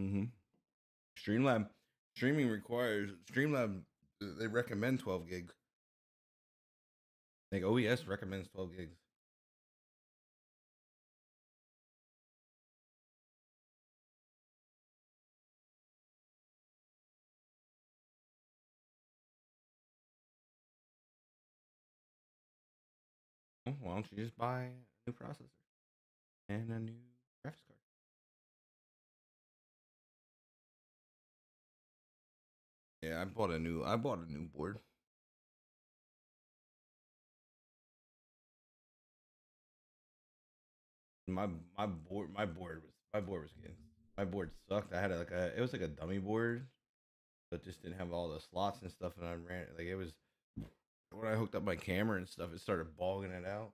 Mm-hmm. Streamlab streaming requires Streamlab. They recommend 12 gigs. Like OBS recommends 12 gigs. Oh, Why don't you just buy a new processor and a new graphics card? Yeah, I bought a new. I bought a new board. My my board my board was my board was getting my board sucked. I had like a it was like a dummy board, but just didn't have all the slots and stuff. And I ran like it was when I hooked up my camera and stuff. It started bogging it out.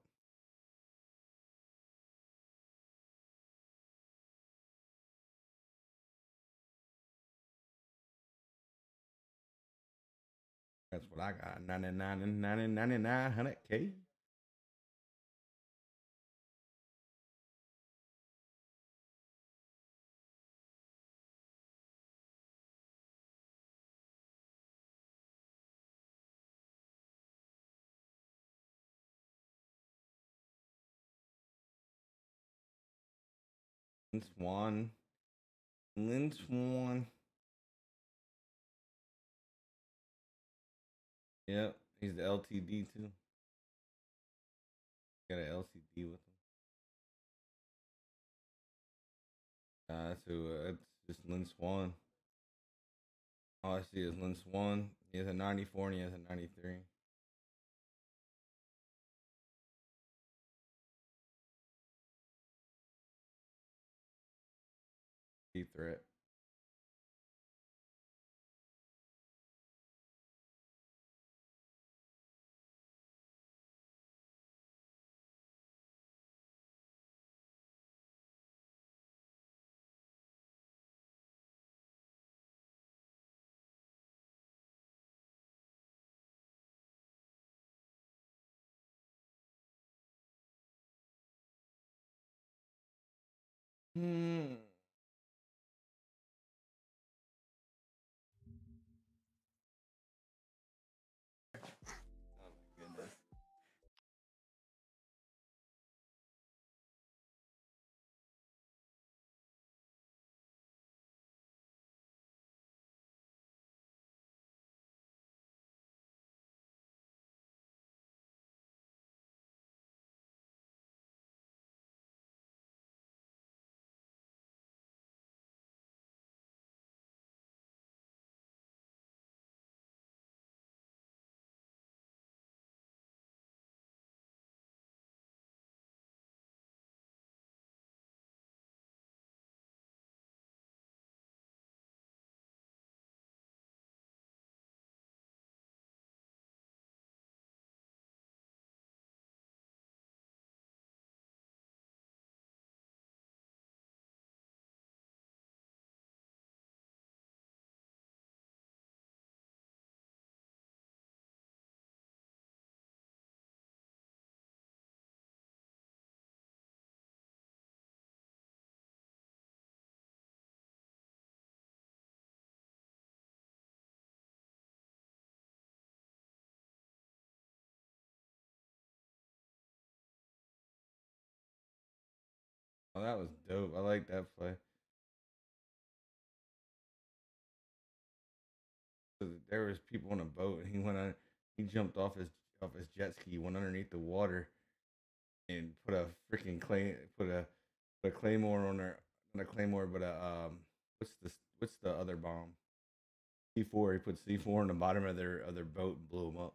That's what I got. 99 and 99 99 K. Lynn Swann. Yep, he's the LTD too. Got an LCD with him. Uh, that's who. Uh, it's just Lynn Swann. All I see is Lynn Swann. He has a 94 and he has a 93. Deep threat. Hmm. Oh, that was dope. I like that play. So There was people on a boat, and he went on. He jumped off his off his jet ski, went underneath the water, and put a freaking clay, put a put a claymore on there, not a claymore, but a um, what's the what's the other bomb? C four. He put C four on the bottom of their of their boat and blew them up.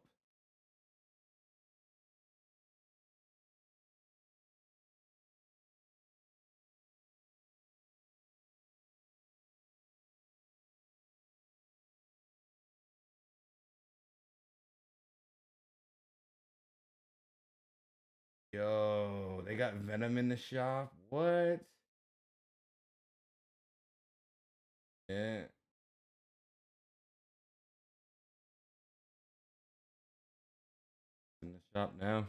Got Venom in the shop. What? Yeah. In the shop now.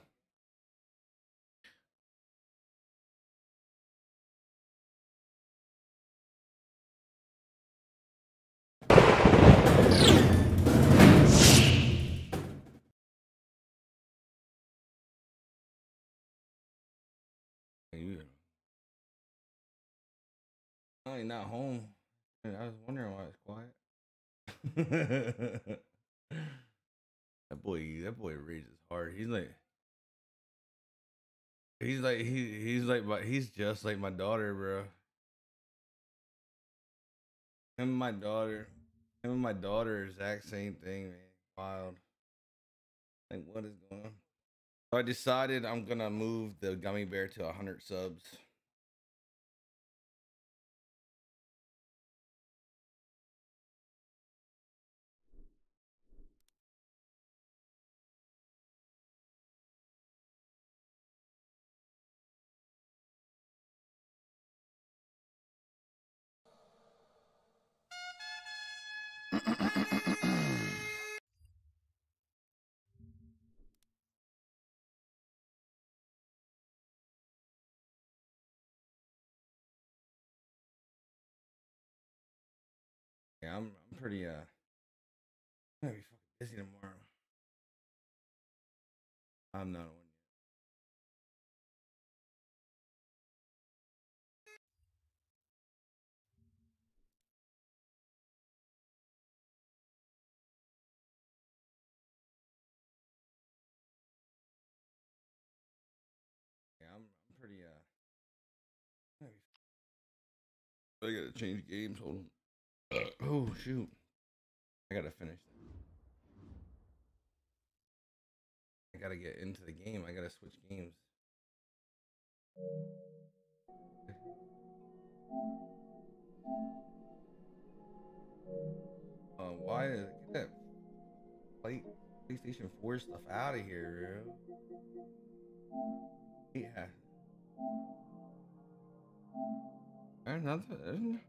Not home. I was wondering why it's quiet. that boy, that boy rages hard. He's like, he's like, he, he's like, but he's just like my daughter, bro. Him and my daughter, him and my daughter, exact same thing, man. Wild. Like, what is going on? So I decided I'm gonna move the gummy bear to 100 subs. Pretty uh I'm gonna be fucking busy tomorrow. I'm not on yet. Yeah, I'm I'm pretty uh I gotta change games, hold on. Oh shoot. I gotta finish. I gotta get into the game. I gotta switch games. Uh, why is get that play, PlayStation 4 stuff out of here, bro? Yeah. There's nothing,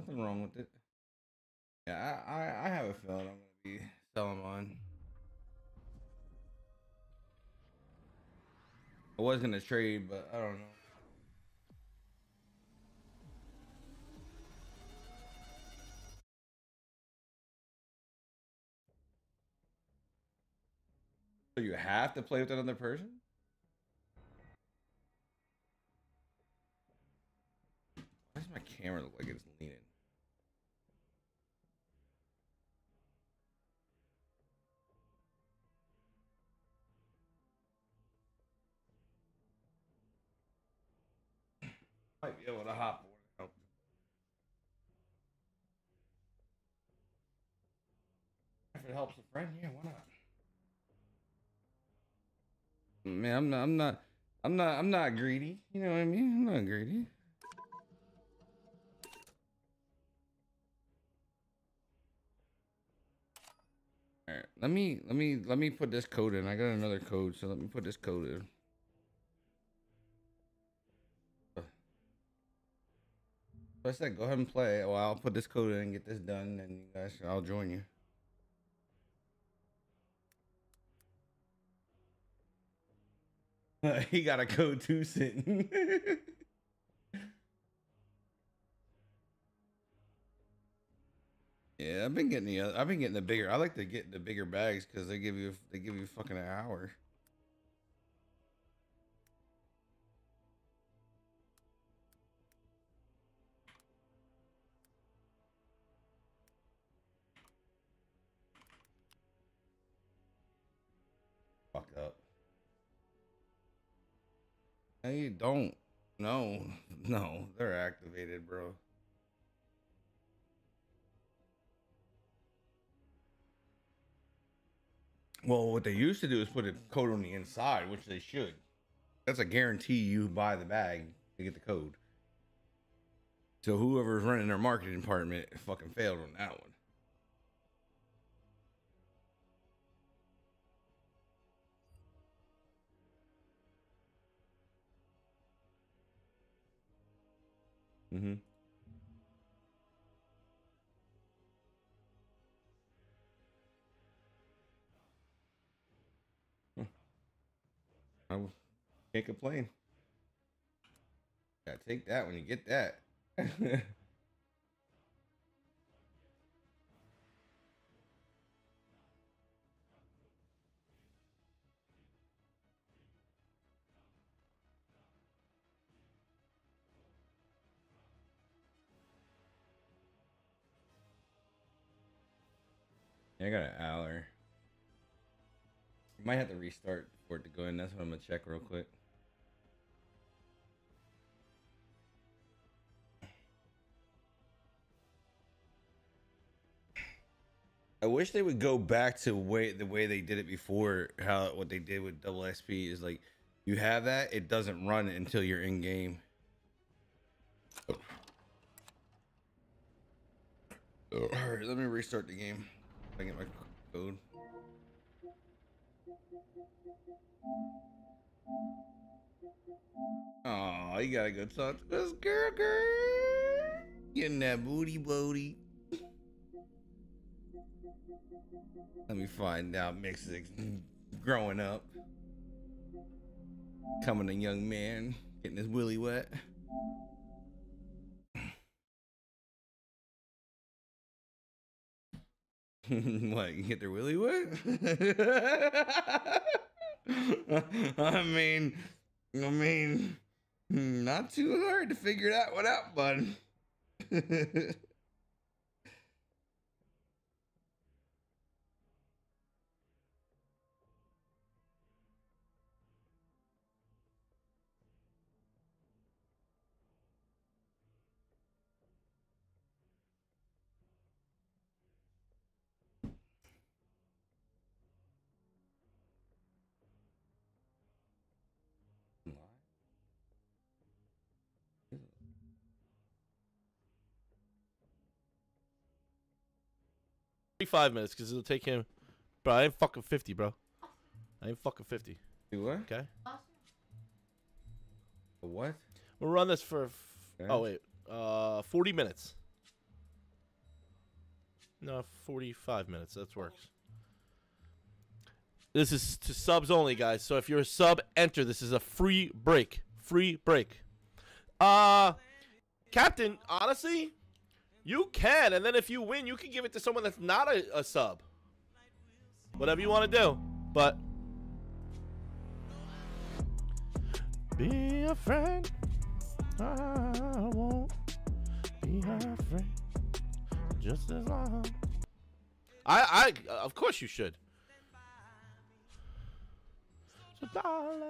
nothing wrong with it. Yeah, I, I, I have a feeling I'm gonna be selling mine. I was gonna trade, but I don't know. So you have to play with another person? Why does my camera look like it's leaning? Might be able to hop on. If it helps a friend, yeah, why not? Man, I'm not, I'm not, I'm not, I'm not greedy. You know what I mean? I'm not greedy. All right, let me, let me, let me put this code in. I got another code, so let me put this code in. I said, go ahead and play. Well, I'll put this code in and get this done, and you guys, I'll join you. he got a code too sitting. yeah, I've been getting the I've been getting the bigger. I like to get the bigger bags because they give you they give you fucking an hour. Hey, don't. No, no, they're activated, bro. Well, what they used to do is put a code on the inside, which they should. That's a guarantee you buy the bag to get the code. So whoever's running their marketing department fucking failed on that one. Mm-hmm. I can't complain. Gotta take that when you get that. Yeah, I got an hour. Might have to restart for it to go in. That's what I'm gonna check real quick. I wish they would go back to way the way they did it before. How what they did with double XP is like you have that, it doesn't run until you're in game. Oh. All right, let me restart the game. I get my code. Oh, you gotta go talk to this girl, girl. Getting that booty, booty. Let me find out Mix's growing up. Coming a young man, getting his willy wet. what, get their willy wet? I mean, I mean, hmm, not too hard to figure that one out, bud. Five minutes because it'll take him. Bro, I ain't fucking fifty, bro. I ain't fucking fifty. Do what? Okay, What? we'll run this for. Okay. Oh wait, uh, forty minutes. No, forty-five minutes. That works. This is to subs only, guys. So if you're a sub, enter. This is a free break. Free break. Uh, Captain, honestly, you can, and then if you win, you can give it to someone that's not a, a sub. Whatever you want to do, but be a friend. I won't be a friend just as long. I, I, of course you should. So darling,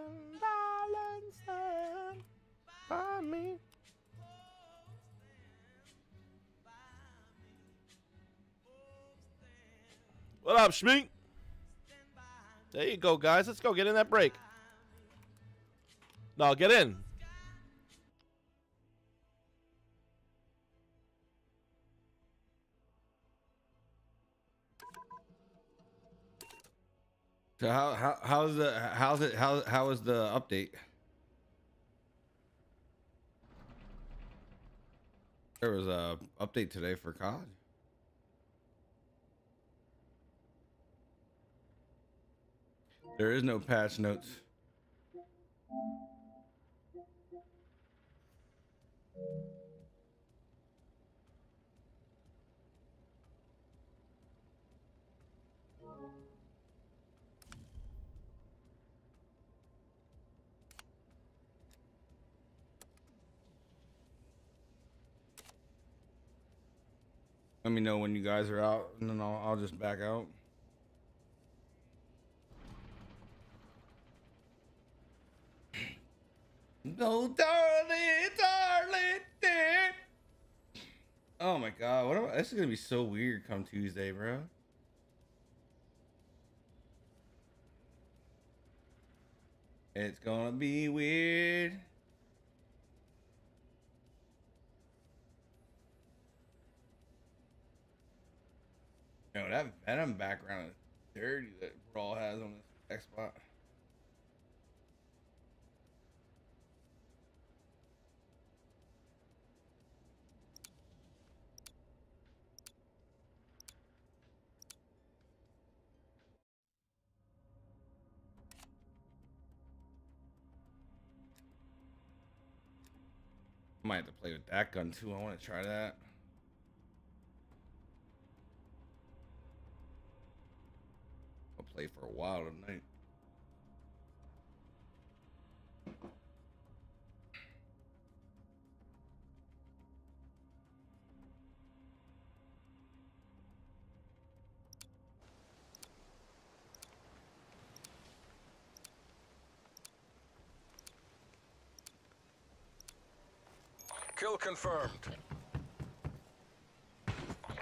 darling, stand by me. What up, Schmeek? There you go, guys. Let's go get in that break. No, get in. So how how how's the how's it how how is the update? There was a update today for COD. There is no patch notes. Let me know when you guys are out, and then I'll, I'll just back out. No, darling, darling, dear. Oh my god, what am I, this is gonna be so weird come Tuesday, bro. It's gonna be weird. Yo, that Venom background is dirty that Brawl has on this Xbox. Might have to play with that gun too. I want to try that. I'll play for a while tonight. Kill confirmed.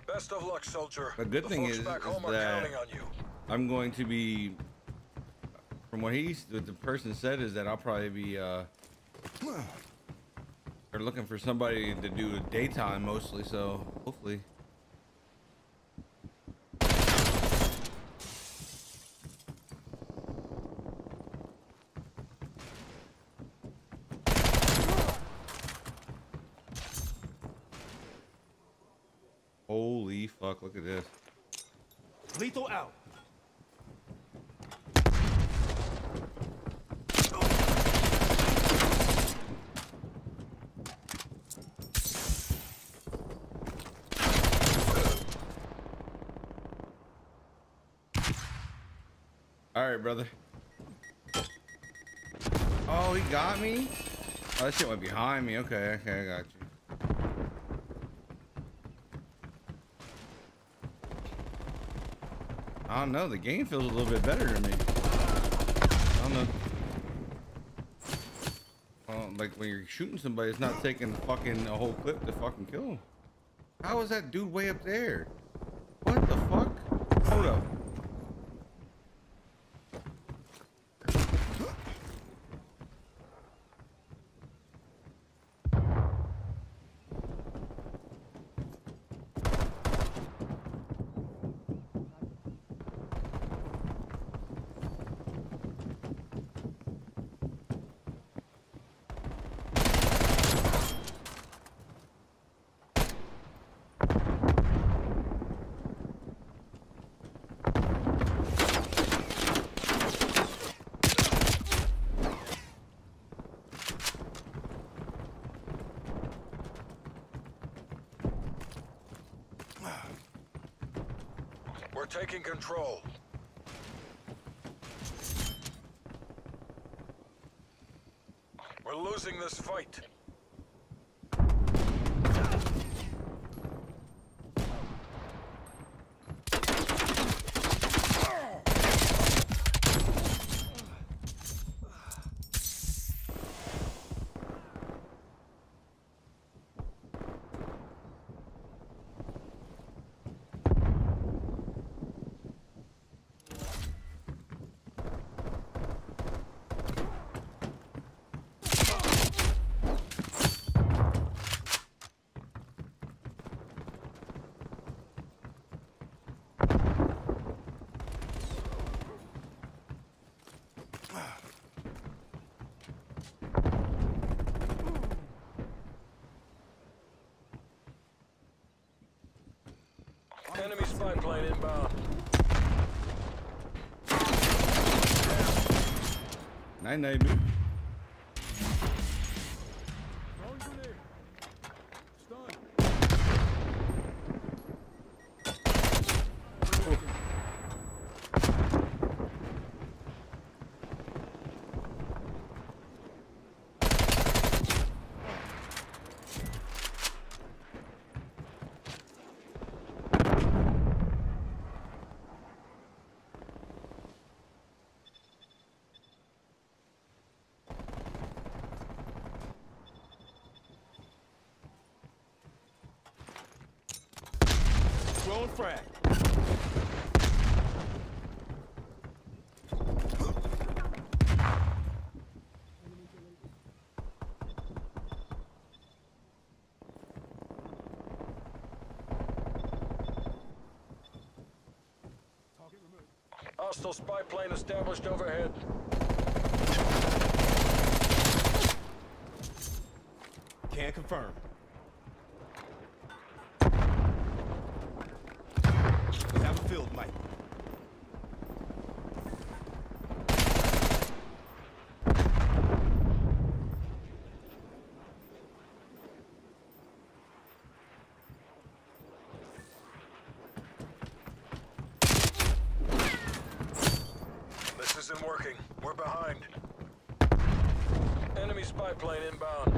Best of luck, soldier. The good thing folks is- back is home are that- counting on you. I'm going to be, from what he, what the person said is that I'll probably be, uh, they're looking for somebody to do daytime mostly, so hopefully. Holy fuck, look at this. Lethal out. All right, brother. Oh, he got me? Oh, that shit went behind me. Okay, okay, I got you. I don't know. The game feels a little bit better to me. I don't know. Well, like when you're shooting somebody, it's not taking fucking a whole clip to fucking kill him. How is that dude way up there? What the fuck? Hold up. We're taking control. We're losing this fight. Enemy spy plane inbound. Night night, dude. Throwing frag. Hostile spy plane established overhead. Can't confirm. We have a field, Mike. This isn't working. We're behind. Enemy spy plane inbound.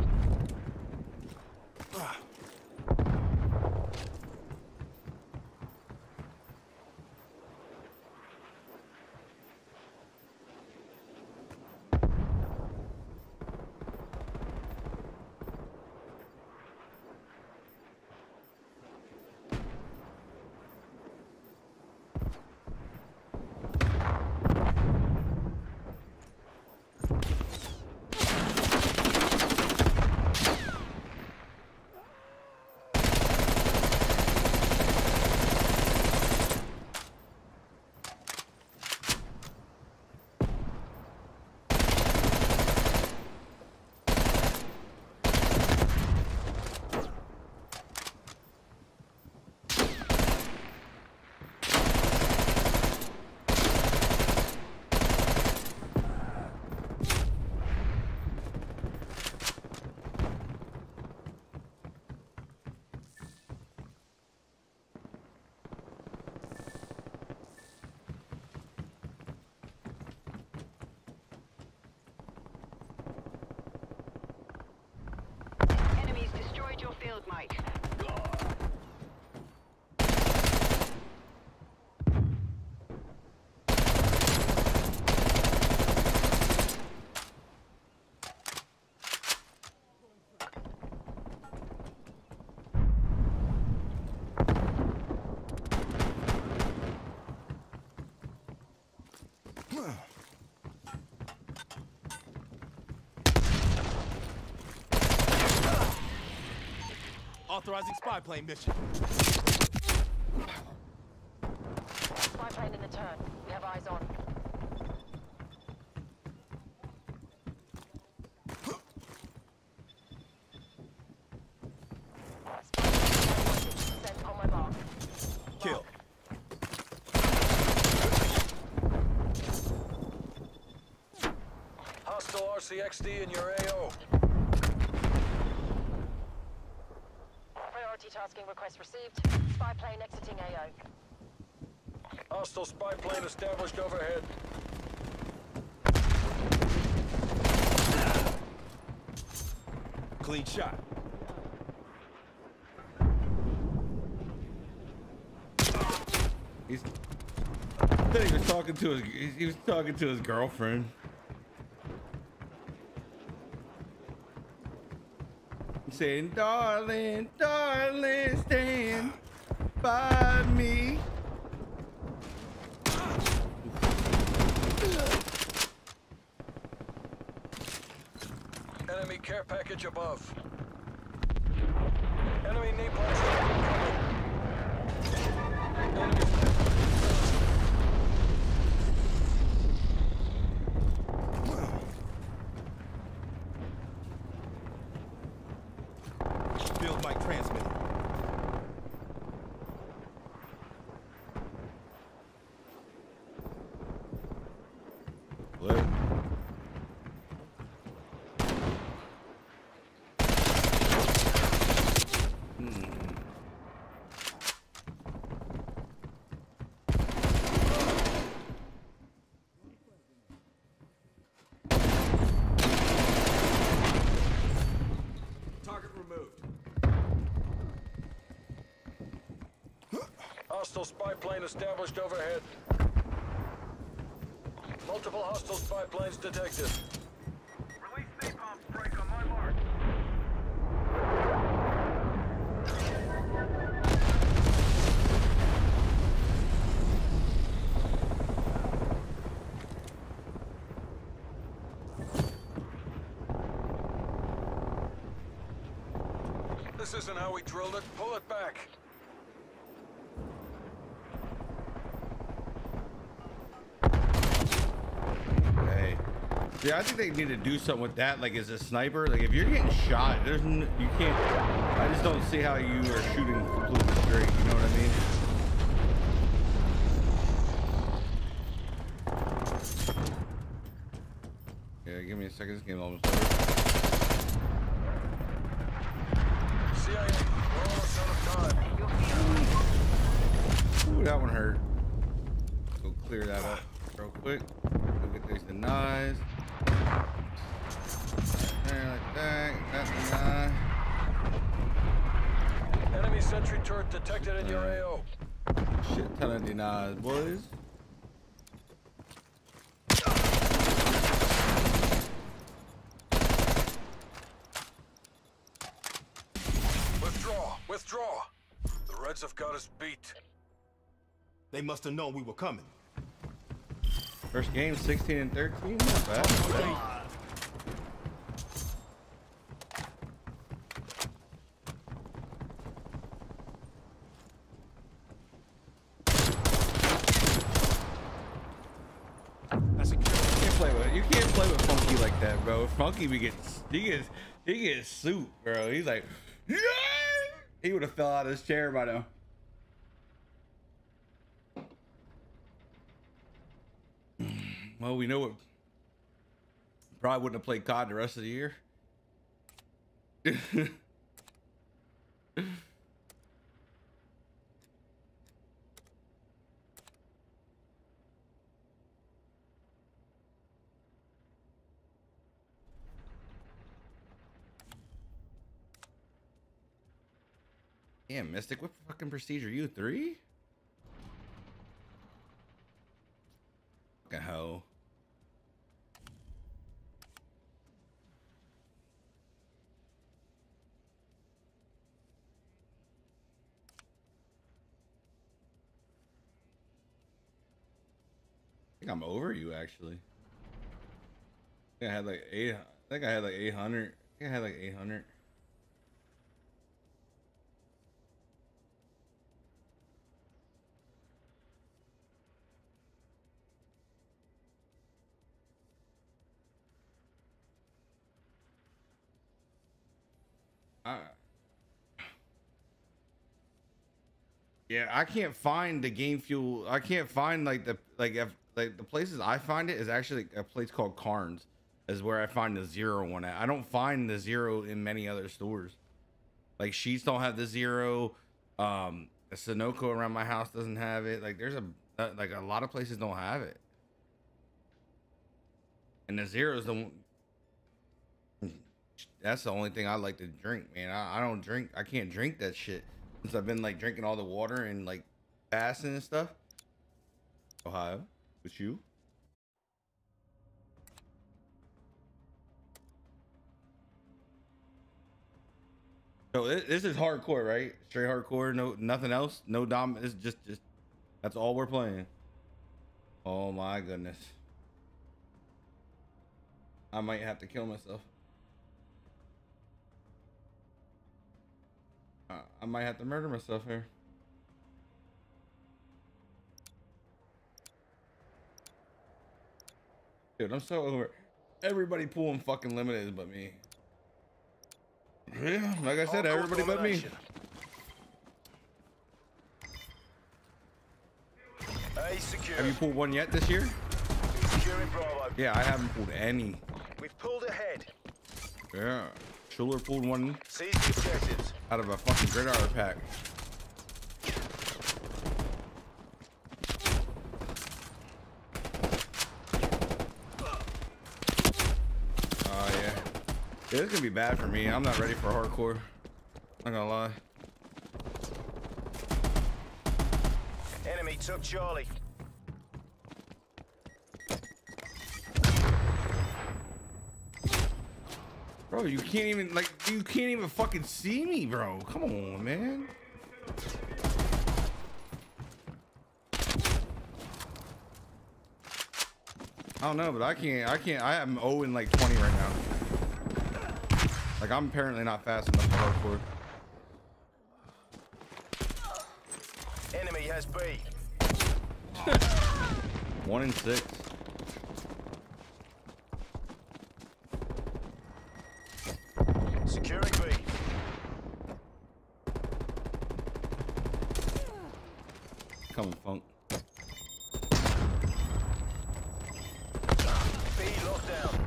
Authorizing spy plane mission. Spy plane in the turn. We have eyes on. Spy plane Sent on my mark. Kill. Hostile RCXD in your AO. Priority tasking request received. Spy plane exiting AO. Hostile spy plane established overhead. Clean shot. He's. I thought he was talking to his. he- He was talking to his girlfriend. Saying, "Darling, darling, stand by me." Enemy care package above. Enemy napalm strike incoming. Enemy Field mic transmitting. What? Target removed. Hostile spy plane established overhead. Multiple hostile spy planes detected. Release napalm strike on my mark. This isn't how we drilled it. Pull it back. Hey. Yeah, I think they need to do something with that. Like, as a sniper, like if you're getting shot, there's n- you can't. I just don't see how you are shooting completely straight. You know what I mean? Yeah, give me a second. This game almost over. Ooh, that one hurt. Go clear that up real quick. Go get these denies. There, like that. That deny. Enemy sentry turret detected in your AO. Shit ton of denies, boys. Withdraw, withdraw. The Reds have got us beat. They must have known we were coming. First game, 16 and 13. Not bad. not bad. That's a kill. You can't play with you can't play with Funky like that, bro. Funky we get he gets he gets suit, bro. He's like, yeah! He would have fell out of his chair by now. Well, we know it. Probably wouldn't have played COD the rest of the year. Yeah, Mystic, what fucking procedure? You three? Fucking hoe. I'm over you actually. I, I had like eight. I think I had like 800. I think I had like 800. Yeah, I can't find the game fuel. I can't find like the like if like the places I find it is actually a place called Carnes is where I find the zero one at. I don't find the zero in many other stores. Like Sheetz don't have the zero. Um, Sunoco around my house doesn't have it. Like there's a uh, like a lot of places don't have it. And the zero's the one. That's the only thing I like to drink, man. I, I don't drink. I can't drink that shit since I've been like drinking all the water and like fasting and stuff. Ohio, with you. So this is hardcore, right? Straight hardcore. No, nothing else. No dom. It's just, just that's all we're playing. Oh my goodness. I might have to kill myself. Uh, I might have to murder myself here. Dude, I'm so over everybody pulling fucking limited but me. Yeah, like I said, Hardcore everybody but me. domination. Have you pulled one yet this year? Yeah, I haven't pulled any. We've pulled ahead. Yeah. Schuler pulled one Seize the objectives. out of a fucking grid hour pack. Oh yeah. Yeah, this is gonna be bad for me. I'm not ready for hardcore. Not gonna lie. Enemy took Charlie. Bro, you can't even like you can't even fucking see me, bro. Come on, man. I don't know, but I can't I can't I am 0 in like 20 right now. Like I'm apparently not fast enough for hardcore. Enemy has B. One in six. Securing B. Coming funk. B locked down.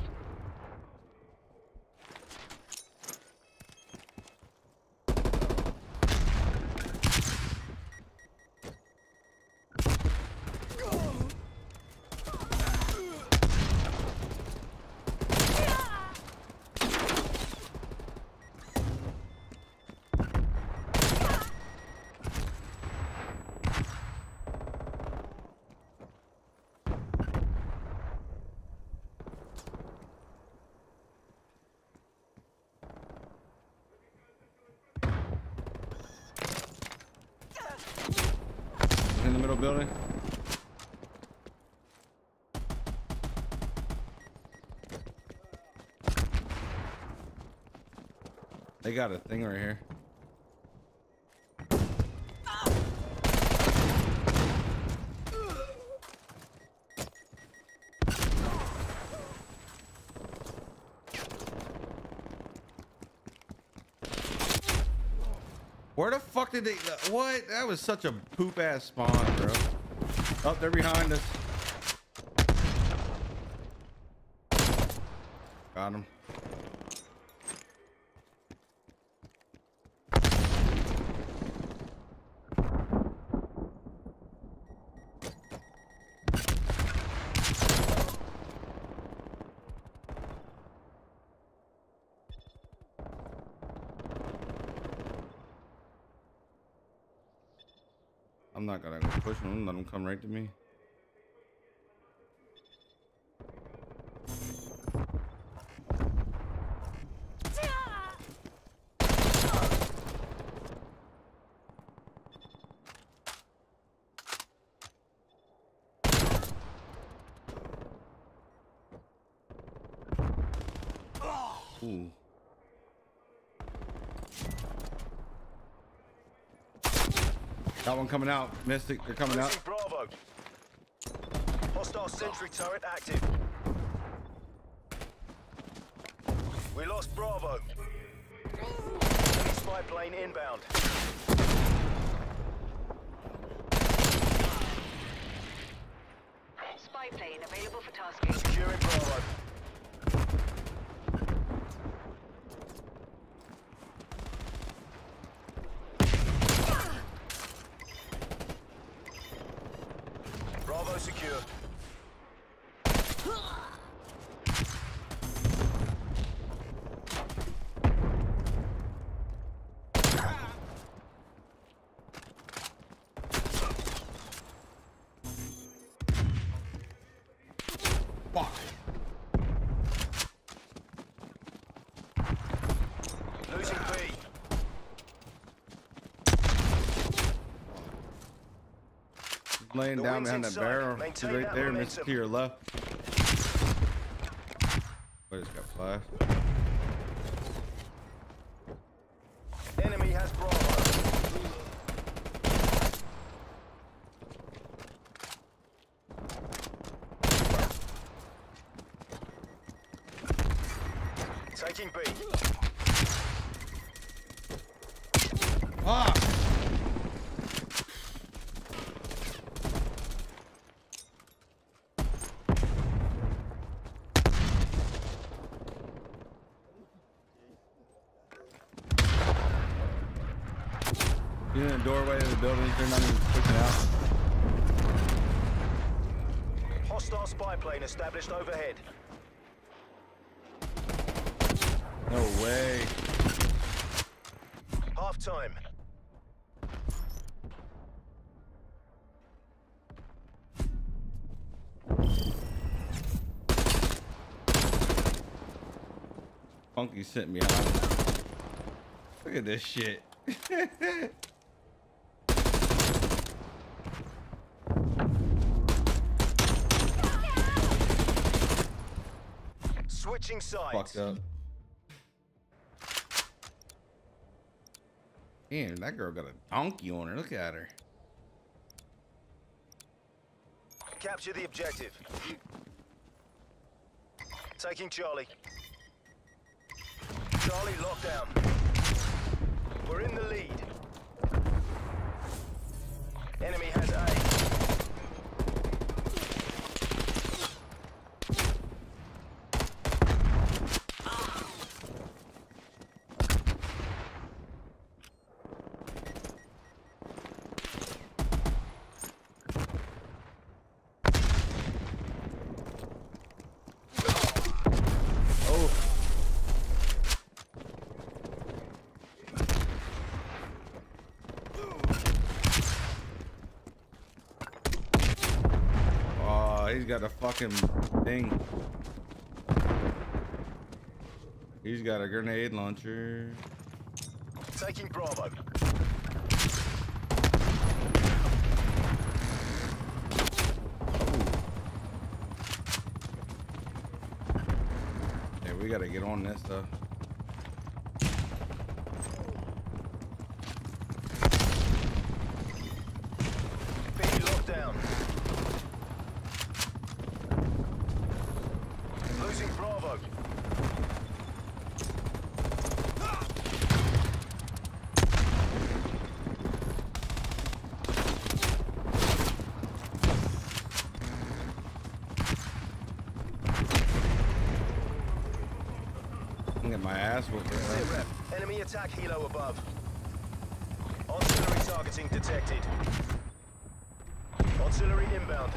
In the middle building. They got a thing right here. Where the fuck did they? Uh, what? That was such a poop ass spawn, bro. Oh, they're behind us. Got him. I'm push him. Let him come right to me. Ooh. Got one coming out. Mystic, they're coming out. Bravo. Hostile sentry turret active. We lost Bravo. spy plane inbound. Spy plane available for tasking. Securing Bravo. Bravo secure. Fuck. Losing B. He's laying The down behind that barrel. He's right there, momentum. to your left. But it's got flash. Enemy has Bravo. Taking B. Ah! He's in the doorway of the building. They're not even pushing out. Hostile spy plane established overhead. No way. Half time. Funky sent me out. Look at this shit. Switching sides. Fucked up. Damn, that girl got a donkey on her. Look at her. Capture the objective. Taking Charlie. Charlie lockdown. We're in the lead. Enemy has A. Oh. Oh, he's got a fucking thing. He's got a grenade launcher. Taking Bravo. Yeah, we gotta get on this stuff. B locked down. Losing Bravo. I'm get my ass whooped. Sit right? rep. Enemy attack helo above. Auxiliary targeting detected. Auxiliary inbound.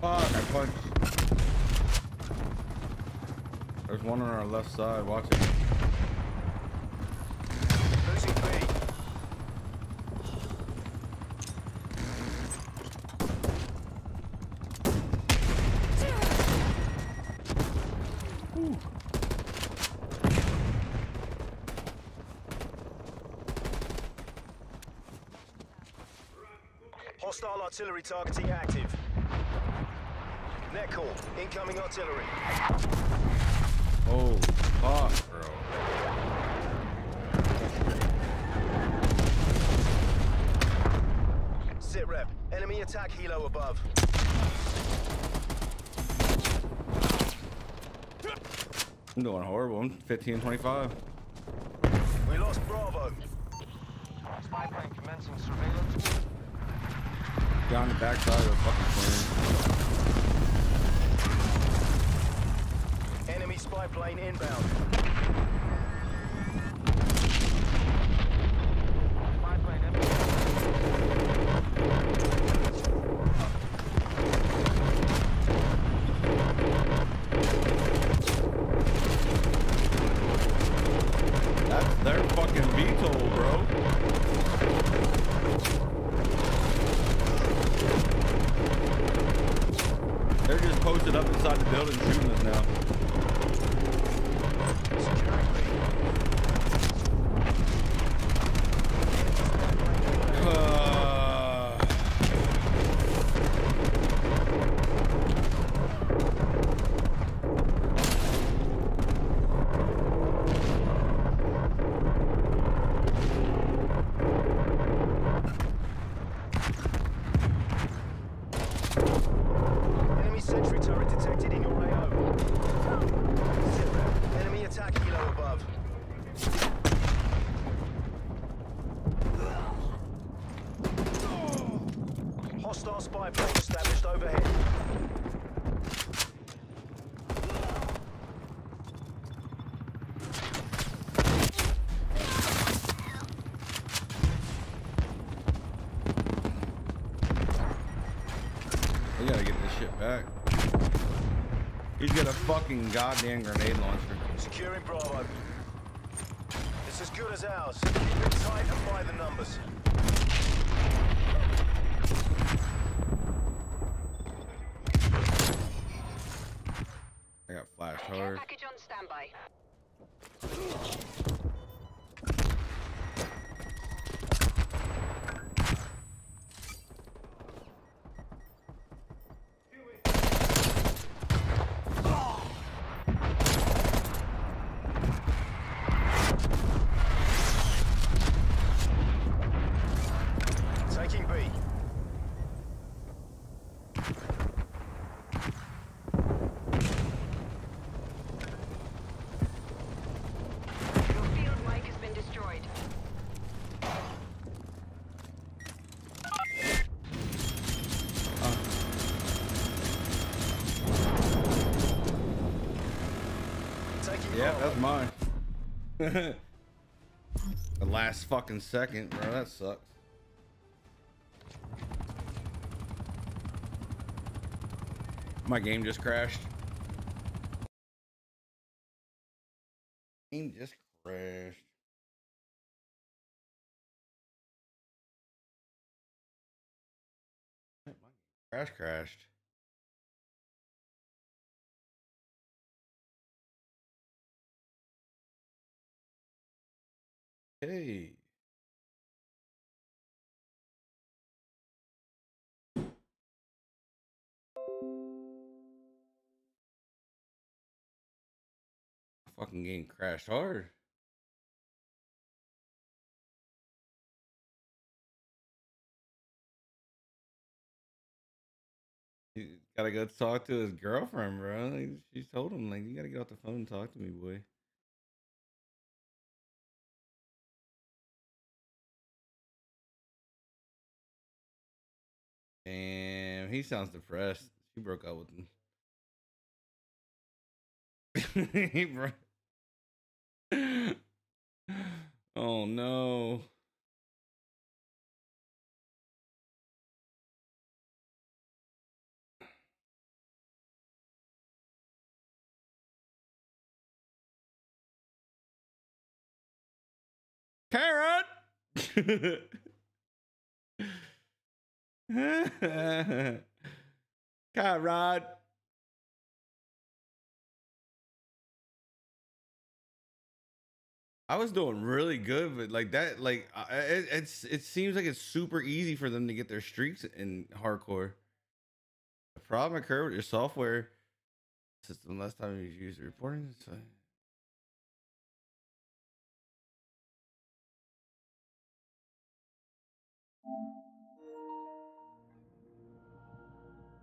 Fuck, I punched. There's one on our left side. Watch it. Hostile artillery targeting active. Call. Incoming artillery. Oh, fuck, bro. Sit rep. Enemy attack helo above. I'm doing horrible. I'm 15 25. We lost Bravo. Spy plane commencing surveillance. Down the backside of the fucking plane. Plane inbound. Spy plane inbound. That's their fucking VTOL, bro. They're just posted up inside the building shooting us now. Securing B. Uh, Enemy sentry turret detected in your AO. Sit rep. Enemy attack helo above. Hostile spy plane established overhead. we gotta get this shit back. He's got a fucking goddamn grenade launcher. Securing Bravo. It's as good as ours. Keep it tight and by the numbers. I got flash Care hard. package on standby. Taking B. Your field mic has been destroyed. That's mine. the last fucking second, bro. That sucks. My game just crashed. Crashed hard. He gotta go talk to his girlfriend, bro. Like, she told him, like, you gotta get off the phone and talk to me, boy. Damn, he sounds depressed. She broke up with him. he broke. oh no. Carrot! Carrot! I was doing really good, but like that, like I- it, it's it seems like it's super easy for them to get their streaks in hardcore. The problem occurred with your software system last time you used reporting. So.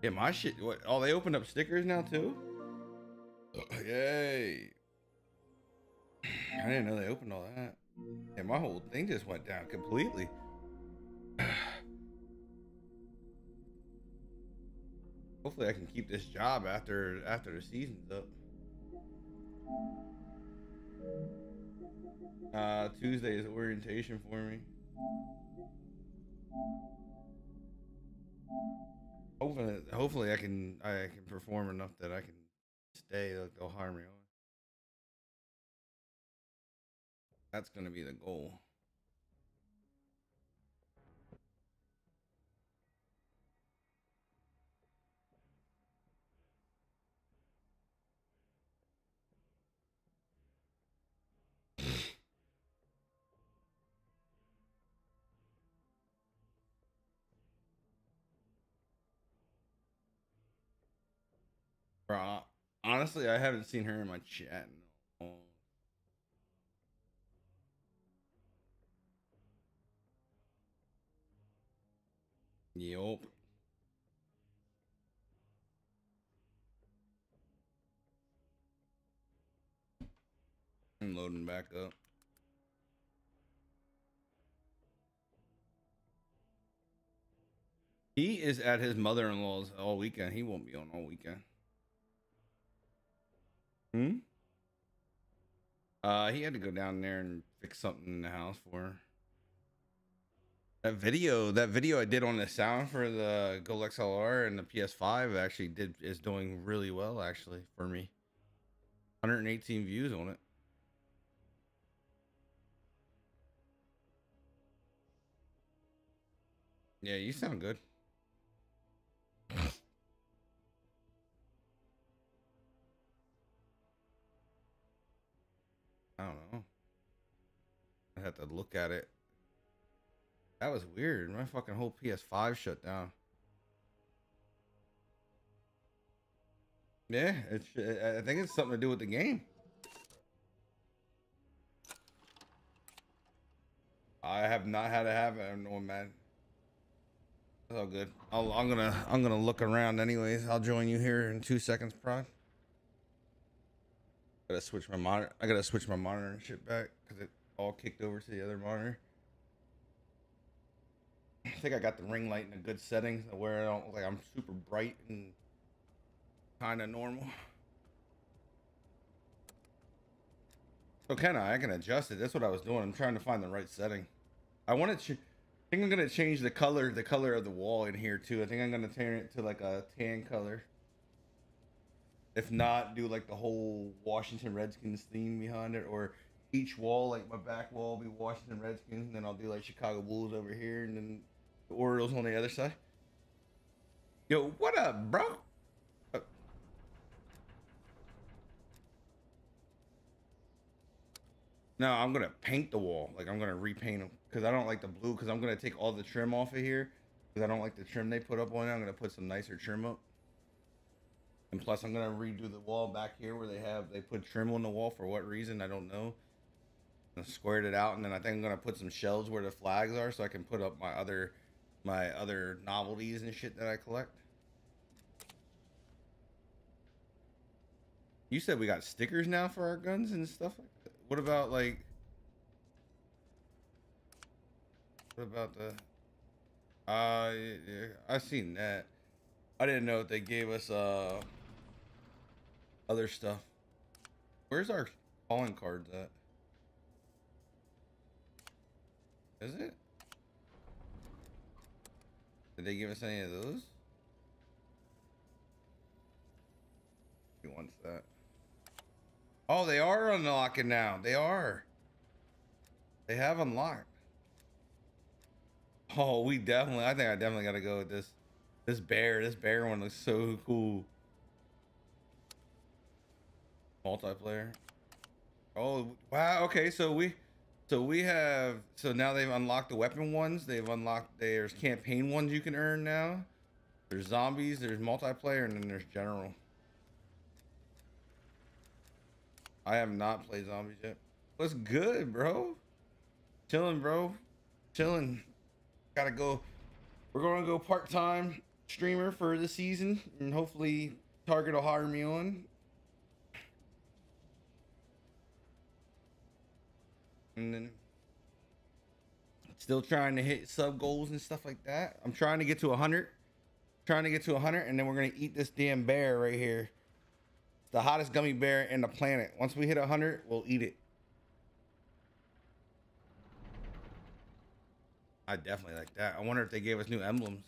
Yeah, my shit. What? Oh, they opened up stickers now too. Yay! I didn't know they opened all that. And my whole thing just went down completely. Hopefully, I can keep this job after after the season's up. Uh, Tuesday is orientation for me. Hopefully, hopefully I can I can perform enough that I can stay. Like they'll hire me That's gonna be the goal. Bro, honestly, I haven't seen her in my chat. in a Yup. I'm loading back up. He is at his mother-in-law's all weekend. He won't be on all weekend. Hmm. Uh, he had to go down there and fix something in the house for her. That video, that video I did on the sound for the GoXLR and the PS5 actually did is doing really well actually for me. 118 views on it. Yeah, you sound good. I don't know. I have to look at it. That was weird. My fucking whole PS5 shut down. Yeah, it's. I I think it's something to do with the game. I have not had to have it on man. It's all good. I'll, I'm gonna I'm gonna look around anyways. I'll join you here in two seconds, Prod. Gotta switch my monitor. I gotta switch my monitor and shit back because it all kicked over to the other monitor. I think I got the ring light in a good setting where I don't like I'm super bright and kind of normal. So can I? I can adjust it. That's what I was doing. I'm trying to find the right setting. I want to. I think I'm gonna change the color, the color of the wall in here too. I think I'm gonna turn it to like a tan color. If not, do like the whole Washington Redskins theme behind it, or each wall, like my back wall, will be Washington Redskins, and then I'll do like Chicago Bulls over here, and then the Orioles on the other side. Yo, what up, bro? Uh, No, I'm gonna paint the wall. Like I'm gonna repaint them because I don't like the blue. Because I'm gonna take all the trim off of here because I don't like the trim they put up on it. I'm gonna put some nicer trim up. And plus, I'm gonna redo the wall back here where they have they put trim on the wall for what reason I don't know. I squared it out, and then I think I'm gonna put some shelves where the flags are, so I can put up my other my other novelties and shit that I collect. You said we got stickers now for our guns and stuff like that. What about like? What about the? Uh, yeah, I seen that. I didn't know they gave us uh other stuff. Where's our calling cards at? Is it? Did they give us any of those? Who wants that? Oh, they are unlocking now. They are. They have unlocked. Oh, we definitely. I think I definitely got to go with this. This bear. This bear one looks so cool. Multiplayer. Oh wow. Okay, so we, so we have. So now they've unlocked the weapon ones. They've unlocked. There's campaign ones you can earn now. There's zombies. There's multiplayer, and then there's general. I have not played zombies yet. What's good, bro? Chilling, bro. Chilling. Gotta go. We're gonna go part time streamer for the season, and hopefully Target will hire me on. And then still trying to hit sub goals and stuff like that. I'm trying to get to 100. Trying to get to 100, and then we're gonna eat this damn bear right here. It's the hottest gummy bear in the planet. Once we hit 100, we'll eat it. I definitely like that. I wonder if they gave us new emblems.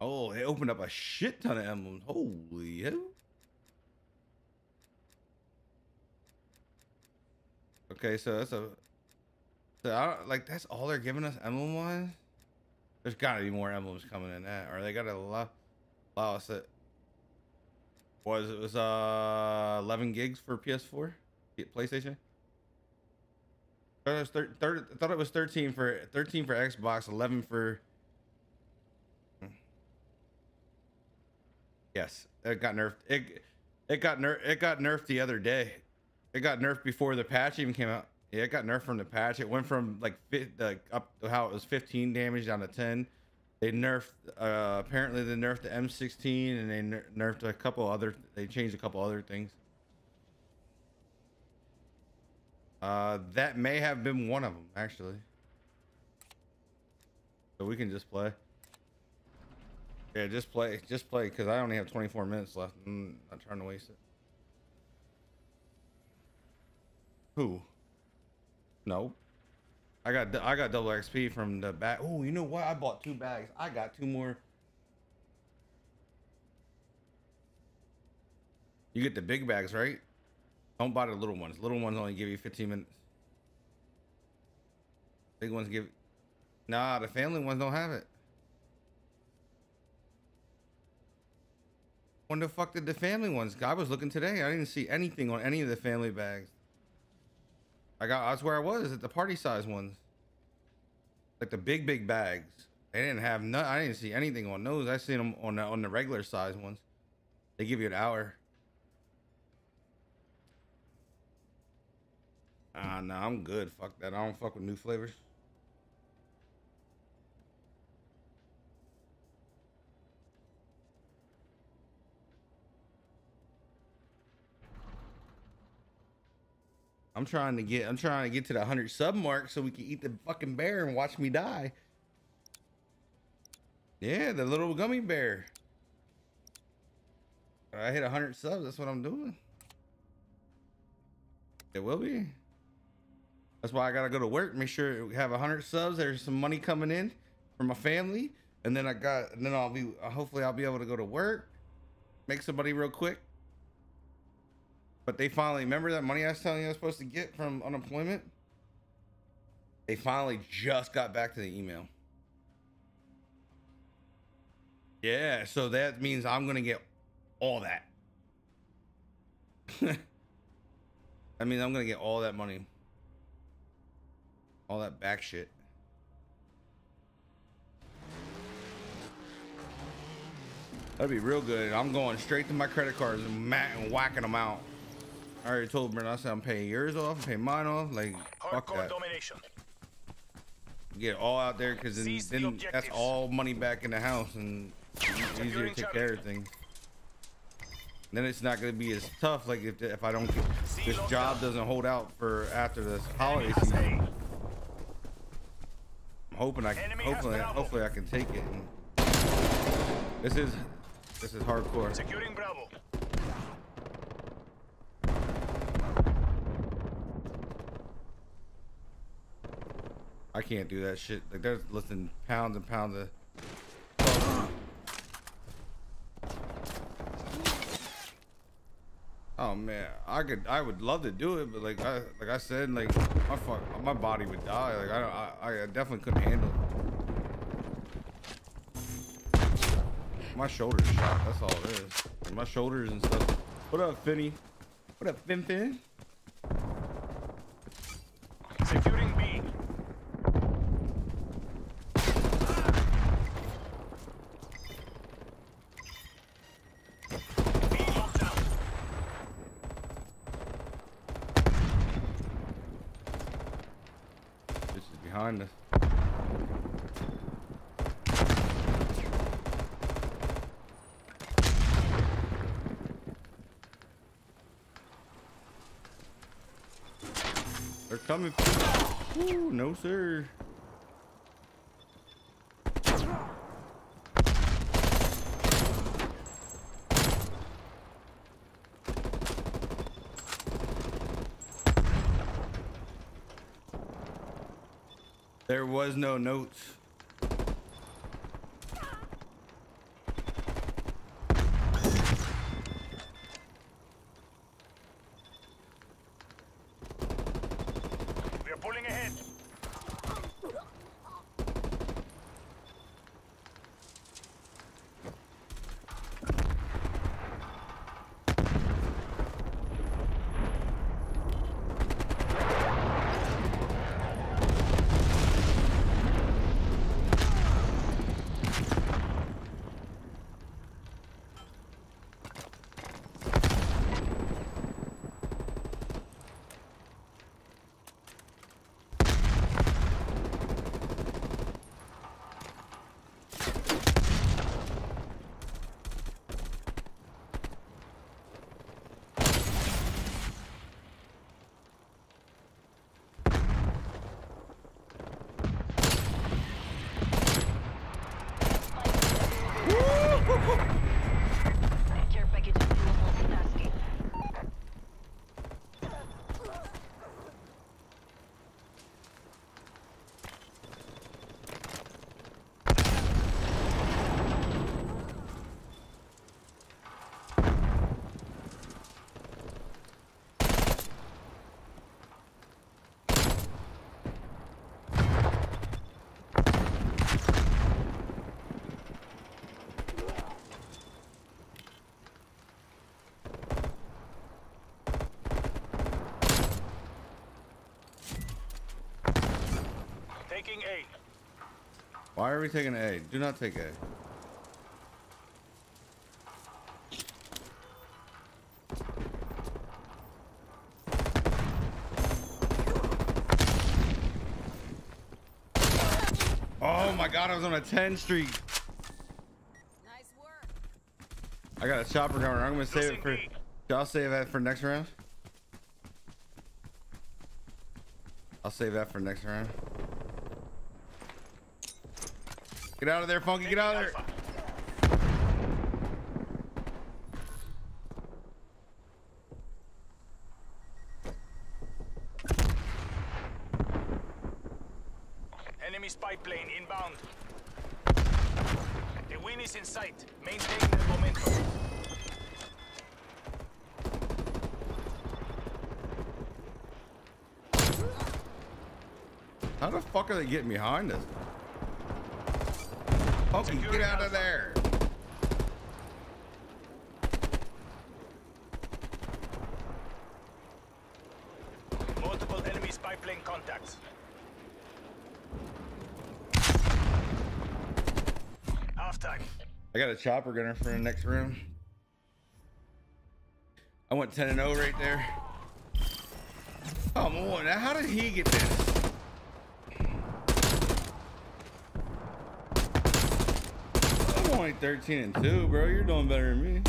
Oh, they opened up a shit ton of emblems. Holy hell. Okay, so that's a. So I don't, like that's all they're giving us emblem wise. There's got to be more emblems coming in that, or they got to allow, allow us that. Was it was uh 11 gigs for PS4, PlayStation? I thought it was thir- thir- thought it was 13 for 13 for Xbox, 11 for. Yes, it got nerfed. It it got nerf. It got nerfed the other day. It got nerfed before the patch even came out. Yeah, it got nerfed from the patch. It went from like like up to how it was 15 damage down to 10. They nerfed. Uh, apparently, they nerfed the M16 and they ner- nerfed a couple other. They changed a couple other things. Uh, that may have been one of them actually. So we can just play. Yeah, just play, just play, because I only have 24 minutes left. I'm not trying to waste it. Who? No. I got I got double XP from the bag. Oh, you know what? I bought two bags. I got two more. You get the big bags, right? Don't buy the little ones. Little ones only give you 15 minutes. Big ones give. Nah, the family ones don't have it. When the fuck did the family ones? I was looking today. I didn't see anything on any of the family bags. I got. That's where I was at the party size ones. Like the big big bags. They didn't have none. I didn't see anything on those. I seen them on the on the regular size ones. They give you an hour. Ah, no, I'm good. Fuck that. I don't fuck with new flavors. I'm trying to get I'm trying to get to the 100 sub mark so we can eat the fucking bear and watch me die. Yeah, the little gummy bear. I hit 100 subs, that's what I'm doing. It will be. That's why I gotta go to work, make sure we have 100 subs, there's some money coming in for my family, and then I got and then I'll be hopefully I'll be able to go to work, make some money real quick. But they finally remember that money I was telling you I was supposed to get from unemployment. They finally just got back to the email. Yeah, so that means I'm gonna get all that. I mean, I'm gonna get all that money, all that back shit. That'd be real good. I'm going straight to my credit cards and, and whacking them out. I already told Brent, I said I'm paying yours off, I'm paying mine off. Like, fuck Hardcore that. domination. Get all out there because then, Seize the that's all money back in the house and it's easier to take care of things. Then it's not going to be as tough. Like if if I don't get this job doesn't hold out for after this holiday season. I'm hoping I Enemy hopefully hopefully I can take it. And this is this is hardcore. Securing Bravo. I can't do that shit. Like there's listen pounds and pounds of. Oh man, I could, I would love to do it, but like I, like I said, like my fuck, my body would die. Like I, I, I definitely couldn't handle it. My shoulders shot. That's all it is. My shoulders and stuff. What up, Finny? What up, Fin Fin? Securing B. B locked down. This is behind us. They're coming. Ooh, no sir. There was no notes. Why are we taking A? Do not take A. Oh my god, I was on a 10 streak. Nice work. I got a chopper going. I'm gonna save it for. B. I'll save that for next round. I'll save that for next round. Get out of there, Funky. Get out of there. Enemy spy plane inbound. The win is in sight. Maintain the momentum. How the fuck are they getting behind us? Funky, get out of there. Multiple enemy spy plane contacts. Half time. I got a chopper gunner for the next room. I went 10 and 0 right there. Come on, now how did he get this? I'm only 13 and 2, bro. You're doing better than me.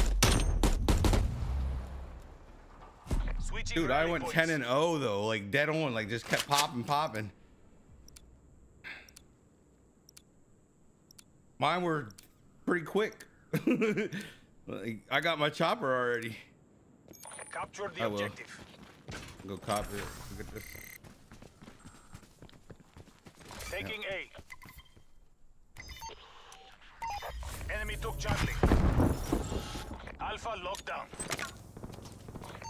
Dude, I went 10 and 0 though, like dead on, like just kept popping, popping. Mine were pretty quick. like, I got my chopper already. Capture the I will. objective. Go copy it. Look at this. Taking A. Enemy took Charlie. Alpha locked down.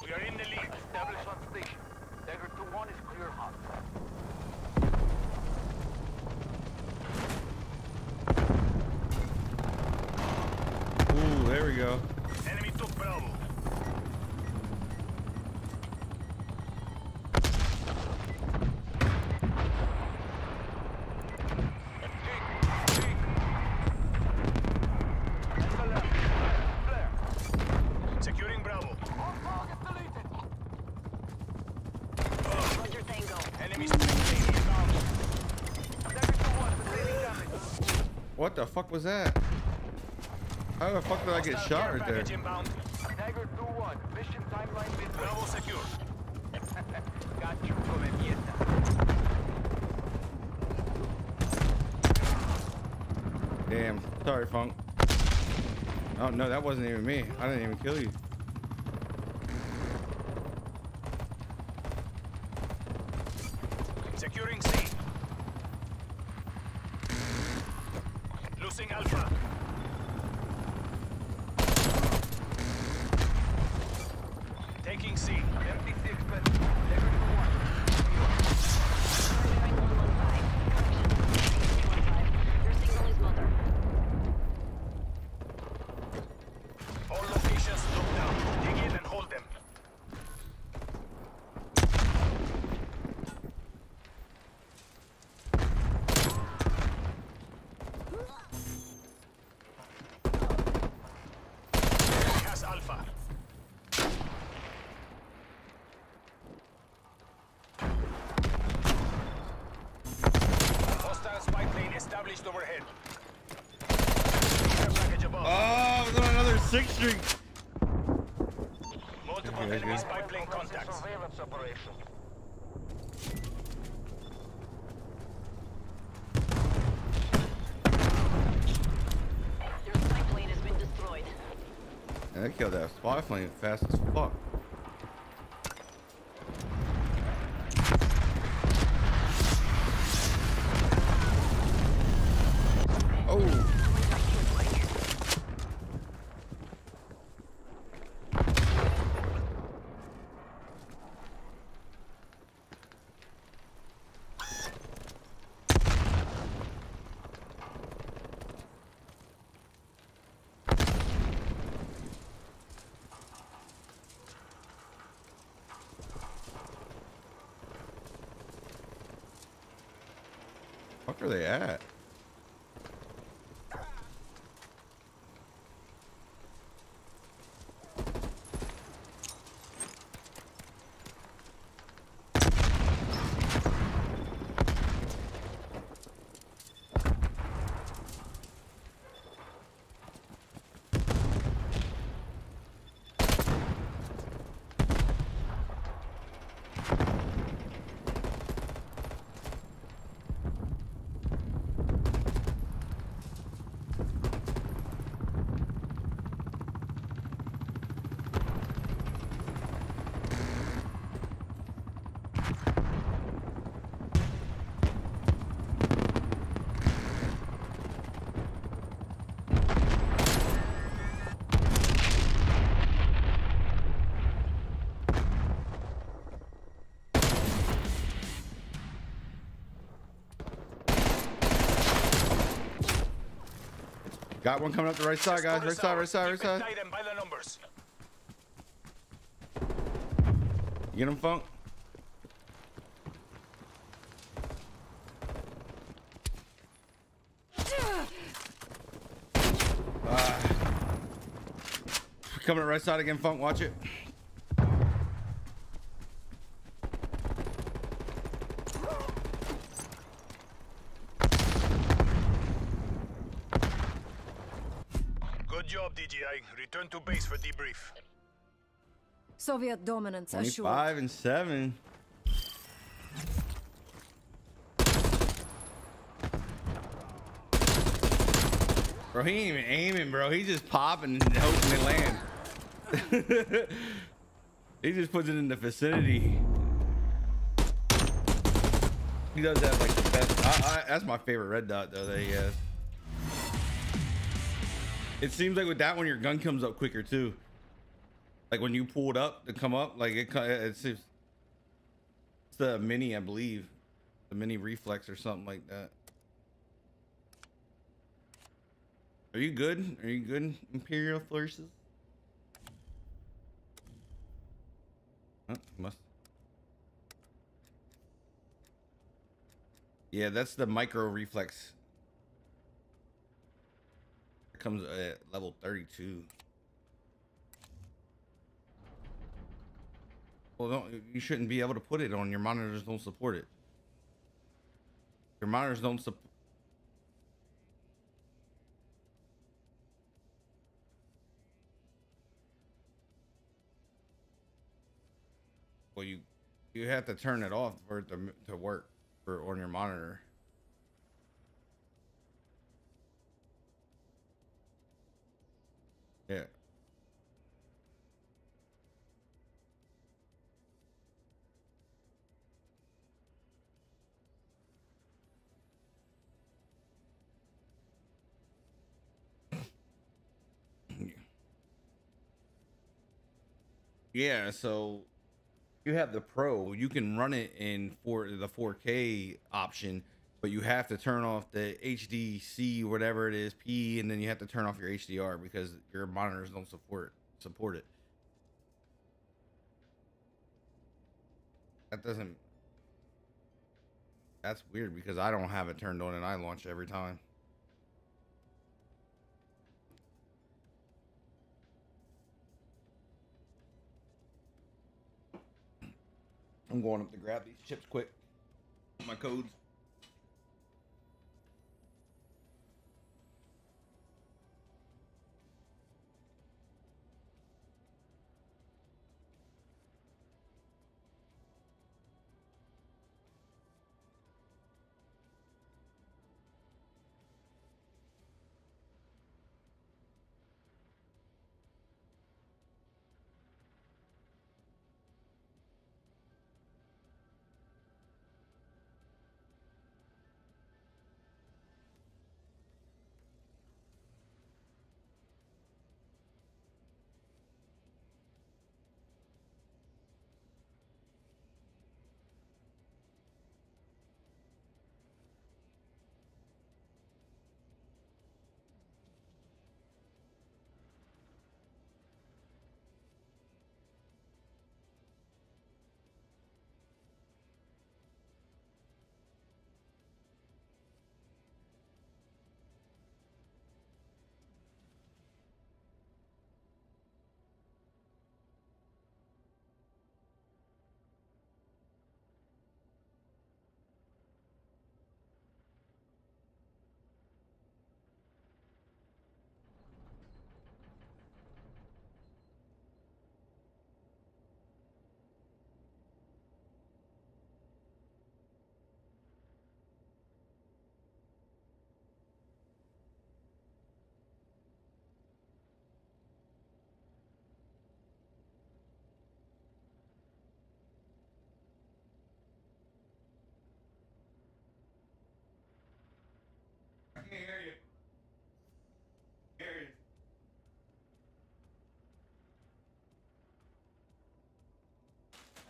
We are in the lead. Establish on station. Dagger 2-1 is clear hot. Ooh, there we go. Enemy took Bravo. Securing Bravo. Roger Tango. Enemy strike inbound. Dagger 2-1 sustaining damage. What the fuck was that? How the fuck did I get shot right there? inbound. Dagger 2-1. Mission timeline Bravo secure. Got you. Damn. Sorry, Funk. Oh no, that wasn't even me. I didn't even kill you. Securing C. Losing Alpha. Taking C. MPC expensive. Dagger 2-1. Bearing 115. Correction. 215. Your signal is mother. All locations locked down. Dig in and hold them. Enemy has Alpha. Hostile spy plane established overhead. Care package above. Oh, it's on another six streak. Multiple Okay, enemy okay. spy plane contacts. Surveillance operation. Your spy plane has been destroyed. I killed that spy flame fast as fuck. Oh, fuck are they at? Got one coming up the right side, guys. Right side, right side, right side. tight and by the numbers. You get him, Funk? Ah. Coming to right side again, Funk. Watch it. Soviet dominance assured. 25 and 7. Bro, he ain't even aiming, bro. He's just popping and hoping they land. he just puts it in the vicinity. He does have like the best. I, I, that's my favorite red dot though that he has. It seems like with that one, your gun comes up quicker too. Like when you pulled up to come up, like it—it's it's it's the mini, I believe, the mini reflex or something like that. Are you good? Are you good, Imperial forces? Oh, must. Yeah, that's the Microflex. It comes at level 32. Well, don't you shouldn't be able to put it on your monitors. Don't support it. Your monitors don't support. Well, you you have to turn it off for it to to work for on your monitor. Yeah. Yeah, so you have the pro. You can run it in for the 4K option, but you have to turn off the HDC, whatever it is, P, and then you have to turn off your HDR because your monitors don't support support it. That doesn't. That's weird because I don't have it turned on and I launch every time. I'm going up to grab these chips quick. My codes.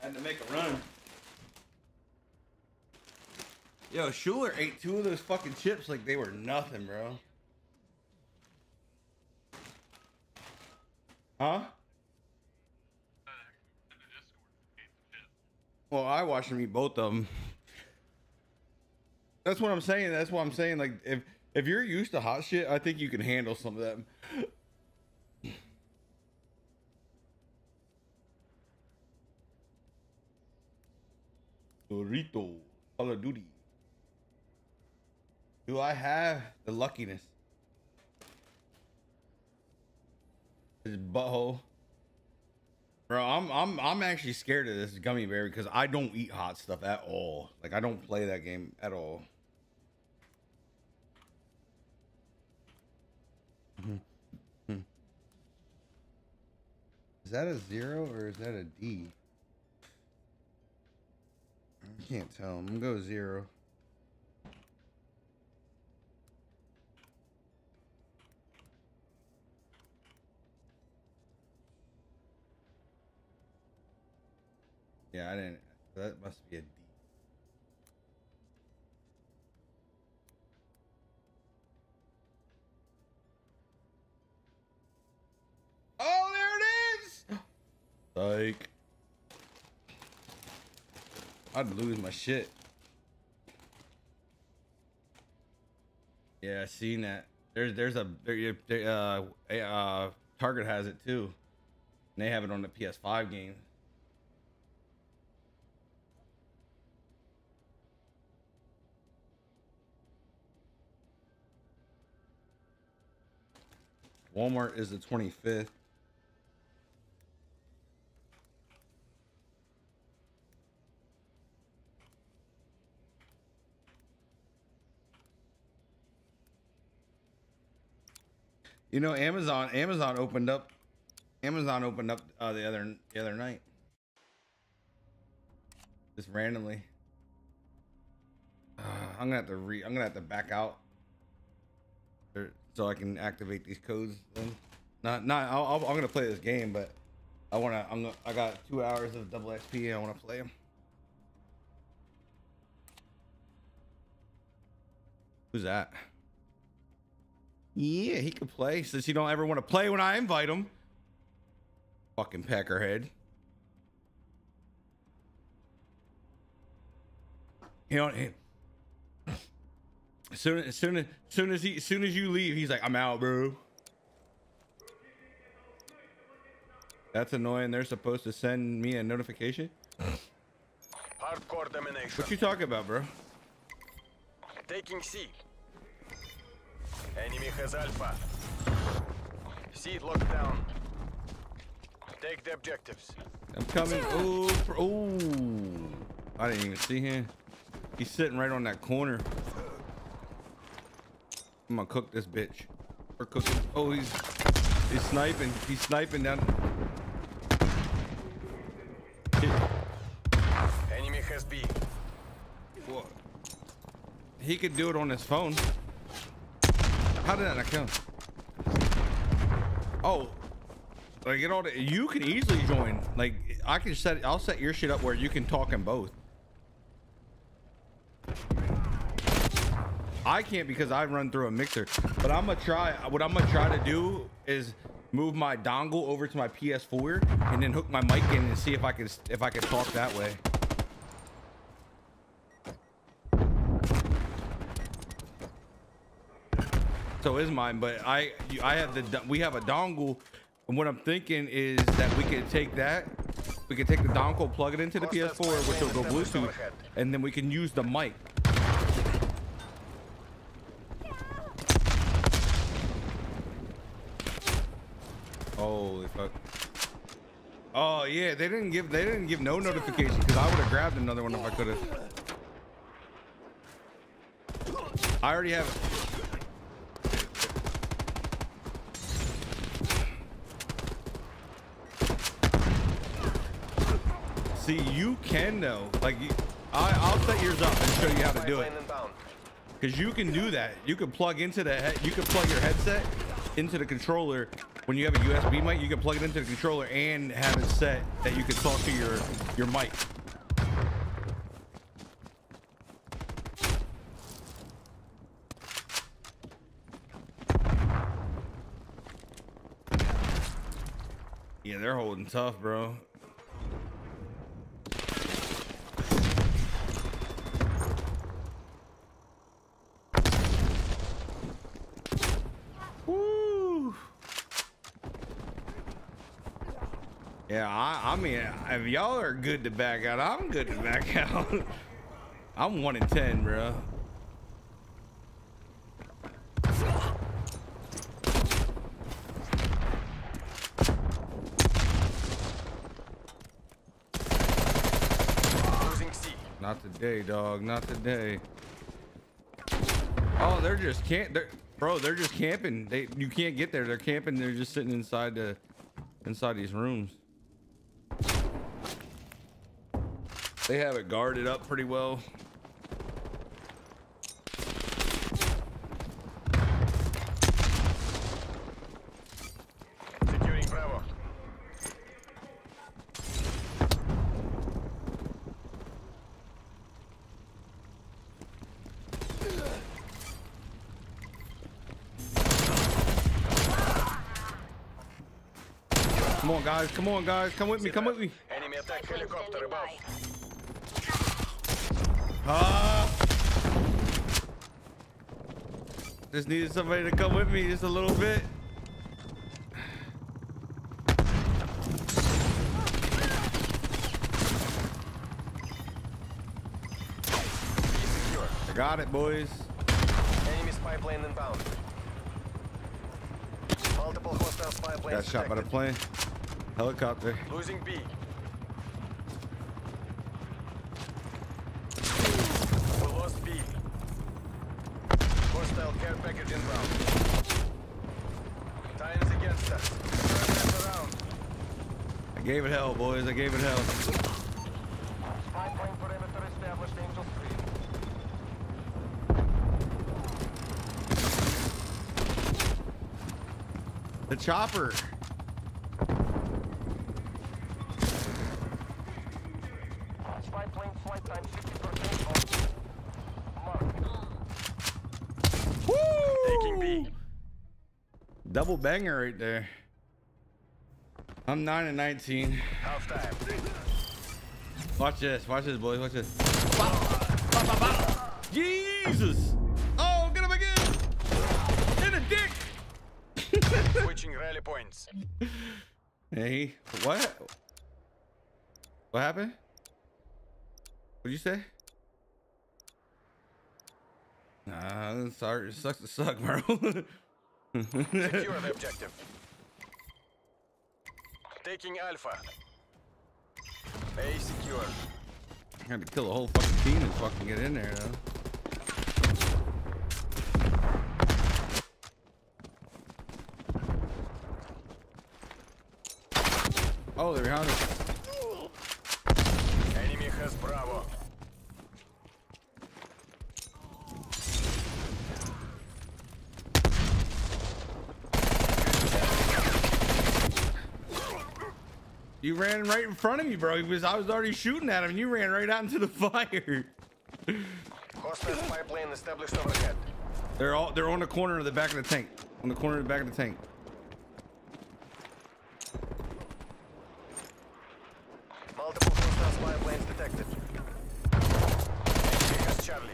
Had to make a run. Yo, Schuler ate two of those fucking chips like they were nothing, bro. Huh? Well, I watched him eat both of them. That's what I'm saying. That's what I'm saying. Like, if if you're used to hot shit, I think you can handle some of that. Dorito, Call of Duty. Do I have the luckiness? This butthole. Bro, I'm I'm I'm actually scared of this gummy bear because I don't eat hot stuff at all. Like I don't play that game at all. Hmm. Hmm. Hmm. Is that a zero or is that a D? Can't tell. I'm gonna go zero. Yeah, I didn't. That must be a D. Oh, there it is. Like, I'd lose my shit. Yeah, I seen that. There's there's a there, there, uh, a, uh Target has it too. And they have it on the PS5 game. Walmart is the 25th. You know, Amazon Amazon opened up Amazon opened up uh, the other the other night. Just randomly. Uh, I'm gonna have to re. I'm gonna have to back out, so I can activate these codes. Then, not not. I'll, I'm gonna play this game, but I wanna. I'm. Gonna, I got two hours of double XP. I wanna play them. Who's that? Yeah, he could play. Since he don't ever want to play when I invite him. Fucking peckerhead. You know, he- as soon as soon as soon as he as soon as you leave, he's like, "I'm out, bro." That's annoying. They're supposed to send me a notification. Hardcore domination. What you talking about, bro? Taking C. Enemy has Alpha. C locked down. Take the objectives. I'm coming. Oh, oh! I didn't even see him. He's sitting right on that corner. I'm gonna cook this bitch. We're cooking. Oh, he's he's sniping. He's sniping down. Enemy has B. What? He could do it on his phone. How did that not kill? Oh, like it all. You can easily join. Like I can set. I'll set your shit up where you can talk in both. I can't because I run through a mixer. But I'm gonna try. What I'm gonna try to do is move my dongle over to my PS4 and then hook my mic in and see if I can if I can talk that way. So is mine, but I I have the we have a dongle, and what I'm thinking is that we could take that, we could take the dongle, plug it into the PS4, which will go Bluetooth, and then we can use the mic. Oh, Holy fuck! Oh yeah, they didn't give they didn't give no notification because I would have grabbed another one if I could have. I already have See, you can though. Like, I, I'll set yours up and show you how to do it. Because you can do that. You can plug into the. You can plug your headset into the controller. When you have a USB mic, you can plug it into the controller and have it set that you can talk to your your mic. Yeah, they're holding tough, bro. Yeah, I, I mean, if y'all are good to back out, I'm good to back out. I'm one in ten, bro. Not today, dog. Not today. Oh, they're just can't. They're, bro, they're just camping. They you can't get there. They're camping. They're just sitting inside the inside these rooms. They have it guarded up pretty well. Come on, guys. Come on, guys. Come with me. Come with me. Helicopter above. Ah! Just needed somebody to come with me just a little bit. I got it, boys. Enemy spy plane inbound. Multiple hostile spy planes Got shot by the plane. Helicopter. Losing B. We lost B. Hostile care package inbound. Time's against us. Turn that around. I gave it hell, boys. I gave it hell. Spy plane perimeter established. Angel screen. The chopper. Spy plane flight time 50% Mark. Taking B. Double banger right there. I'm 9 and 19. Half time. Watch this. Watch this, boys. Watch this. Jesus. Oh, get him again. In the dick. Switching rally points. Hey, what? What happened? What'd you say? Nah, sorry. It sucks to suck, bro. Secure the objective. Taking Alpha. A secure. I had to kill a whole fucking team and fucking get in there, though. Oh, they're behind us. Enemy has Bravo. You ran right in front of me, bro. He was, I was already shooting at him, and you ran right out into the fire. Hostile spy plane established overhead. They're all they're on the corner of the back of the tank. On the corner of the back of the tank. Multiple hostile spy planes detected. Enemy has Charlie.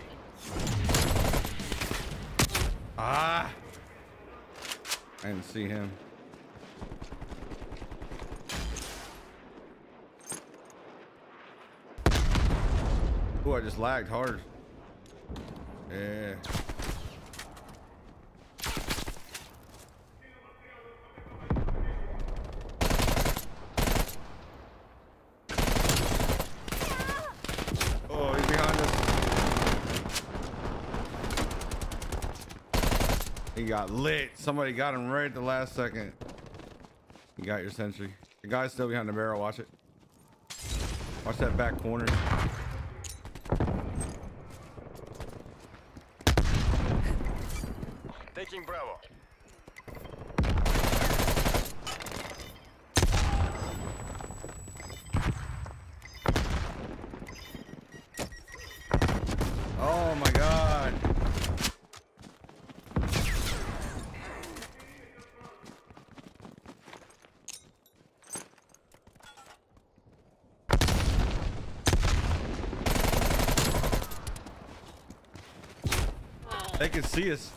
Ah! I didn't see him. Oh, I just lagged hard. Yeah. Oh, he's behind us. He got lit. Somebody got him right at the last second. You got your sentry. The guy's still behind the barrel. Watch it. Watch that back corner. Taking Bravo. Oh my god. They can see us.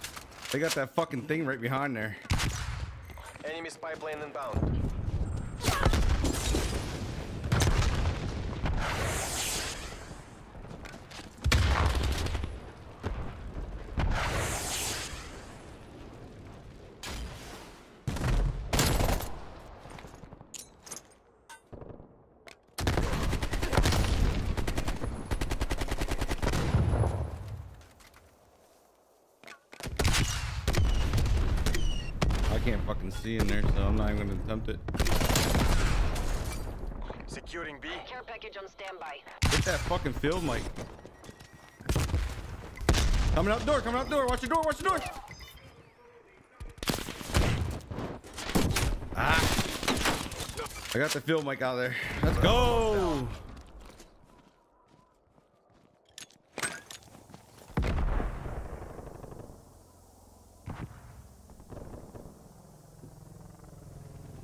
They got that fucking thing right behind there. Enemy spy plane inbound. I can't see in there, so I'm not even gonna attempt it. Securing B. Care package on standby. Get that fucking field mic. Coming out door, coming out door. Watch the door, watch the door. Ah. I got the field mic out there. Let's go.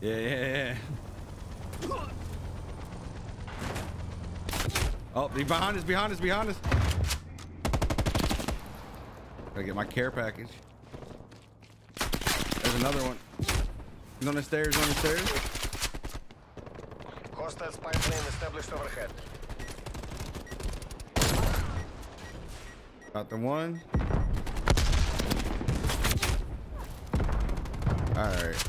Yeah, yeah, yeah. Oh, he's behind us, behind us, behind us. Gotta get my care package. There's another one. He's on the stairs, on the stairs. Hostile spy plane established overhead. Got the one. Alright.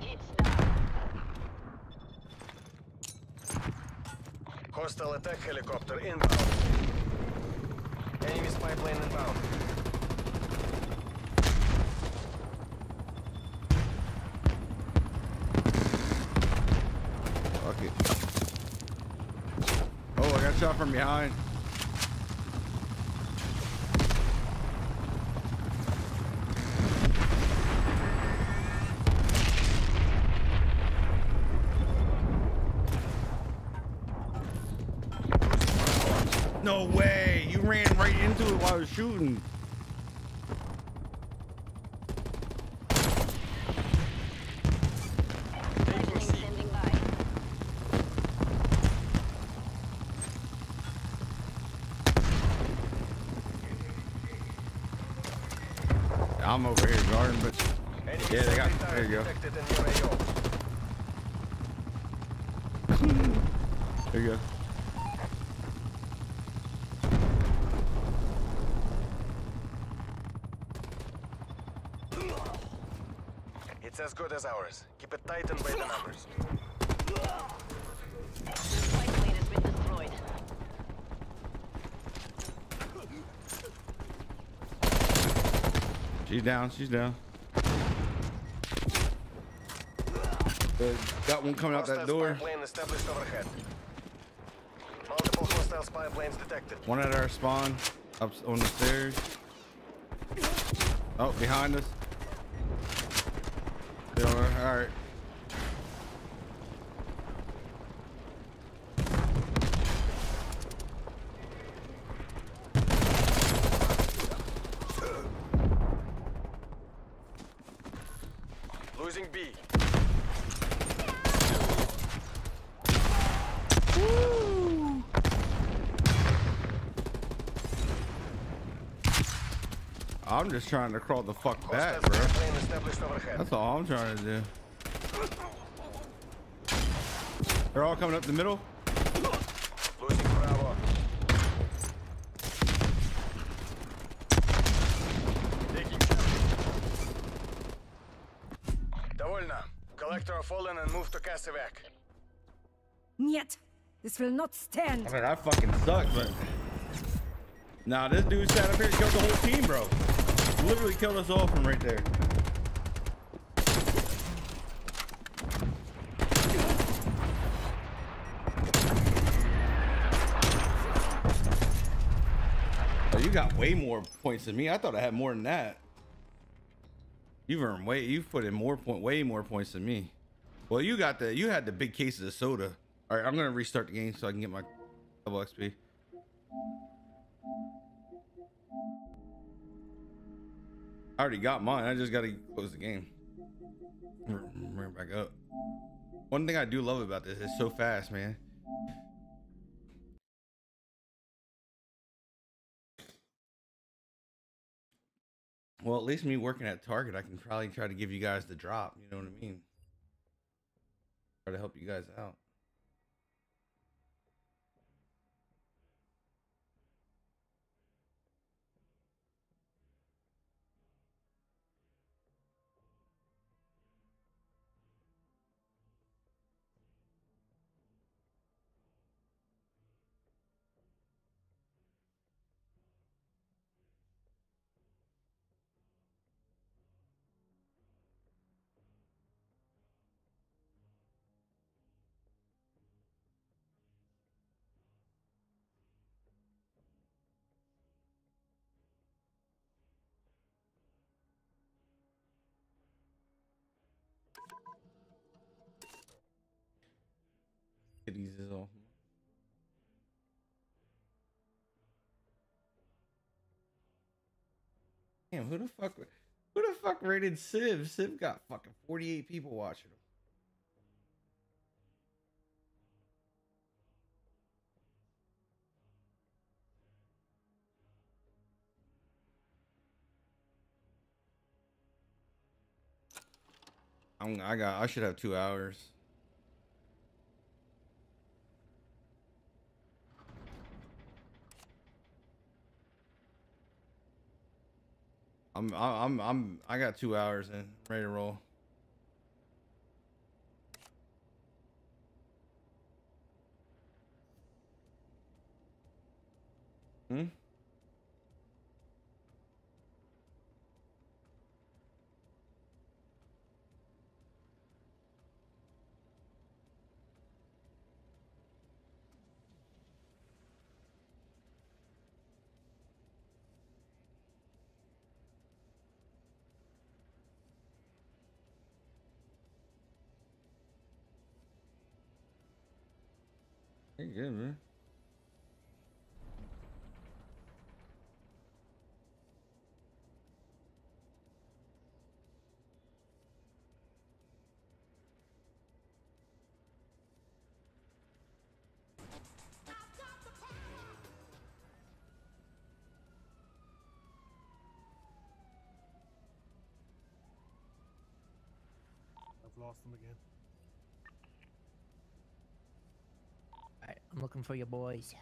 Hits down. Hostile attack helicopter inbound. Enemy spy plane inbound. Fuck. Oh, I got shot from behind. No way! You ran right was shooting. I'm over here guarding, but Yeah, they got- there you go. detected in your AO. there you go. It's as good as ours. Keep it tight and weigh the numbers. Spy plane has been destroyed. She's down. She's down. Uh, got one coming out that door. spy plane established overhead. Multiple hostile spy planes detected. One at our spawn, up on the stairs. Oh, behind us. Still, all right. Losing B. I'm just trying to crawl the fuck back, bro. That's all I'm trying to do. They're all coming up the middle. Losing Bravo. Довольно. Collect our fallen and move to CASEVAC. Нет. This will not stand. I mean, I fucking suck, but... Nah, this dude sat up here and killed the whole team, bro. Literally killed us all from right there. Oh, you got way more points than me. I thought I had more than that. You've earned way. You've put in more point, way more points than me. Well, you got the. You had the big cases of soda. All right, I'm gonna restart the game so I can get my double XP. I already got mine. I just gotta close the game. Bring it back up. One thing I do love about this is so fast, man. Well, at least me working at Target, I can probably try to give you guys the drop. You know what I mean? Try to help you guys out. is off. Damn, who the fuck, who the fuck rated Civ? Civ got fucking 48 people watching him. I'm, I got. I should have two hours. I'm. I- I'm. I'm. I got two hours in. Ready to roll. Hmm. You're good, man. I've lost them again. I'm looking for your boys.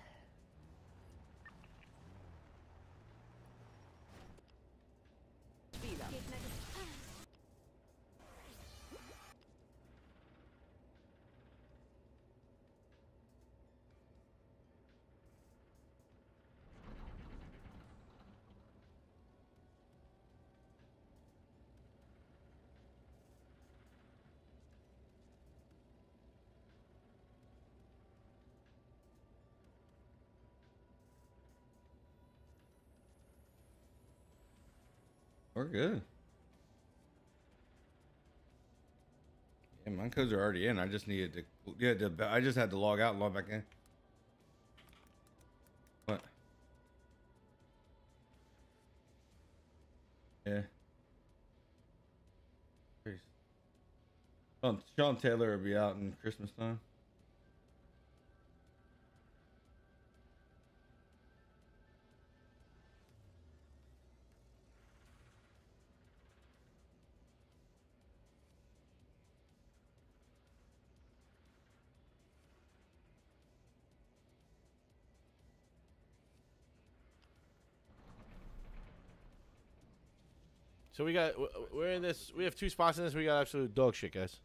We're good. Yeah, my codes are already in. I just needed to. Yeah, the, I just had to log out and log back in. What? Yeah. Sean, Sean Taylor will be out in Christmas time. So we got we're in this. We have two spots in this. We got absolute dog shit, guys.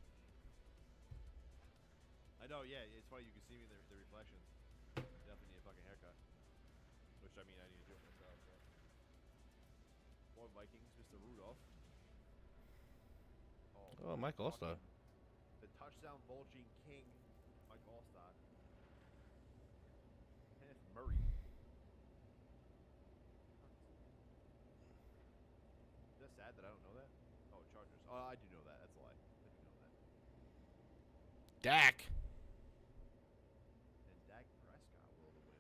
I know, yeah. It's funny you can see me the, the reflections. Definitely need a fucking haircut. Which I mean, I need to do it myself. So. More Vikings, Mr. Rudolph. Oh, Mike Alstott. The touchdown bulging king, Mike Alstott. Kenneth Murray. Is that sad that I don't know that? Oh, Chargers. Oh, I do know that. That's a lie. I do know that. Dak. And Dak Prescott will win.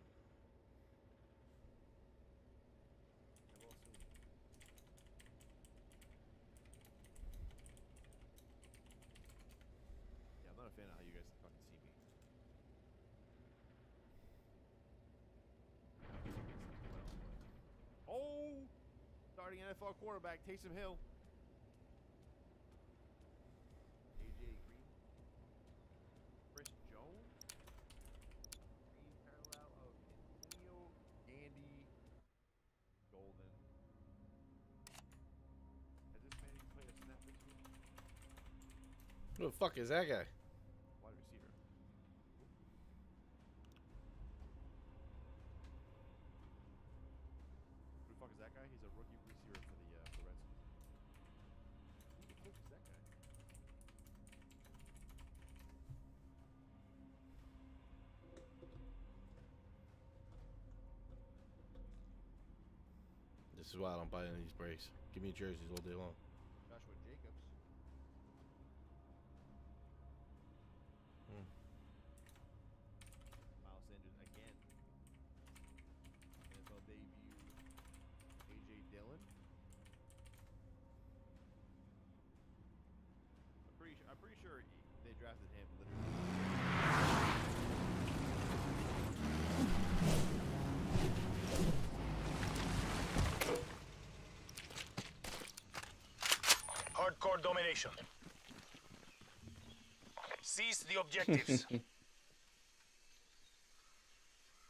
Yeah, I'm not a fan of how you guys fucking see me. Oh! Starting NFL quarterback, Taysom Hill. AJ Green. Chris Jones. Green parallel of Antonio Andy Golden. Has this man even played a snap this week? Who the fuck is that guy? Wide receiver. Who the fuck is that guy? He's a rookie receiver for the uh, for the Redskins. Who the fuck is that guy? This is why I don't buy any of these breaks. Give me jerseys all day long. Joshua Jacobs. Hmm. Miles Sanders again. NFL debut. AJ Dillon. pretty sure he- they drafted him literally. Hardcore domination. Seize the objectives.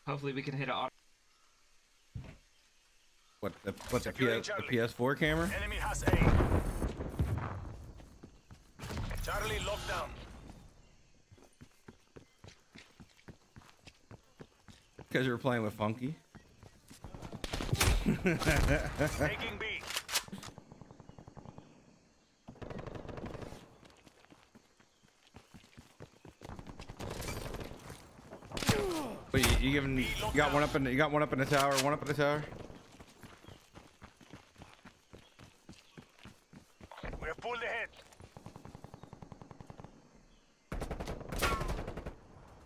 Hopefully we can hit it. What the what the, Securing PS, the Charlie. PS4 camera? Enemy has A. Charlie locked down. Because you were playing with Funky. Taking B. But you, you giving you got one up in the, you got one up in the tower, one up in the tower. We have pulled ahead.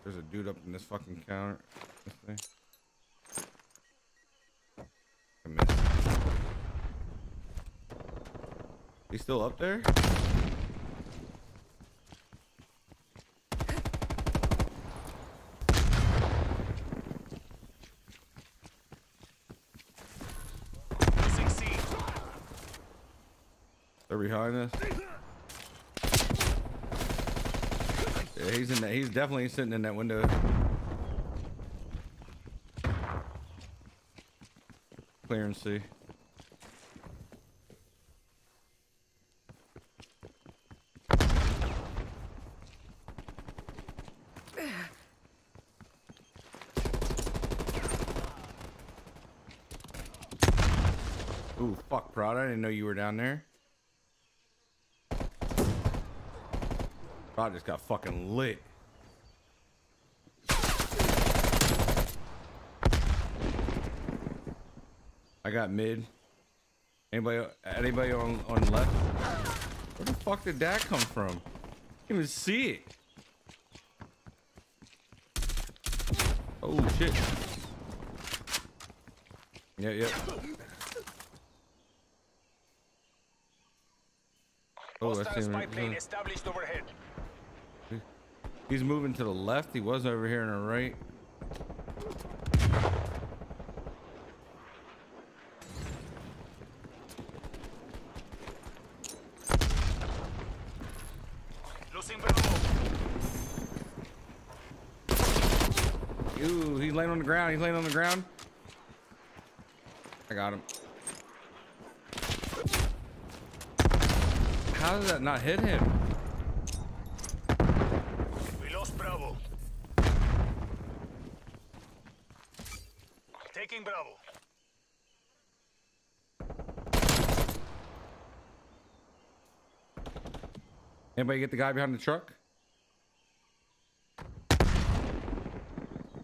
There's a dude up in this fucking counter. This thing. I missed. He's still up there? Losing C. They're behind us. Yeah, he's in that. He's definitely sitting in that window. Clear and see. Ooh, fuck, Prada. I didn't know you were down there. Prada just got fucking lit. I got mid. Anybody anybody on, on left? Where the fuck did that come from? Didn't even see it. Oh shit. Yeah, yeah. Oh, that's him. spy plane established overhead. He's moving to the left. He was over here on the right. Ooh, he's laying on the ground. He's laying on the ground. I got him. How did that not hit him? We lost Bravo. Taking Bravo. Anybody get the guy behind the truck?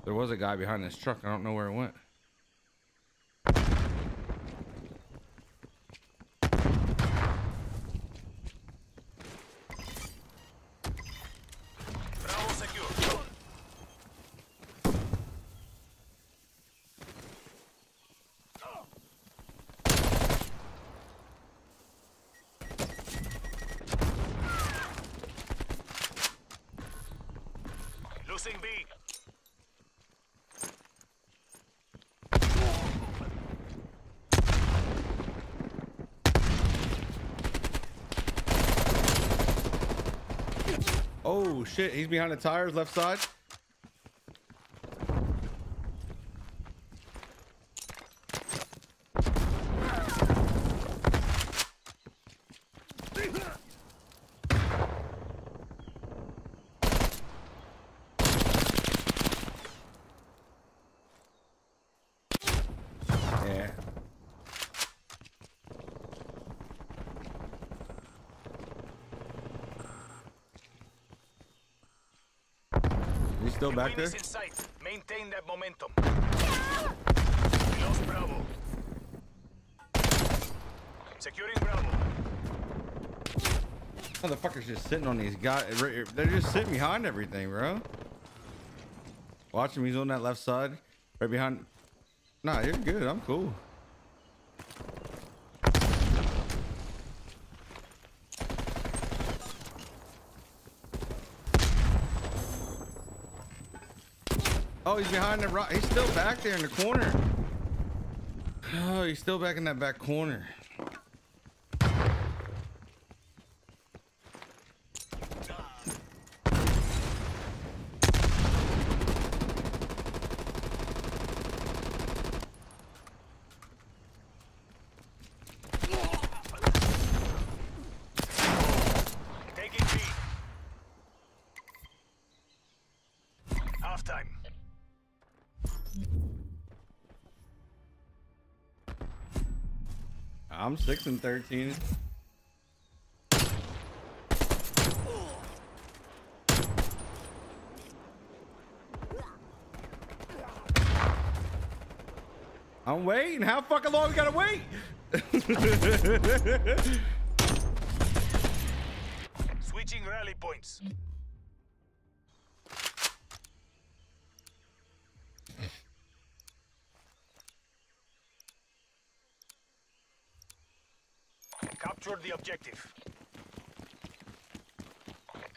There was a guy behind this truck. I don't know where it went. Bravo secure. Losing B. Oh shit, he's behind the tires, left side. Yeah. He's still back Win there? is in sight. Maintain that momentum. We lost Bravo. Securing Bravo. Motherfuckers just sitting on these guys. They're just sitting behind everything, bro. Watch him. He's on that left side. Right behind. Nah, you're good. I'm cool. Oh, he's behind the rock. He's still back there in the corner. Oh, he's still back in that back corner. I'm six and thirteen. I'm waiting. How fucking long we gotta wait? Switching rally points. Captured the objective.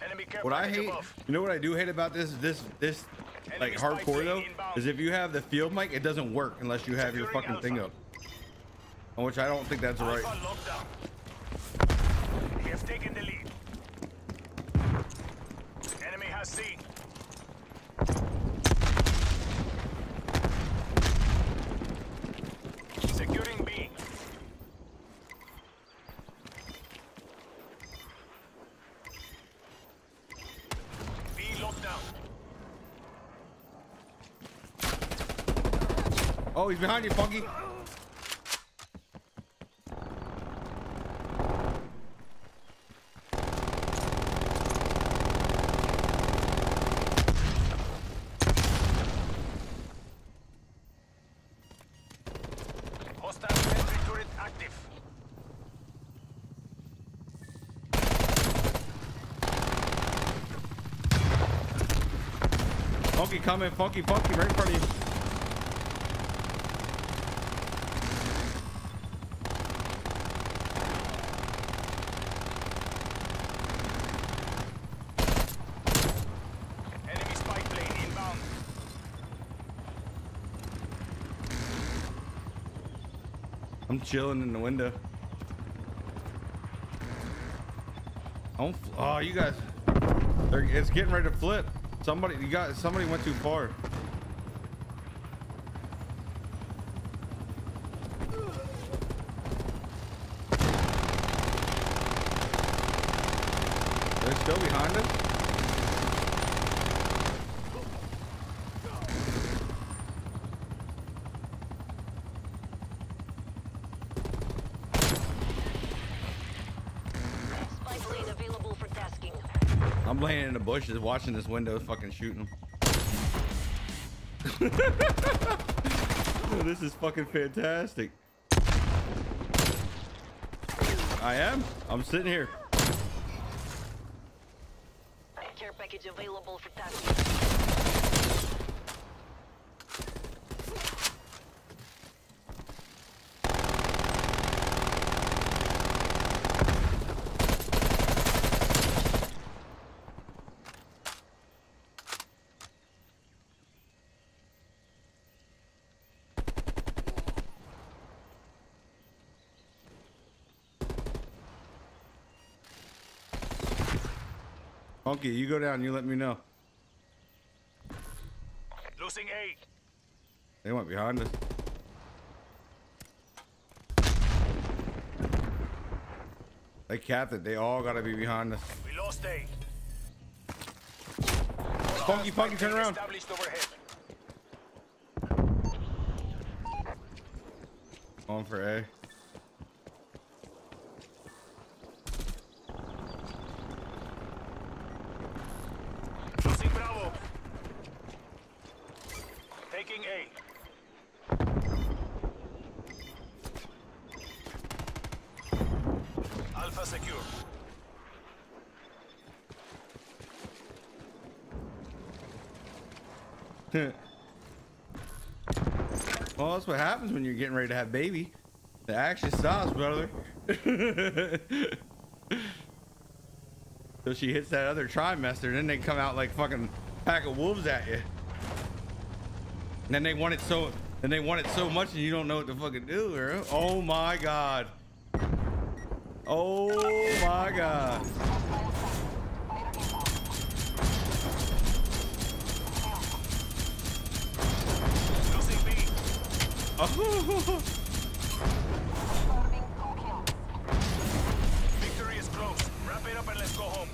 Enemy what I hate, above. you know what I do hate about this, this, this, like Enemy spy hardcore though, inbound. is if you have the field mic, it doesn't work unless you have your Securing fucking thing up. Which I don't think that's right. Alpha lockdown. We have taken the lead. Enemy has C. Securing B. B lockdown. Oh, he's behind you, Funky. Hostile sentry turret active. Funky coming, Funky, Funky, right in front of you. Chilling in the window. Don't. Oh, you guys. It's getting ready to flip. Somebody, you got. Somebody went too far. They're still behind us. Spy plane available for tasking. Bushes watching this window fucking shooting this is fucking fantastic. I am. I'm sitting here. Care package available for tasking. Funky, you go down. You let me know. Losing A. They went behind us. They capped it. They all gotta be behind us. We lost A. Funky, funky, turn around. On for A. Losing Bravo. Taking A. Alpha secure. Well, that's what happens when you're getting ready to have baby. The action stops, brother. so she hits that other trimester, and then they come out like fucking pack of wolves at you. And then they want it so, and they want it so much, and you don't know what to fucking do, bro. Oh my god. Oh my god. Losing B. Oh. Victory is close. Wrap it up and let's go home.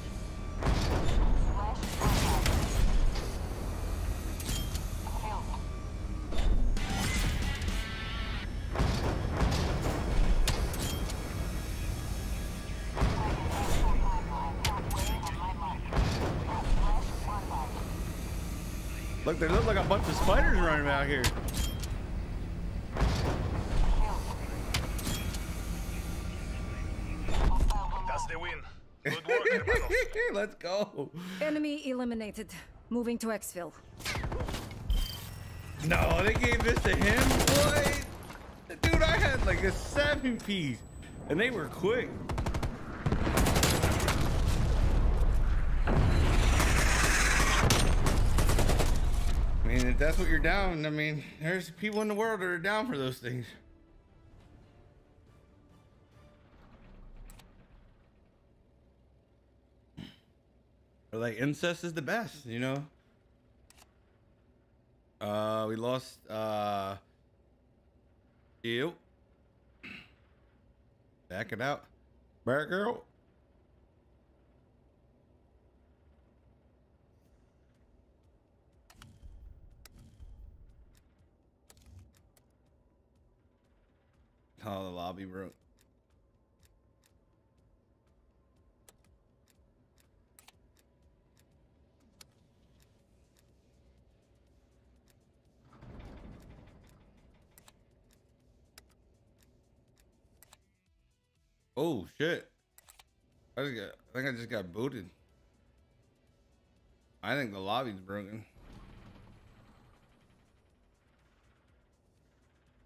Look, they look like a bunch of spiders running out here. That's the win. Good work, hermanos. Let's. Enemy eliminated. Moving to exfil. No, they gave this to him. What? Dude, I had like a seven piece, and they were quick. I mean, if that's what you're down, I mean, there's people in the world that are down for those things. Like incest is the best, you know. Uh, we lost. Uh, you. Back it out, bear girl. Oh, the lobby broke. Oh shit! I just got. I think I just got booted. I think the lobby's broken.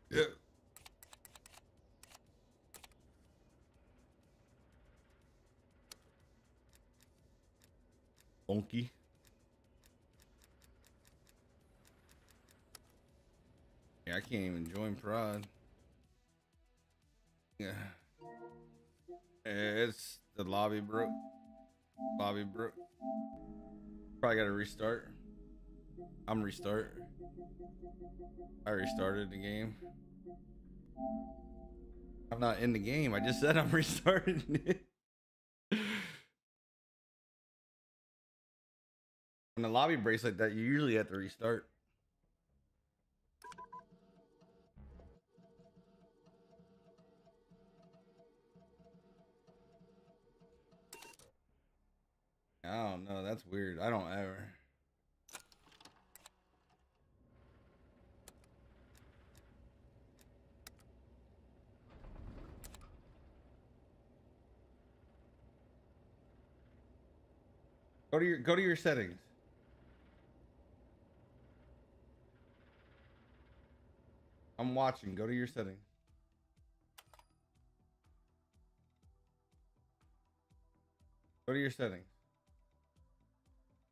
Yeah. Bonky. Yeah, I can't even join Prod. Yeah. It's the lobby broke. Lobby broke. Probably gotta restart. I'm restart. I restarted the game. I'm not in the game. I just said I'm restarting it. When the lobby breaks like that, you usually have to restart. Oh, I don't know. That's weird. I don't ever. Go to your go to your settings. I'm watching. Go to your settings. Go to your settings.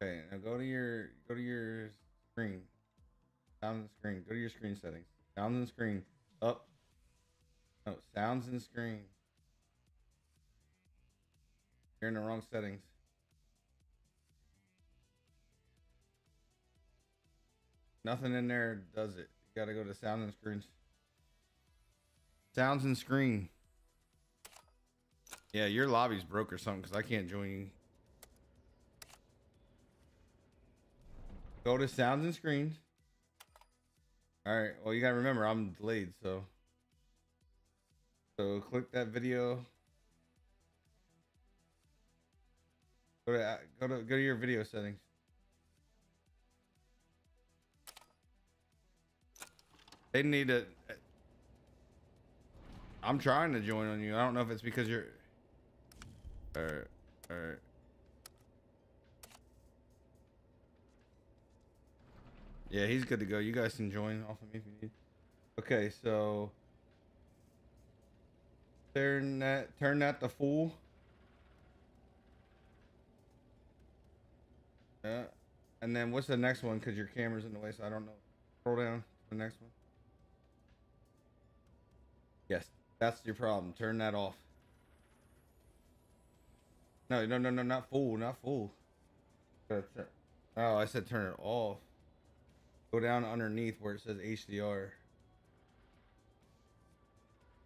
Okay, now go to your go to your screen. Sound and screen. Go to your screen settings. Sound and screen. Up. No, sounds and screen. You're in the wrong settings. Nothing in there does it. You gotta go to sound and screens. Sounds and screen. Yeah, your lobby's broke or something because I can't join you. Go to sounds and screens. All right. Well, you gotta remember I'm delayed, so so click that video. Go to go to go to your video settings. They need to. I'm trying to join on you. I don't know if it's because you're. Alright, alright. Yeah, he's good to go. You guys can join off of me if you need. Okay, so turn that turn that the full. Yeah, and then what's the next one? Because your camera's in the way, so I don't know. Scroll down to the next one. Yes, that's your problem. Turn that off. No, no, no, no, not full, not. Gotta Oh, I said turn it off. Go down underneath where it says HDR.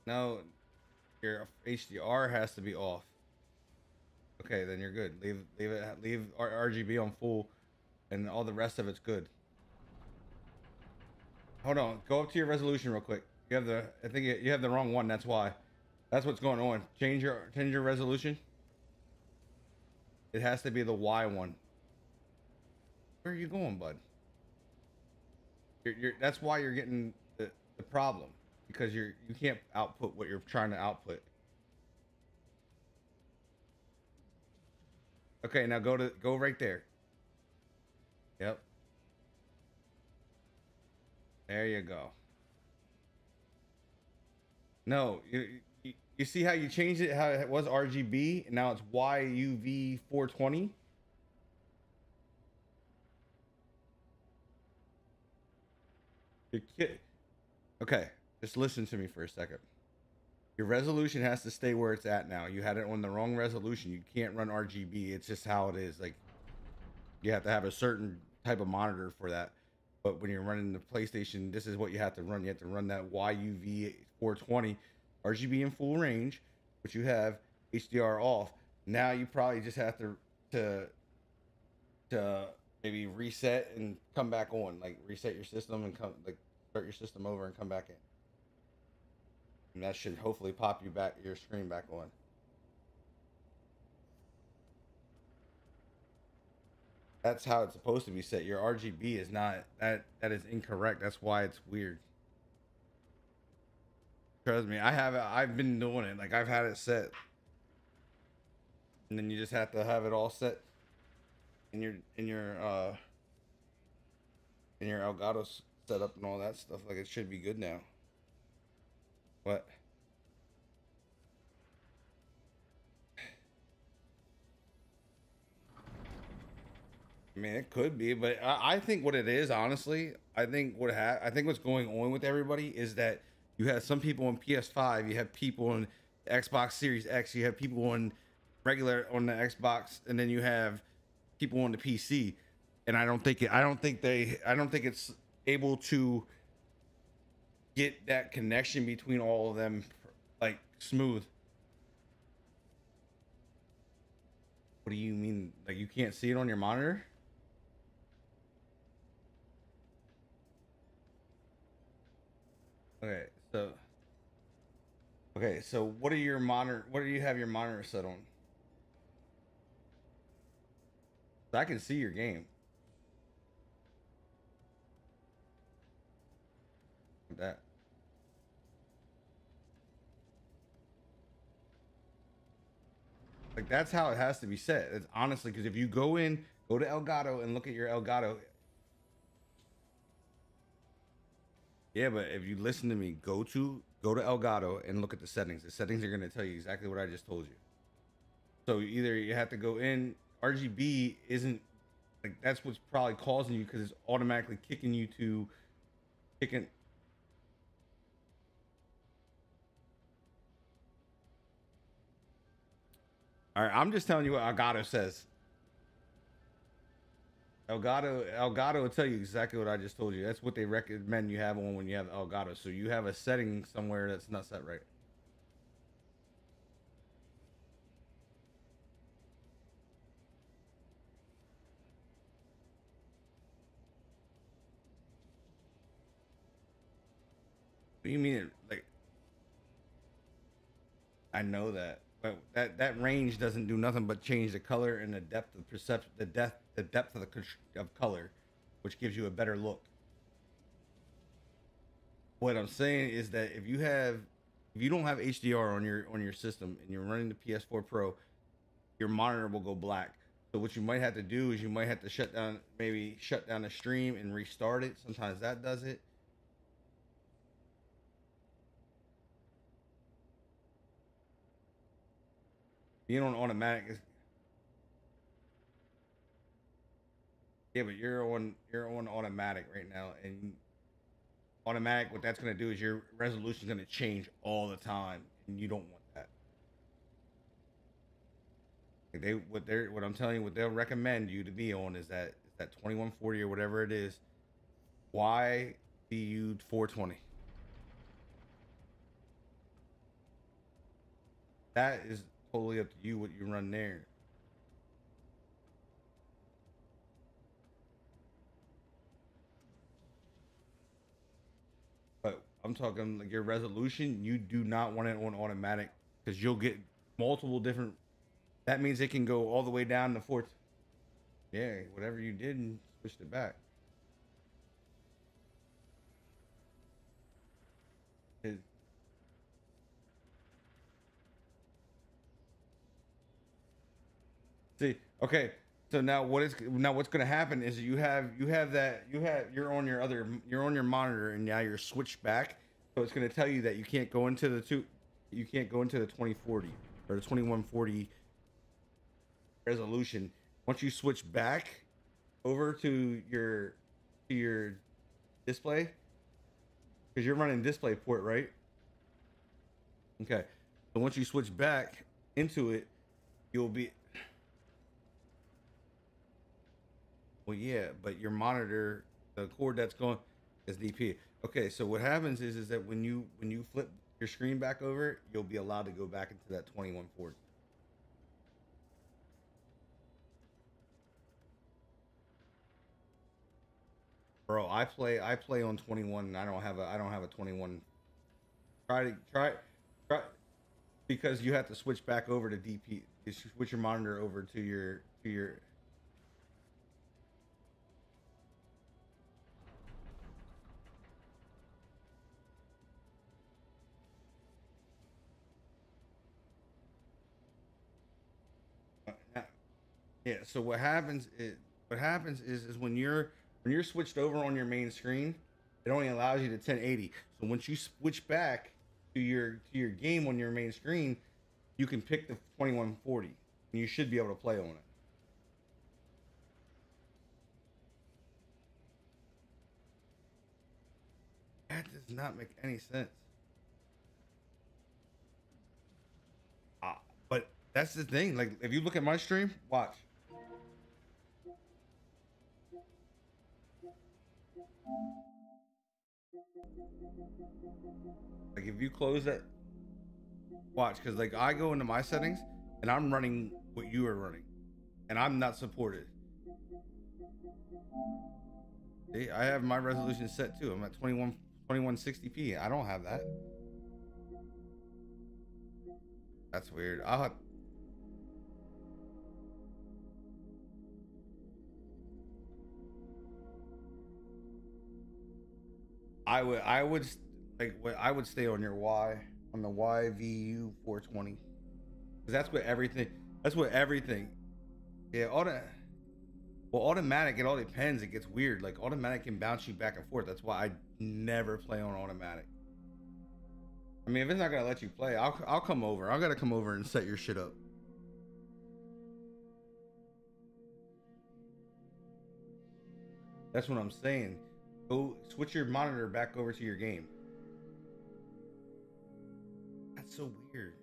No, your HDR has to be off. Okay, then you're good. Leave, leave it, leave RGB on full, and all the rest of it's good. Hold on, go up to your resolution real quick. You have the, I think you have the wrong one. That's why. That's what's going on. Change your, change your resolution. It has to be the Y one. Where are you going, bud? You're, you're, that's why you're getting the, the problem because you're you can't output what you're trying to output. Okay, now go to go right there. Yep. There you go. No, you, you you see how you changed it? How it was RGB, and now it's YUV 420. Your kid. Okay, just listen to me for a second. Your resolution has to stay where it's at now. You had it on the wrong resolution. You can't run RGB. It's just how it is. Like you have to have a certain type of monitor for that. But when you're running the PlayStation, this is what you have to run. You have to run that YUV 420 RGB in full range, which you have HDR off. Now you probably just have to to to maybe reset and come back on, like reset your system and come like start your system over and come back in. And that should hopefully pop you back your screen back on. That's how it's supposed to be set. Your RGB is not that that is incorrect. That's why it's weird. Trust me, I have I've been doing it. Like I've had it set. And then you just have to have it all set in your in your uh in your Elgato setup and all that stuff. Like it should be good now. What? I mean, it could be, but I, I think what it is, honestly, I think what ha- I think what's going on with everybody is that you have some people on PS5, you have people on Xbox Series X, you have people on regular on the Xbox, and then you have people on the PC. And I don't think it. I don't think they. I don't think it's able to get that connection between all of them like smooth. What do you mean? Like you can't see it on your monitor? Okay, so Okay, so what are your monitor what do you have your monitor set on? I can see your game. Like That. Like that's how it has to be set. It's honestly because if you go in, go to Elgato and look at your Elgato. Yeah, but if you listen to me, go to go to Elgato and look at the settings. The settings are gonna tell you exactly what I just told you. So either you have to go in RGB isn't like that's what's probably causing you because it's automatically kicking you to kicking All right, I'm just telling you what Elgato says. Elgato, Elgato will tell you exactly what I just told you. That's what they recommend you have on when you have Elgato. So you have a setting somewhere that's not set right. Do you mean? Like, I know that, but that that range doesn't do nothing but change the color and the depth of perception, the depth, the depth of the of color, which gives you a better look. What I'm saying is that if you have, if you don't have HDR on your on your system and you're running the PS4 Pro, your monitor will go black. So what you might have to do is you might have to shut down, maybe shut down the stream and restart it. Sometimes that does it. Being on automatic yeah, but you're on you're on automatic right now, and automatic, what that's gonna do is your resolution's gonna change all the time, and you don't want that. Like they what they're what I'm telling you, what they'll recommend you to be on is that is that 2140 or whatever it is. Why be you 420? That is totally up to you what you run there. But I'm talking like your resolution, you do not want it on automatic because you'll get multiple different. That means it can go all the way down to fourth. Yeah, whatever you did and switched it back. Okay. So now what is now what's going to happen is you have you have that you have you're on your other you're on your monitor and now you're switched back. So it's going to tell you that you can't go into the two you can't go into the 2040 or the 2140 resolution. Once you switch back over to your to your display because you're running display port, right? Okay. So once you switch back into it, you'll be Well, yeah, but your monitor, the cord that's going is DP. Okay, so what happens is is that when you when you flip your screen back over, you'll be allowed to go back into that 2140. Bro, I play I play on 21 and I don't have a I don't have a 21. Try to try try because you have to switch back over to DP. You switch your monitor over to your to your Yeah. So what happens is what happens is is when you're when you're switched over on your main screen, it only allows you to 1080. So once you switch back to your to your game on your main screen, you can pick the 2140, and you should be able to play on it. That does not make any sense. Ah, but that's the thing. Like, if you look at my stream, watch. Like, if you close it, watch, because like I go into my settings and I'm running what you are running, and I'm not supported. See, I have my resolution set too. I'm at 21 2160p. I don't have that. That's weird. I'll have, I would I would like I would stay on your Y on the YVU 420 because that's what everything that's what everything yeah auto well automatic it all depends it gets weird like automatic can bounce you back and forth that's why I never play on automatic. I mean if it's not gonna let you play I'll I'll come over I gotta come over and set your shit up. That's what I'm saying go switch your monitor back over to your game That's so weird.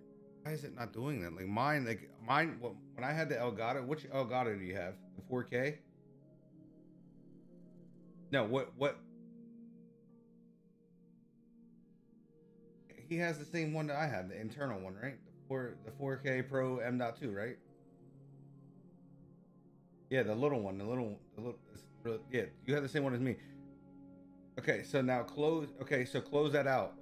Why is it not doing that? Like mine, like mine. When I had the Elgato, which Elgato do you have? The 4K? No, what what? He has the same one that I had, the internal one, right? The four, the 4K Pro M.2, right? Yeah, the little one, the little, the little. Yeah, you have the same one as me. Okay, so now close. Okay, so close that out.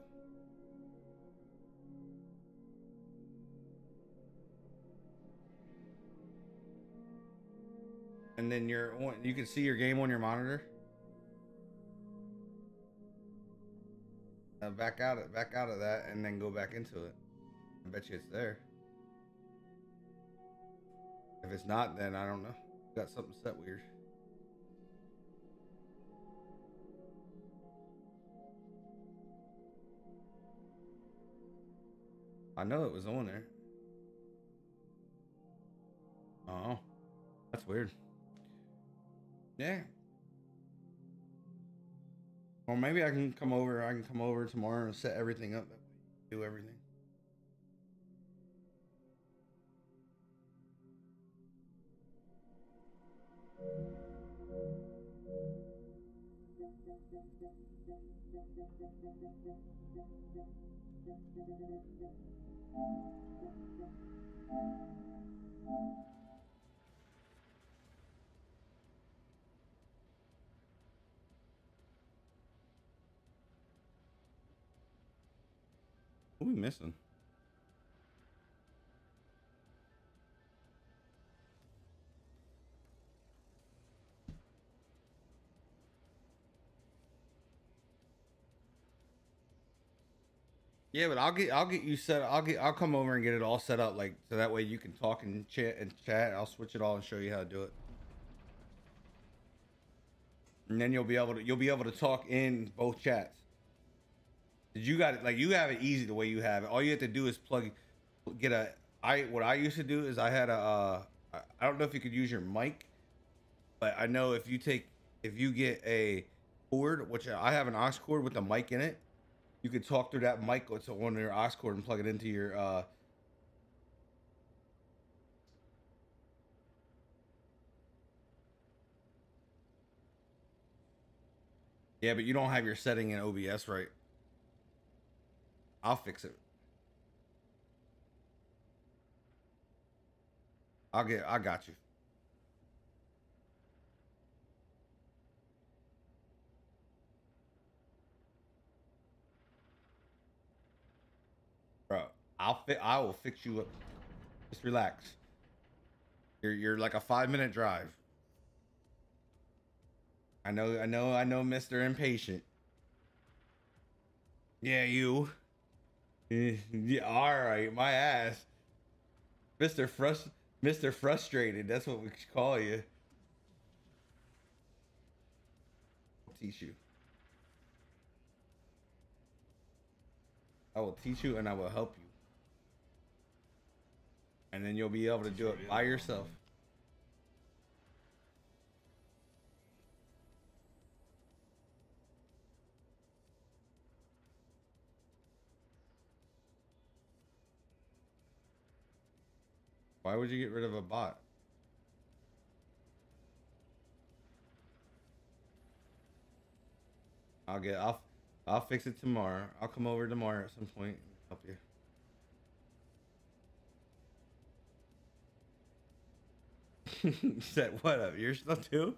and then you're on, you can see your game on your monitor. Uh, back out of back out of that and then go back into it. I bet you it's there. If it's not, then I don't know. Got something set weird. I know it was on there. Oh, that's weird. Yeah. Or maybe I can come over. I can come over tomorrow and set everything up. Do everything. What are we missing? Yeah, but I'll get I'll get you set. I'll get I'll come over and get it all set up like so that way you can talk and chat and chat. I'll switch it all and show you how to do it. And then you'll be able to you'll be able to talk in both chats. You got it like you have it easy the way you have it. All you have to do is plug get a I what I used to do is I had a uh I- I don't know if you could use your mic, but I know if you take if you get a cord, which I have an aux cord with a mic in it, you could talk through that mic to one of your aux cord and plug it into your uh Yeah, but you don't have your setting in OBS right. I'll fix it. I'll get I got you. Bro, I'll fi- I will fix you up. Just relax. You're you're like a 5 minute drive. I know I know I know Mr. Impatient. Yeah, you. Yeah, all right, my ass. Mr. Frust Mr. Frustrated, that's what we call you. I'll teach you. I will teach you and I will help you. And then you'll be able to do it by yourself. Why would you get rid of a bot? I'll get I'll I'll fix it tomorrow. I'll come over tomorrow at some point and help you. Set what up? Your stuff too?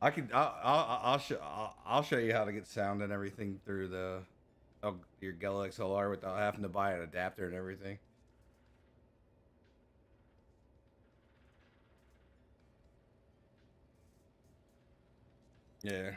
I can. I'll. I'll. I'll show. I'll, I'll show you how to get sound and everything through the oh, your GoXLR without having to buy an adapter and everything. Yeah.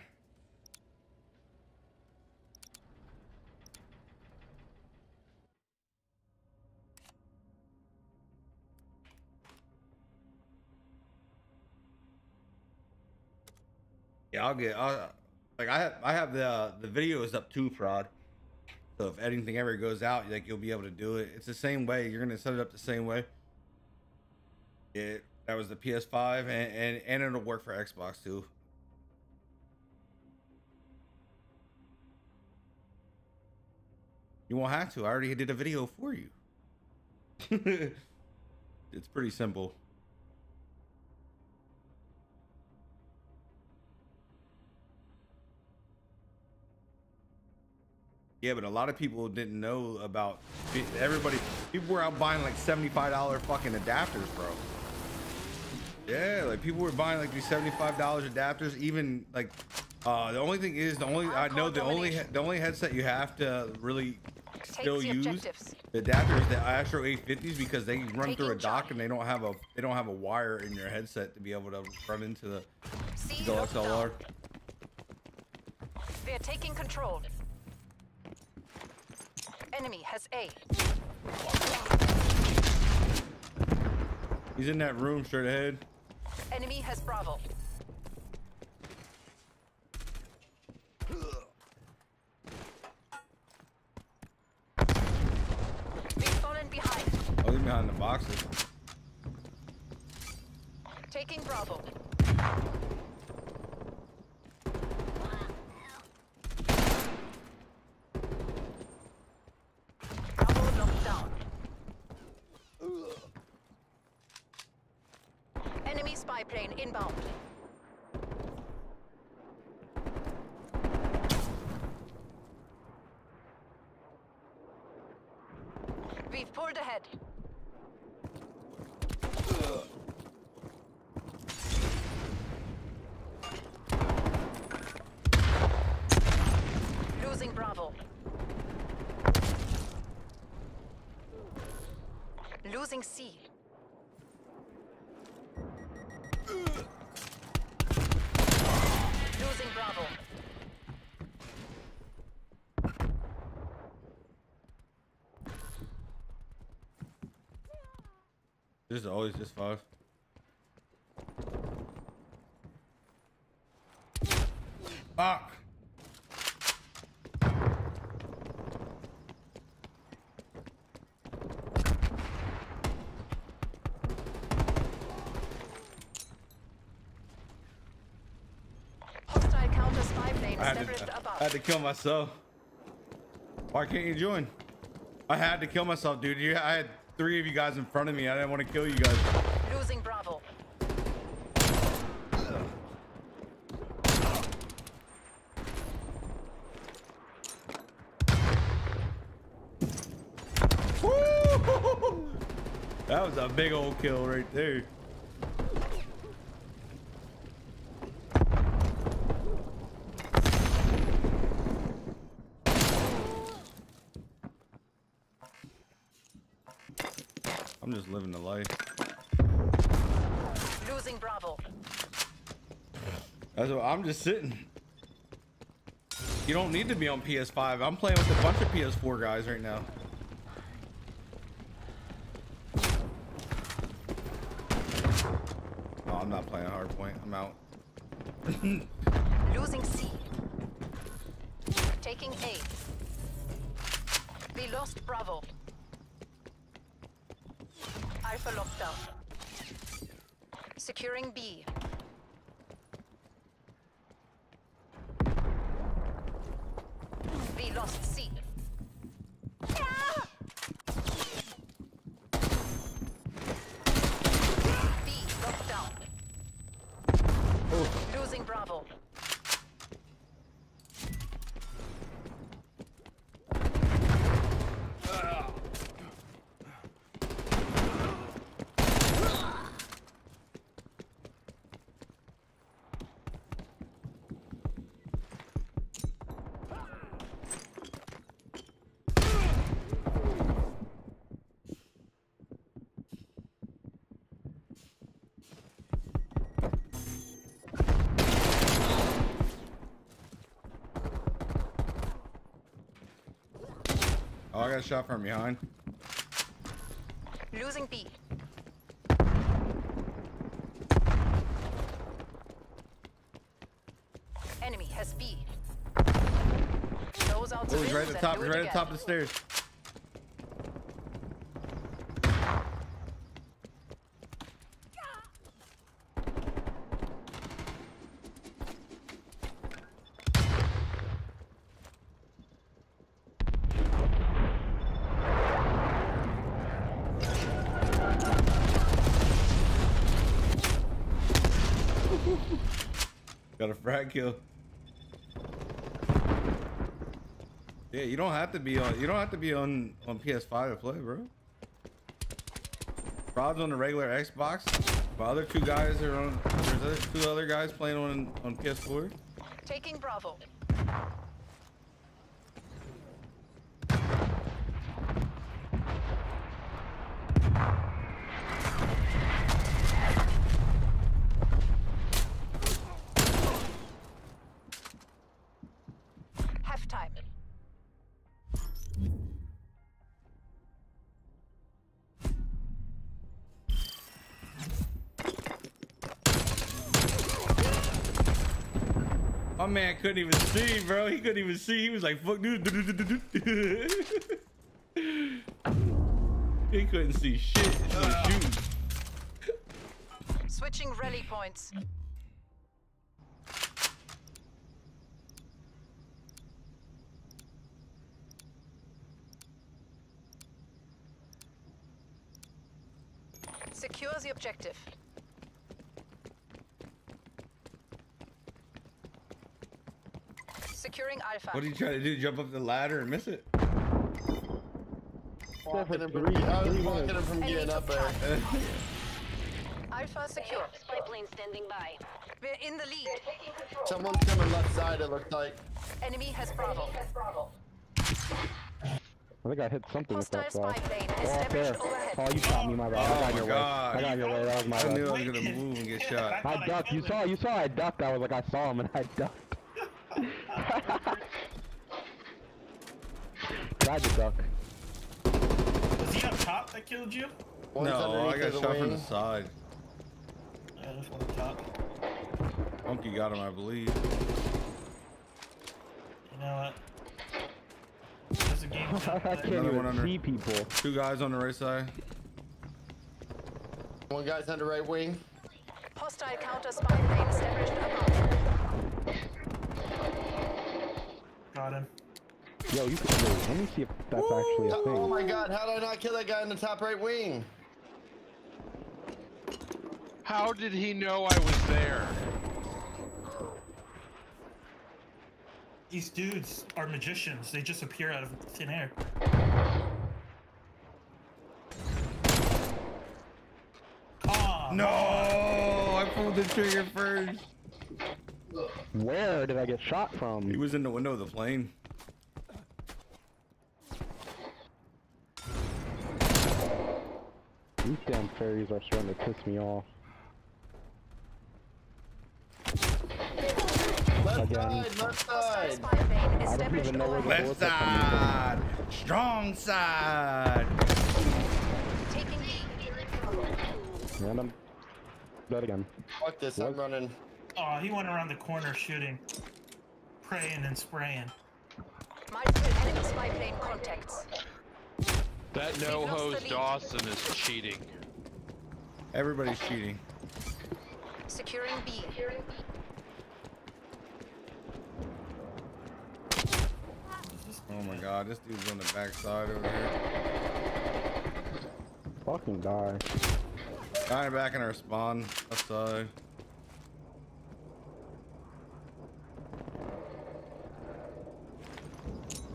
Yeah, I'll get. I'll, like I have, I have the uh, the videos up too, prod. So if anything ever goes out, like you'll be able to do it. It's the same way. You're gonna set it up the same way. It that was the PS5, and and, and it'll work for Xbox too. You won't have to. I already did a video for you. it's pretty simple. Yeah, but a lot of people didn't know about everybody. People were out buying like seventy-five dollar fucking adapters, bro. Yeah, like people were buying like these seventy-five dollars adapters. Even like, uh, the only thing is the only I know the only the only headset you have to really still use objectives. the adapter is the Astro A50s because they run through a Taking dock and they don't have a they don't have a wire in your headset to be able to run into the the XLR. They are taking control. Enemy has A. He's in that room straight ahead. Enemy has Bravo. We've fallen behind. Oh, he's behind the boxes. Taking Bravo. Spy plane inbound. We've pulled ahead. Losing Bravo. Losing C. is always just five. Fuck. Hostile counter spy plane I had, to. I had to kill myself. Why can't you join? I had to kill myself, dude. You, I had three of you guys in front of me. I didn't want to kill you guys. Losing Bravo. That was a big old kill right there. I'm just living the life. Losing Bravo. What, I'm just sitting. You don't need to be on PS5. I'm playing with a bunch of PS4 guys right now. Oh, I'm not playing Hardpoint. I'm out. Losing C. Taking A. We lost Bravo. Alpha lockdown. Securing B. We lost C. B locked down. Losing Bravo. Oh, I got shot from behind. Losing B. Enemy has B. Those out Oh, he's right at the top. He's right at the top of the stairs. A frag kill. Yeah, you don't have to be on. You don't have to be on on PS5 to play, bro. Rob's on the regular Xbox. The other two guys are on. There's other, two other guys playing on on PS4. Taking Bravo. Man couldn't even see, bro. He couldn't even see. He was like, "Fuck, dude." he couldn't see shit. He was ah. shooting. Switching rally points. Secure the objective. Securing Alpha. What are you trying to do? Jump up the ladder and miss it? Blocking him from, I was blocking him from getting up there. Alpha secure. Spy plane standing by. We're in the lead. Someone's coming left side, it looks like. Enemy has Bravo. I think I hit something with that Hostile fly. spy plane Oh, up there. Oh, you shot me, my bad. I Oh got in my your God. way. I got in your way. That was my I bad. knew I was gonna move and get shot. I ducked. You saw. You saw. I ducked. I was like, I saw him, and I ducked. Tried to duck. Was he up top that killed you? One's No, I underneath got of the shot from the side. Yeah, that's on top. Monkey got him, I believe. You know what? There's a game. I can't Another one even under. see people. Two guys on the right side. One guy's on the right wing. Hostile counter spy plane established above. Got him. Yo, you can. Wait, let me see if that's actually a Oh thing. my god, how did I not kill that guy in the top right wing? How did he know I was there? These dudes are magicians. They just appear out of thin air. Come No, I pulled the trigger first. Where did I get shot from? He was in the window of the plane. These damn fairies are starting to piss me off. Left Again. side, left side. I don't even know where the overhead. Left bullets are coming from. side, strong side. Taking B. Random. That again. Fuck this, I'm running. Oh, he went around the corner shooting, praying and spraying. Multiple enemy spy plane contacts. That no hose Dawson is cheating. Everybody's cheating. Securing B. Oh my god, this dude's on the back side over here. Fucking die. Guy back in our spawn, left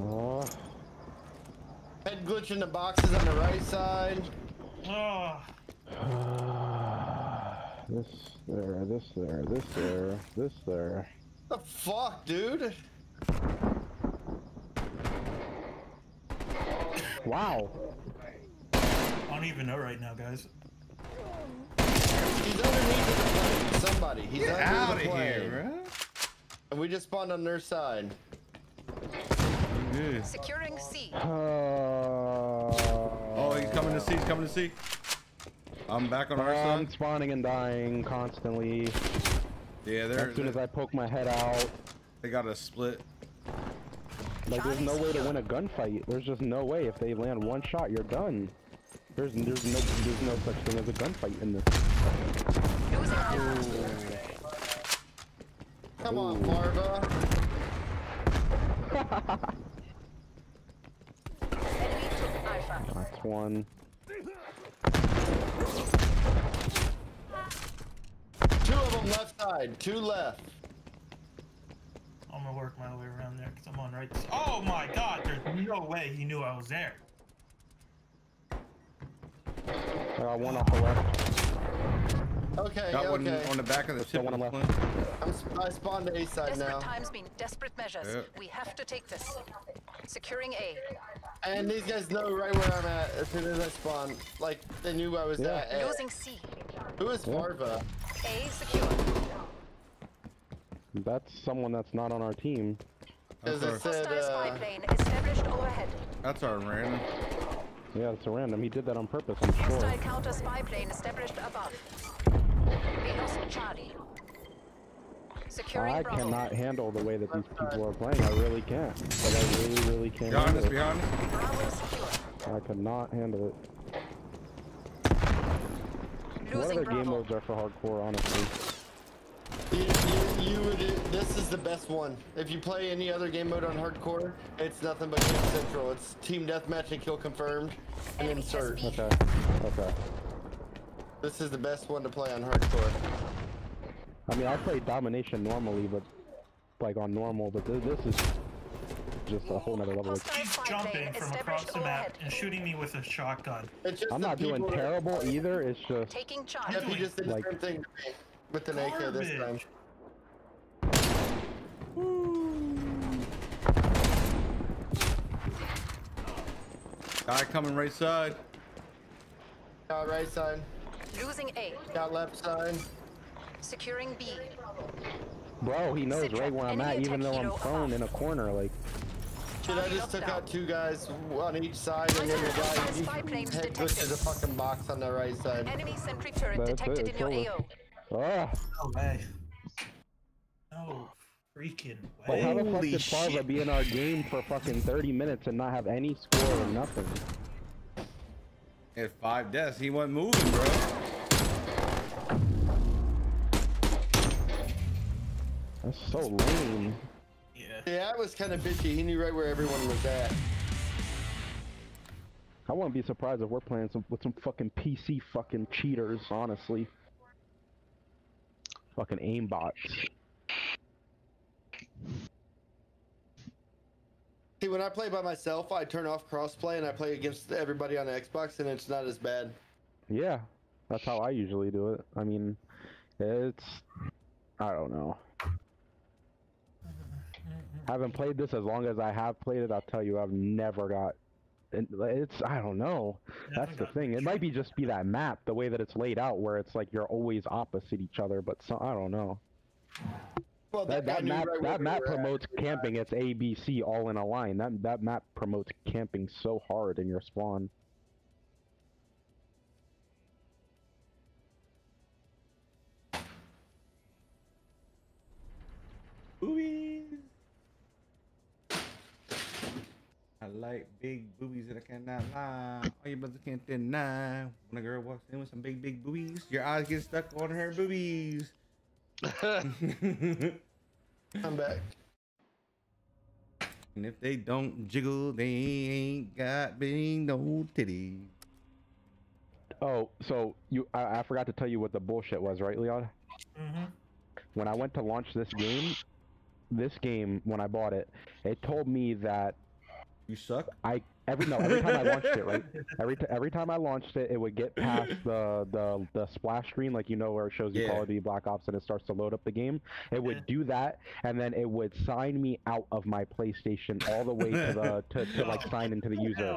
Oh. Head glitch in the boxes on the right side. Oh, This there, this there, this there, this there. The fuck, dude? Wow. I don't even know right now, guys. He's underneath of the plane. Somebody. He's Get under out the of plane. here, bro. And we just spawned on their side. Yeah. Securing C. Uh, Oh, he's coming to see. He's coming to see. I'm back on our I'm spawning and dying constantly. Yeah, they're, As soon as they're- I poke my head out, they got a split. like there's no way to win a gunfight. There's just no way. If they land one shot, you're done. There's there's no there's no such thing as a gunfight in this. Losing Come on, Farva. Enemy took Alpha. That's one. Two of them left side. Two left. I'm gonna work my way around there because I'm on right. Oh my god, there's no way he knew I was there. I got one off the left. Okay, Got one on the back of the Still tip one of the left. plane. I'm, I spawned to A side Desperate now. times mean desperate measures. Yeah. We have to take this. Securing A. And these guys know right where I'm at as soon as I spawn. Like, they knew I was Yeah. at. at- Losing C. Who is Farva? A secure. That's someone that's not on our team. That's our, said, spy uh, plane established overhead. that's our random. Yeah, it's a random. He did that on purpose. I'm sure. Hostile counter spy plane established above. We lost Charlie. Securing I Bravo. cannot handle the way that these people are playing. I really can't. Like, I really, really can't. Behind us, handle it. behind us. I cannot handle it. What Losing other game modes are for hardcore, honestly? You, you, you would. This is the best one. If you play any other game mode on hardcore, it's nothing but Camp Central. It's team deathmatch and kill confirmed, and Enemy insert. Okay. Okay. This is the best one to play on hardcore. I mean, I play domination normally, but like on normal, but th- this is just a whole nother level. Like, He's jumping from across the map and shooting me with a shotgun. It's just I'm not doing people that- terrible either. It's just Taking charge. Yep, he just did the Like- same thing to me with an AK this time. Garbage. Guy coming right side. Got right side. Losing A. Got left side. Securing B. bro, he knows right where I'm at, even though I'm prone in a corner. Like, Shit, I just took out two guys on each side, and then the guy Spy head twisted a fucking box on the right side. Enemy sentry turret That's it, detected in your over. AO. ah, No way. No freaking like how the fuck did Farva be in our game for fucking 30 minutes and not have any score or nothing? He had five deaths. He wasn't moving, bro. That's so lame. Yeah. Yeah, that was kind of bitchy. He knew right where everyone was at. I wouldn't be surprised if we're playing some with some fucking PC fucking cheaters, honestly. Fucking aimbots. See, when I play by myself, I turn off crossplay and I play against everybody on the Xbox, and it's not as bad. Yeah, that's how I usually do it. I mean, it's I don't know. Haven't played this as long as I have played it. I'll tell you, I've never got. It's I don't know. That's the thing. It might be just be that map, the way that it's laid out, where it's like you're always opposite each other. But so, I don't know. Well, That, guy that map right that map were at. promotes camping. It's A B C all in a line. That that map promotes camping so hard in your spawn. Boobies. I like big boobies that I cannot lie. All your brothers can't deny. When a girl walks in with some big, big boobies, your eyes get stuck on her boobies. I'm back. And if they don't jiggle, they ain't got big no titty. Oh, so you I, I forgot to tell you what the bullshit was, right, Leon? Mm-hmm. When I went to launch this game, this game when I bought it, it told me that You suck. I every no every time I launched it, right? Every t- every time I launched it, it would get past the the the splash screen, like you know where it shows you Yeah. Call of Duty Black Ops and it starts to load up the game. It would do that, and then it would sign me out of my PlayStation all the way to the to, to like sign into the user.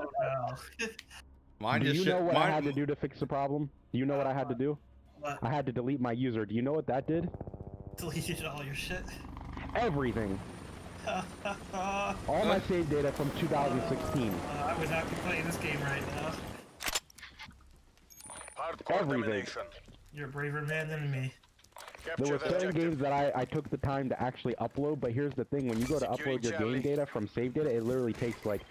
Mine do you know what I had to do to fix the problem? Do you know what I had to do? What? I had to delete my user. Do you know what that did? Deleted all your shit. Everything. Uh, All my save data from 2016. I would not be playing this game right now. Everything. You're a braver man than me. There were certain games that I, I took the time to actually upload, but here's the thing, when you go to upload your game data from save data, it literally takes like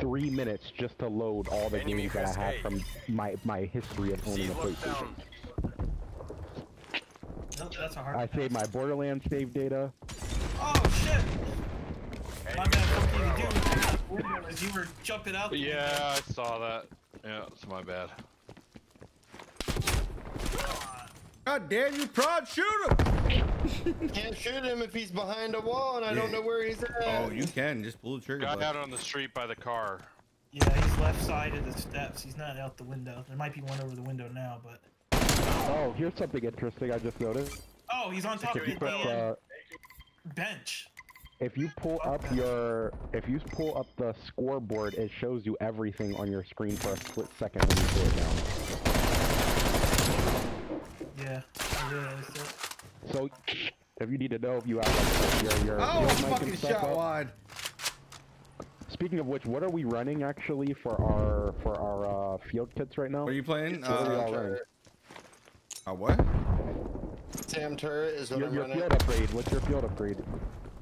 three minutes just to load all the games that I have from my, my history of owning a PlayStation. Nope, that's a hard. I saved my Borderlands save data. Shit! My man, fuck you do as you were jumping out. the Yeah, I saw that. Yeah, it's my bad. God damn you, prod, shoot him! Can't shoot him if he's behind a wall and I don't know where he's at. Oh, you can just pull the trigger. Guy button. out on the street by the car. Yeah, he's left side of the steps. He's not out the window. There might be one over the window now, but. Oh, here's something interesting I just noticed. Oh, he's on top of If the uh, bench. If you pull up your if you pull up the scoreboard, it shows you everything on your screen for a split second when you pull it down. Yeah, I realized that. So, if you need to know if you have like your your Oh, field mic fucking and stuff shot up. wide. Speaking of which, what are we running actually for our for our uh, field kits right now? Are you playing? What are we Uh, all running? uh, what? SAM turret is what Your, I'm your running. field upgrade. What's your field upgrade?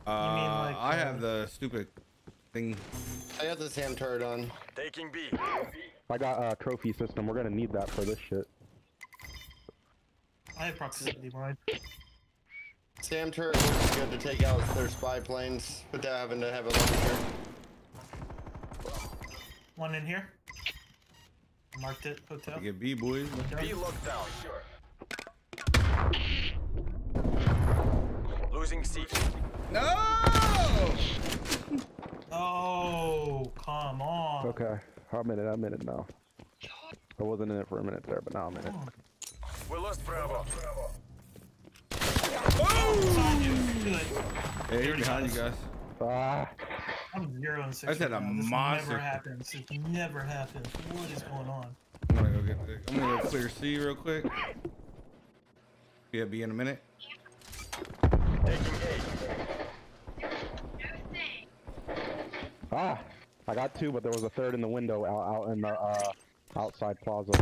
Uh, like, I uh, have the stupid thing. I got the SAM turret on. Taking B. I got a trophy system. We're gonna need that for this shit. I have proximity mine. SAM turret works good to take out their spy planes without having to have a launcher. One in here. Marked it. Hotel. Get B boys. B locked down. Sure. Losing C. No! Oh, come on. Okay, I'm in it. I'm in it now. I wasn't in it for a minute there, but now I'm in it. We lost Bravo. Hey, you're behind you guys. Ah. I'm zero and six. I said right a now. This monster. never happens. This never happens. What is going on? I'm gonna go get the, I'm gonna go clear C real quick. Yeah, be in a minute. Ah, I got two, but there was a third in the window out, out in the uh, outside plaza.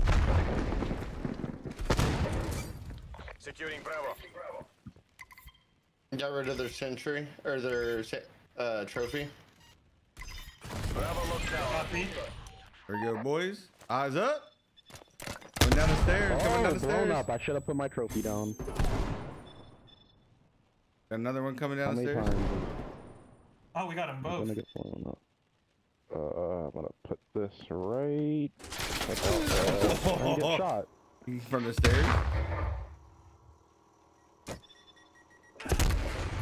Securing Bravo. Got rid of their sentry or their uh, trophy. Bravo locked down. There you go, boys. Eyes up. Coming down the stairs. coming Oh, down the blown stairs. up. I should have put my trophy down. Got another one coming How down the stairs. times? Oh, we got them I'm both. gonna get blown up. Uh, I'm gonna put this right. Like that, uh, and get shot. From the stairs.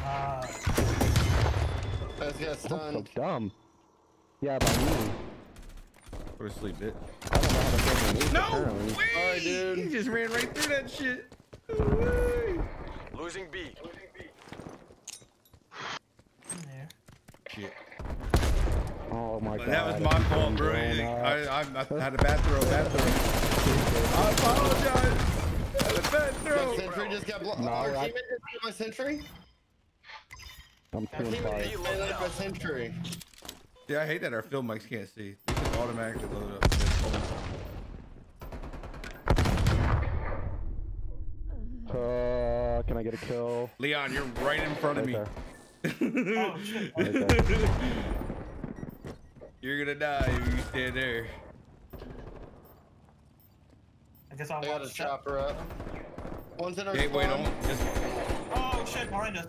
Ah, Let's get I'm so stunned. dumb. Yeah, by me. Go to sleep, bitch. I don't know how to throw grenades, No! apparently. Alright, dude. He just ran right through that shit. Losing B. in there. Shit. Oh my But god. that was my been fault, bro. I. I, I had a bad throw, bad throw. I apologize. I had a bad My throw. sentry just got blown. No, Our I- teammate just hit my sentry. I'm Our too teammate inside. just hit my sentry. Yeah, I hate that our field mics can't see. They just automatically load up. Uh, can I get a kill? Leon, you're right in front of me. there. Oh shit. You're gonna die if you stand there. I guess I'll I got a watch. chopper up. One's in our Gateway spawn. don't just Oh shit, behind us.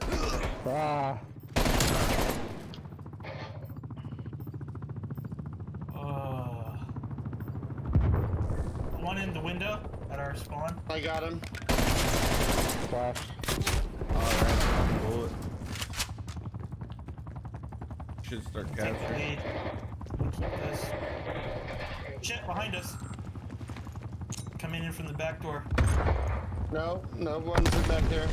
Ah, Uh, one in the window at our spawn. I got him. flash. alright. Should start capturing. lead. Keep this. Shit, behind us. Coming in from the back door. No, no one's in back there.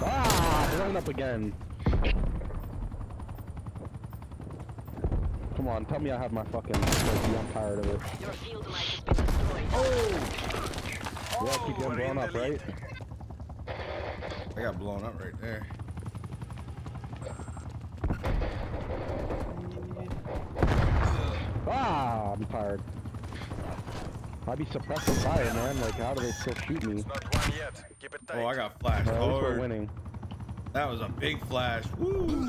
Ah, blown up again. Come on, tell me I have my fucking trophy. I'm tired of it. Your field mic has been destroyed. We all keep getting blown up, right? I got blown up right there. Ah, I'm tired. I'd be suppressing fire, man. Like, how do they still shoot me? Not one yet. Keep it tight. Oh, I got flashed Well, at least we're winning. That was a big flash. Woo!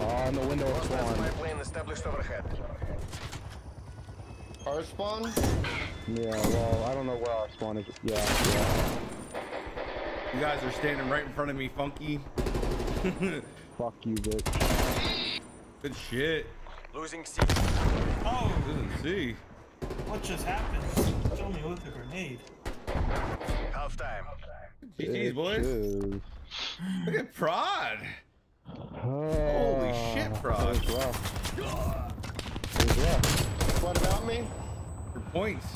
Oh, in the window of Hostile spy spawn. plane established overhead. Our spawn? Yeah, well, I don't know where our spawn is. Yeah, yeah. You guys are standing right in front of me, Funky. Fuck you, bitch. Good shit. Losing C. Oh, Doesn't see. what just happened? Kill me with a grenade. Half time. GG's, boys. Bitches. Look at Prod. Uh, Holy shit, That Prod. was rough. It was rough. What about me? For points.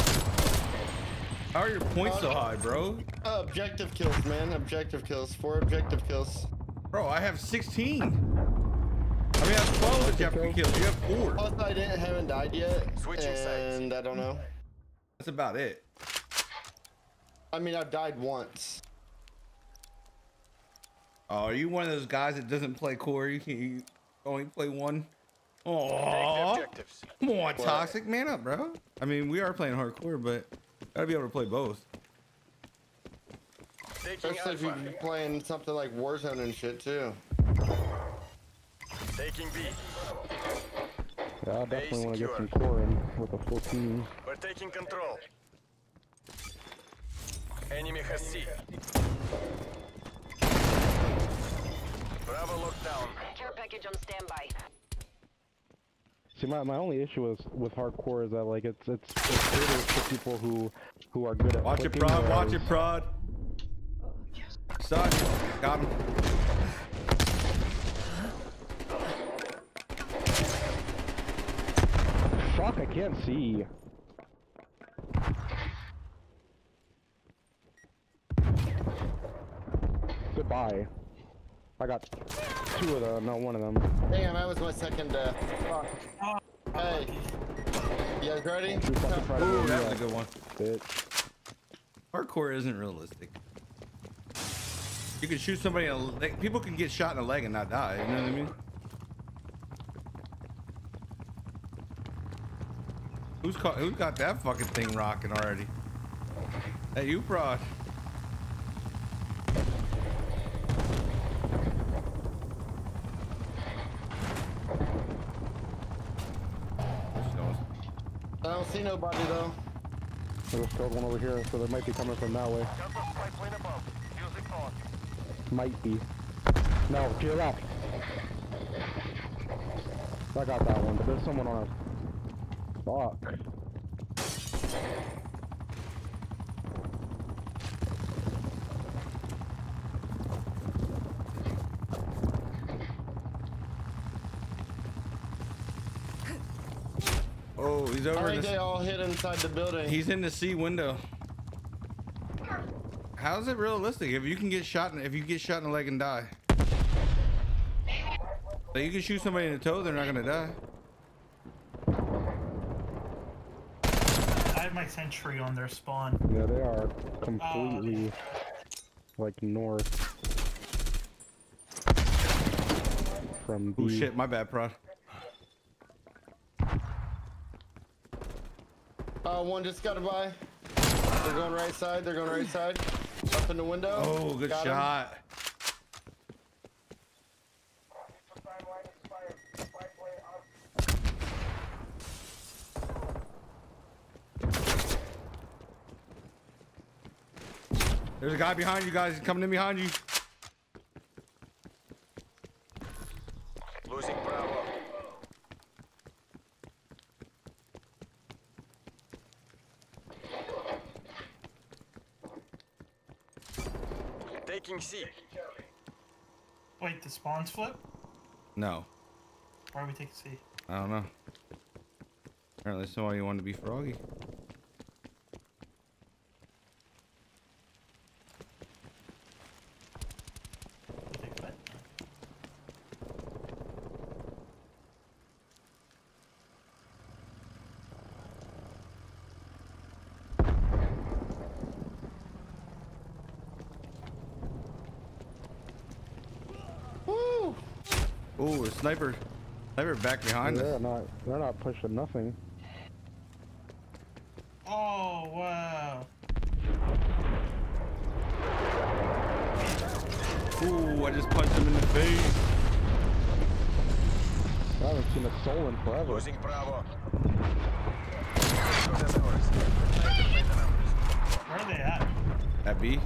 How are your points so high, bro? Uh, objective kills, man. Objective kills. Four objective kills. Bro, I have 16. I mean, I have 12 objective kills. You have four. Plus, I didn't haven't died yet, Switching sides. and I don't know. That's about it. I mean, I've died once. Oh, are you one of those guys that doesn't play core? You can you only play one? Take the Oh, come on, toxic, man up, bro. I mean, we are playing hardcore, but gotta be able to play both. Taking Especially if you're playing something like Warzone and shit, too. Taking B. Yeah, I definitely want to get some core in with a full team. We're taking control. Enemy has C. Bravo locked down. Care package on standby. See, my, my only issue is with hardcore is that like it's it's it's catered for people who who are good at Watch it, prod. Watch it, prod. Suck. Got him. Fuck, I can't see. Goodbye. I got two of them, not one of them. Damn, that was my second death. Fuck. Hey. You guys ready? Two fucking try to Ooh, that that. was a good one. Bitch. Hardcore isn't realistic. You can shoot somebody in a leg. People can get shot in the leg and not die. You know what I mean? Who's caught, who's got that fucking thing rocking already? Hey, you prod. I don't see nobody though. There's still one over here, so they might be coming from that way. Might be. No, to your left. I got that one, but there's someone on a... Fuck. Oh, he's over I in think the they all hid inside the building. He's in the C window. How's it realistic if you can get shot in, if you get shot in the leg and die? So you can shoot somebody in the toe, they're not gonna die. I have my sentry on their spawn. Yeah, they are completely uh, like north from Oh shit, my bad, prod. Uh, one just got by. They're going right side. They're going right side. Up in the window. Oh, good Got him. shot. There's a guy behind you guys. He's coming in behind you. Losing Taking C. Wait, the spawns flip? No, Why are we taking C? I don't know. Apparently somebody wanted to be froggy. Woo! Oh, a sniper. Sniper back behind they're us. not. They're not pushing nothing. Oh, wow. Ooh, I just punched him in the face. I haven't seen a soul in forever. Losing Bravo. Where are they at? At B.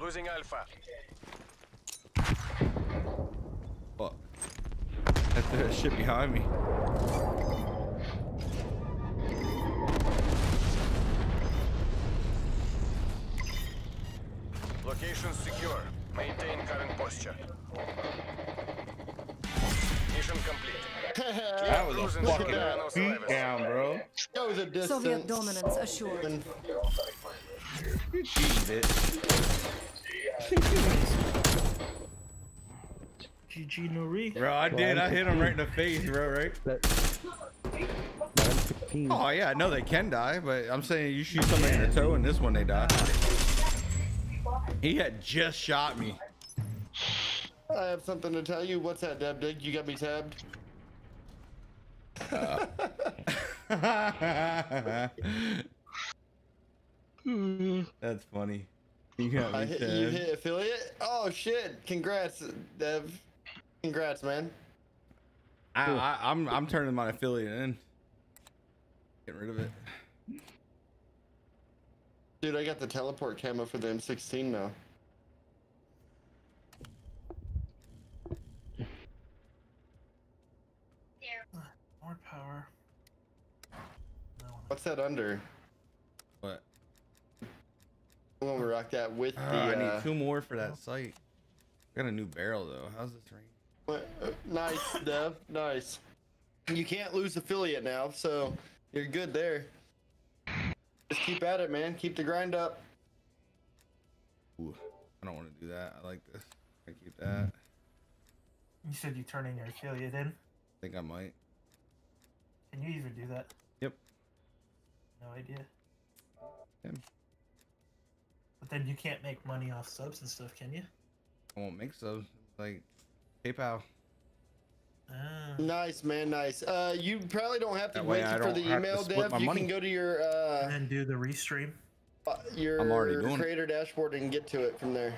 Losing Alpha. Fuck. That's that shit behind me. Location secure. Maintain current posture. Mission complete. That was a fucking zone, no beat survivors. down, bro. Show the distance. Soviet dominance assured. You cheating, bitch. GG Nuri. Bro, I did. I hit him right in the face, bro, right? Oh, yeah, I know they can die, but I'm saying you shoot somebody in the toe and this one they die. He had just shot me. I have something to tell you. What's that, Deb Dig? You got me tabbed. Uh. That's funny. You got me hit, you hit affiliate? Oh shit! Congrats, Dev. Congrats, man. I, I, I'm I'm turning my affiliate in. Get rid of it. Dude, I got the teleport camo for the M16 now. More power. What's that under? What? rock that with the. Ah, I uh, need two more for that site. Got a new barrel though. How's this ring? Uh, Nice, Dev. Nice. You can't lose affiliate now, so you're good there. Just keep at it, man. Keep the grind up. Ooh, I don't want to do that. I like this. I keep that. You said you turn in your affiliate in. I think I might. Can you even do that? Yep. No idea. Yeah. But then you can't make money off subs and stuff, can you? I won't make so like PayPal. Ah. Nice, man. Nice. Uh, you probably don't have to That wait for don't the have to email, split Dev. my You money. can go to your uh, And then do the restream. uh, your I'm already doing it. creator dashboard and get to it from there.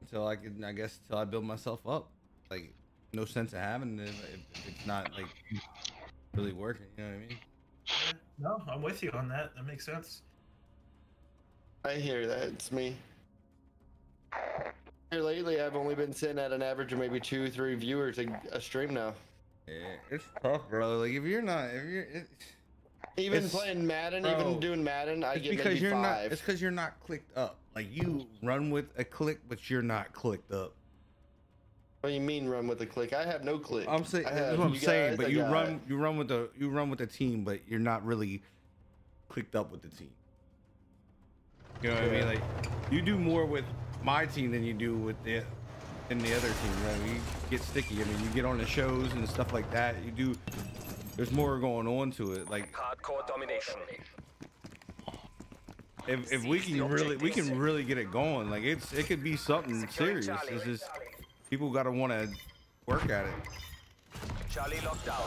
Until I can, I guess, until I build myself up. Like, no sense of having it if, if it's not like really working. You know what I mean? No, I'm with you on that. That makes sense. I hear that. It's me. Here lately, I've only been sitting at an average of maybe two, three viewers a, a stream now. Yeah, it's tough, bro. Like if you're not, if you're, it, Even playing Madden, bro, even doing Madden, I get because you're not. It's because you're not clicked up. Like you run with a click, but you're not clicked up. What do you mean run with a click? I have no click. I'm saying that's what I'm you saying. guys, But I you run, you run with the, you run with the team, but you're not really clicked up with the team. You know what I mean? Like you do more with my team than you do with the in the other team. Right? You get sticky. I mean, you get on the shows and stuff like that. You do. There's more going on to it. Like Hardcore domination. if, if we can really we can really get it going like it's it could be something serious it's just people got to want to work at it Charlie locked down.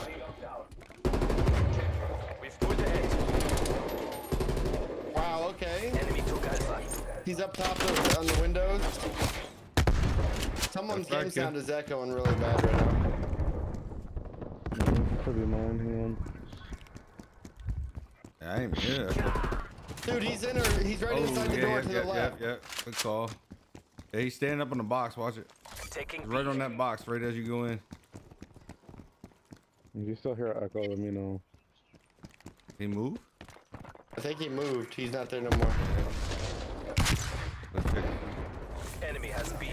We've pulled ahead. Wow. Okay. Enemy took Alpha. He's up top of, on the windows. Someone's That's right, game kid. sound is echoing really bad right now. Could be mine. Hang on. I ain't yeah. Dude, he's in or he's right oh inside the yeah door yeah to yeah, the yeah left. yeah good call yeah he's standing up on the box watch it Taking He's right on that box right as you go in If you still hear echo, let me know. he move I think he moved. He's not there no more. Let's check. Enemy has B.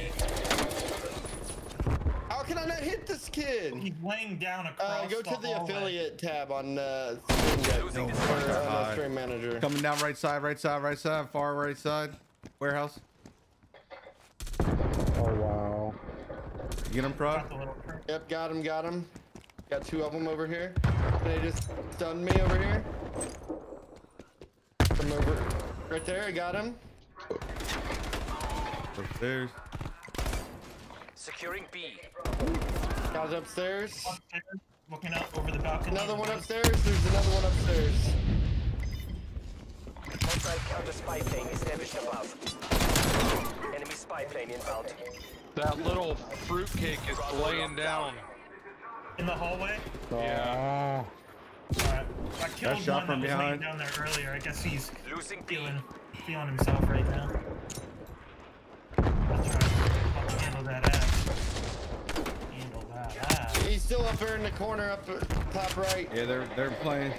How can I not hit this kid? He's laying down across Uh, go to the hallway. affiliate tab on uh, Stream Deck, Losing uh. Stream Manager. coming down right side right side right side far right side warehouse Oh wow. you get him prod Got the little cur- Yep, got him, got him. Got two of them over here. They just stunned me over here. Come over. Right there, I got him. Upstairs Securing B. Guys upstairs. upstairs, looking out over the balcony. Another one upstairs. There's another one upstairs. Hostile counter spy plane established above. Enemy spy plane inbound. That little fruitcake is laying down. In the hallway. Ah. Alright. I killed shot one from that was laying behind. down there earlier. I guess he's Losing feeling feeling himself right now. I'll try to handle that ass. Handle that ass. He's still up there in the corner, up top right. yeah they're they're playing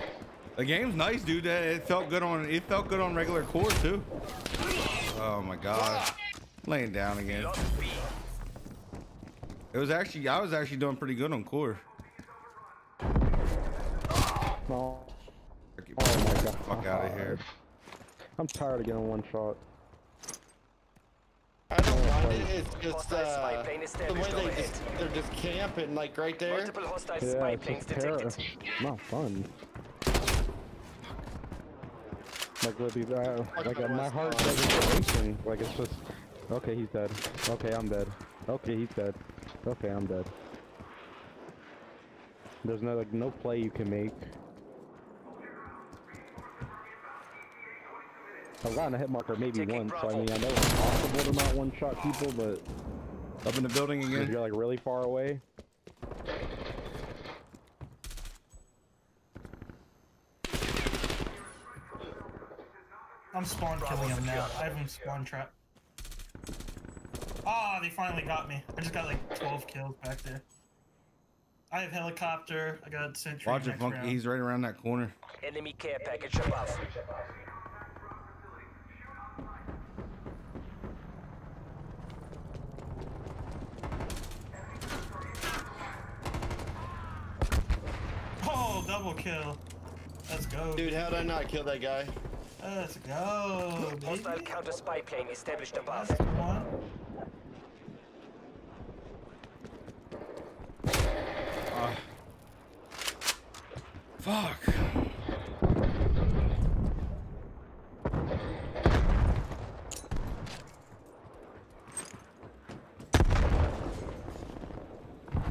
the game's nice dude That- it felt good on it felt good on regular core too oh my god laying down again It was actually I was actually doing pretty good on core. No. Oh my god. fuck out of here. I'm tired of getting one shot. I don't mind it. It's just Hostile spy uh, plane the way they just, they're just camping like right there. Multiple hostile Yeah, spy it's planes just detected. Not fun. Like with these, uh, like uh, my heart doesn't get racing. Like it's just, okay, he's dead. Okay, I'm dead. Okay, he's dead. Okay, I'm dead. There's no like no play you can make. I've gotten a hit marker maybe Taking once, so I mean I know it's possible to not one shot people, but Up in the building again. you're like really far away, I'm spawn killing him now. I have him spawn trap. Ah, they finally got me. I just got like 12 kills back there. I have helicopter. I got sentry. Watch it, Funky. round. He's right around that corner. Enemy care package above. Oh, double kill. Let's go. Dude, how'd I not kill that guy? Let's go, baby. Hostile counter spy plane established above. One. Ah. fuck.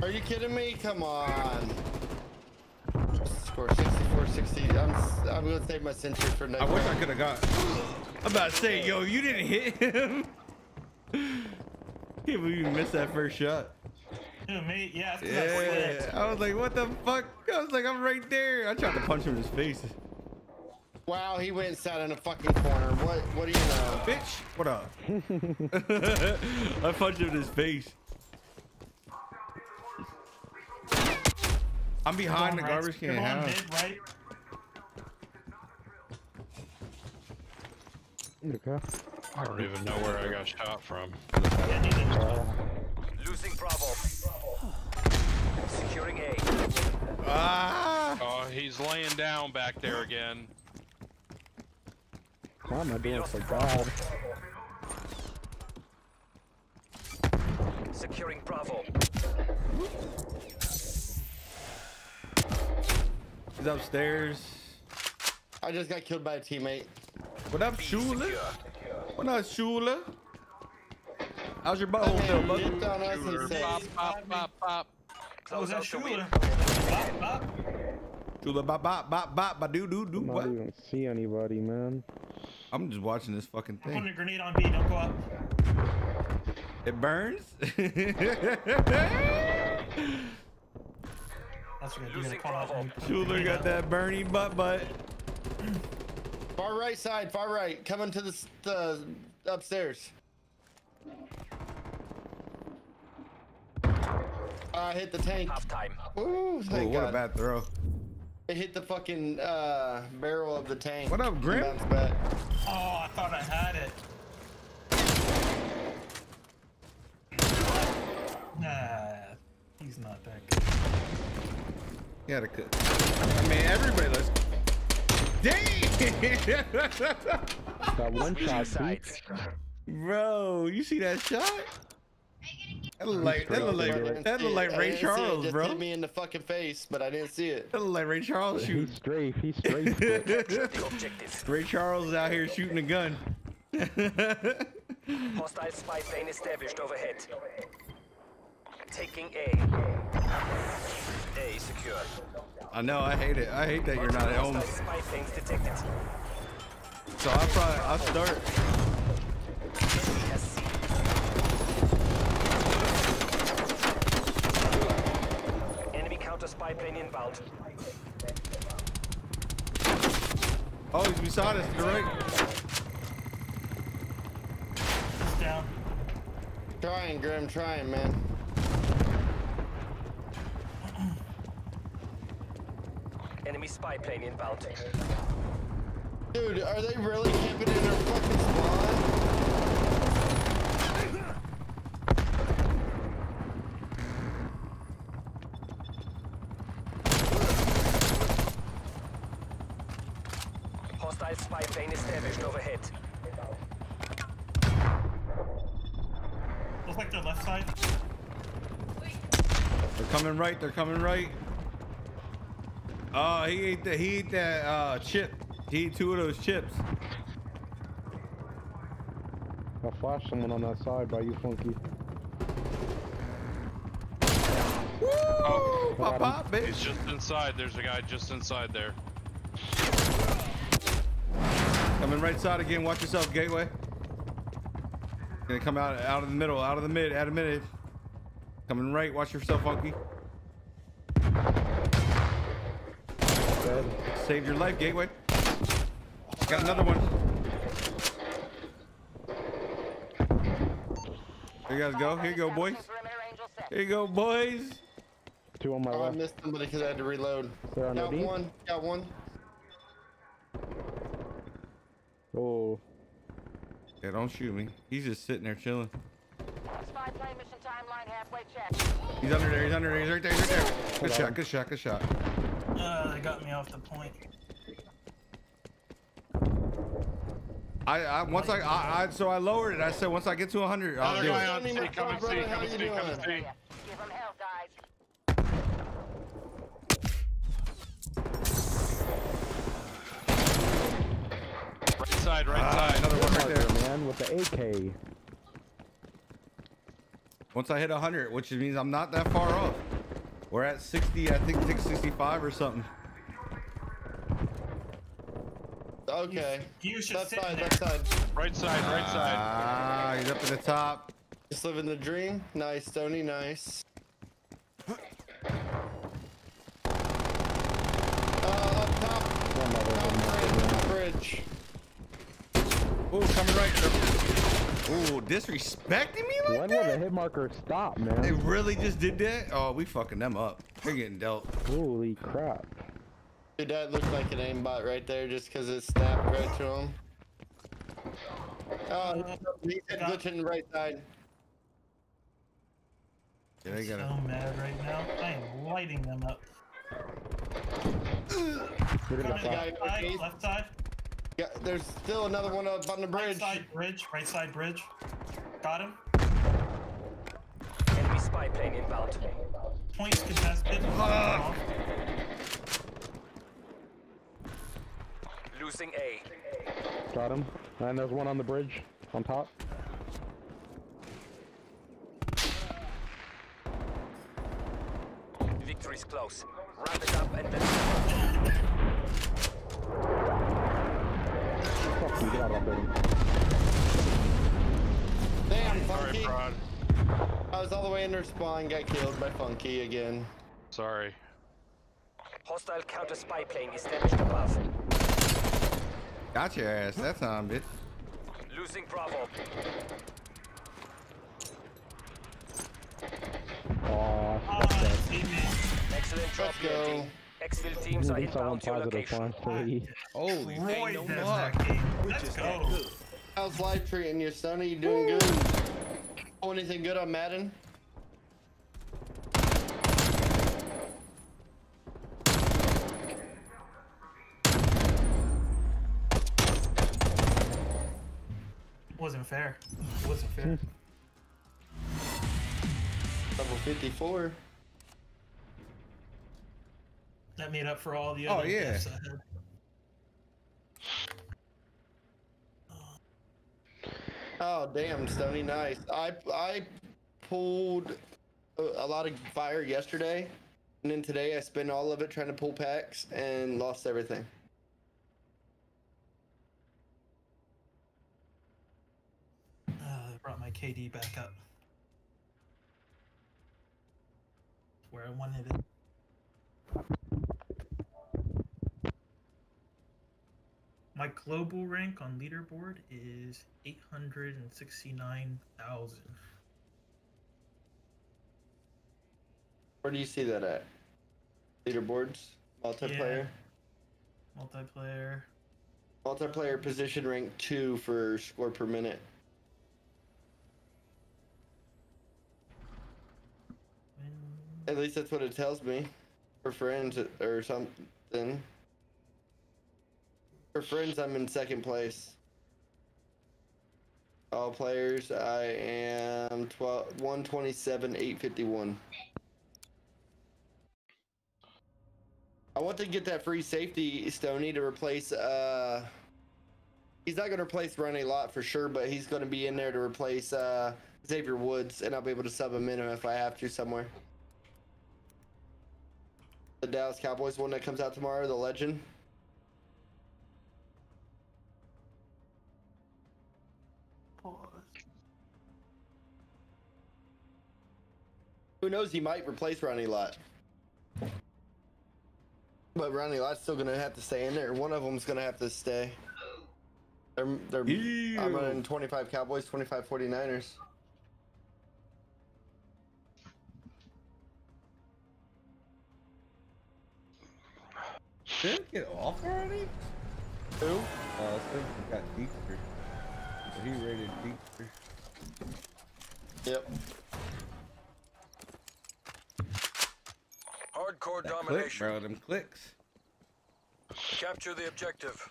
Are you kidding me? Come on. Score 64 60. I'm, s- I'm gonna save my sentry for next I wish I could have got. I'm about to say, yo, you didn't hit him. Can't believe you missed that first shot. Who, me? Yeah, it's 'cause I. Yeah, I was like, what the fuck? I was like, I'm right there. I tried to punch him in his face. Wow, he went and sat in a fucking corner. What What do you know? Bitch, what up? I punched him in his face. I'm behind the right- garbage you're can going house. mid, right? Okay. I don't even know where I got shot from. Losing Bravo. Securing A. Ah! Oh, he's laying down back there again. Why am I doing so bad? Securing Bravo. He's upstairs. I just got killed by a teammate. What up, Shula? What up, Shula? How's your butthole feel, Man, bud? dipped on us and Shooter, said- pop, pop, pop, pop. Was that out the win. shooter? Bop, bop. Shula, bop, bop, bop, bop, ba doo doo doo. I'm not What? even see anybody, man. I'm just watching this fucking I'm putting thing. a grenade on B. Don't go up. It burns. That's good. You gotta Losing call out. Bravo. when you put the Shula grenade got that Bernie butt butt. Far right side, far right. Coming to the, the upstairs. I hit the tank. Half time. Ooh, Oh, thank what a bad throw. It hit the fucking uh, barrel of the tank. What up, Grim? Back. Oh, I thought I had it. Nah, he's not that good. Yeah, the cook. I mean, everybody looks. Damn! Got one shot, Sides. bro, you see that shot? That look like that look like that look like Ray didn't it. It Charles, bro. hit me in the fucking face, but I didn't see it. That look like Ray Charles He's shooting. straight. He's straight. The objective. Ray Charles is out here shooting a gun. Hostile spy plane established overhead. Taking A. A secure. I know. I hate it. I hate that you're not at home. Hostile spy planes detected. So I'll probably I'll start. Enemy has C. Enemy counter spy plane inbound. Oh, he's beside us to the right. He's down. Trying, Grim, trying, man. Enemy spy plane inbound. Dude, are they really camping in their fucking spawn? Hostile spy plane established overhead. Looks like their left side. They're coming right. They're coming right. Oh, he ate that. He ate that uh, chip. He ate two of those chips. I flashed someone on that side by you, Funky. Woo! Pop, pop, He's just inside. There's a guy just inside there. Coming right side again. Watch yourself, Gateway. Gonna come out out of the middle, out of the mid, out of mid. Coming right. Watch yourself, Funky. Dead. Saved your life, Gateway. Got another one. Here you guys go. Here you go, boys. Here you go, boys. two on my Oh, I left. missed somebody because I had to reload. On Got the one. Got one. Oh, Yeah, don't shoot me. He's just sitting there chilling. Spy plane mission timeline halfway check. He's under there. He's under there. He's right there. He's right there. Good Hold shot. on. Good shot. Good shot. Uh, they got me off the point. I, I once I, I, I so I lowered it. I said once I get to 100, I'll do guy it. on C, my come and see, come and you see, come and see. Give them hell, guys. Right side, right Ah, side. another one right there. man, with the AK. Once I hit 100, which means I'm not that far off. We're at 60. I think take 65 or something. Okay. You should Left sit side, there. left side. Right side, right side. Ah, he's up at the top. Just living the dream. Nice, Tony, nice. Uh, up top. One other Top hit marker, bridge, bridge. Ooh, coming right. Ooh, disrespecting me like When will the that? hit marker stop, man? They really just did that? Oh, we fucking them up. They're getting dealt. Holy crap. Dude, that looked like an aimbot right there just because it snapped right to him. Oh, he's glitching right side. Yeah, they so gotta. mad right now. I am lighting them up. Look at Coming that. guy left side, left side, Yeah, there's still another one up on the bridge. right side bridge, right side bridge. Got him. Enemy spy plane inbound. Points contested. Fuck. Losing A. Got him. And there's one on the bridge on top. Victory's close. Wrap it up and then Fuck get out of that building. Damn, Sorry, Funky. Prod. I was all the way in their spawn, got killed by Funky again. Sorry. hostile counter spy plane established above. Got your ass that time, bitch. Losing Bravo. Aw, fuck that. see me. Excellent job, Let's go. BLT. Exfil teams are At least I won't inbound to your positive location. point three. Holy Destroyed them fuck. that. Let's go. How's life treating you, Sonny? You doing good? Oh, anything good on Madden? Wasn't fair. Wasn't fair. Level 54. That made up for all the other. Oh, other yeah. deaths I had. Oh damn, Stony, nice. I I pulled a, a lot of fire yesterday, and then today I spent all of it trying to pull packs and lost everything. Uh, they brought my KD back up. Where I wanted it. My global rank on leaderboard is 869,000. Where do you see that at? Leaderboards, multiplayer, Yeah. Multiplayer. multiplayer position rank two for score per minute. At least that's what it tells me. For friends or something. For friends, I'm in second place. All players, I am 12, 127, 851. I want to get that free safety, Stony, to replace, uh... He's not going to replace Ronnie Lott for sure, but he's going to be in there to replace, uh, Xavier Woods, and I'll be able to sub him in if I have to somewhere. The Dallas Cowboys one that comes out tomorrow, the legend. Who knows? He might replace Ronnie Lott. But Ronnie Lott's still gonna have to stay in there. One of them's gonna have to stay. They're, they're, I'm running 25 Cowboys, 25 49ers. Sim get off already? Who? Uh, Sim got Deeper. He rated Deeper. Yep. Hardcore That click, domination. bro. Them clicks. Capture the objective.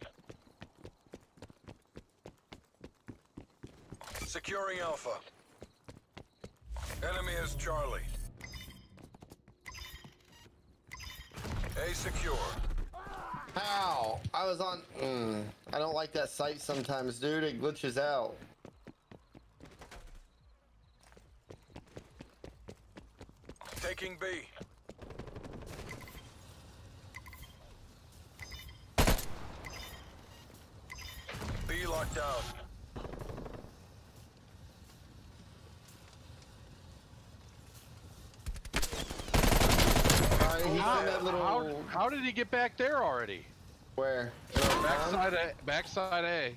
Securing Alpha. Enemy is Charlie. A secure. How? I was on. Mm, I don't like that sight sometimes, dude. It glitches out. Taking B. B locked down. Uh, Alright, How, little. how, how did he get back there already? Where? Backside A. Backside A.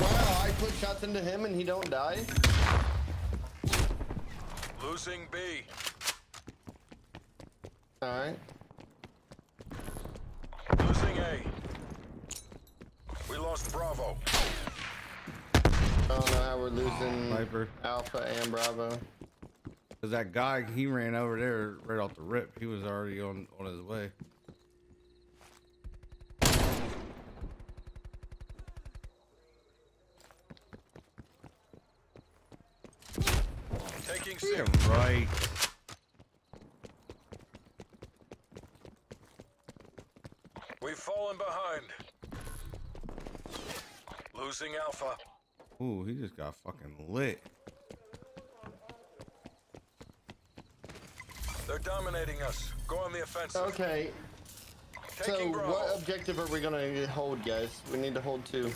Wow, I put shots into him and he don't die. Losing B. Alright. Losing A. We lost Bravo. I don't know how we're losing oh, Sniper. Alpha and Bravo. Cause that guy, he ran over there right off the rip. He was already on on his way. Taking C. Yeah, right. We've fallen behind. Losing Alpha. Ooh, he just got fucking lit. They're dominating us. Go on the offensive. Okay. So, Bravo. what objective are we gonna hold, guys? We need to hold two.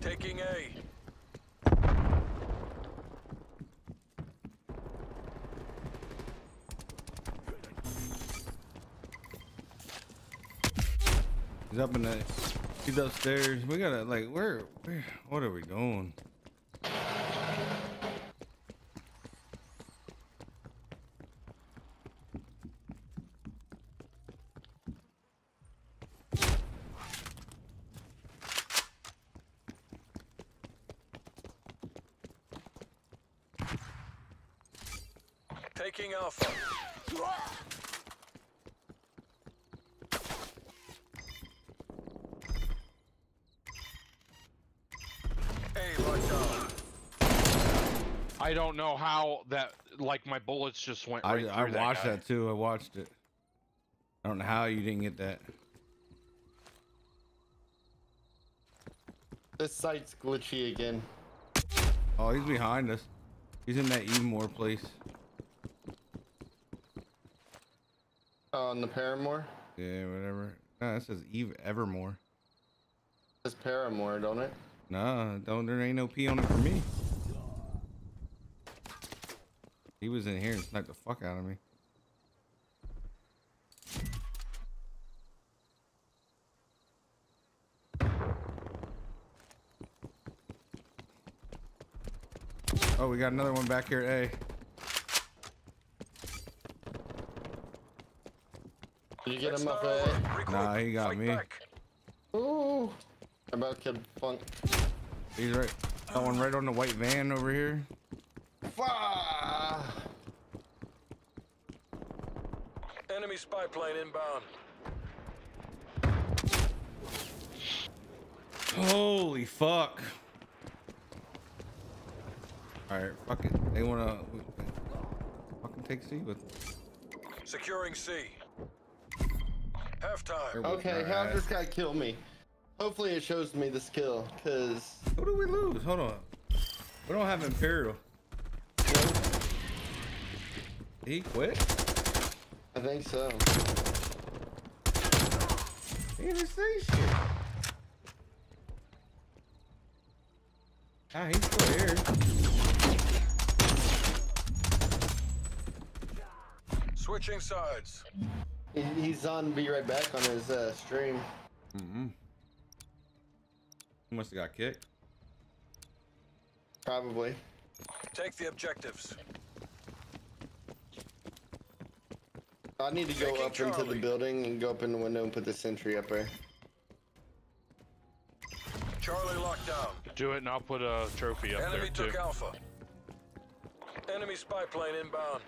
Taking A. He's up in the. He's upstairs. We gotta like where where what are we doing? Taking Alpha. A locked down. I don't know how that. Like my bullets just went I right I through watched guy. that, too. I watched it. I don't know how you didn't get that. This site's glitchy again. Oh, he's behind us. He's in that even more place. Oh, on the Paramore? Yeah, whatever. Nah, it says Eve Evermore. It's Paramore, don't it? Nah, don't there ain't no P on it for me. He was in here and sniped the fuck out of me. Oh, we got another one back here at A. Did you get him up not there? Nah, he got Fight me. back. Ooh. I about killed Funk. He's right. That one right on the white van over here. Fah! Enemy spy plane inbound. Holy fuck. Alright, fuck it. They wanna fucking take C with Securing C. Halftime. Okay, how does this guy kill me? Hopefully it shows me the skill, cause Who do we lose? Hold on. We don't have Imperium. He quit? I think so. He didn't say shit. Ah, he's still here. Switching sides. He, he's on Be Right Back on his uh, stream. Mm-hmm. He must have got kicked. Probably. Take the objectives. I need to go Taking up into the building and go up in the window and put the sentry up there. Charlie locked down. Do it and I'll put a trophy up Enemy there too. Enemy took Alpha. Enemy spy plane inbound.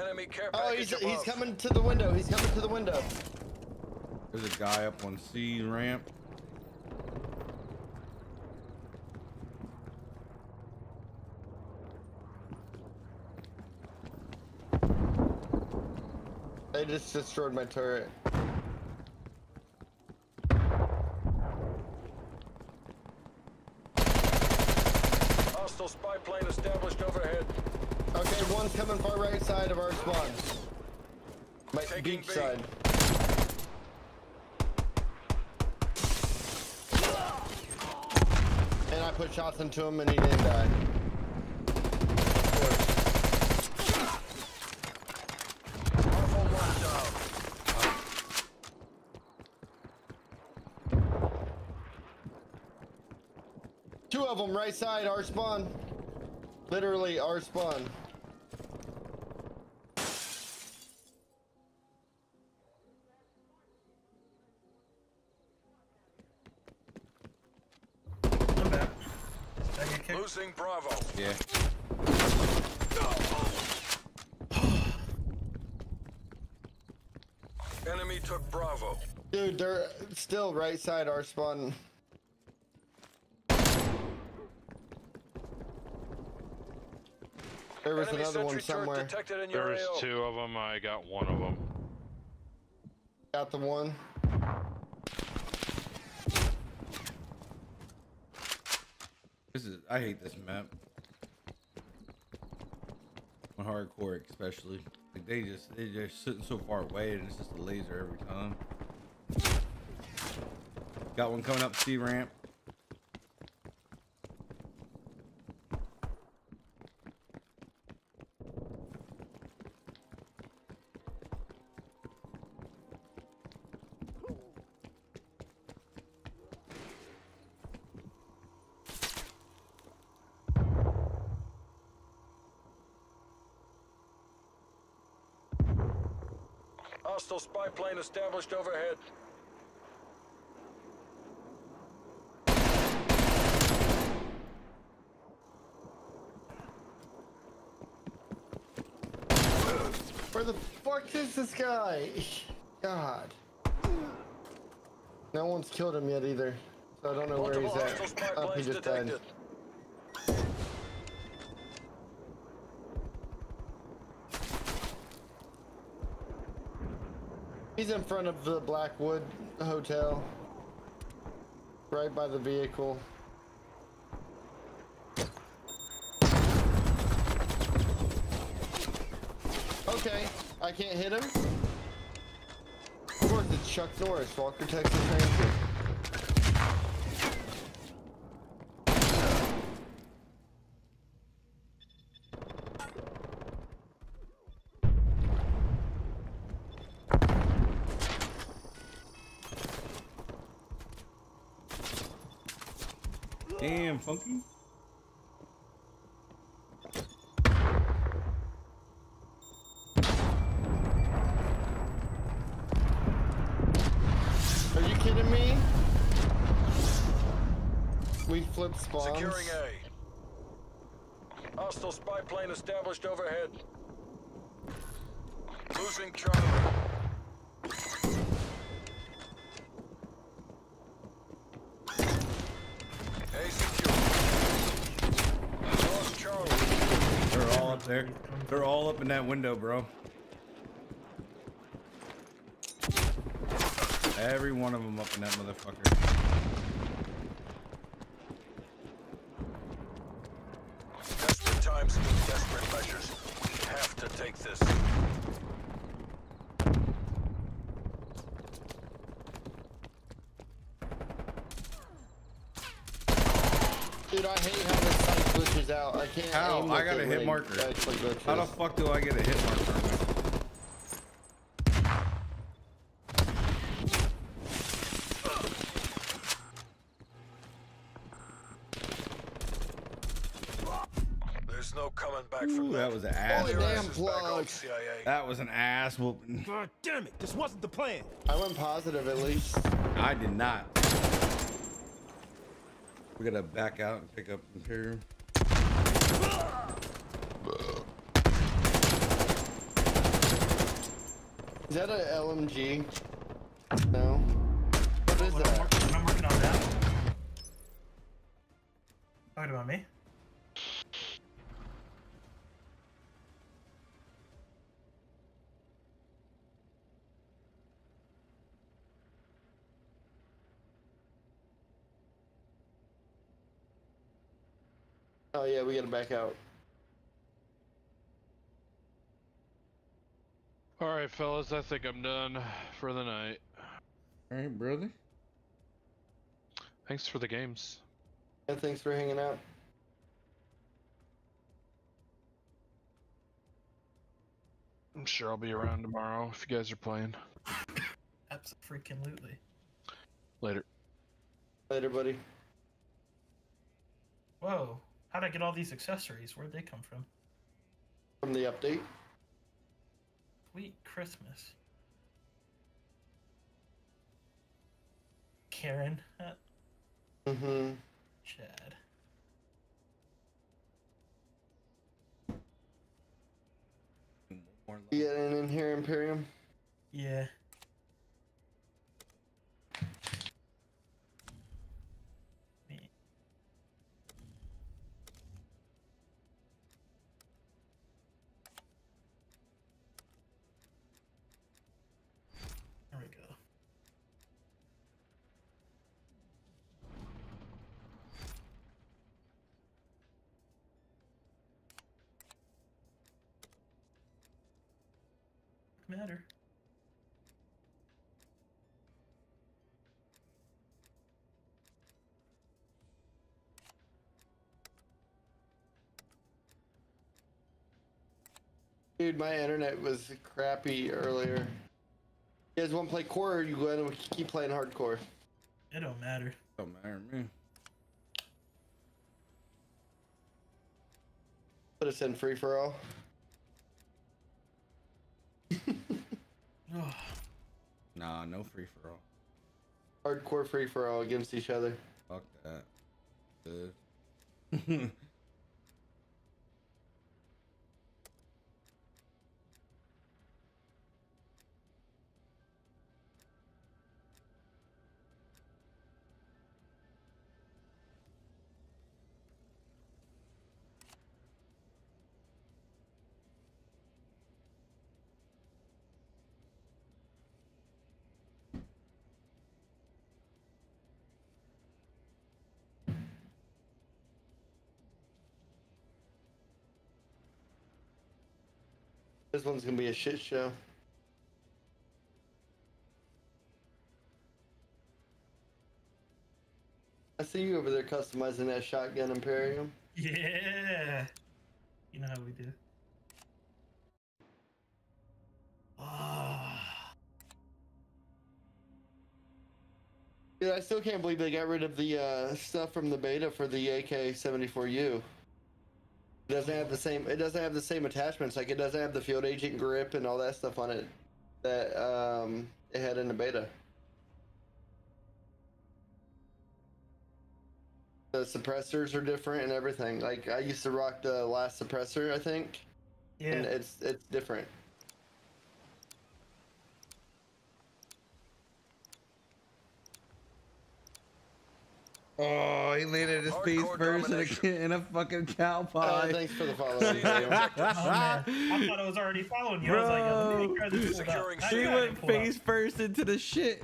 Enemy care Oh, package he's he's above. coming to the window. He's coming to the window. There's a guy up on C ramp. They just destroyed my turret. Hostile spy plane established overhead. Okay, one's coming far right side of our spawn. My Taking beach B. side. Put shots into him and he didn't die. Two of them right side, our spawn. Literally our spawn. Get kicked? Losing Bravo. Yeah. Enemy took Bravo. Dude, they're still right side our spawn. There was Enemy another one somewhere. detected in your There's AO. two of them. I got one of them. Got the one. This is I hate this map. On hardcore especially. Like they just they just sitting so far away and it's just a laser every time. Got one coming up C ramp. Hostile spy plane established overhead. Where the fuck is this guy? God. No one's killed him yet either. So I don't know where he's Multiple hostile spy at. Oh, he just died. He's in front of the Blackwood Hotel. Right by the vehicle. Okay, I can't hit him. Of course, it's Chuck Norris, Walker, Texas Ranger. Damn, funky. Are you kidding me? We flipped spawns. Securing A. Hostile spy plane established overhead. Losing Charlie. A secure. Lost Charlie. They're all up. In that window, bro. Every one of them up in that motherfucker. Desperate times need desperate measures. We have to take this. Dude, I I hate how this sight glitches out. I can't. How? aim I got a hit it marker. How the fuck do I get a hit marker? on this? There's no coming back Ooh, from that was an ass. Holy whooping. damn plug. That was an ass whooping. God damn it! This wasn't the plan. I went positive at least. I did not. We gotta back out and pick up Imperium. Is that a LMG? No. What is I'm that? working, I'm working on that. Talking about me? Oh yeah, we gotta back out. All right, fellas, I think I'm done for the night. All right, brother. Thanks for the games. Yeah, thanks for hanging out. I'm sure I'll be around tomorrow if you guys are playing. Absolutely. Later. Later, buddy. Whoa. How'd I get all these accessories? Where'd they come from? From the update. Sweet Christmas. Karen. Mm-hmm. Chad. You getting in here, Imperium? Yeah. Dude, my internet was crappy earlier. You guys want to play core or you go ahead and keep playing hardcore? It don't matter. Don't matter to me. Put us in free for all. Nah, no free for all. Hardcore free for all against each other. Fuck that. Good. This one's gonna be a shit show. I see you over there customizing that shotgun Imperium. Yeah. You know how we do. Ah. Dude, I still can't believe they got rid of the uh, stuff from the beta for the AK-74U. It doesn't have the same. It doesn't have the same attachments. Like it doesn't have the field agent grip and all that stuff on it that um, it had in the beta. The suppressors are different and everything. Like I used to rock the last suppressor, I think. Yeah. And it's it's different. Oh, he landed his face first in a, in a fucking cow pie. Uh, thanks for the follow. Imperium. Oh. I thought I was already following you. I was like, oh, let me try this. Securing How He went get pulled up? face first into the shit.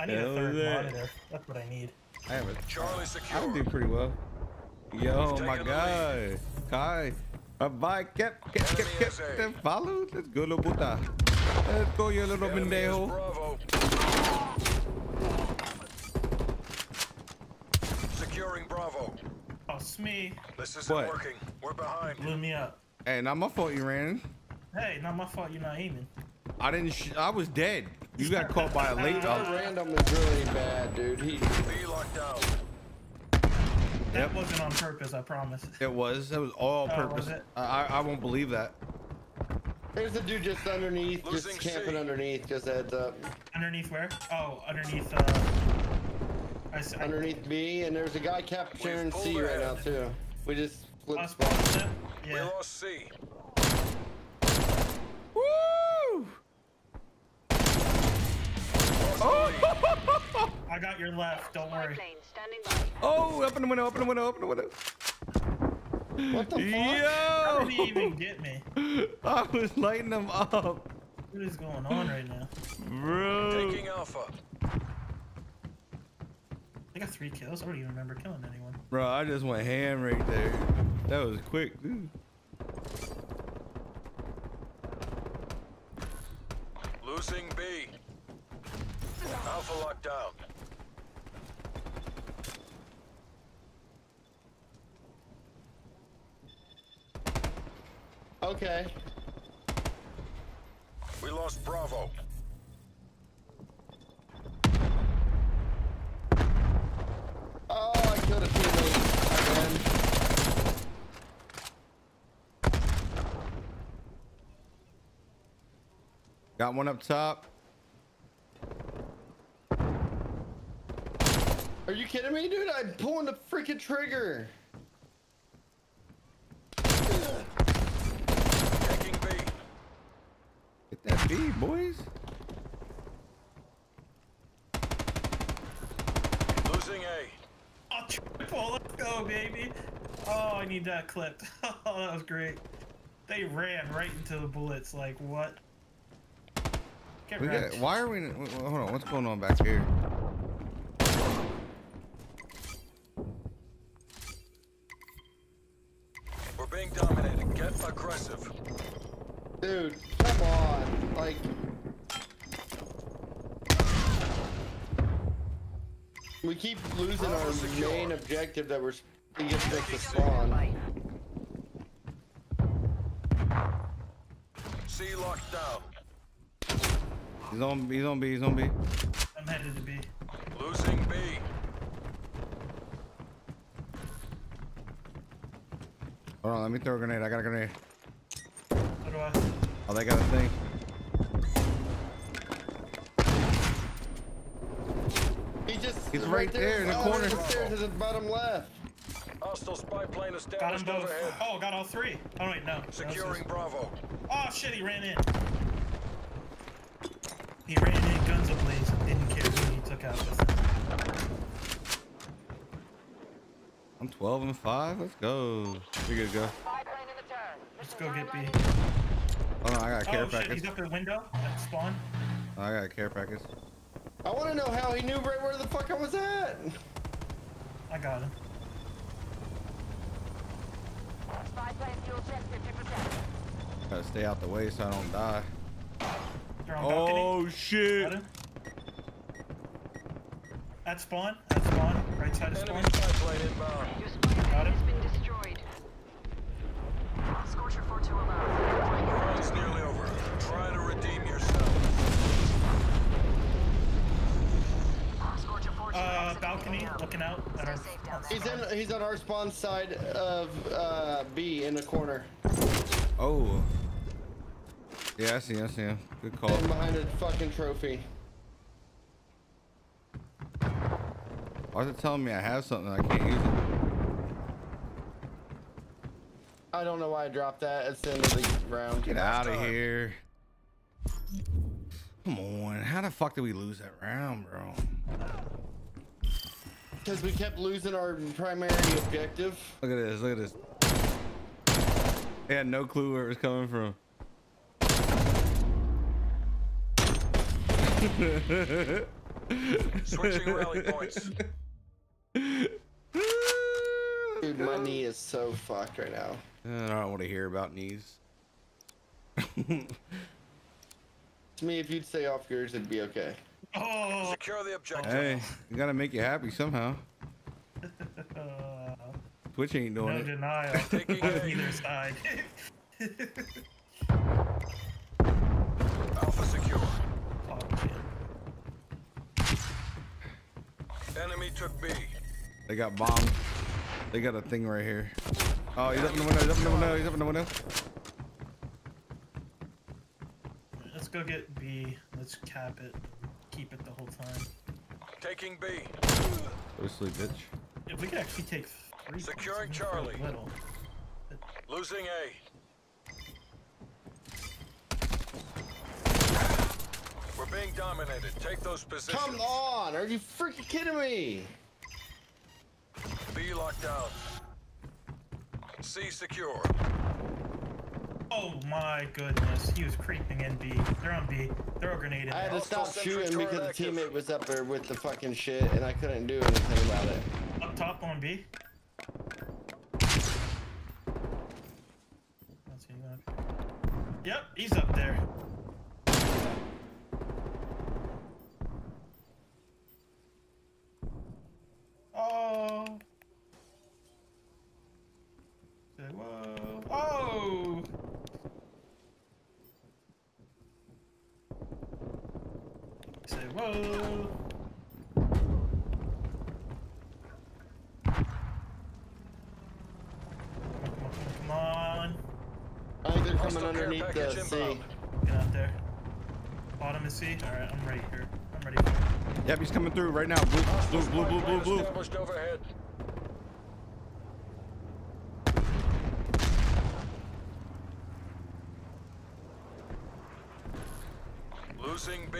I need Hell a third yeah. monitor. That's what I need. I have a, Charlie I secure. do pretty well. Yo, Who's my taking guy. Kai. Bye bye. Kept, kept, kept, kept. Enemy kept Follow. Let's go, little puta. Let's go, you little Mendejo. Securing Bravo. Oh, Smee. This isn't what? working. We're behind. Blew me up. Hey, not my fault you ran. Hey, not my fault you're not aiming. I didn't. I was dead. You got caught by a late. Random was really bad, dude. He. Be locked. That yep. wasn't on purpose, I promise. It was. It was all oh, purpose. I, I won't believe that. There's a dude just underneath, Losing just camping C. underneath. Just a heads up. Underneath where? Oh, underneath. Uh, I, s- I Underneath B, and there's a guy capturing C pulled right now too. We just I flipped spotted spots. it. We Yeah. lost C. Woo! Oh! I got your left. Don't worry. Plane standing by. Oh, open the window, open the window, open the window. What the fuck? How did he even get me? I was lighting them up, What is going on right now? bro. Taking Alpha. I got three kills. I don't even remember killing anyone. Bro, I just went ham right there. That was quick, dude. Losing B. Alpha locked down. Okay. We lost Bravo. Oh, I killed a teammate again. Got one up top. Are you kidding me, dude? I'm pulling the freaking trigger. Taking B. Get boys. Losing A. Oh, triple. Let's go, baby. Oh, I need that clipped. Oh, that was great. They ran right into the bullets. Like, what? Get We got, why are we? w- w- Hold on. What's going on back here? We're being dominated. Get aggressive. Dude, come on. Like, we keep losing our secure. main objective that we're s- to get this to spawn. C locked down. He's on. He's on B. He's on B. I'm headed to B. Losing B. Hold on. Let me throw a grenade. I got a grenade. How do I? Oh, they got a thing. He just He's right there in the Oh, corner. there's a stairs to the bottom left. Hostile spy plane Got them both. overhead. Oh, got all three. Oh, wait, no. Securing Bravo. Oh, shit, he ran in. He ran in, guns ablaze, and didn't care who he took out with. I'm 12 and five. Let's go. We good to go. Let's go get B. Hold on. Oh, I got a care Oh, shit, package. he's up the window at spawn. Oh, I got a care package. I want to know how he knew right where the fuck I was at. I got him. Spy plane fuel objective to protect. Gotta stay out the way so I don't die. They're on balcony. Oh shit! Got. At spawn. At spawn. Right side of spawn. Enemy spy plane inbound. Your spy Got him. has been destroyed. Scorcher 4 to above. Run's nearly over. Try to redeem Uh, balcony. Looking out at our. Safe down. He's in. He's on our spawn side of uh, B in the corner, Oh. Yeah, I see. him, I see him. Good call. and behind a fucking trophy. Why is it telling me I have something I can't use it? I don't know why I dropped that. It's the end of the round. Get out of here. Come on. How the fuck did we lose that round, bro? Because we kept losing our primary objective. Look at this. Look at this. They had no clue where it was coming from. Switching rally points. Dude, my knee is so fucked right now. I don't want to hear about knees. To me, if you'd stay off yours, it'd be okay. Oh. Secure the objective. Hey, you gotta make you happy somehow. Uh, Twitch ain't doing No it. denial. Taking on either side. Alpha secure. Oh, shit. Enemy took B. They got bombed. They got a thing right here. Oh, he's up in the window. He's up in the window. He's up in the window. Let's go get B. Let's cap it. Keep it the whole time. Taking B. Go to sleep, bitch. If we could actually take three. Securing points, even for a Charlie. Little. Losing A. We're being dominated. Take those positions. Come on, are you freaking kidding me? B locked down. C secure. Oh my goodness, he was creeping in B. They're on B. Throw a grenade in I had to stop Hostile shooting because turret the teammate was up there with the fucking shit and I couldn't do anything about it. Up top on B. Let's see that. Yep, he's up there. Oh. Say whoa. Oh. Whoa. Come on. I think they're coming underneath package the C. inbound. Get out there. Bottom is C. Alright, I'm ready here. I'm ready. Yep, he's coming through right now. Blue, blue, blue, blue, blue, blue. Established overhead. Losing B,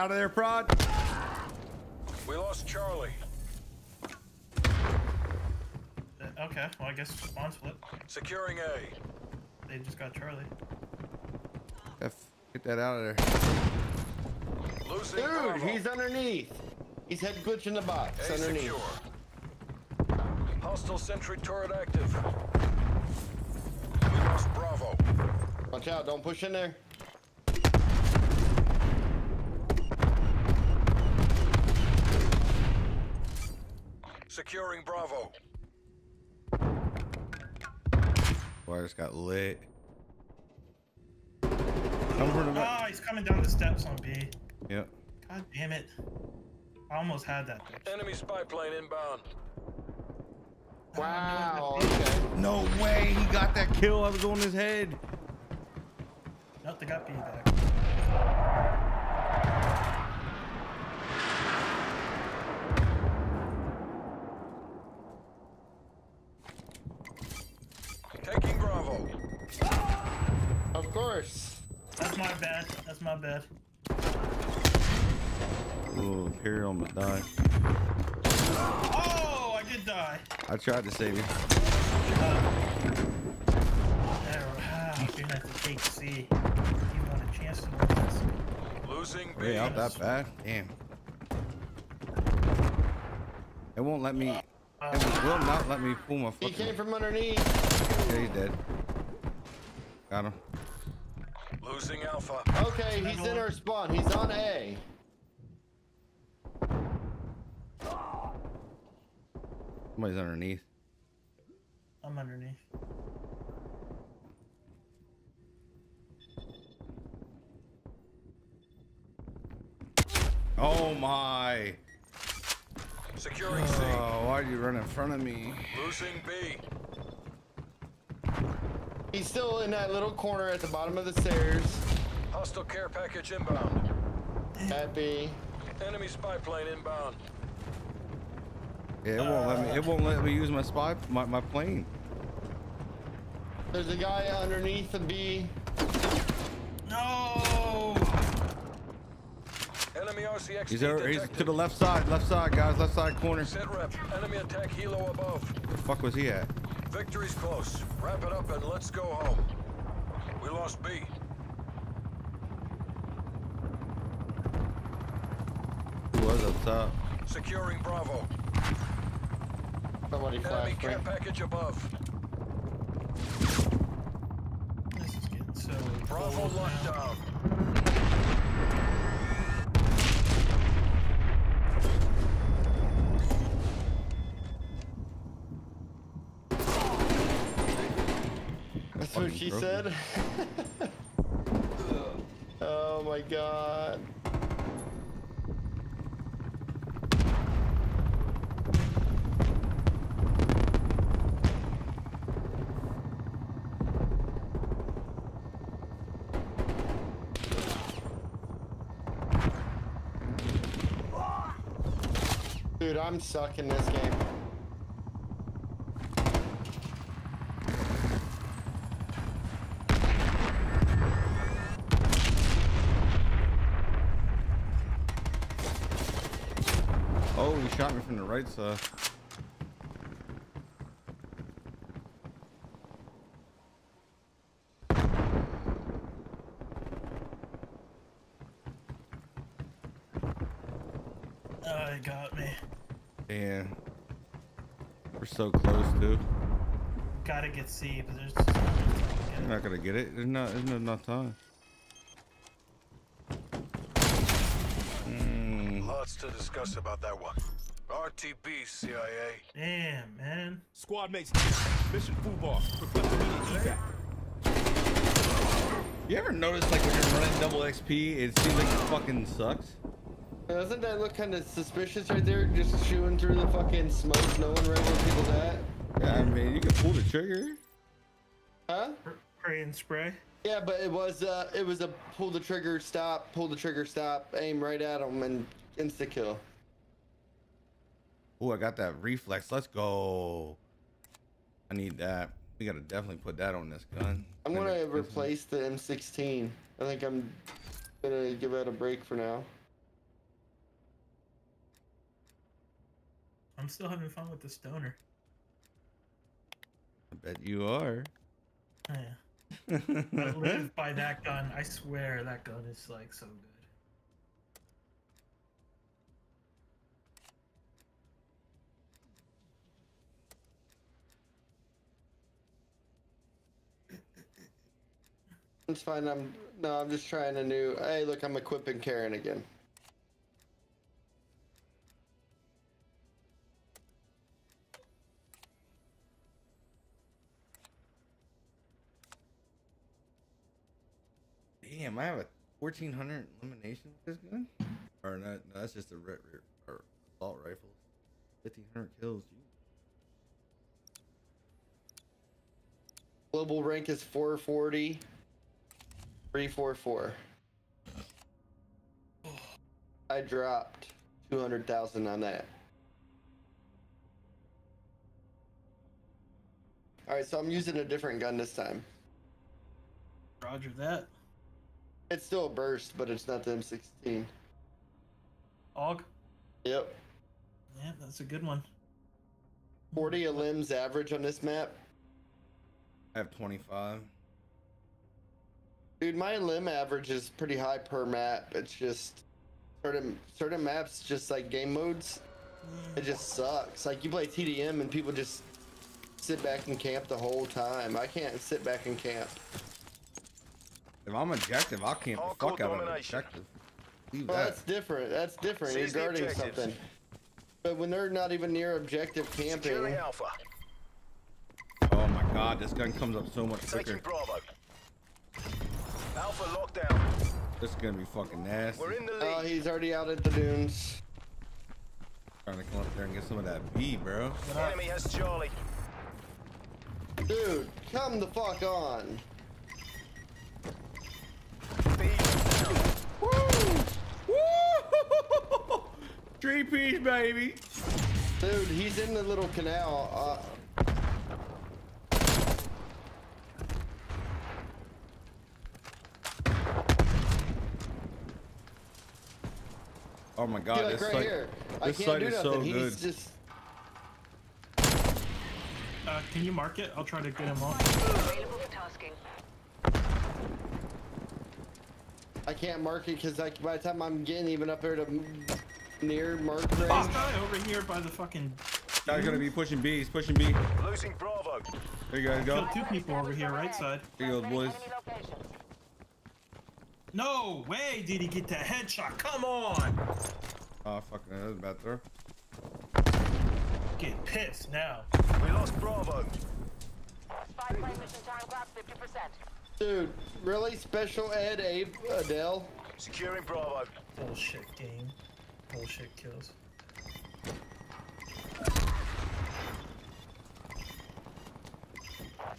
out of there, prod. We lost Charlie. Uh, Okay, well I guess spawn flip. Securing A. They just got Charlie. F, get that out of there. Losing Dude, Bravo. he's underneath. He's head glitching the box A underneath. secure. Hostile sentry turret active. We lost Bravo. Watch out, don't push in there. Securing Bravo. Boy, I just got lit. Come for the back. Ah, he's coming down the steps on B. Yep. God damn it. I almost had that bitch. Enemy spy plane inbound. Wow, okay. No way, he got that kill. I was on his head. Nope, they got B back. Taking Bravo. Of course. That's my bad. That's my bad. Oh, Imperium almost died. Oh, I did die. I tried to save you. There, ah, you're gonna have to take C. You want a chance to win. Losing B. Hey, out that bad? Damn. It won't let me. It will not let me pull my He came from underneath. Yeah, he's dead. Got him. Losing Alpha. Okay, he's in our spawn. He's on A. Somebody's underneath. I'm underneath. Oh my. Securing C. Oh, why'd you run in front of me? Losing B. He's still in that little corner at the bottom of the stairs. Hostile care package inbound. At B. Enemy spy plane inbound. Yeah, it won't let me. It won't let me use my spy, my, my plane. There's a guy underneath the B. No. Enemy RCXD He's there. He's to the left side. Left side, guys. Left side corner. Set rep. Enemy attack helo above. The fuck was he at? Victory's close. Wrap it up and let's go home. We lost B. He was up top. Securing Bravo. Somebody Enemy flashed me. care package above. This is getting so. Bravo cold locked now. down. That's what Fucking she broken. said. oh my god. Dude, I'm sucking this game. Oh, he shot me from the right side. Oh, it got me. Damn. We're so close, dude. Gotta get C, but there's just not enough time to get You're not gonna get it. There's not. There's not enough time. Mm. Lots to discuss about that one. RTB, CIA. Damn, man. Squad mates, mission FUBAR. Request immediate evac. You ever notice like when you're running double XP, it seems like it fucking sucks? Doesn't that look kind of suspicious right there? Just shooting through the fucking smoke, knowing right where people's at? Yeah, I mean, you can pull the trigger. Huh? Pray and spray. Yeah, but it was uh, it was a pull the trigger, stop, pull the trigger, stop, aim right at them, and insta kill. Oh, I got that reflex. Let's go. I need that. We gotta definitely put that on this gun. I'm gonna replace the M16. I think I'm gonna give that a break for now. I'm still having fun with the stoner. I bet you are. Oh, yeah. I live by that gun. I swear that gun is like so good. It's fine. I'm no. I'm just trying a new. Hey, look, I'm equipping Karen again. Damn, I have a 1400 elimination with this gun. Or not? No, that's just a re- re- or assault rifle. 1500 kills. Gee. Global rank is 440. 344. I dropped 200,000 on that. Alright, so I'm using a different gun this time. Roger that. It's still a burst, but it's not the M16. Og. Yep. Yeah, that's a good one. 40 a limbs average on this map. I have 25. Dude, my limb average is pretty high per map. It's just certain certain maps, just like game modes, it just sucks. Like you play TDM and people just sit back and camp the whole time. I can't sit back and camp. If I'm objective, I'll camp the fuck out of an objective. Leave Well, that. that's different. That's different. Seize You're guarding something. But when they're not even near objective camping, Alpha. Oh my god, this gun comes up so much Taking quicker. Bravo. Alpha lockdown. This is gonna be fucking nasty. We're in the oh, he's already out at the dunes. Trying to come up there and get some of that B, bro. Enemy has Charlie. Dude, come the fuck on. Three piece, baby. Dude, he's in the little canal. Uh, Oh my god, See, like this right site, here. I this can't site is nothing. so He's good. just Uh, can you mark it? I'll try to get him off. Available for tasking. I can't mark it because like by the time I'm getting even up there to near mark This guy over here by the fucking Guy's gonna be pushing B. He's pushing B. Losing Bravo. There you guys go. Killed two people over here, right side. There you go, boys. No way did he get that headshot. Come on. Oh fuck, that was a bad throw. Get pissed now. We lost Bravo. Spy plane mission time clock 50%. Dude, really? Special Ed Abe Adele? Securing Bravo. Bullshit game. Bullshit kills.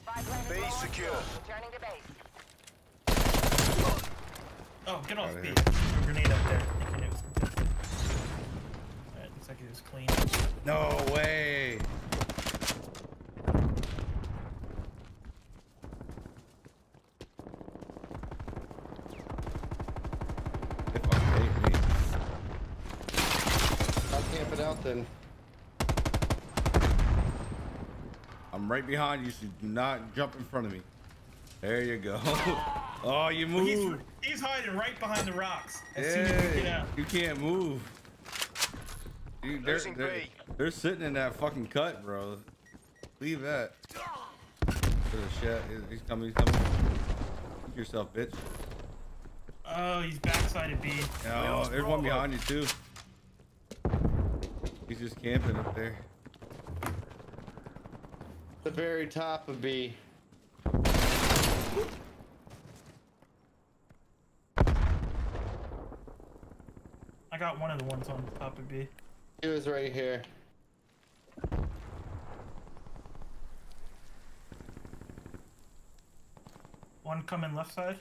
Spy plane B is low on secure. Returning to base. Oh, get off Outta B. here. A grenade up there. Thinking it was contested. Alright, looks like it was clean. No way. They fucking hate me. I'll camp it out then. I'm right behind you, so do not jump in front of me. There you go. Oh, you He's, move. he's hiding right behind the rocks. As soon as we get Yeah, out. you can't move. Dude, they're, they're, they're sitting in that fucking cut, bro. Leave that. Look at the shit. He's- He's coming, he's coming. Keep yourself, bitch. Oh, he's backside of B. Oh, there's one behind you, too. He's just camping up there. The very top of B. I got one of the ones on top of B. He was right here. One coming left side.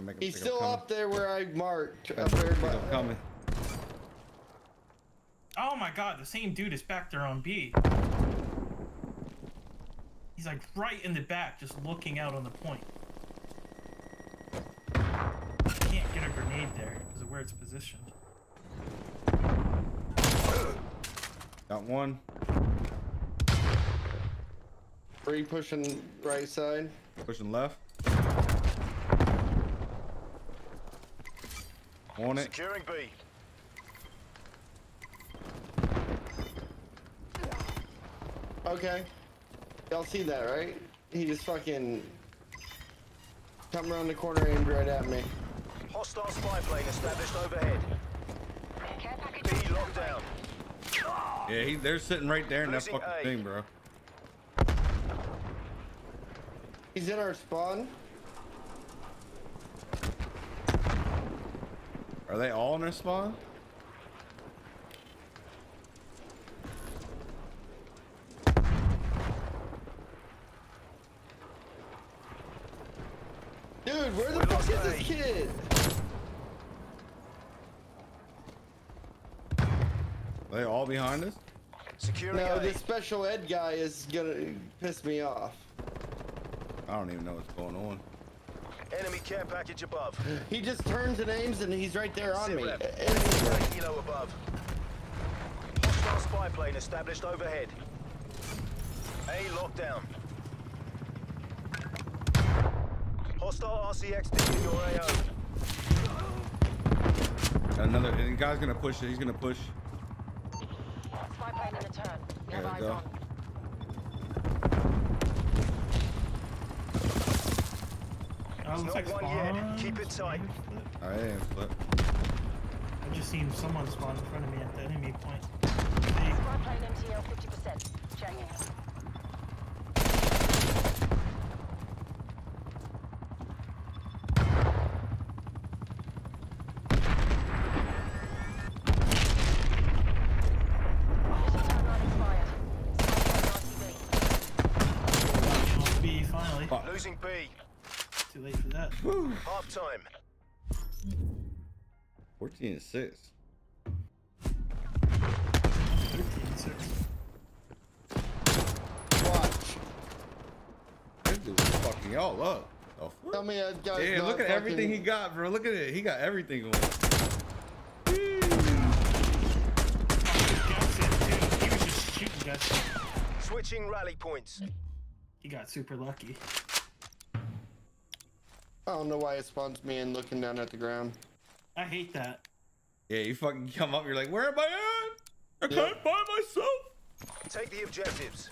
Make He's still I'm up there where I marked. Gotta Up there think by, coming. Oh my god, the same dude is back there on B. He's like right in the back, just looking out on the point. Can't get a grenade there because of where it's positioned. Got one. Three pushing right side. Pushing left. On it. Securing B. Okay. Y'all see that, right? He just fucking come around the corner and aimed right at me. Hostile spy plane established overhead. B locked down. Yeah, he, they're sitting right there in that fucking A. thing, bro. He's in our spawn. Are they all in their spawn? Dude, where the We fuck lost is A. this kid? Are they all behind us? Securing No, A. this special ed guy is gonna piss me off. I don't even know what's going on. Enemy care package above. He just turns and aims and he's right there on Sit me. rep. And- Enemy kilo above. Hostile spy plane established overhead. A locked down. Hostile RCX in your AO. Another. And the guy's gonna push it. He's gonna push. Spy plane in the turn. There Nearby we go. Oh, looks like one yet. spawn. Keep it tight. I am, but I just seen someone spawn in front of me at the enemy point. Spy plane MTL 50%. Checking. Mission time not expired. Spy plane RTB. B finally. Losing B. Too late for that. Half time. 14 and six. 13 6. Watch. This dude's fucking y'all up. Oh, fuck. Tell me that guy's Yeah, look at everything he got, bro. Look at it. He got everything going. Jackson, too. He was just shooting guys. Switching rally points. He got super lucky. I don't know why it spawns me in looking down at the ground. I hate that. Yeah, you fucking come up. You're like, where am I at? I can't find myself. Take the objectives.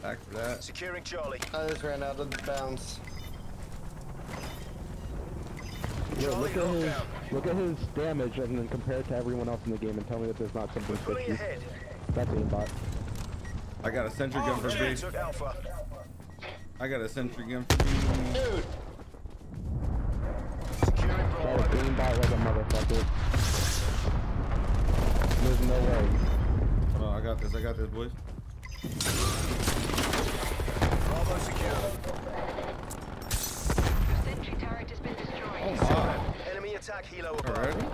Back for that. Securing Charlie. I just ran out of bounds. Yo, look at his look at his damage and then compare it to everyone else in the game and tell me that there's not something Pulling fishy. ahead. That's aimbot. I got a sentry gun oh, for B. Charlie took Alpha. I got a sentry gun for you. Dude, Securing Try to aimbot like a motherfucker. There's no way. Hold on, I got this. I got this, boys. Bravo secure. Sentry turret has been destroyed. Oh my. Enemy attack helo above. Already?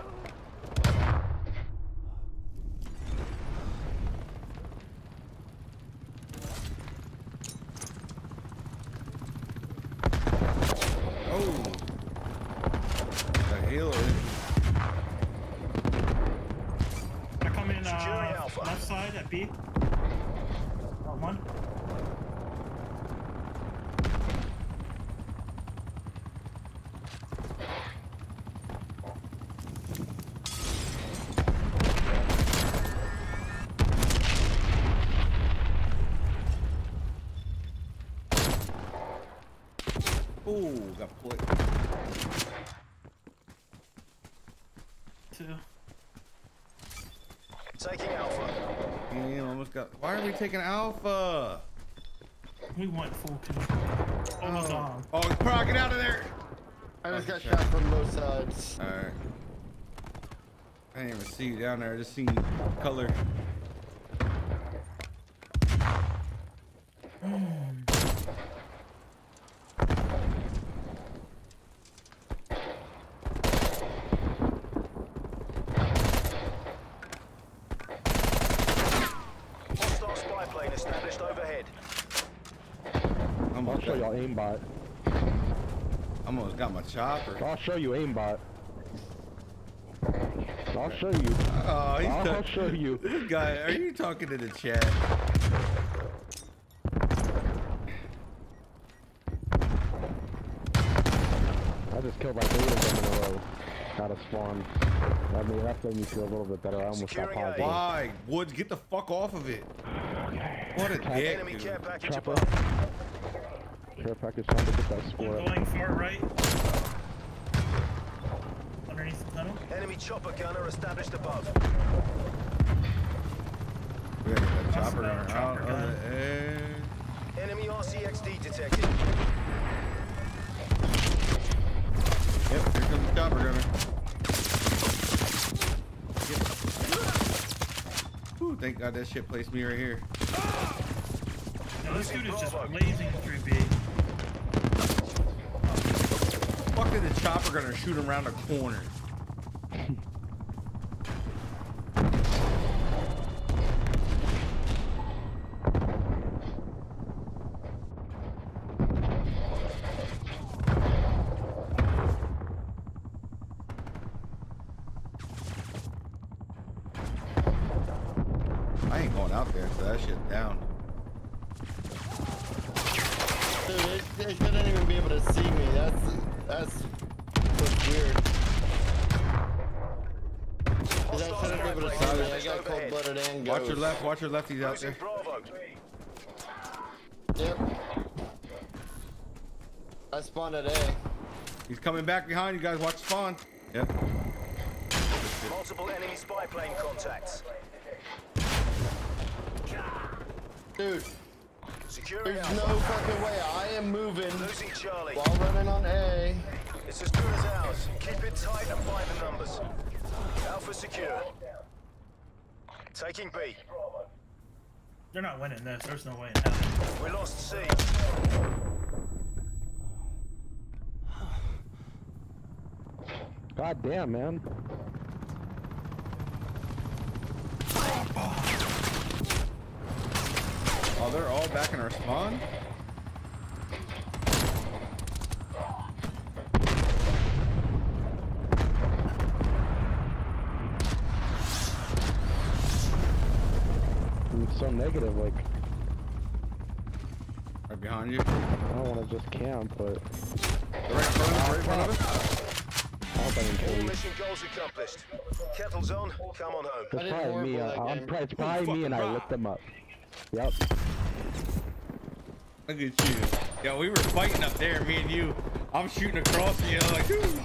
Oh. The halo. I come in Securing uh, Alpha. left side at B. Or one. Oh, got put. Two. Taking Alpha. Damn, almost got. Why taking Alpha? We want full control. Oh, Almost oh, on. Oh, Pro, get out of there! I just got shot from both sides. Alright. I didn't even see you down there. I just seen color. Hostile spy plane established overhead. I'm I'll almost, show got, y'all aimbot. almost got my chopper. I'll show you aimbot. I'll show you. Oh, he's I'll show you. This guy, are you talking to the chat? I just killed like eight of them in a row. Out of spawn. I mean, that made me feel a little bit better. I almost got Securing positive. Why? Woods, get the fuck off of it. What a dick, Enemy dude. care package Chopper. above. Care package trying to get that One score. up. going far right. Underneath the tunnel. Enemy chopper gunner established above. We gotta get that chopper gunner out of the air. Enemy RCXD detected. Yep, here comes the chopper gunner. Yep. Ooh, thank God that shit placed me right here. Now this dude is just blazing through B. The chopper gunner shoot him around the corner? I ain't going out there, so that shit down. Dude, they, they shouldn't even be able to see me. That's that's what's weird. 'Cause I shouldn't be able to see me. I got cold blooded and Watch your ghost. left, watch your left, he's out there. Bravo. Yep. I spawned at A. He's coming back behind you guys, watch spawn. Yep. Multiple enemy spy plane contacts. Dude, Securing there's Alpha. no fucking way. I am moving Losing Charlie. while running on A. It's as good as ours. Keep it tight and find the numbers. Alpha secure. Taking B. They're not winning this. There's no way in hell. We lost C. God damn, man. Oh, they're all back in our spawn? It's so negative, like, Right behind you. I don't want to just camp, but They're right in front of us, right in front of us. I don't think playing All mission goals accomplished. Kettle's on. Come on home. It's probably me. uh, I'm, it's probably me, and I lit them up. Yep. Look at you. Yo, we were fighting up there, me and you. I'm shooting across you, like, "Ooh."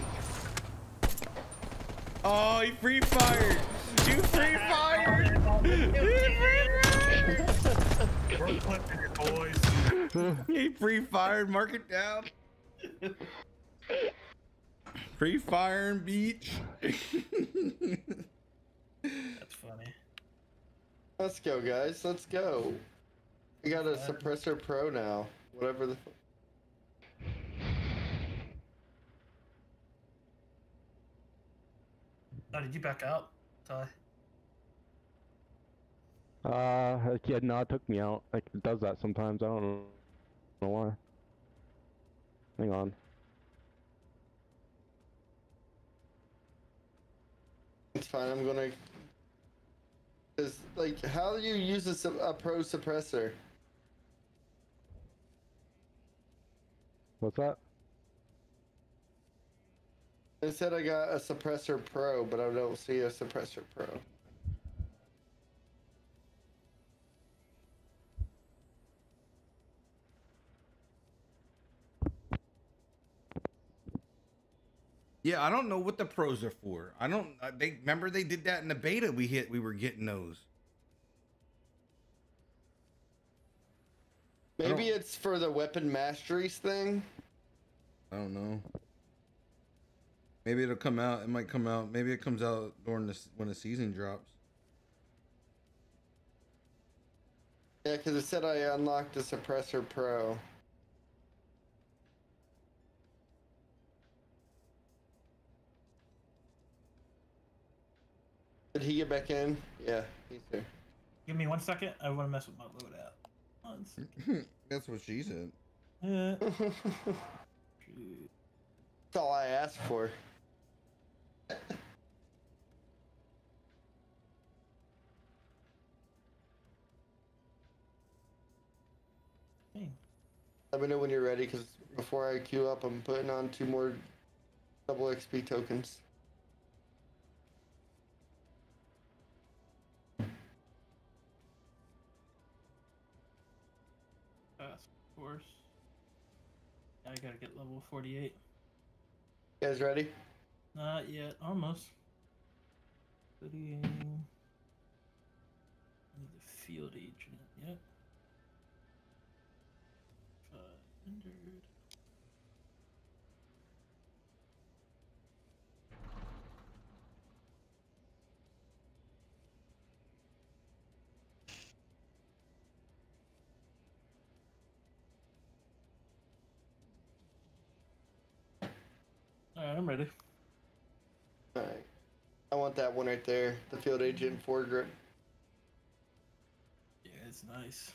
Oh, he free fired. You free fired. He free We're clipping it, boys. He free fired. Mark it down. Free firing beach. That's funny. Let's go, guys. Let's go. We got a suppressor pro now. Whatever the. Oh, did you back out, Ty? Uh, yeah, no, it took me out. Like, it does that sometimes. I don't know, why. Hang on. It's fine. I'm gonna. Is like, how do you use a, a pro suppressor? What's that? It said I got a suppressor pro, but I don't see a suppressor pro. Yeah, I don't know what the pros are for. I don't. uh, They remember they did that in the beta. We hit. We were getting those. Maybe it's for the weapon masteries thing. I don't know. Maybe it'll come out. It might come out. Maybe it comes out during this when the season drops. Yeah, because it said I unlocked the suppressor pro. Did he get back in? Yeah, he's here. Give me one second. I want to mess with my loadout. One second. That's what she said. Yeah. That's all I asked for. Let me know when you're ready, because before I queue up, I'm putting on two more double XP tokens. I gotta get level 48. You guys ready? Not yet. Almost. Need the field agent. I'm ready. Alright. I want that one right there. The field agent foregrip. Yeah, it's nice.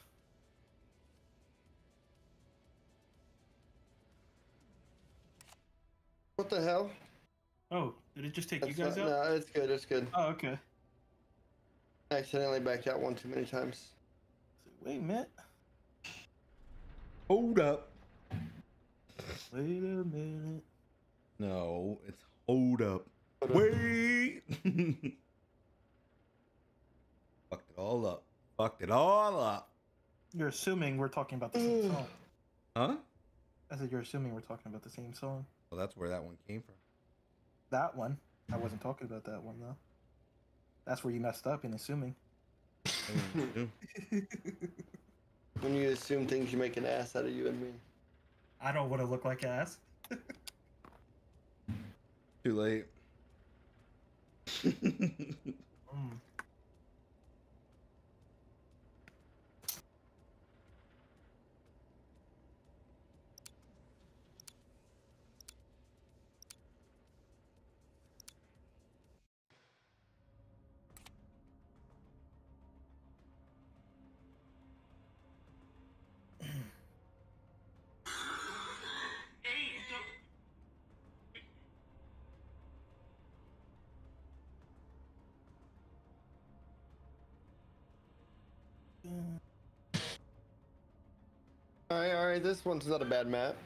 What the hell? Oh, did it just take That's you guys not- out? No, it's good, it's good. Oh, okay. I accidentally backed out one too many times. Wait a minute. Hold up. Wait a minute. No, it's hold up. Wait. Fucked it all up. Fucked it all up. You're assuming we're talking about the same song. Huh? I said you're assuming we're talking about the same song. Well, that's where that one came from. That one. I wasn't talking about that one though. That's where you messed up in assuming. When you assume things, you make an ass out of you and me. I don't want to look like ass. Too late. Alright, alright, this one's not a bad map.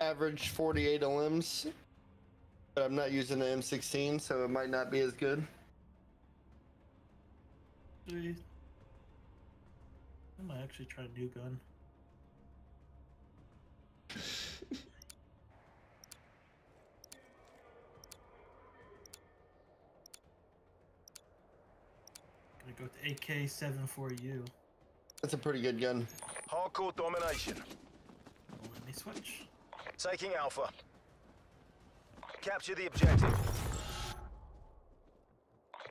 Average 48 limbs. But I'm not using the M16, so it might not be as good. I might actually try a new gun. Gonna go with AK-74U. That's a pretty good gun. Hardcore domination. Let me switch. Taking Alpha. Capture the objective.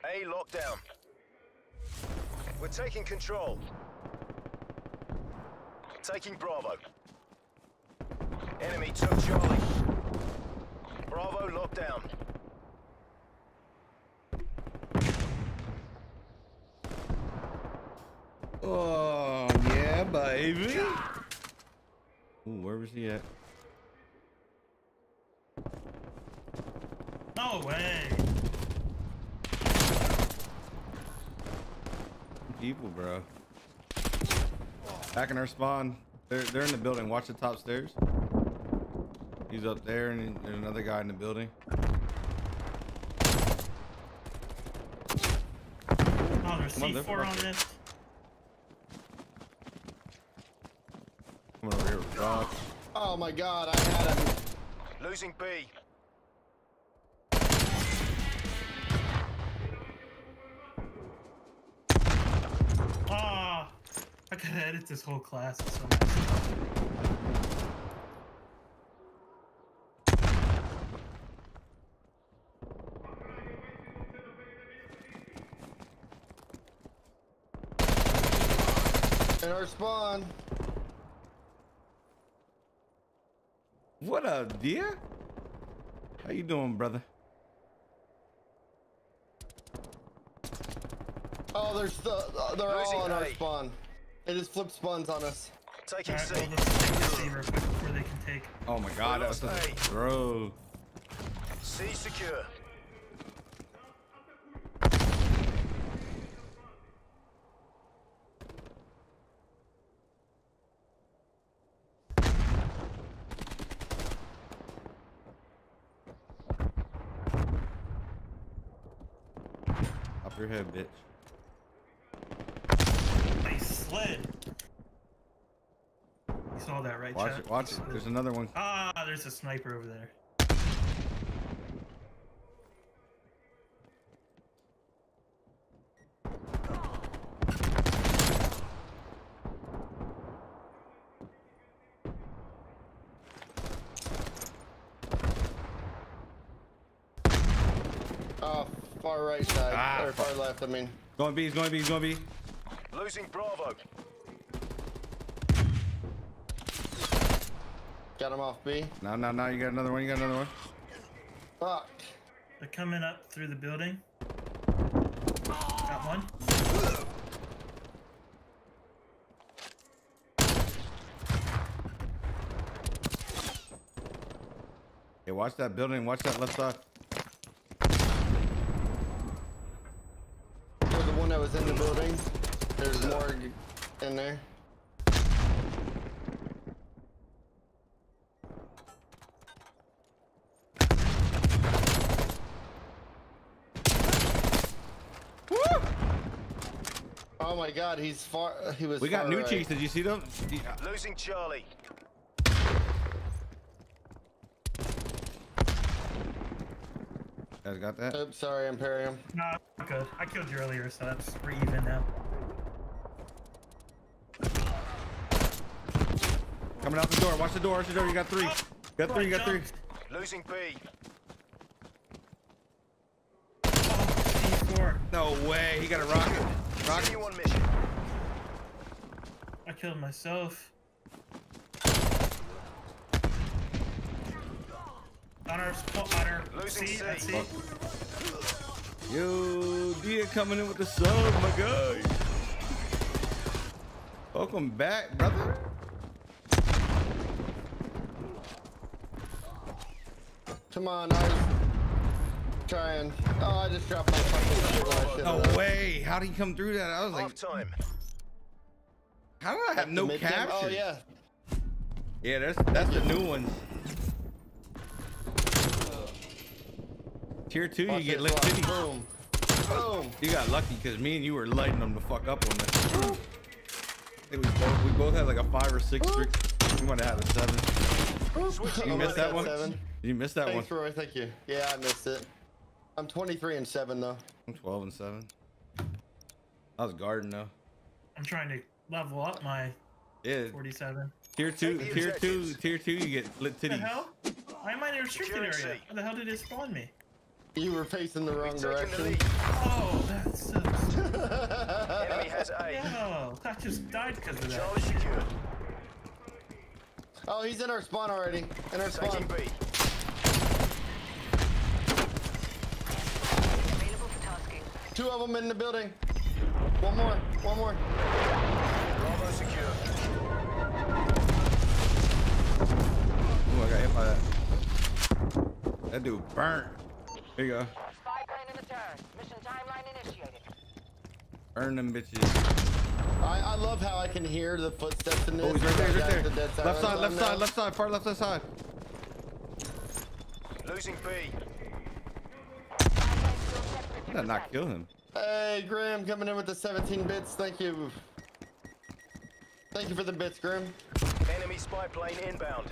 A lockdown. We're taking control. Taking Bravo. Enemy took Charlie. Bravo lockdown. Oh yeah, baby. Ooh, where was he at? No way. People, bro. Back in our spawn. They're they're in the building. Watch the top stairs. He's up there, and there's another guy in the building. Oh, there's Come on, they're C4 on fucking- this. Coming over here with Rock. Oh my god, I had him. Losing B. Ah, I could edit this whole class. It's so much. In our spawn. What dear? How you doing, brother? Oh, there's the, they're uh, all Losing on our spawn. They just flip spawns on us. Taking Alright, C. well, let's take the C real before they can take. Oh my god, that was such a throw. C secure. Your head, bitch. Sled. You saw that, right, Watch chat? it, watch it. There's another one. Ah, there's a sniper over there. Oh, far right side. Or far left, I mean. Going B, he's going B, he's going B. Losing Bravo. Got him off B. No, no, no, you got another one, you got another one. Fuck. They're coming up through the building. Got one. Hey, watch that building, watch that left side. For the one that was in the building. There's more in there. Oh my god, he's far. He was. We got new right. cheeks, did you see them? Losing Charlie. guys got that? Oops, sorry, Imperium. Nah, I'm good. I killed you earlier, so that's we're even now. Coming out the door, watch the door, watch the door, you got three. You got three, you got three. Losing B. C4. No way, he got a rocket. Rocket. Continue on mission. I killed myself. On our spot, on our Losing C, C. at C. Yo, Dia coming in with the sub, my guy. Welcome back, brother. Come on, I was trying. Oh, I just dropped my fucking sword when I should've No done. way. How did he come through that? I was like, Half time. how did I have The no mid-cam? Oh yeah. Yeah, that's that's the new ones. Tier two, Watch you get this, lit watch. titties. Boom. Boom. You got lucky because me and you were lighting them the fuck up on this. I think we both we both had like a five or six streak. We might have had a seven. You I missed that one. Seven. You missed that Thanks, one. Roy. Thank you. Yeah, I missed it. I'm 23 and seven though. I'm 12 and seven. I was guarding though. I'm trying to level up my Yeah. 47. Tier two, Take the tier two, tier two. You get lit What the hell? Why am I in a restricted Securing area? C. How the hell did it spawn me? You were facing the wrong Taking the direction. lead. Oh, that sucks. Enemy has A. Yo, I just died because of that. Charlie secured. oh, he's in our spawn already. In our spawn. Taking B. Available for tasking. Two of them in the building. One more. One more. Bravo secure. Ooh, I got hit by that. That dude burnt. There you go. Spy plane in the turn. Mission timeline initiated. Burn them bitches. I, I love how I can hear the footsteps in this. Oh, he's right there, he's right there. the dead Left side, left now. side, left side, far left hand side. Losing B. Did that not kill him? Hey, Graham, coming in with the 17 bits. Thank you. Thank you for the bits, Graham. Enemy spy plane inbound.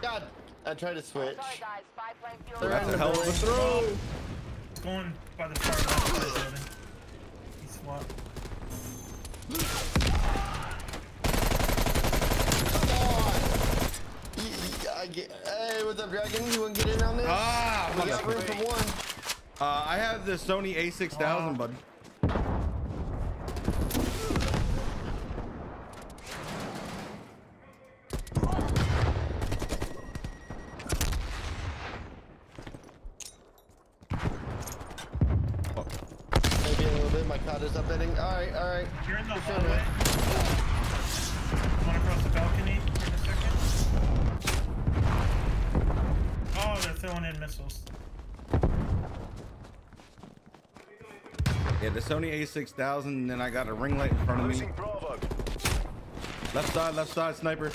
God, I tried to switch. Sorry guys, spy fuel. They're That's a the hell of a throw. It's going by the far left of the building. He swapped. Y- y- I get- Hey, what's up, Dragon? You want to get in on this? Ah, we got room for one. Uh, I have the Sony A6000, buddy. Oh, bit. My COD. All right, all right. You're in the sure, hallway. man. One across the balcony in a second. Oh, they're throwing in missiles. yeah, the Sony A6000, and then I got a ring light in front of me. Bravo. Left side, left side, sniper.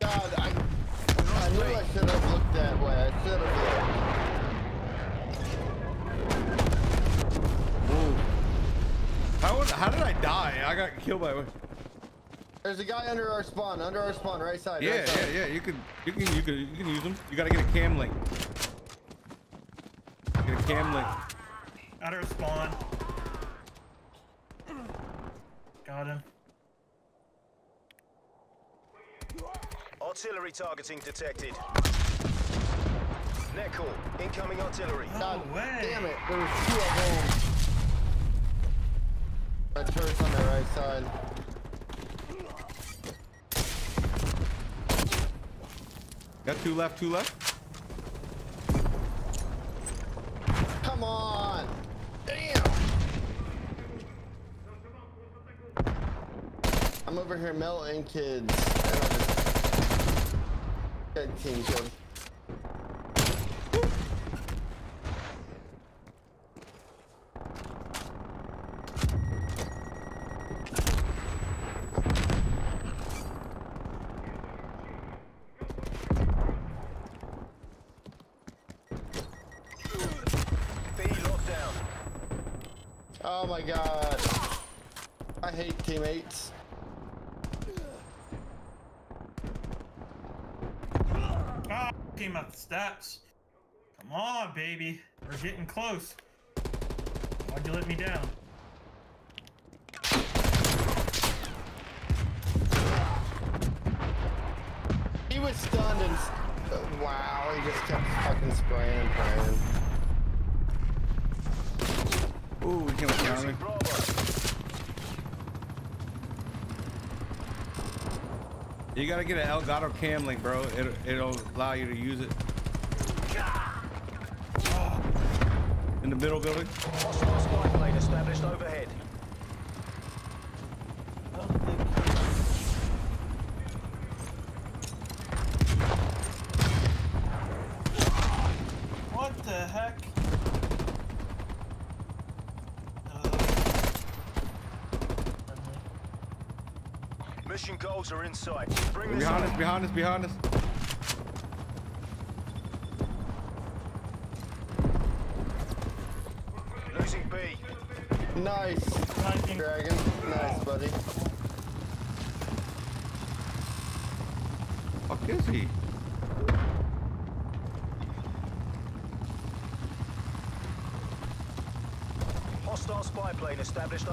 God, I, I knew I should have looked that way. I should have Ooh. How, did I die? I got killed by. looked. There's a guy under our spawn. Under our spawn, right side. Yeah, right side. yeah, yeah. You can, you can, you can, you can use them. You gotta get a cam link. Get a cam link. Out of spawn. Got him. Artillery targeting detected. Net call. Incoming artillery. God No way. damn it. There was two of them. My turret's on the right side. Got two left, two left. Come on. Damn. I'm over here melting kids. And I just... Good team kill. B locked down. Oh my god. I hate teammates. Ah, came up the steps. Come on, baby. We're getting close. Why'd you let me down? He was stunned and... wow, he just kept fucking spraying and praying. Ooh, he came behind me. You gotta get an Elgato cam link, bro. It'll, it'll allow you to use it. In the middle building. Hostile established overhead. What the heck? Mission goals are in sight. Bring this Behind home. us, behind us, behind us. Losing B. Nice. Dragon. Nice, buddy. Fuck is he? Hostile spy plane established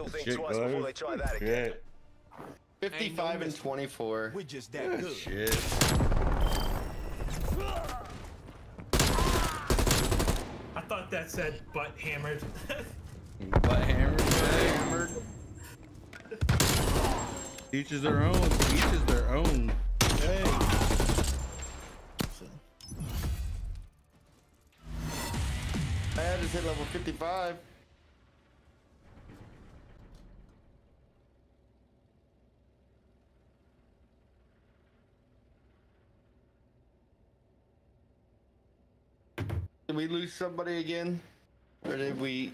overhead. Will think Shit, twice guys. before they try that again. Shit. 55 and 24. We're just Ah, Shit. I thought that said butt hammered. Butt hammered. butt hammered. Each is their own. Each is their own. Hey. I just hit level 55. Did we lose somebody again? Or did we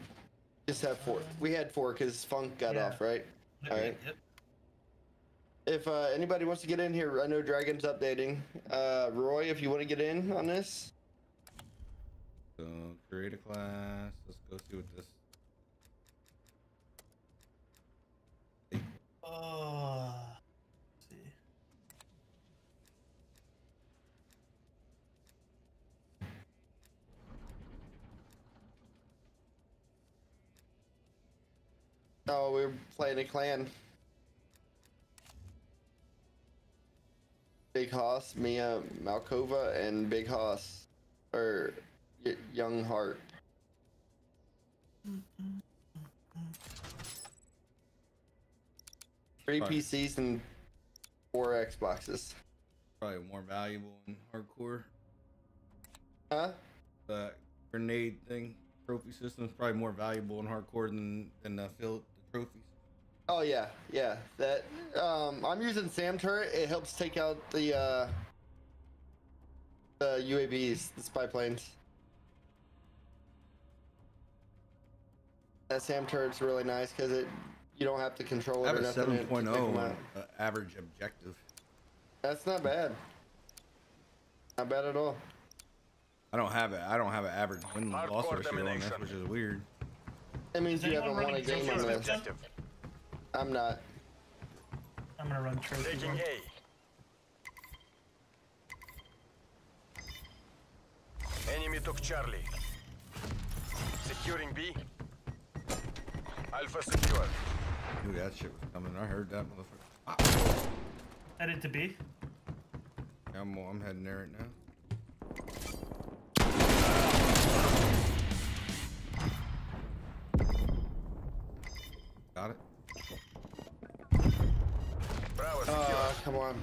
just have four? We had four because Funk got Yeah. off, right? All right. Yep. If uh, anybody wants to get in here, I know Dragon's updating. Uh, Roy, if you want to get in on this, So create a class. Let's go see what this. Uh, oh, we we're playing a clan. Big Hoss, Mia Malkova, and Big Hoss, or y- Young Heart. Three Fine. PCs and four Xboxes. Probably more valuable in hardcore. Huh? The grenade thing, trophy system is probably more valuable in hardcore than than the field trophies. Oh yeah, yeah. That um, I'm using SAM turret. It helps take out the uh, the UAVs, the spy planes. That SAM turret's really nice because it you don't have to control it. I it have or a nothing. to- to 7.0 on uh, average objective. That's not bad. Not bad at all. I don't have it. I don't have an average win loss Hardcore ratio on this, domination. which is weird. That means Is you haven't won a game on this. Objective. I'm not. I'm gonna run trophy. Taking one. A. Enemy took Charlie. Securing B. Alpha secure. Knew that shit was coming. I heard that motherfucker. Ah, Headed to B. I'm, I'm heading there right now. Got it. Bravo. Uh, come on.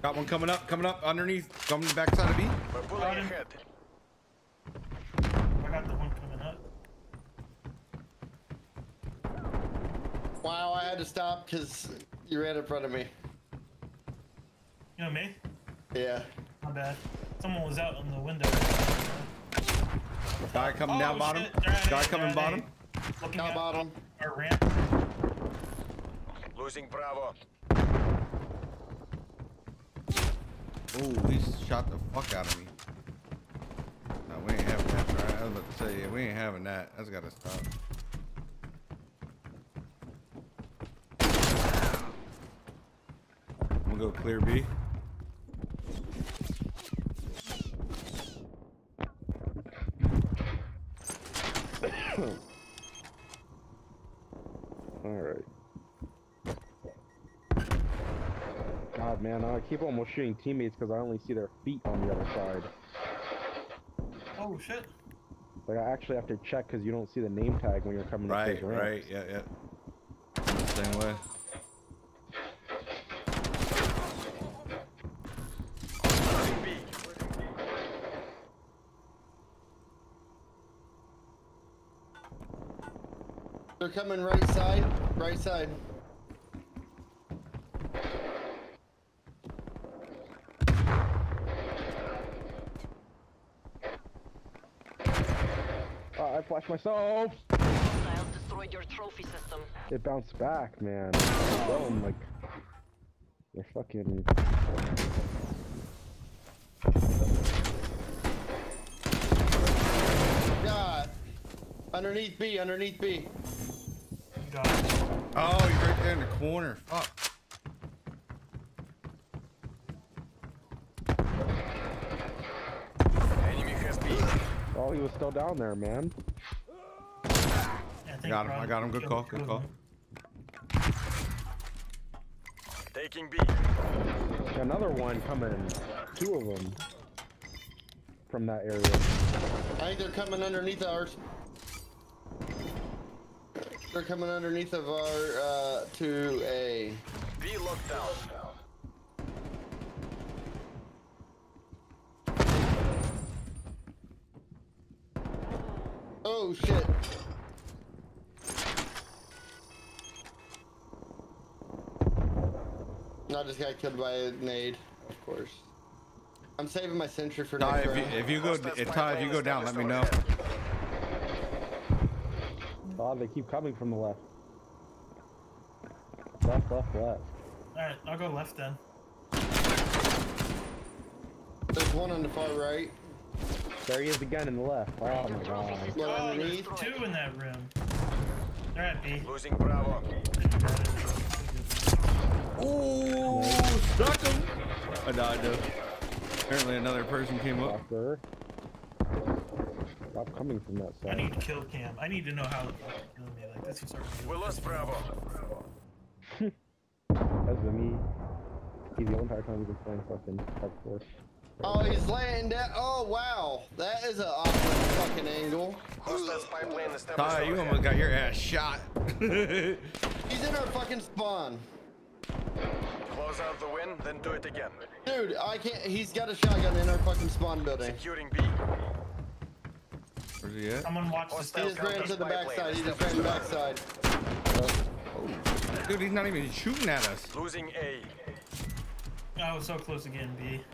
Got one coming up, coming up underneath, coming back side of B. We're pulling Got ahead. I got the one coming up. Wow, I had to stop because you ran in front of me. You know me? Yeah. My bad. Someone was out on the window. Guy coming Oh, down bottom. shit. Guy coming grenade. bottom. Looking Down bottom. our ramp. Losing Bravo. Oh, he shot the fuck out of me. No, we ain't having that. Right? I was about to say, yeah, we ain't having that. That's gotta stop. I'm gonna go clear B. All right. God, man, I keep almost shooting teammates because I only see their feet on the other side. Oh shit. Like I actually have to check because you don't see the name tag when you're coming up Right, those ramps. right, yeah, yeah. Same way. Losing B. They're coming right side. Right side. I flashed myself. Hostiles destroyed your trophy system. It bounced back, man. Going like they're fucking. God. Underneath B, underneath B. Oh, he's right there in the corner. Fuck. Enemy has B. Oh, he was still down there, man. I got him. I got him. Good call. Good call. Taking B. Another one coming. Two of them from that area. I think they're coming underneath ours. They're coming underneath of our uh, 2A. B locked down. Oh shit. No, I just got killed by a nade, of course. I'm saving my sentry for Ty, next if you, if you go, if, Ty, if you go down, let me know. Oh, they keep coming from the left. Left, left, left. Alright, I'll go left then. There's one on the far right. There he is again in the left. Oh my god. One Oh, underneath. there's two in that room. They're at B. Losing Bravo. Ooh, stuck him. I died though. Apparently another person came up. Fucker. Stop coming from that side. I need to kill Cam. I need to know how the fuck he's killing me like this. He's starting to We lost Bravo. That's been me. He's the entire time he's been playing fucking hardcore. Oh, he's laying down. Oh, wow. That is an awkward fucking angle. Hostile spy plane established Ty, you almost got your ass shot. He's in our fucking spawn. Close out the win, then do it again. Dude, I can't. He's got a shotgun in our fucking spawn building. Securing B. Where's he at? Someone watch this. He just ran to the backside. He just ran to the backside. Dude, he's not even shooting at us. Losing A. Oh, I was so close again, getting B.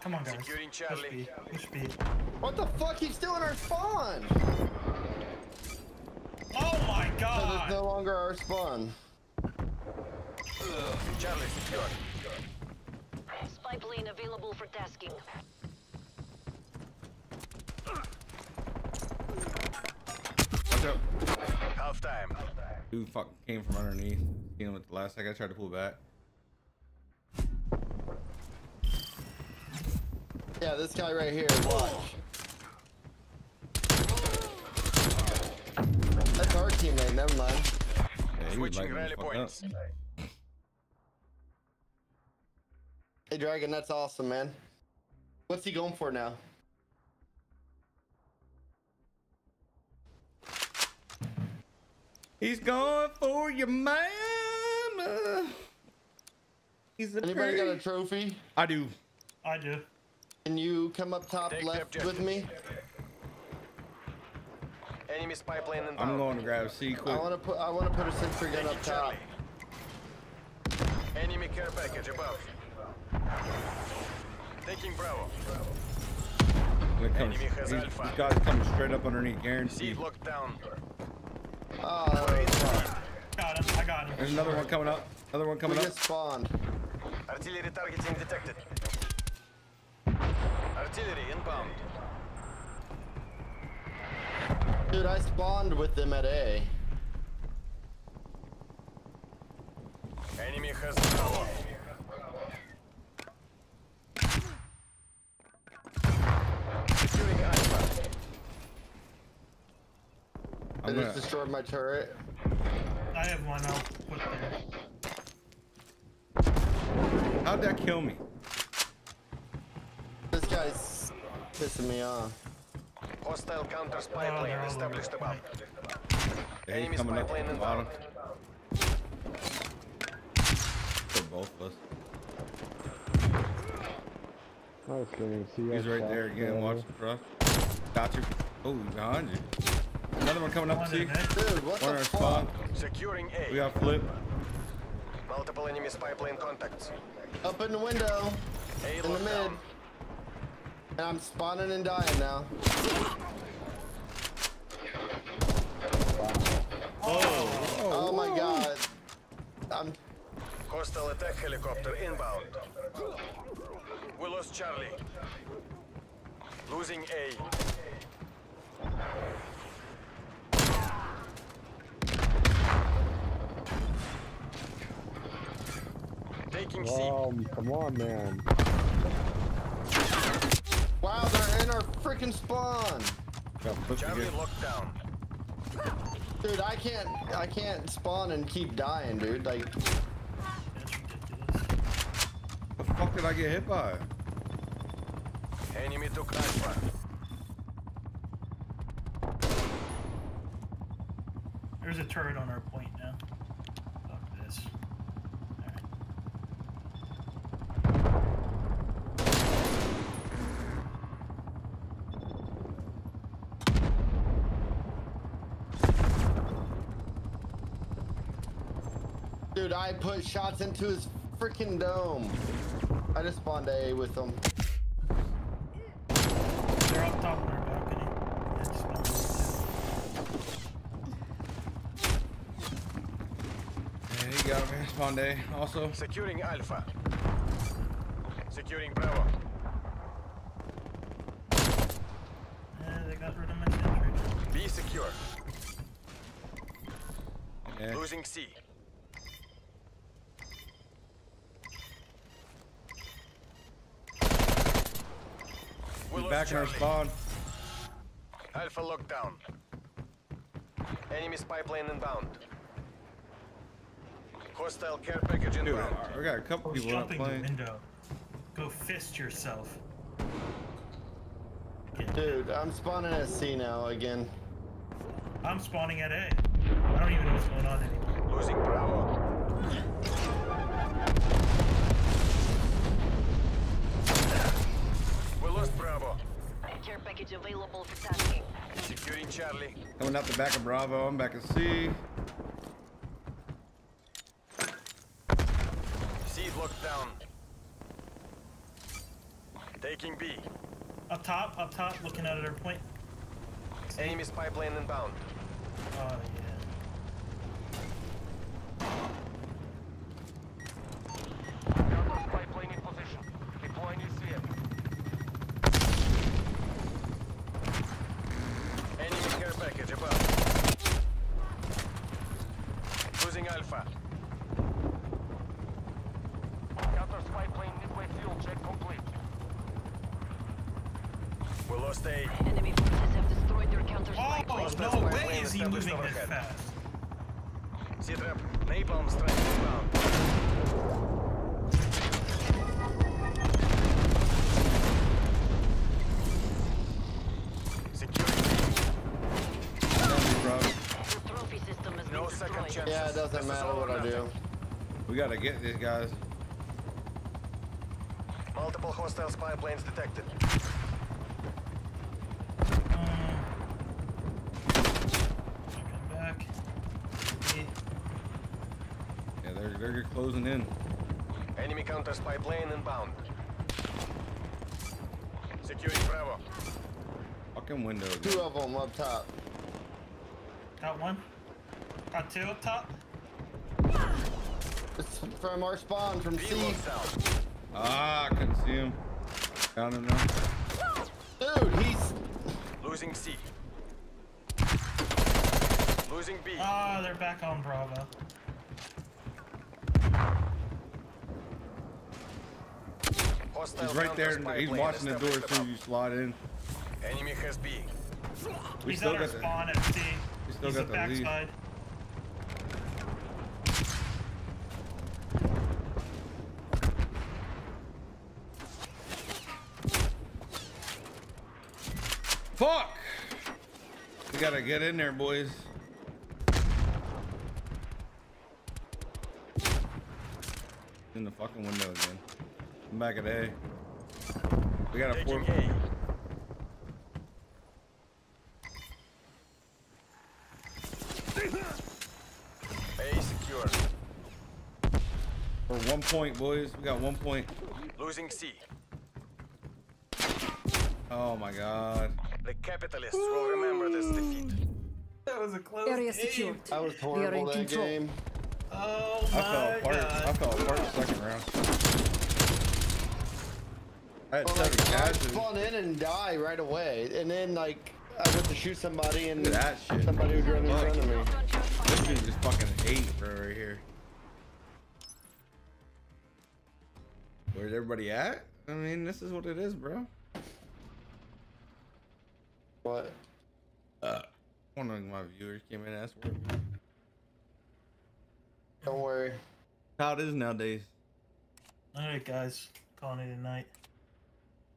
Come on, guys. Securing Push Charlie. B. Push B. What the fuck? He's still in our spawn. Oh my So it's god! no longer our spawn. Charlie secure. Spy plane available for tasking. Watch out. Half time. Dude fucking came from underneath. Seen him at the last second. I tried to pull back. Yeah, this guy right here. Watch. That's our teammate. Never mind. Yeah, Switching rally the up. points. Hey, Dragon, that's awesome, man. What's he going for now? He's going for your mama. He's a Anybody got a trophy? I do. I do. Can you come up top Take left with me? Enemy spy plane inbound. I'm going to grab C quick. I want to put. I want to put a sentry gun Taking up top. Charlie. Enemy care package above. Taking Bravo. When it comes, Enemy has these, Alpha. these guys coming straight up underneath, C guaranteed. locked down. Ah, oh, that was. Got him. I got him. There's another one coming up. Another one We coming up. just spawned. Artillery targeting detected. Artillery inbound. Dude, I spawned with them at A. Enemy has Bravo. Securing Alpha. I I'm just destroyed my turret. I have one. I'll put there. how'd that kill me? This guy's pissing me off. Hostile counter spy Oh, plane they're established over. above. Yeah, Enemy he's spy up plane from the bottom. inbound. For both of us. I was gonna see He's right there again, there. watching for us. Got you. Oh, he's behind you. Another one coming up One to in Dude, what One the our fuck? spawn. Securing A. We got flip. Multiple enemy spy plane contacts. Up in the window. A In the mid. down. And I'm spawning and dying now. Oh, Oh my god. I'm Hostile attack helicopter inbound. We lost Charlie. Losing A. Taking C. Um, come on, man. Wow, they're in our freaking spawn. Charlie locked down. Dude, I can't I can't spawn and keep dying, dude. Like The fuck did I get hit by? Enemy took Alpha. There's a turret on our point now. Fuck this. Dude, I put shots into his freaking dome. I just spawned A with them. They're up top on our balcony. Yeah, he got me. Spawn day. Also. Securing Alpha. Securing Bravo. Yeah, they got rid of my sentry. B secure. Yeah. Losing C. We He's lost back in our spawn. Alpha lockdown. Enemy spy plane inbound. Hostile care package Dude, inbound. I got a couple Who's people not jumping the window? Go fist yourself. Dude, I'm spawning at C now again. I'm spawning at A. I don't even know what's going on anymore. Losing Bravo. Package available for tasking. Securing Charlie. Coming out the back of Bravo. I'm back at C. C locked down. Taking B. Up top, up top, looking at our point. Enemy spy plane inbound. Oh yeah. Counter spy plane in position. Deploying ECM. Enemy care package above. Losing Alpha. Counter spy plane midway fuel check complete. We lost A. Enemy forces have destroyed their counter spy Oh, plane. no way is he moving this fast. C-trap. Napalm strike inbound. Trophy system has No second chances. Yeah, it doesn't This is matter what or I do. We gotta get these guys. Multiple hostile spy planes detected. Back. Yeah, they're they're closing in. Enemy counter spy plane inbound. Securing Bravo. Fucking windows. Two of them up top. Got one. Got two up top. It's from our spawn from C. Ah, I couldn't see him. Found him now. Dude, he's Losing C. Losing B. Ah, they're back on Bravo. Hostile He's right there. He's watching the door as soon as you slide in. Enemy has B. We He's still our got the- spawn at C. we still He's got the the lead. backside. Fuck! We gotta get in there, boys. In the fucking window again. I'm back at A. We got a four. A. A secure. For one point, boys. We got one point. Losing C. Oh my god. The capitalists will remember this defeat. That was a close Area game. secured. That was We are horrible in that control. game. Oh I my fell apart. god. I fell apart the second round. I had Well, seven like, I casualties. spawn in and die right away, and then like I went to shoot somebody and that shit. somebody was running in front of me. This dude just fucking hate bro right here. Where's everybody at? I mean, this is what it is, bro. What? Uh, one of my viewers came in and asked for it. Don't worry. How it is nowadays. All right, guys, calling it a night.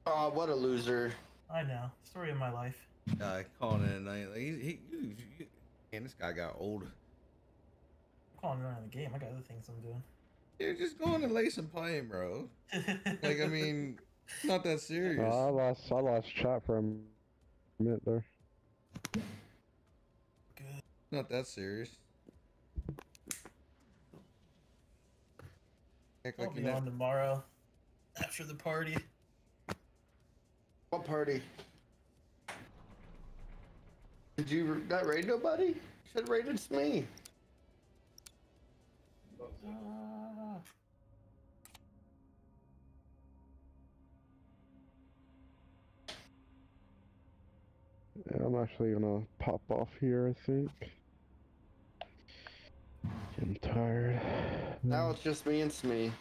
Oh, what a loser. I know. Story of my life. Uh, calling it a night. Like, he, he, you, you, man, this guy got old. I'm calling it on the game. I got other things I'm doing. You're just going to lay some playing, bro. Like, I mean, it's not that serious. Uh, I lost. I lost chat for a minute there. Not that serious. Act I'll like you be on tomorrow after the party. What party? Did you not raid nobody? Should have raided me. Yeah, I'm actually gonna pop off here. I think. I'm tired. Now it's just me and Smee.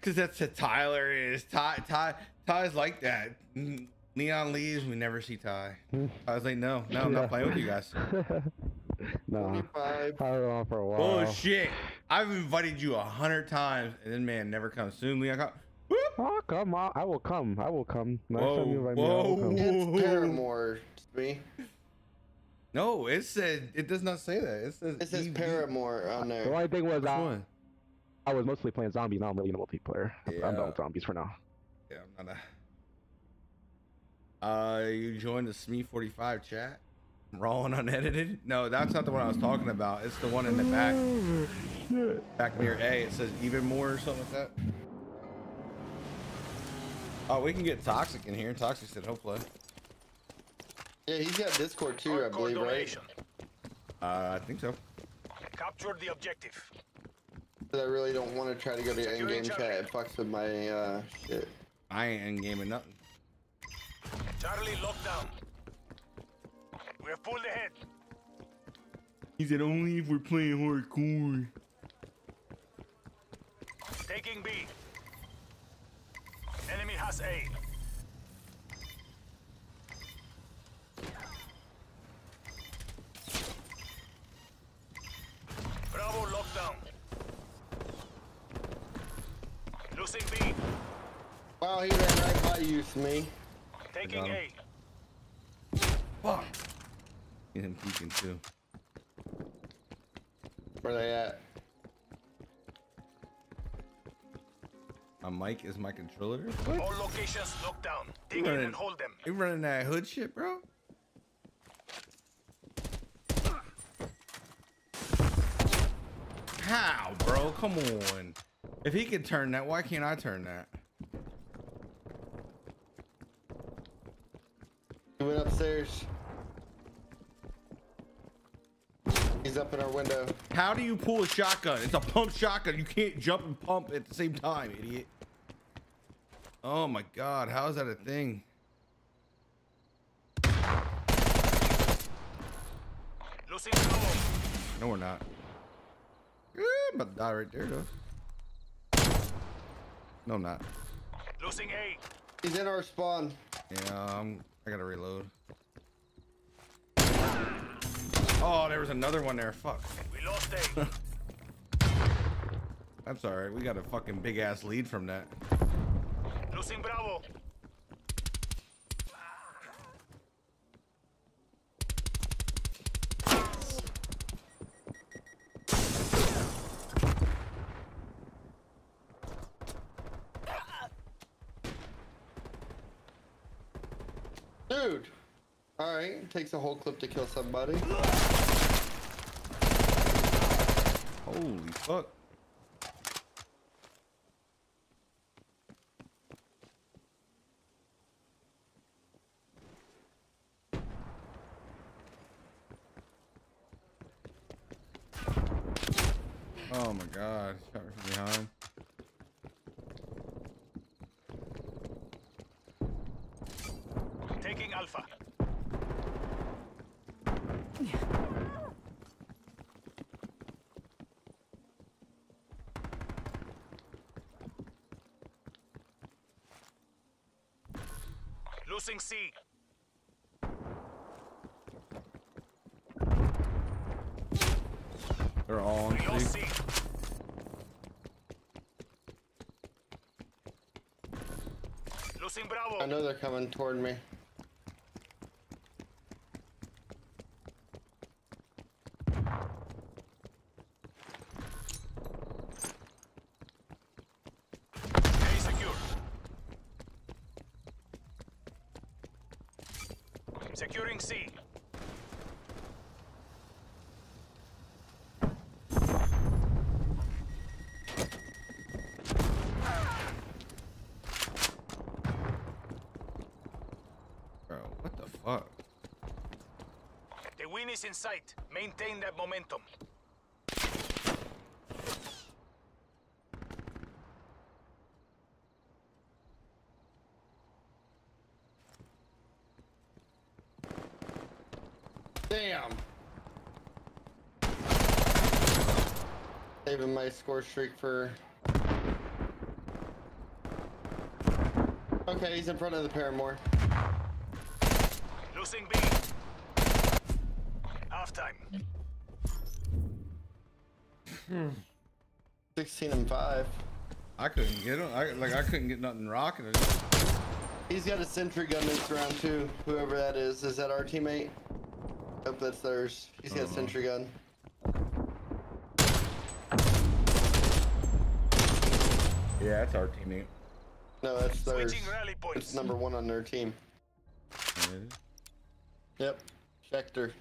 Cause that's what Tyler is. Ty, Ty, Ty's like that. Leon leaves, we never see Ty. I was like, no, no, I'm Yeah. not playing with you guys. nah, I was on for a while. Oh, Bullshit. I've invited you a hundred times, and then man never comes. Soon, Leon. Come. Oh, come on! I will come. I will come. Next Whoa, time you invite me, I will come. It's Paramore, Smee. No, it said it does not say that. It says It says EV. Paramore on there. The only thing was Which I, one? I was mostly playing zombies. Now I'm really into multiplayer. I'm- I'm done with zombies for now. Yeah, I'm not a. Uh, you joined the Smee 45 chat. Raw and unedited? No, that's not the one I was talking about. It's the one in the back. Back near A. It says even more or something like that. Oh, we can get Toxic in here. Toxic said hopefully. Yeah, he's got Discord too, I believe, right? Uh, I think so. Capture the objective. But I really don't want to try to go to Securing in-game chat. It fucks with my uh, shit. I ain't in gaming nothing. Charlie locked down. We have pulled ahead. He said only if we're playing hardcore. Taking B. Enemy has A. Bravo locked down. Losing B. Wow, he ran right by you, Smee. Taking got A. him. Fuck. Get him peeking too. Where they at? My mic is my controller. What? All locations locked down. Dig You in and hold them. you running that hood shit, bro? How, bro? Come on. If he can turn that, why can't I turn that? He went upstairs. He's up in our window. How do you pull a shotgun? It's a pump shotgun. You can't jump and pump at the same time, idiot. Oh my god, how is that a thing? No, we're not. Eh, I'm about to die right there, though. No, I'm not. Losing A. He's in our spawn. Yeah, um, I gotta reload. Oh, there was another one there. Fuck. We lost A. That's alright. We got a fucking big ass lead from that. Losing Bravo. Dude. Alright, takes a whole clip to kill somebody. Holy fuck. Oh my god. Shot me from behind. Taking Alpha. Losing C. They're all on We lost C. C. Losing Bravo. I know they're coming toward me. A secure. Securing C. Bro, what the fuck? The is in sight. Maintain that momentum. Damn. Saving my score streak for. Okay, he's in front of the Paramore. Losing B. Half time. 16 and 5. I couldn't get him. I like I couldn't get nothing rocking. He's got a sentry gun this round too. Whoever that is, is that our teammate? Hope that's theirs. He's got a Uh-huh. sentry gun. Yeah, that's our teammate. No, that's theirs. Switching rally points. It's number one on their team. Yep, Schecter.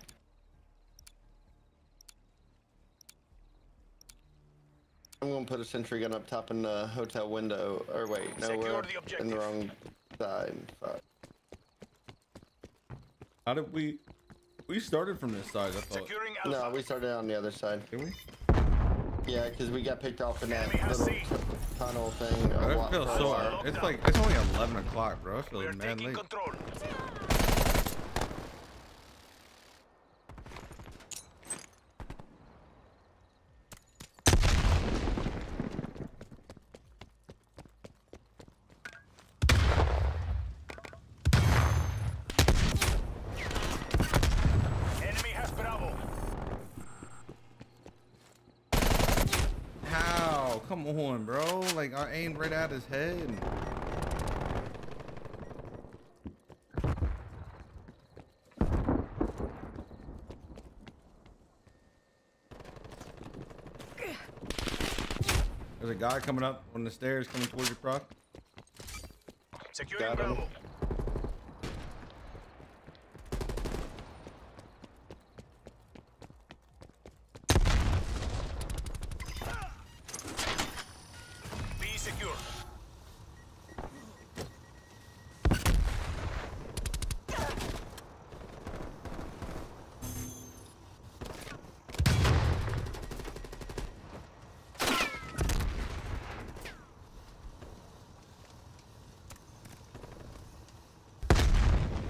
I'm put a sentry gun up top in the hotel window. Or wait, no, Secure we're the in the wrong side. Fuck. How did we? We started from this side. I thought. Securing No, we started on the other side. Did we? Yeah, because we got picked off in that little tunnel thing. a I block feel so. further. It's like it's only 11 o'clock, bro. I feel We're mad control. Enemy has Bravo. How? Come on, bro. Like I aimed his head. There's a guy coming up on the stairs coming towards your proc. Securing Got him. Bravo. B secure.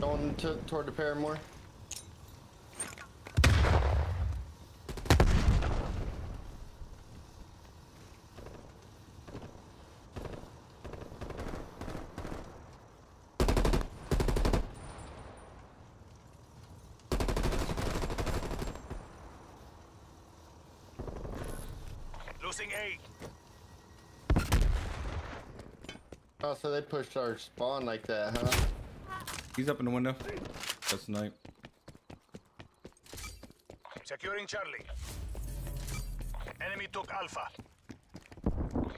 Going to, toward the Paramore. Losing A. Oh, so they pushed our spawn like that, huh? He's up in the window. That's snipe. Securing Charlie. Enemy took Alpha.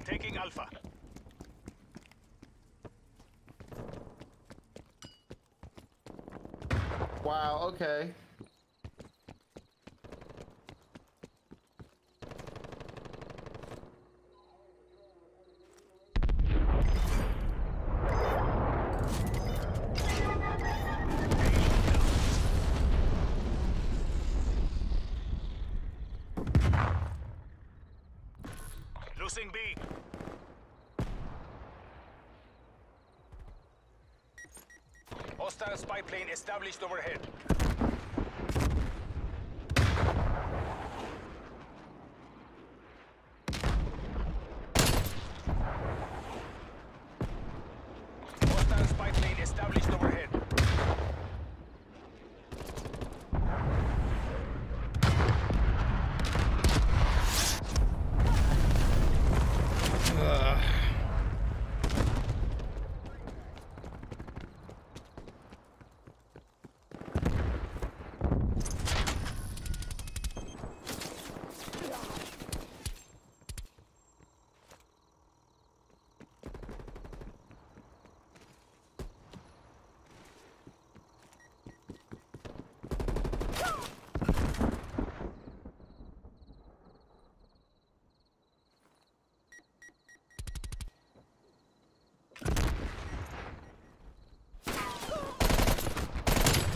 Taking Alpha. Wow, okay. Established overhead. Hostile spy plane established overhead.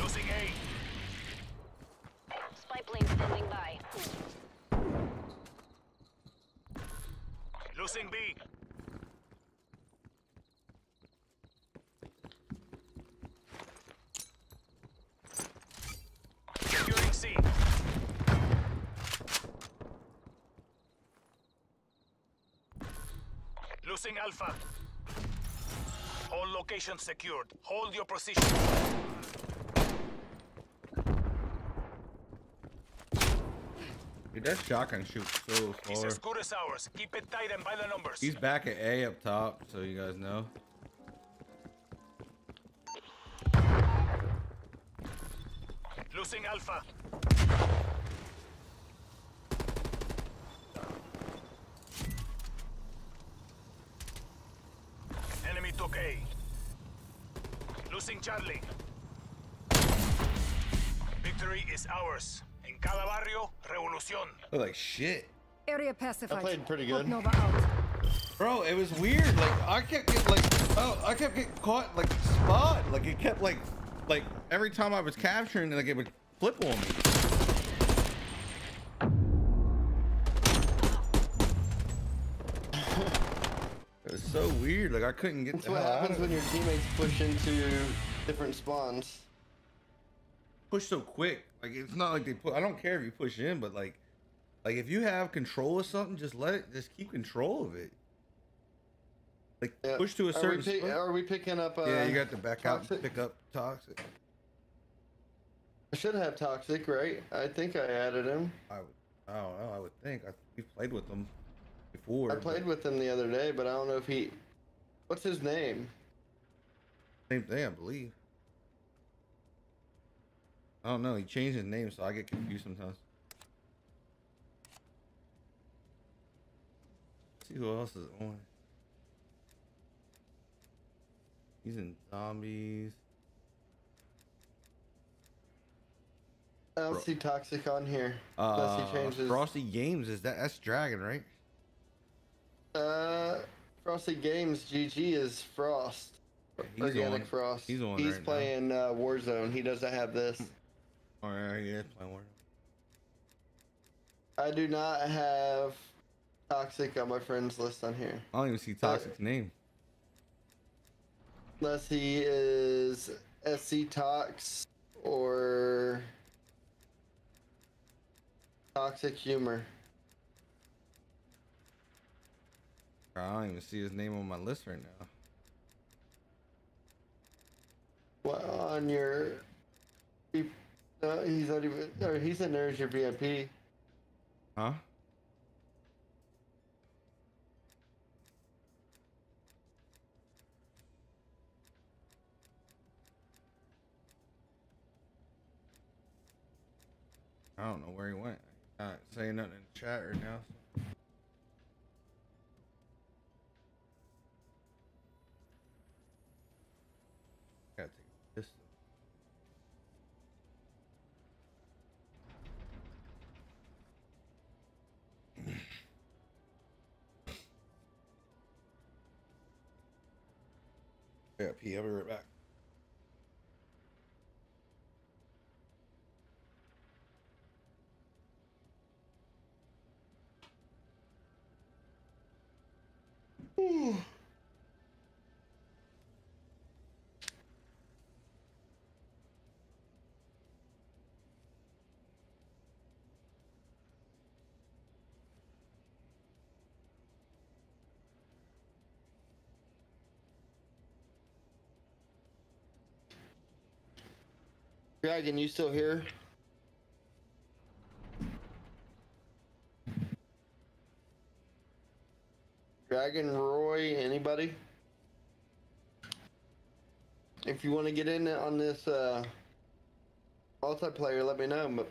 Losing A. Spy plane standing by. Losing B. Alpha. All locations secured. Hold your position. That shotgun shoots so It's slow. as good as ours. Keep it tight and by the numbers. He's back at A up top, so you guys know. Losing Alpha. Enemy took A. Losing Charlie. Victory is ours. En cada barrio. Look like shit. Area pacified. I played pretty good. Nova out. Bro, it was weird. Like I kept getting like oh I kept getting caught like spot. Like it kept like like every time I was capturing like it would flip on me. It was so weird. Like I couldn't get That's the what hell out happens of when it. your teammates push into different spawns. push so quick. Like it's not like they put. I don't care if you push in, but like, like if you have control of something, just let it. Just keep control of it. Like Yeah. push to a Are we certain. pick- are we picking up, yeah, uh, you got to back out and pick up toxic. I should have toxic, right? I think I added him. I, would, I don't know. I would think I, we've played with them before. I but played with him the other day, but I don't know if he. What's his name? Same thing, I believe. I don't know. He changed his name, so I get confused sometimes. see who else is on. He's in zombies. I don't Bro. see toxic on here. Unless Uh, he changes. Frosty Games is that? That's Dragon, right? Uh, Frosty Games GG is Frost. He's Organic on- Frost. he's on He's right playing uh, Warzone. He doesn't have this. Yeah. I do not have toxic on my friends list on here. I don't even see Toxic's name. Unless he is SC Tox or Toxic Humor. I don't even see his name on my list right now. What on your? No, he's not even. Or he's your VIP. Huh? I don't know where he went. Not saying nothing in the chat right now. Yeah, P. I'll be right back. Dragon, you still here? Dragon, Roy, anybody? If you want to get in on this uh, multiplayer, let me know. But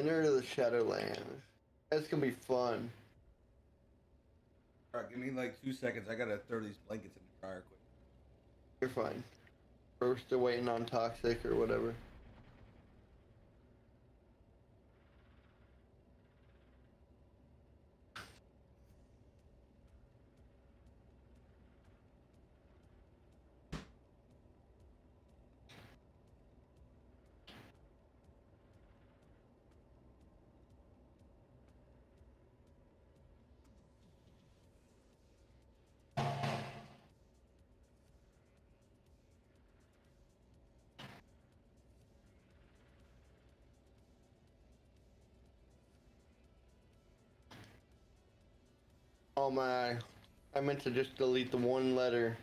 enter the Shadowlands. That's gonna be fun. Alright, give me like two seconds. I gotta throw these blankets in the dryer quick. You're fine. We're still waiting on Toxic or whatever. Oh my, I meant to just delete the one letter.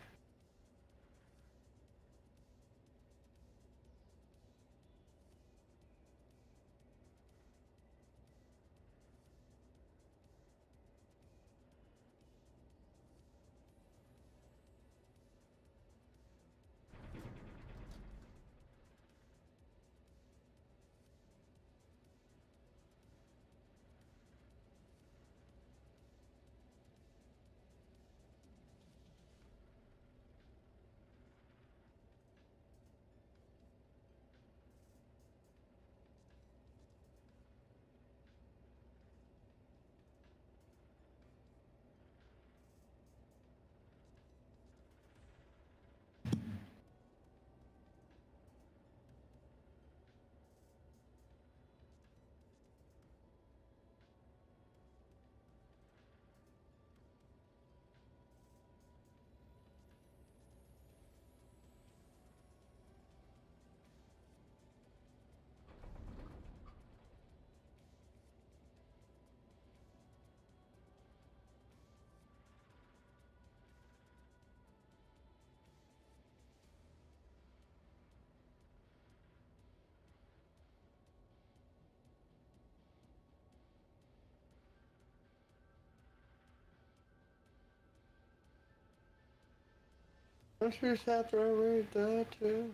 Sure just after I read that too.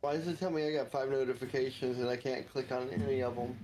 Why does it tell me I got five notifications and I can't click on any of them?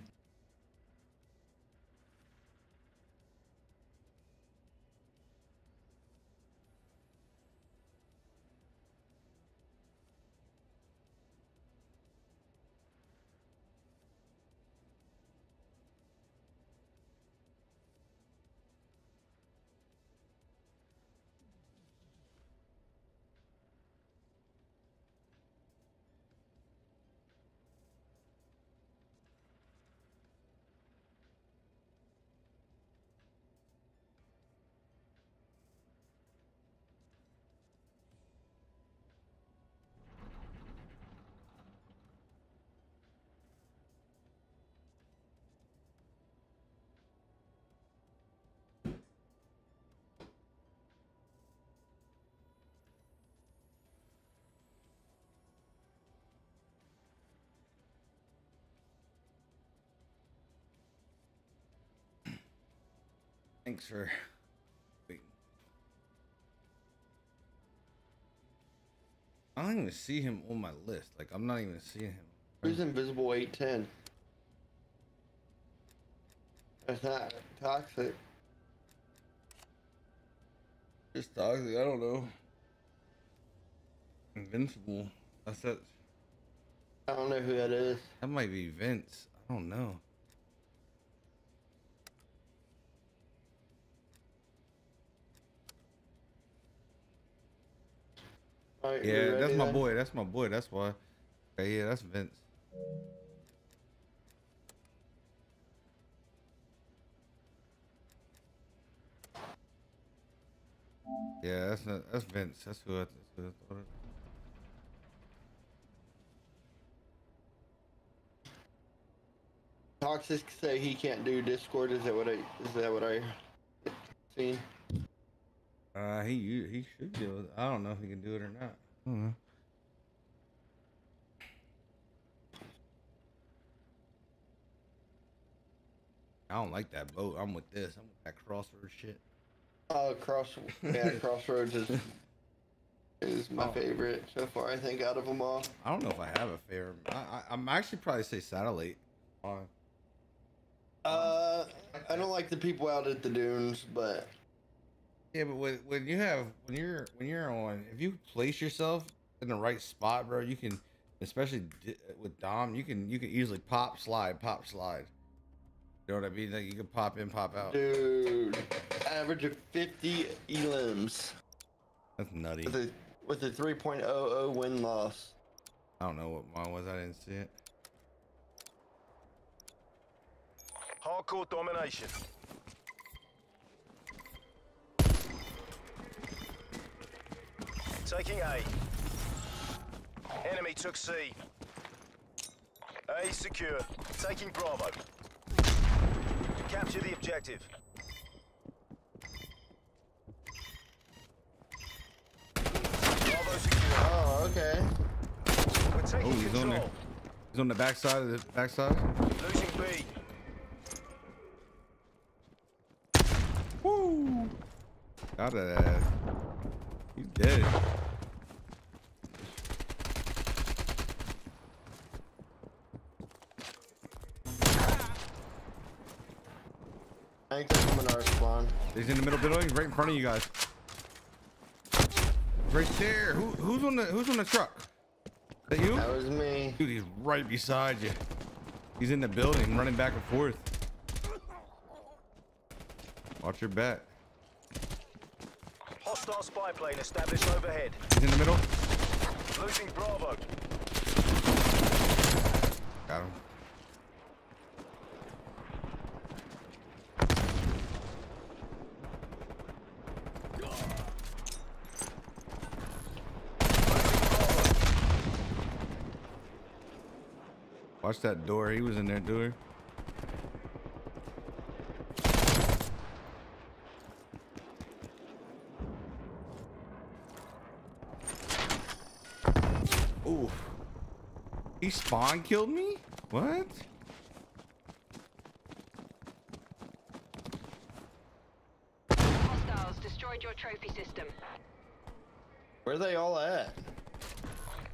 Thanks for waiting. I don't even see him on my list. Like I'm not even seeing him. Who's invisible 810? That's not toxic. Just toxic. I don't know. Invincible. That's that. I don't know who that is. That might be Vince. I don't know. Alright, you Yeah, that's my then? boy. That's my boy. That's why. Okay, yeah, that's Vince. Yeah, that's not, that's Vince. That's who I, that's who I thought it. Toxic say he can't do Discord. Is that what I? Is that what I seen? Uh, he he should be able. I don't know if he can do it or not. I don't know. I don't like that boat. I'm with this. I'm with that crossword shit. Oh, cross. Yeah, Crossroads is is my Oh. favorite so far. I think out of them all. I don't know if I have a favorite. I, I I'm actually probably say satellite. Uh, Uh, I don't like the people out at the dunes, but Yeah, but when when you have when you're when you're on if you place yourself in the right spot, bro, you can especially di- with Dom, you can you can easily pop slide, pop slide. You know what I mean? Like you can pop in, pop out. dude, average of 50 elims That's nutty. with a with a 3.00 win loss. I don't know what mine was. I didn't see it. Hardcore domination. Taking A. Enemy took C. A secure. Taking Bravo. Capture the objective. Bravo secure. Oh, okay. We're Oh, taking he's on there. control. He's on the backside of the backside. Losing B. Woo! Got that ass. He's dead. I think they're coming our spawn. He's in the middle building, right in front of you guys. Right there. Who, who's on the Who's on the truck? That you? That was me. Dude, he's right beside you. He's in the building, running back and forth. Watch your back. Hostile spy plane established overhead. He's in the middle. Losing Bravo. Got him. Watch that door. He was in there, door. Ooh. He spawn killed me? What? Hostiles destroyed your trophy system. Where are they all at?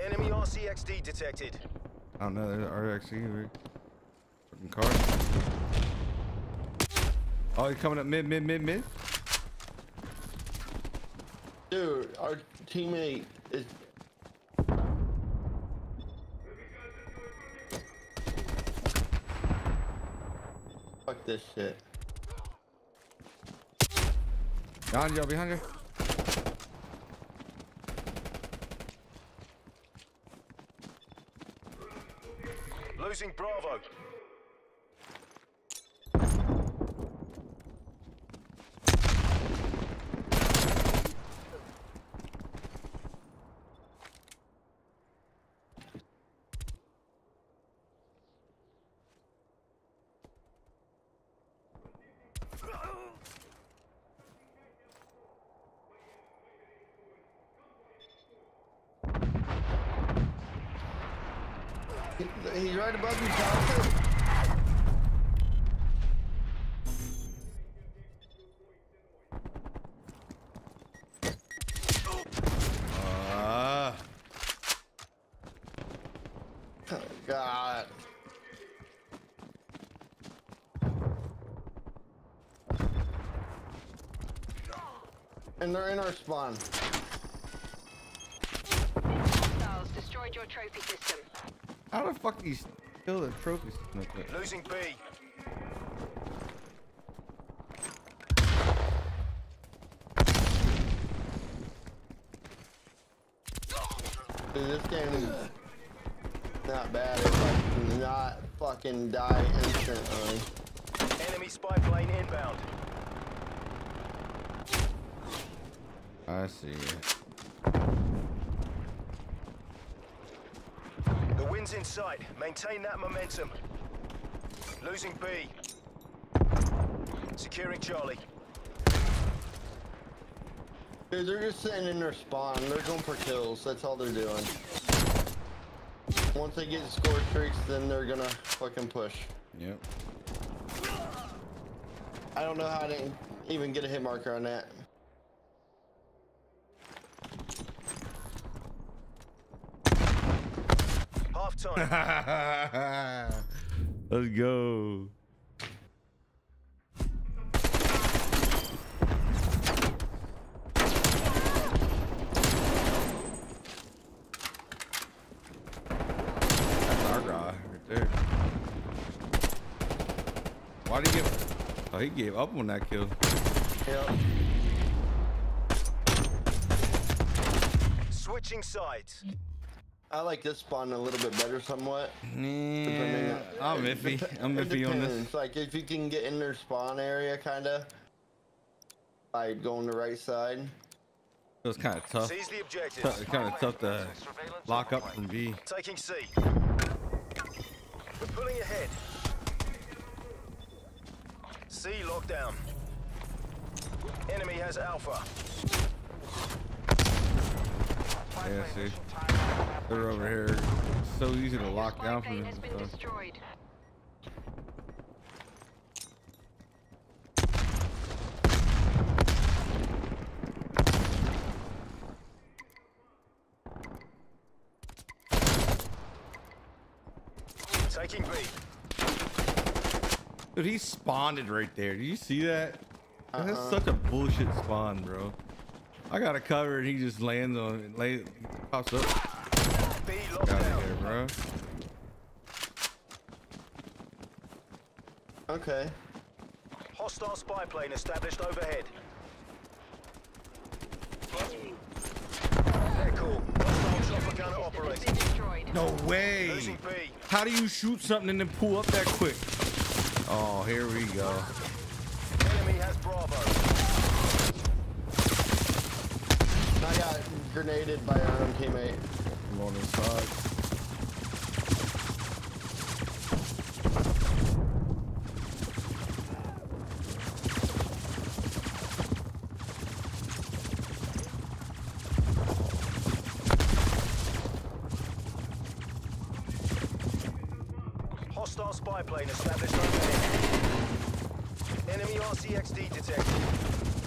Enemy RCXD detected. Oh, I don't know. There's RXC. Rick. Fucking car. Oh, he's coming up mid, mid, mid, mid. Dude, our teammate is. Fuck this shit. Behind you, behind you. Losing Bravo. He- He's right above you, Jonathan. Ah. Oh, God. And they're in our spawn. Hostiles destroyed your trophy system. How the fuck do you kill the trophy system? Losing B. Dude, this game is not bad. It's like not fucking die instantly. Enemy spy plane inbound. I see. The wind's in sight. Maintain that momentum. Losing B. Securing Charlie. Dude, they're just sitting in their spawn. They're going for kills. That's all they're doing. Once they get score streaks, then they're gonna fucking push. Yep. I don't know how to even get a hit marker on that. Half time. Let's go. That's our guy right there. Why did he give? Oh, he gave up on that kill. Yep. Switching sides. I like this spawn a little bit better somewhat. Yeah, I'm It iffy. I'm it iffy on this. depends. Like if you can get in their spawn area, kinda, by going the right side. It was kind of tough. Seize the objective. It's kind of tough to lock up from B. Taking C. We're pulling ahead. C locked down. Enemy has Alpha. Yeah, see, they're over here. It's so easy to lock down from Plane them. so. destroyed. Taking B. Dude, he spawned right there. Do you see that? That's Uh-uh. such a bullshit spawn, bro. I got a cover and he just lands on it. Lay, pops up. B out of here, bro. Okay. Hostile spy plane established overhead. They're cool. Hostile chopper gunner operating. Destroyed. No way. How do you shoot something and then pull up that quick? Oh, here we go. Enemy has Bravo. I got grenaded by our own teammate. On his side. Hostile spy plane established overhead. Enemy RCXD detected.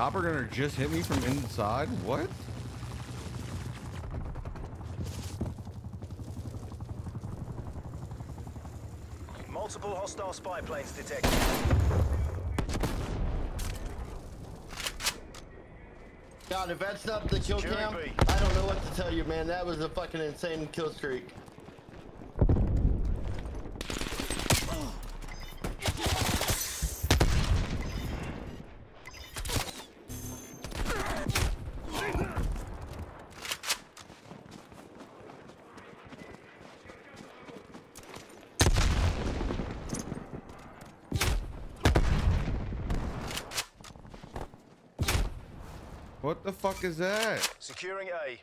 Chopper gonna just hit me from inside? What? Multiple hostile spy planes detected. God, if that's not the kill Securing cam, B. I don't know what to tell you, man. That was a fucking insane kill streak. What the fuck is that? Securing A.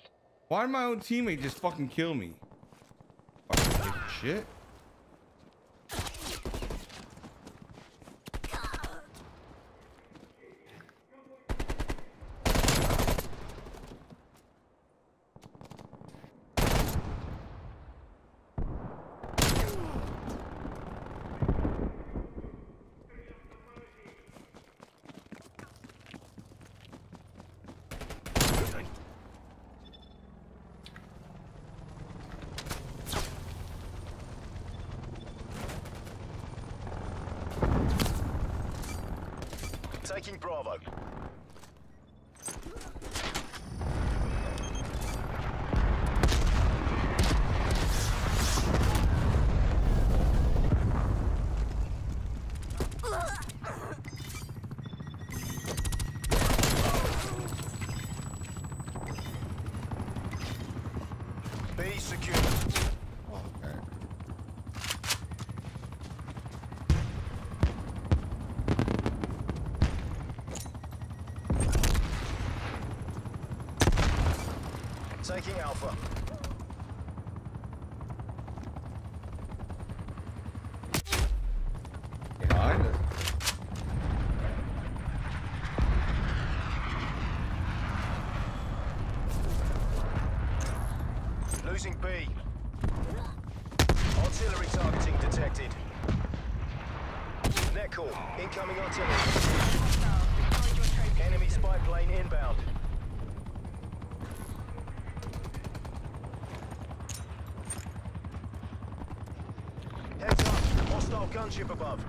Why did my own teammate just fucking kill me? Fucking shit. Taking Bravo. B secure. Okay. Taking Alpha. Behind us. Losing B. Artillery targeting detected. Net call. Incoming artillery. Enemy spy plane inbound. Heads up. Hostile gunship above.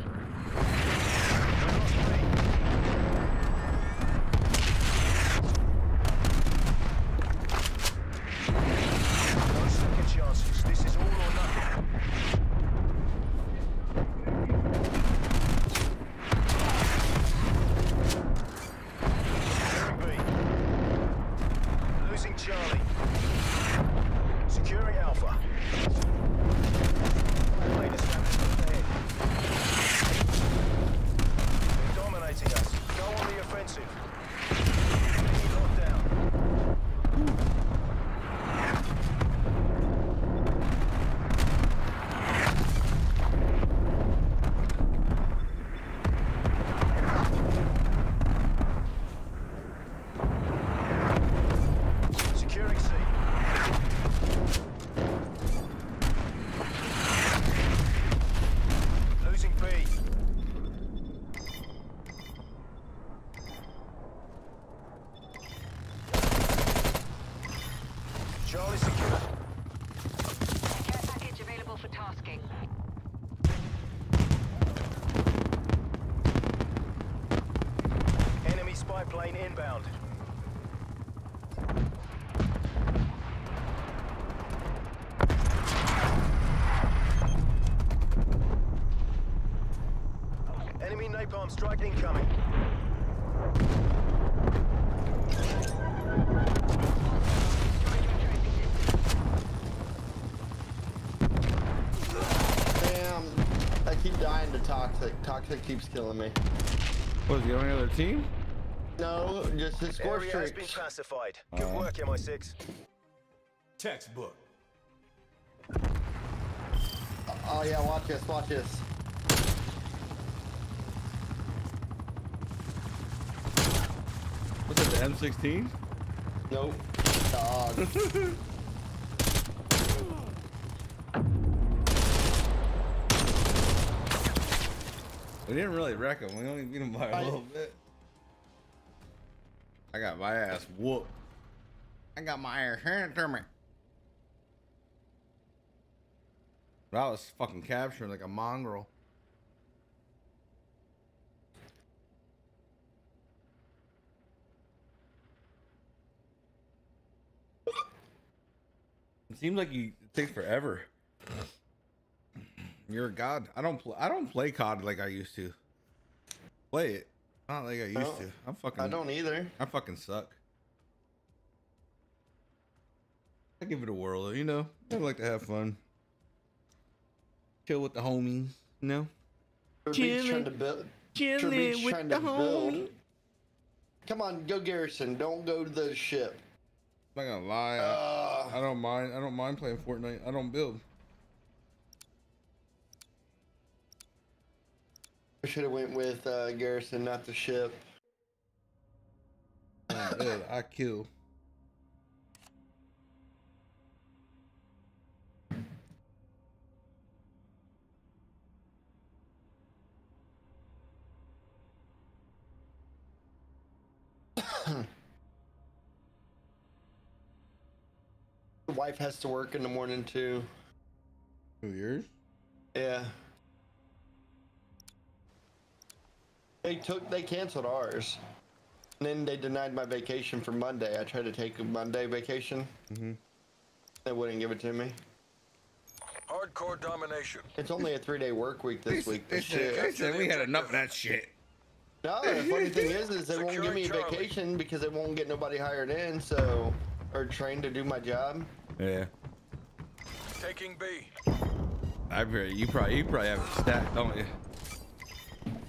No second chances. This is all or nothing. Securing B. Losing Charlie. Securing Alpha. Plane established ahead. They're dominating us. Go on the offensive. Enemy locked down. Securing C. Losing B. Charlie secure. Care package available for tasking. Enemy spy plane inbound. Enemy napalm strike incoming. Damn. I keep dying to Toxic. Toxic keeps killing me. What is he on any other team? No, just his score Area has been classified. Good Uh. work, MI6. Textbook. Oh yeah, watch this, watch this. What's that, the M16? Nope. Dog. We didn't really wreck him. We only beat him by a little bit. I got my ass whooped. I got my ass handed to me. But I was fucking captured like a mongrel. Seems like you it takes forever. You're a god. I don't play. I don't play COD like I used to. Play it, not like I used don't- to. I'm fucking. I don't either. I fucking suck. I give it a whirl, you know. I like to have fun. Chill with the homies, you know. Triple B's trying to build. Chilling with the to homies. Come on, go Garrison. Don't go to the ship. I'm not gonna lie. Uh. I, I don't mind. I don't mind playing Fortnite. I don't build. I should have went with uh, Garrison, not the ship. I build. I kill. The wife has to work in the morning too. Two years. Yeah. They took they canceled ours. And then they denied my vacation for Monday. I tried to take a Monday vacation. Mm-hmm. They wouldn't give it to me. Hardcore domination. It's only a three day work week this week. They but said, shit. they said we had enough of that shit. No, the funny thing is, is they won't give me Securing Charlie. vacation because they won't get nobody hired in, so or trained to do my job. Yeah. Taking B. I bet you probably you probably have it stacked, don't you?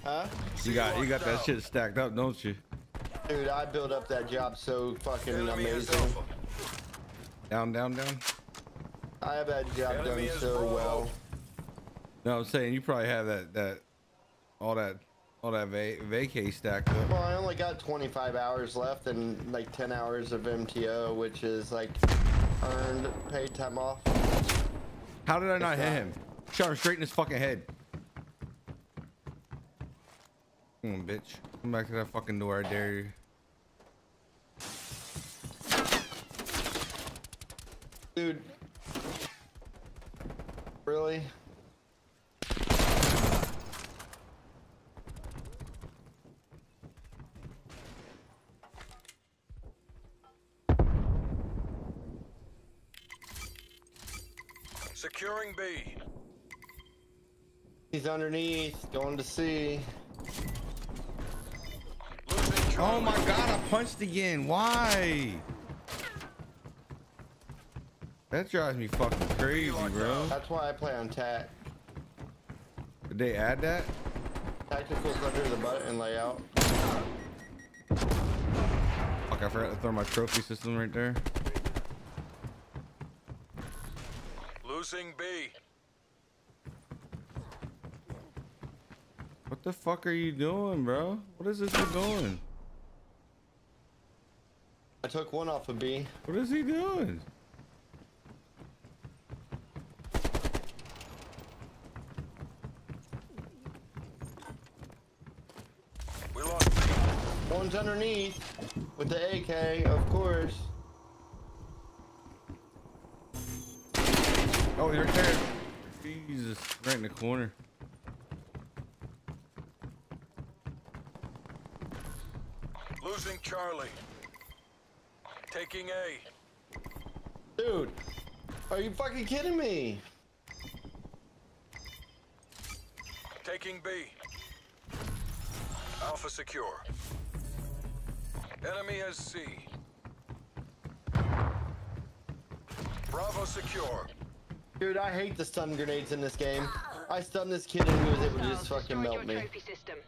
Huh? You got you got that shit stacked up, don't you? Dude, I built up that job so fucking Enemy amazing. Down, down, down. I have that job Enemy done so Bravo. well. No, I'm saying you probably have that that all that all that va- vacay stacked up. Well, I only got 25 hours left and like 10 hours of MTO, which is like earned paid time off. How did I not hit him? Shot him straight in his fucking head. Come on, bitch. Come back to that fucking door, I dare you. Dude. Really? Securing B. He's underneath, going to C. Oh my god, I punched again. Why? That drives me fucking crazy, bro. That's why I play on TAC. Did they add that? Tactical's under the button layout. Fuck, I forgot to throw my trophy system right there. Losing B. What the fuck are you doing, bro? What is this dude doing? I took one off of B. What is he doing? We lost One's underneath with the AK, of course. Oh, he's right there. Jesus, right in the corner. Losing Charlie. Taking A. Dude, are you fucking kidding me? Taking B. Alpha secure. Enemy has C. Bravo secure. Dude, I hate the stun grenades in this game. I stunned this kid and he was able to just fucking melt your me. trophy system.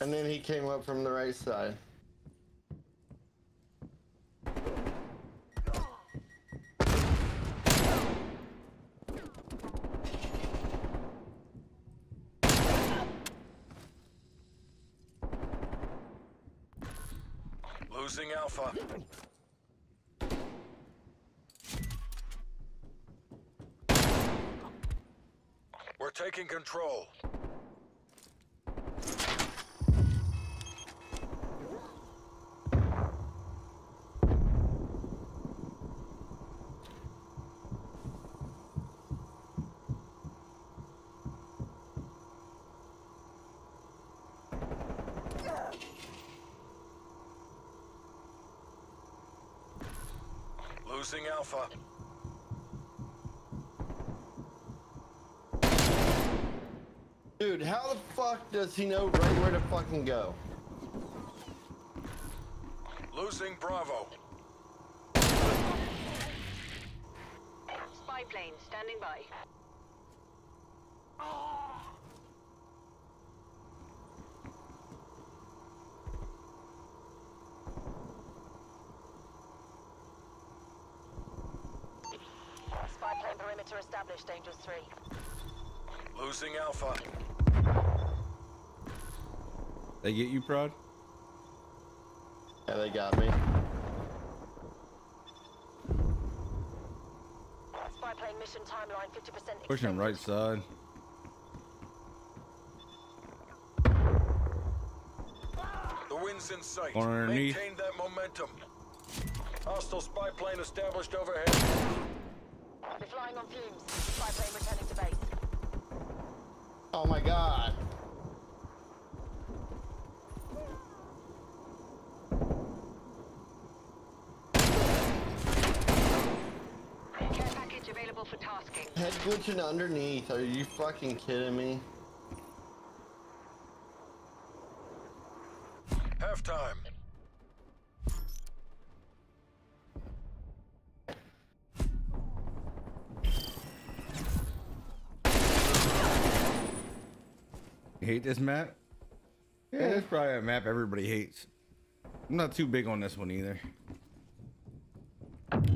And then he came up from the right side. Losing Alpha. We're taking control. Losing Alpha. Dude, how the fuck does he know right where to fucking go? Losing Bravo. Spy plane standing by. Spy plane perimeter established, Dangerous 3. Losing Alpha. They get you, Prod? Yeah, they got me. Spy plane mission timeline 50% Pushing right side. The wind's in sight. Underneath. Maintain that momentum. Hostile spy plane established overhead. Flying on fumes. Spy plane returning to base. Oh my god. Care package available for tasking. Head glitching underneath. Are you fucking kidding me? Halftime. You hate this map? Yeah, it's probably a map everybody hates. I'm not too big on this one either.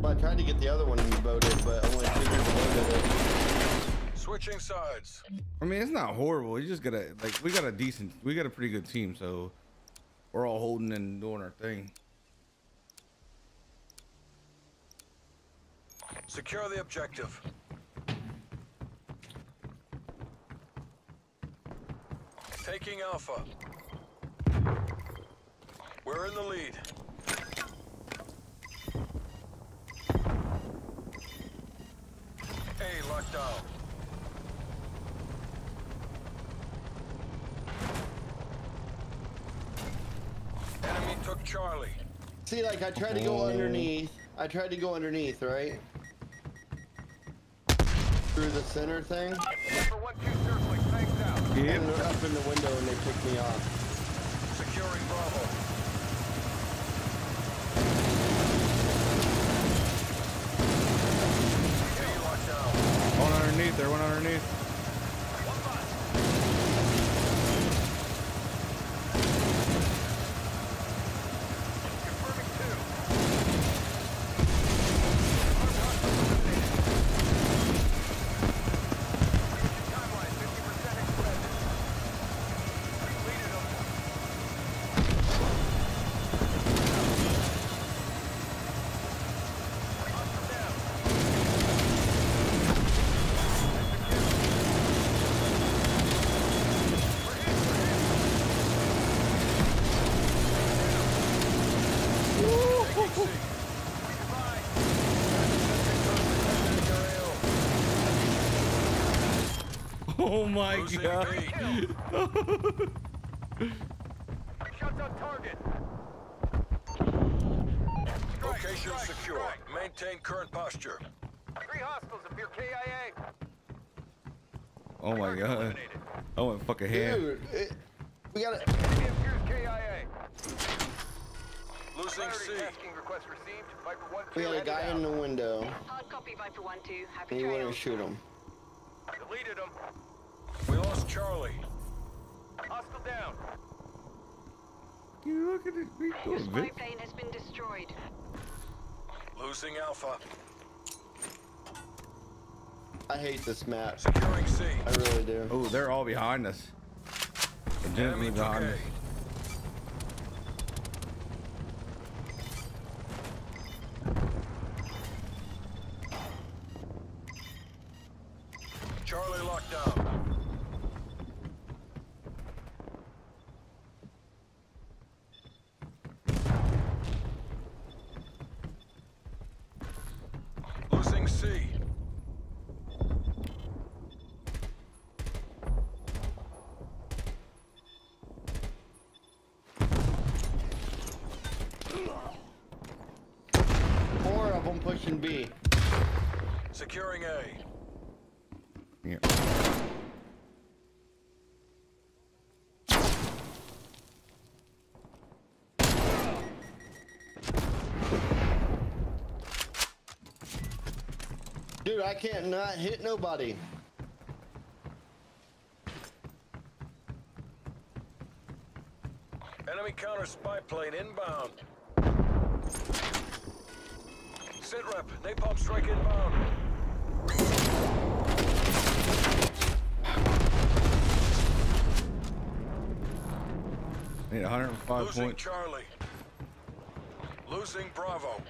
Well, I tried to get the other one voted, but only two people voted it. Switching sides. I mean, it's not horrible. You just gotta like we got a decent, we got a pretty good team, so we're all holding and doing our thing. Secure the objective. Taking Alpha. We're in the lead. A locked down. Enemy took Charlie. See, like I tried to go underneath. I tried to go underneath, right? Through the center thing. Yep. And they're up in the window and they picked me off. Securing Bravo. A. One underneath there, one underneath. Oh my Losing god. Shots on target. Location secure. Maintain current posture. Three hostiles appear KIA. oh my god. I went fucking ham. Dude, it, we gotta. Enemy appears KIA. Losing C. request received. Viper 1 We had a guy in the window, Hard copy, Viper 1 2. Happy he wouldn't shoot him. Deleted him. We lost Charlie. Hostile down. You look at this beat Your spy Vic. plane has been destroyed. Losing Alpha. I hate this map. Securing C. I really do. Oh, they're all behind us. Legitimately Enemy took behind us. A. Charlie locked down. pushing B. Securing A. Yeah. Dude, I can't not hit nobody. Enemy counter spy plane inbound. Sit rep. Napalm strike inbound. Need 105 Losing points. Charlie. Losing Bravo.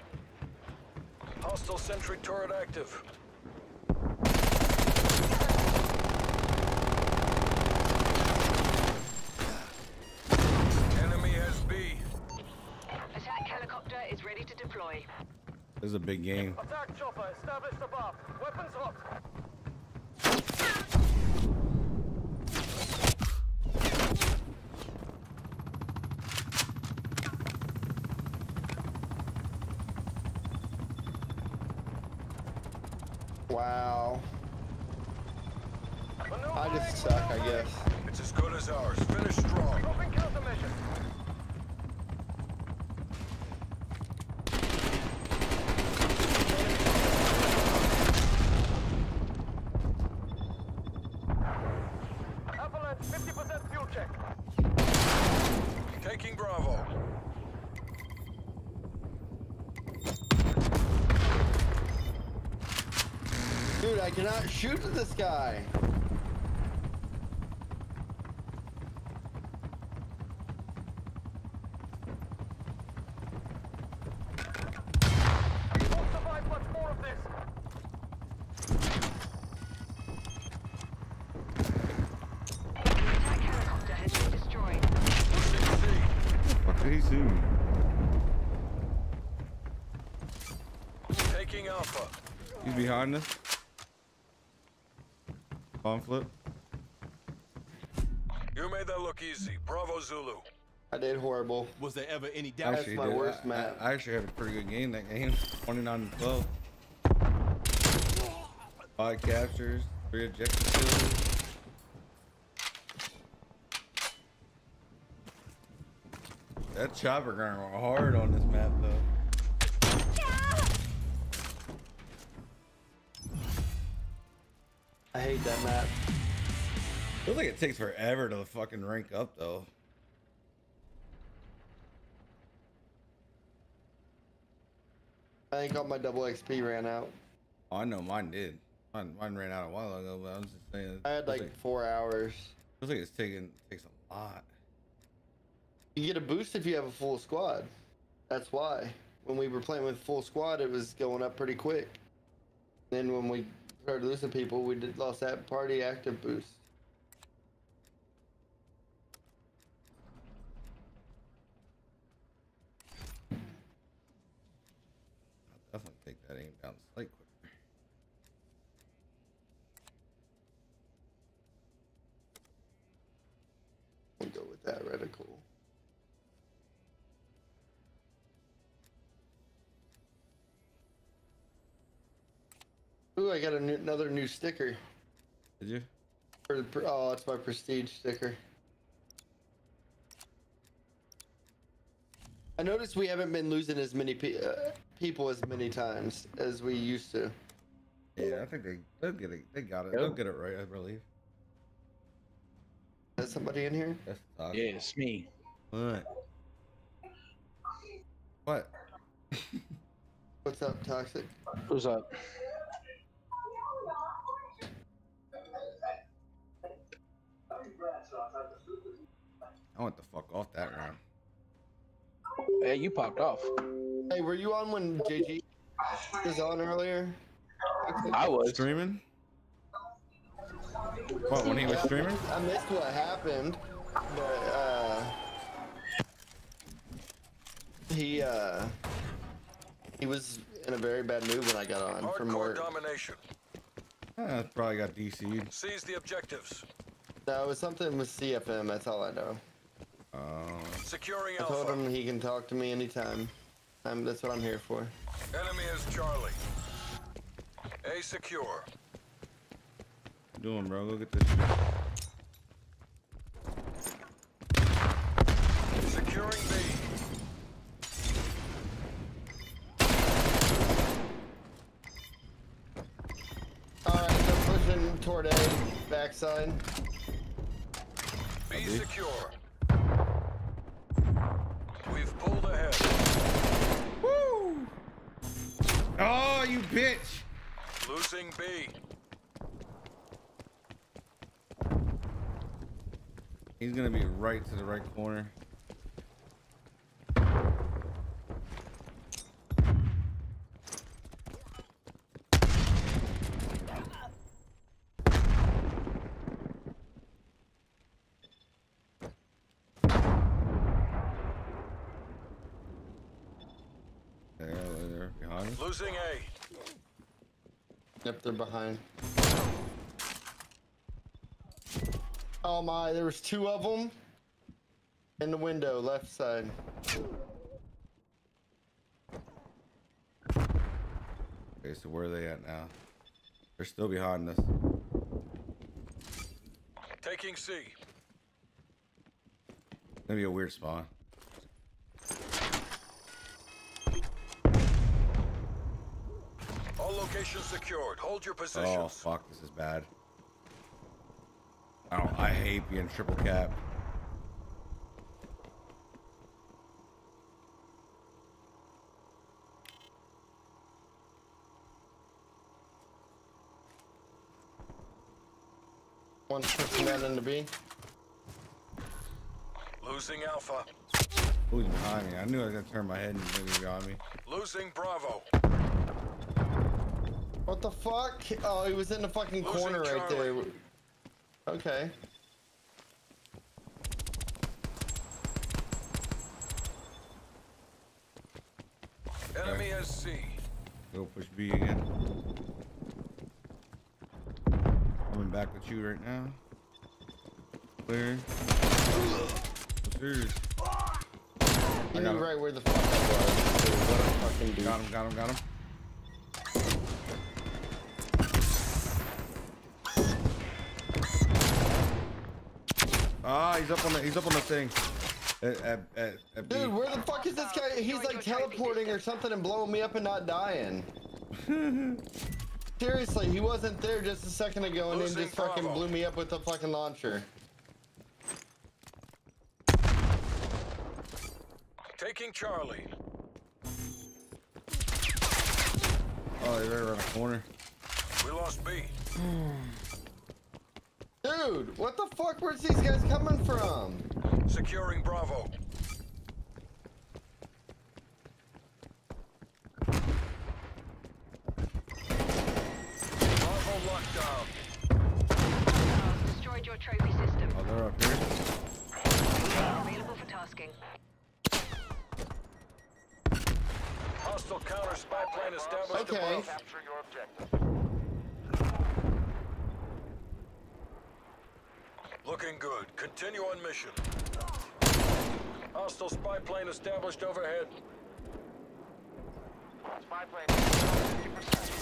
Hostile sentry turret active. Enemy has B. Attack helicopter is ready to deploy. This is a big game. Attack chopper established above. Weapons hot. Wow. I just suck, I guess. It's as good as ours. Finish strong. Dropping countermeasures. Avalanche 50% fuel check. Taking Bravo. Dude, I cannot shoot at this guy. Won't survive much more of this. Attack helicopter has been destroyed. Fuck did he see me? Taking Alpha. He's behind us. Bomb flip. You made that look easy. Bravo Zulu. I did horrible. Was there ever any doubt? That's my did. worst I, map. I, I actually had a pretty good game that game. 29 to 12. Five captures, three objective kills. That chopper going hard on this map though. I that map. Feels like it takes forever to fucking rank up though. I think all my double XP ran out. Oh, I know mine did. Mine, mine ran out a while ago, but I was just saying. I had feels like four hours. feels like it's taking takes a lot. You get a boost if you have a full squad. That's why. When we were playing with full squad, it was going up pretty quick. Then when we started losing people, we did lost that party active boost. I'll definitely take that aim down slight quicker. We'll go with that reticle. Ooh, I got a new, another new sticker. Did you? For the, oh, that's my prestige sticker. I noticed we haven't been losing as many pe- uh, people as many times as we used to. Yeah, I think they they'll get it. They got it. They'll get it right, I believe. Is somebody in here? That's toxic. Yeah, it's me. What? What? What's up, Toxic? Who's up? I went the fuck off that round. Hey, you popped off. Hey, were you on when JG was on earlier? I was streaming. What when he was streaming? I missed what happened, but uh, he uh, he was in a very bad mood when I got on from Hardcore work. domination. Uh, probably got DC'd. Seize the objectives. No, it was something with CFM. That's all I know. Uh, Securing I told Alpha. him he can talk to me anytime. Um, that's what I'm here for. Enemy is Charlie. A secure. doing, bro? Go get this shit. Securing B. Alright, they're pushing toward A, backside. B secure. We've pulled ahead. Woo! Oh, you bitch! Losing B. He's gonna be right to the right corner. There, there, behind us. Losing A. Yep, they're behind. Oh my, there was two of them in the window, left side. Okay, so where are they at now? They're still behind us. Taking C. Gonna be a weird spawn. All locations secured. Hold your Oh fuck, this is bad. Oh, I hate being triple cap. One pushing down into B. Losing Alpha. Who's behind me? I knew I was gonna turn my head and he's gonna be behind me. Losing Bravo. What the fuck? Oh, he was in the fucking Losing corner right there. Okay. Enemy has C. Go push B again. Coming back with you right now. Clear. Serious. He I got knew him. right where the fuck I was. Dude, what a fucking dude. Got him, got him, got him. Ah, he's up on the he's up on the thing. At, at, at, at B. Dude, where the fuck is this guy? He's like teleporting or something and blowing me up and not dying. Seriously, he wasn't there just a second ago and then just fucking Bravo. blew me up with the fucking launcher. Taking Charlie. Oh, they're right around the corner. We lost B. Dude, what the fuck? Where's these guys coming from? Securing Bravo. Bravo locked down. Destroyed your trophy system. Oh, they're up here. Available for tasking. Hostile counter spy plane established Okay. above. Capture your objective. Looking good. Continue on mission. Hostile spy plane established overhead. Spy plane. 50%.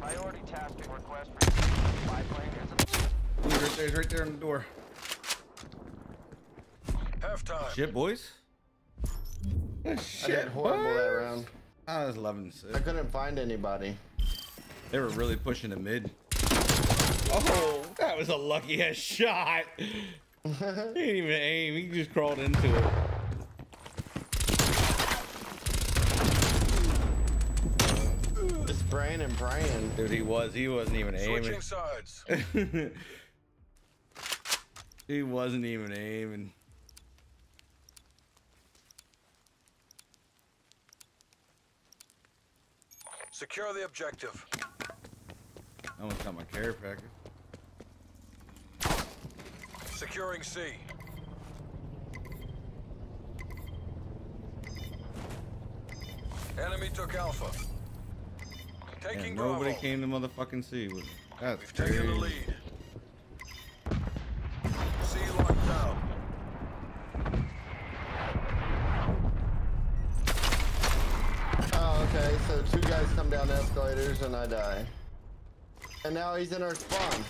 Priority tasking request for spy plane is He's right there, he's right there on the door. Halftime. Shit, boys. I did Shit, horrible that round. I was 11 I couldn't find anybody. They were really pushing the mid. Oh, that was a lucky ass shot. he didn't even aim. He just crawled into it. Just praying and praying. Dude, he was. He wasn't even aiming. Switching aiming. sides. he wasn't even aiming. Secure the objective. I almost got my care package. Securing C. Enemy took Alpha. Taking And nobody Bravo. came to motherfucking C. That's We've taken the lead. C locked down. Oh, okay. So two guys come down escalators and I die. And now he's in our spawn.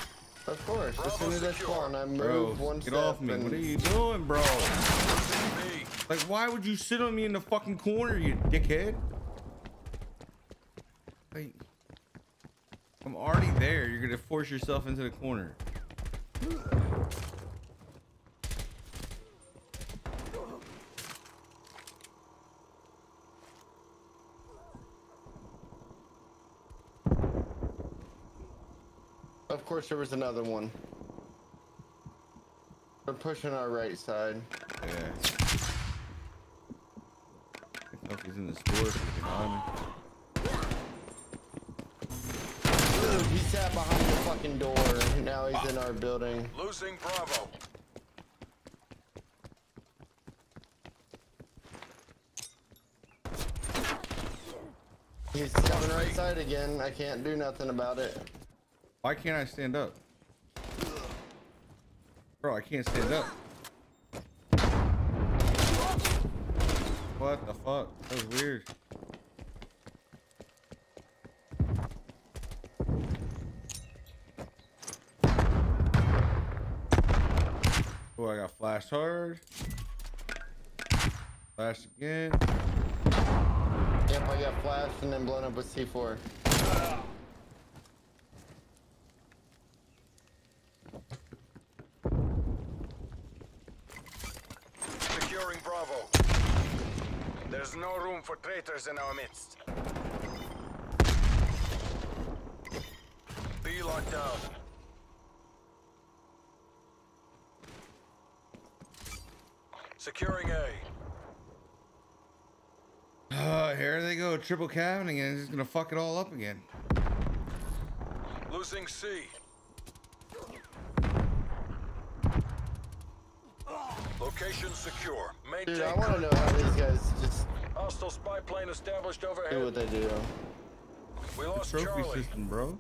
Of course. As soon as I spawn, I move Bro, one get step. off me. and- What are you doing, bro? Like, why would you sit on me in the fucking corner, you dickhead? Like, I'm already there. You're gonna force yourself into the corner. Course, there was another one. They're pushing our right side. Yeah. Fuck, he's in the store. freaking on me. Dude, he sat behind the fucking door. Now he's in our building. Losing Bravo. He's coming right side again. I can't do nothing about it. Why can't I stand up? Bro, I can't stand up. What the fuck? That was weird. Oh, I got flashed hard. Flashed again. Yep, I got flashed and then blown up with C4. Securing Bravo. There's no room for traitors in our midst. B locked down. Securing A. Uh, here they go, triple cabin again. He's gonna fuck it all up again. Losing C. Location secure. Maintain. Dude, I want to know how these guys just Hostile spy plane established overhead. do what they do. We lost The lost trophy Charlie. system, bro.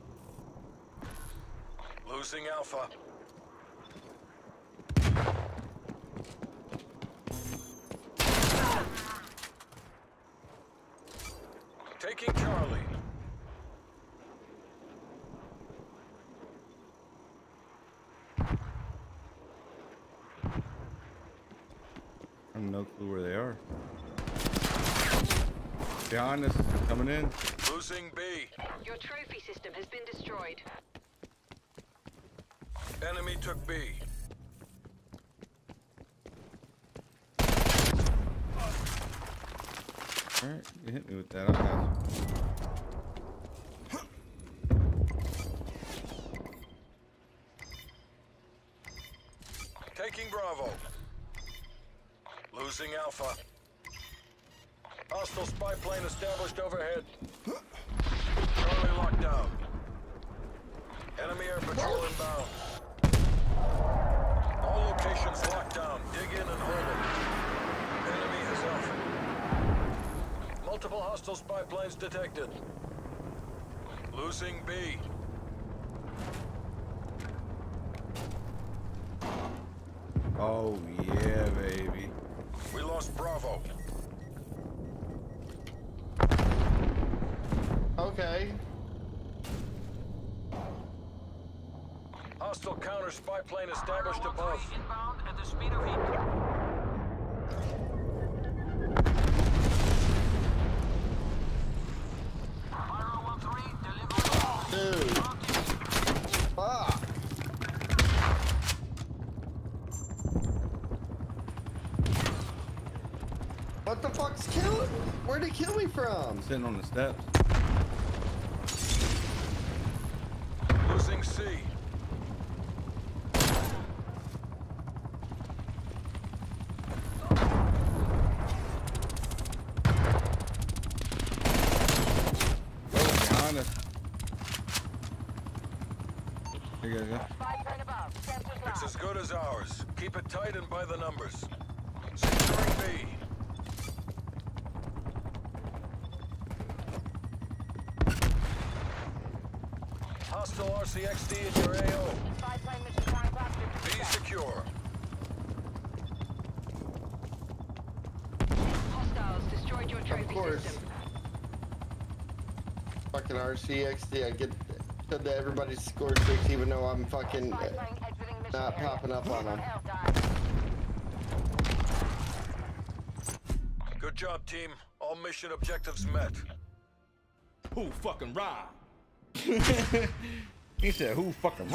Losing Alpha. Taking Charlie. I have no clue where they are. Behind us, coming in. Losing B. Your trophy system has been destroyed. Enemy took B. Alright, you hit me with that. I got you. Taking Bravo. Losing Alpha. Hostile spy plane established overhead. Charlie locked down. Enemy air patrol inbound. All locations locked down. Dig in and hold them. Enemy has Alpha. Multiple hostile spy planes detected. Losing B. Oh yeah, baby. We lost Bravo. Okay. Hostile counter spy plane established above. Inbound at the speed of heat. What the fuck's killing? Where'd it kill me from? Sitting on the steps. Losing C. Behind us. Here you go. It's as good as ours. Keep it tight and by the numbers. Securing B. hostile RCXD in your AO. Be secure. Hostiles destroyed your Of trophy course. system. Fucking RCXD. I get said that everybody scored six, even though I'm fucking not popping up on them. Good job, team. All mission objectives met. Who fucking ride? he said, "Who fucking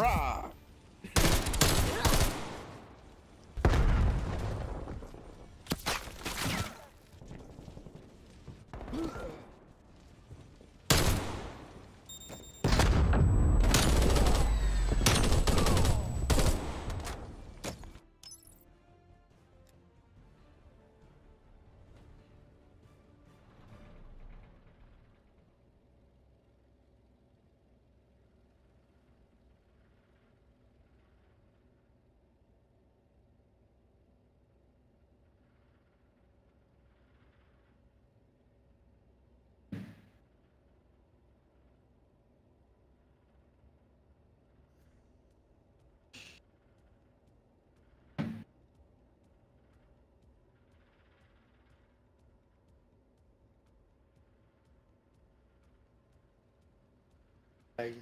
rob?"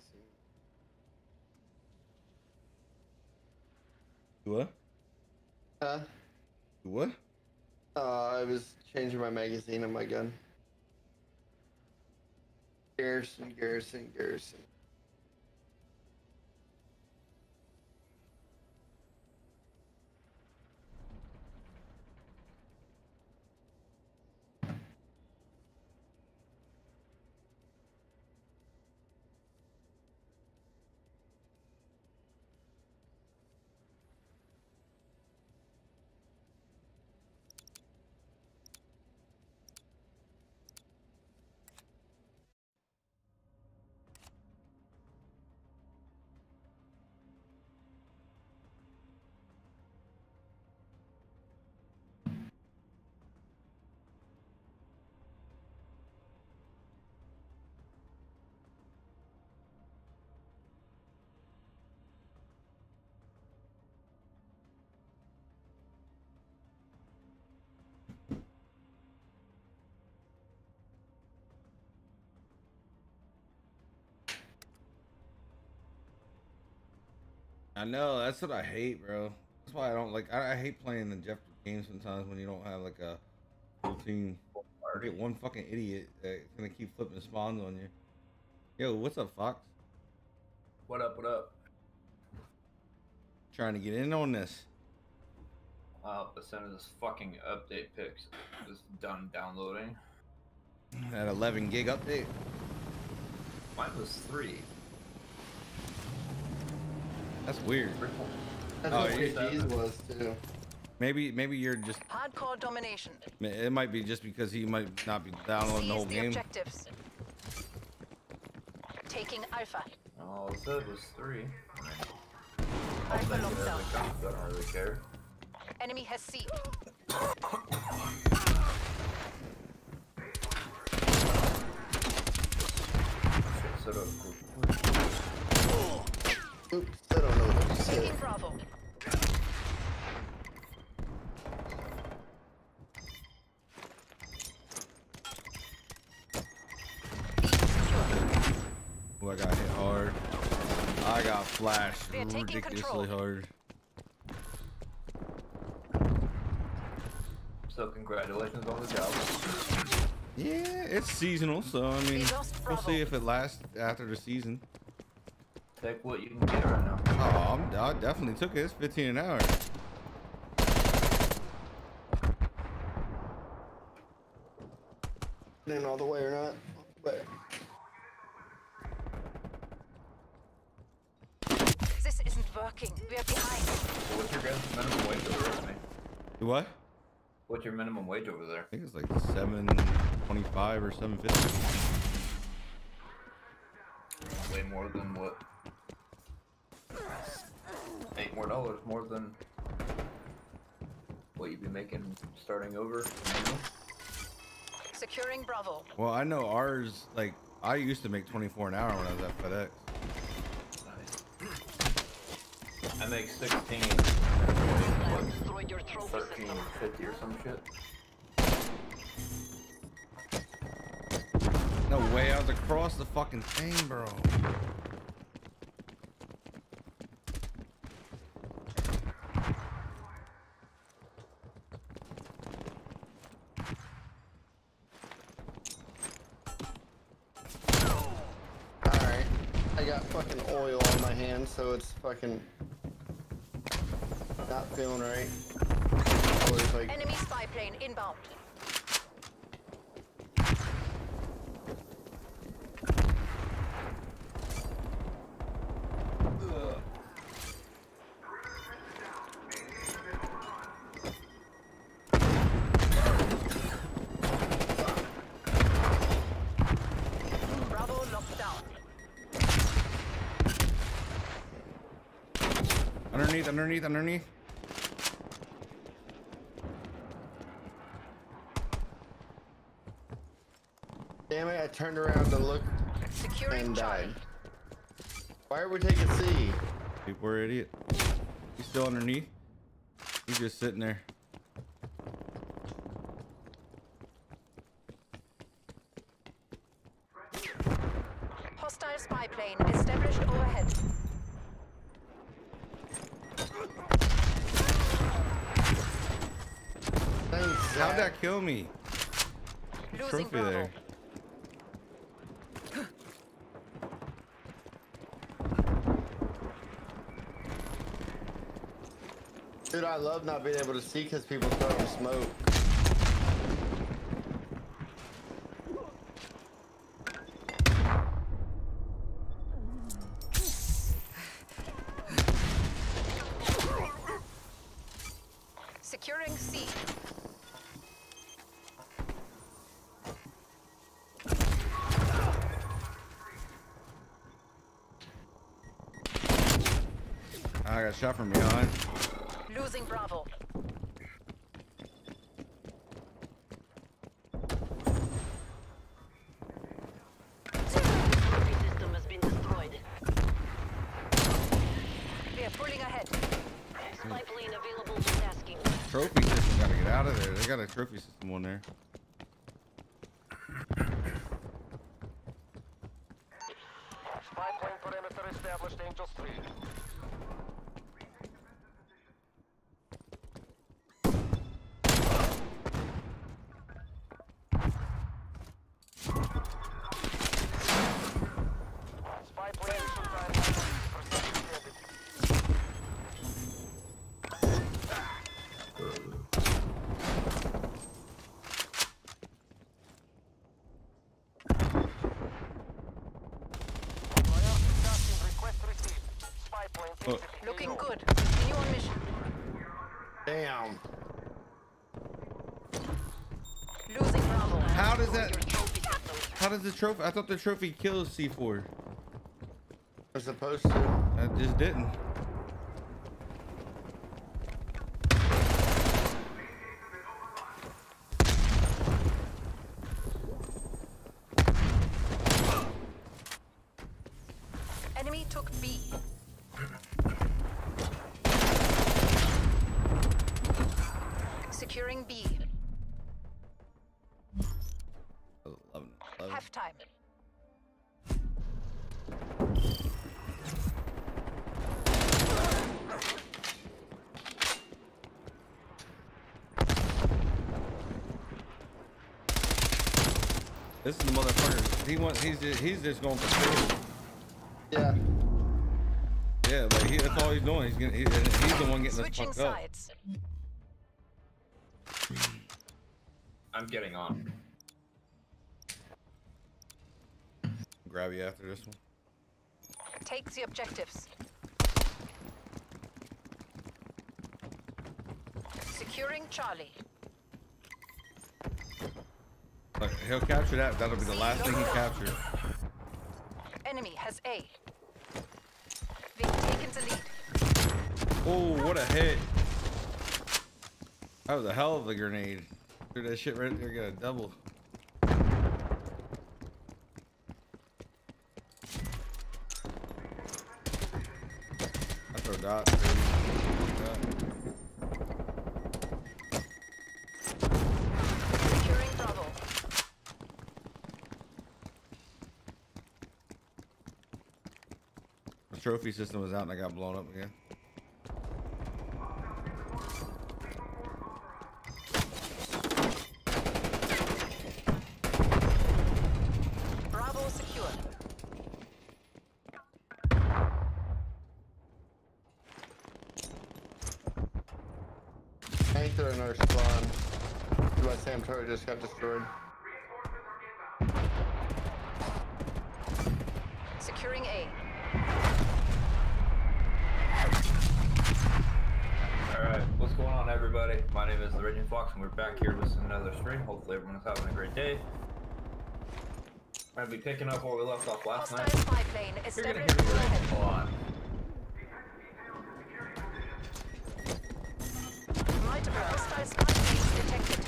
What? Huh? What? Uh, I was changing my magazine on my gun. Garrison, Garrison, Garrison. I know that's what I hate, bro. That's why I don't like. I, I hate playing the Jeff game sometimes when you don't have like a routine. You get one fucking idiot that's gonna keep flipping spawns on you. Yo, what's up, Fox? What up? What up? Trying to get in on this. Wow, as soon as this fucking update picks is done downloading. That 11 gig update. Mine was three. That's weird. That's Oh, what you- KG's was too. Maybe maybe you're just. Hardcore domination. It might be just because he might not be downloading the whole Seize the game. objectives. Taking Alpha. All it said was three. I'll take it as it comes. I don't really care. Enemy has C. Oops, I don't know what you said. Taking Bravo. Ooh, I got hit hard. I got flashed ridiculously control. hard. So congratulations on the job. Yeah, it's seasonal, so I mean, we'll see if it lasts after the season. Take what you can get right now. Oh, I'm, I definitely took it. It's 15 an hour. In all the way or not, but This isn't working. We are behind. So what's your guys' minimum wage over there, mate? What? What's your minimum wage over there? I think it's like 725 or 750. Way more than what? Eight more dollars more than what you'd be making starting over. Securing Bravo. Well, I know ours, like, I used to make 24 an hour when I was at FedEx. I make 16. Destroyed your trophy 1350 or some shit. No way, I was across the fucking thing, bro. So it's fucking not feeling right. Like Enemy spy plane inbound. Underneath, underneath, underneath. Damn it, I turned around to look Securing and Charlie. died. Why are we taking C? People are idiot. He's still underneath. He's just sitting there. Hostile spy plane established overhead. How'd that kill me? Losing Trophy Bravo. there. Dude, I love not being able to see because people throwing smoke. Securing C. I got shot from behind. Losing Bravo. Trophy system has been destroyed. We are pulling ahead. Spy plane available for tasking. Trophy system gotta get out of there. They got a trophy system on there. Spy plane perimeter established, Angels 3. Spy plane mission time. Proceed extended. Priority tasking request received. Spy plane Oh. Looking good. Continue on mission. Damn. Losing Bravo. How does that? How does the trophy? I thought the trophy kills C4. We're supposed to. I just didn't. He wants. He's just. He's just going for kills. Yeah. Yeah, like he, that's all he's doing. He's getting. He, he's the one getting us Switching fucked up. I'm getting on. Grab you after this one. Take the objectives. Securing Charlie. Look, he'll capture that. That'll be the last thing he captures. Enemy has A. We've taken the lead. Oh, what a hit! That was a hell of a grenade. Threw that shit right there. Got a double. That's a dot. dot. Securing Bravo. The trophy system was out and I got blown up again. Bravo secure. Panther in our spawn. My SAM turret just got destroyed. Securing A. Alright, what's going on everybody? My name is the Raging Fox and we're back here with another stream. Hopefully everyone's having a great day. We're gonna be picking up where we left off last night. Hostile You're gonna hear me ahead. hold on. Multiple hostile spy planes detected.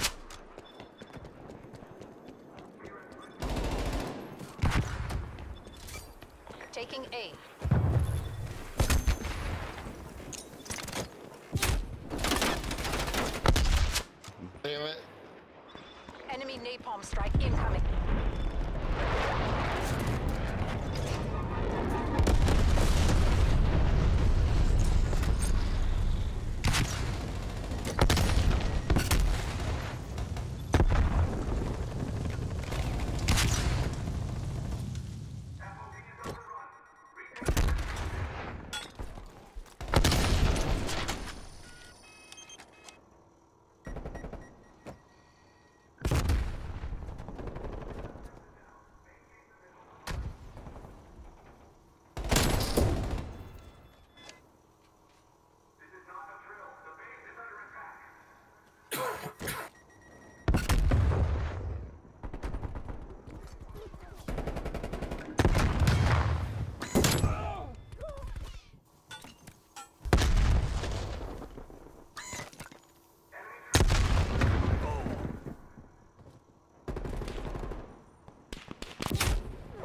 Taking A. Damn it. Enemy napalm strike incoming.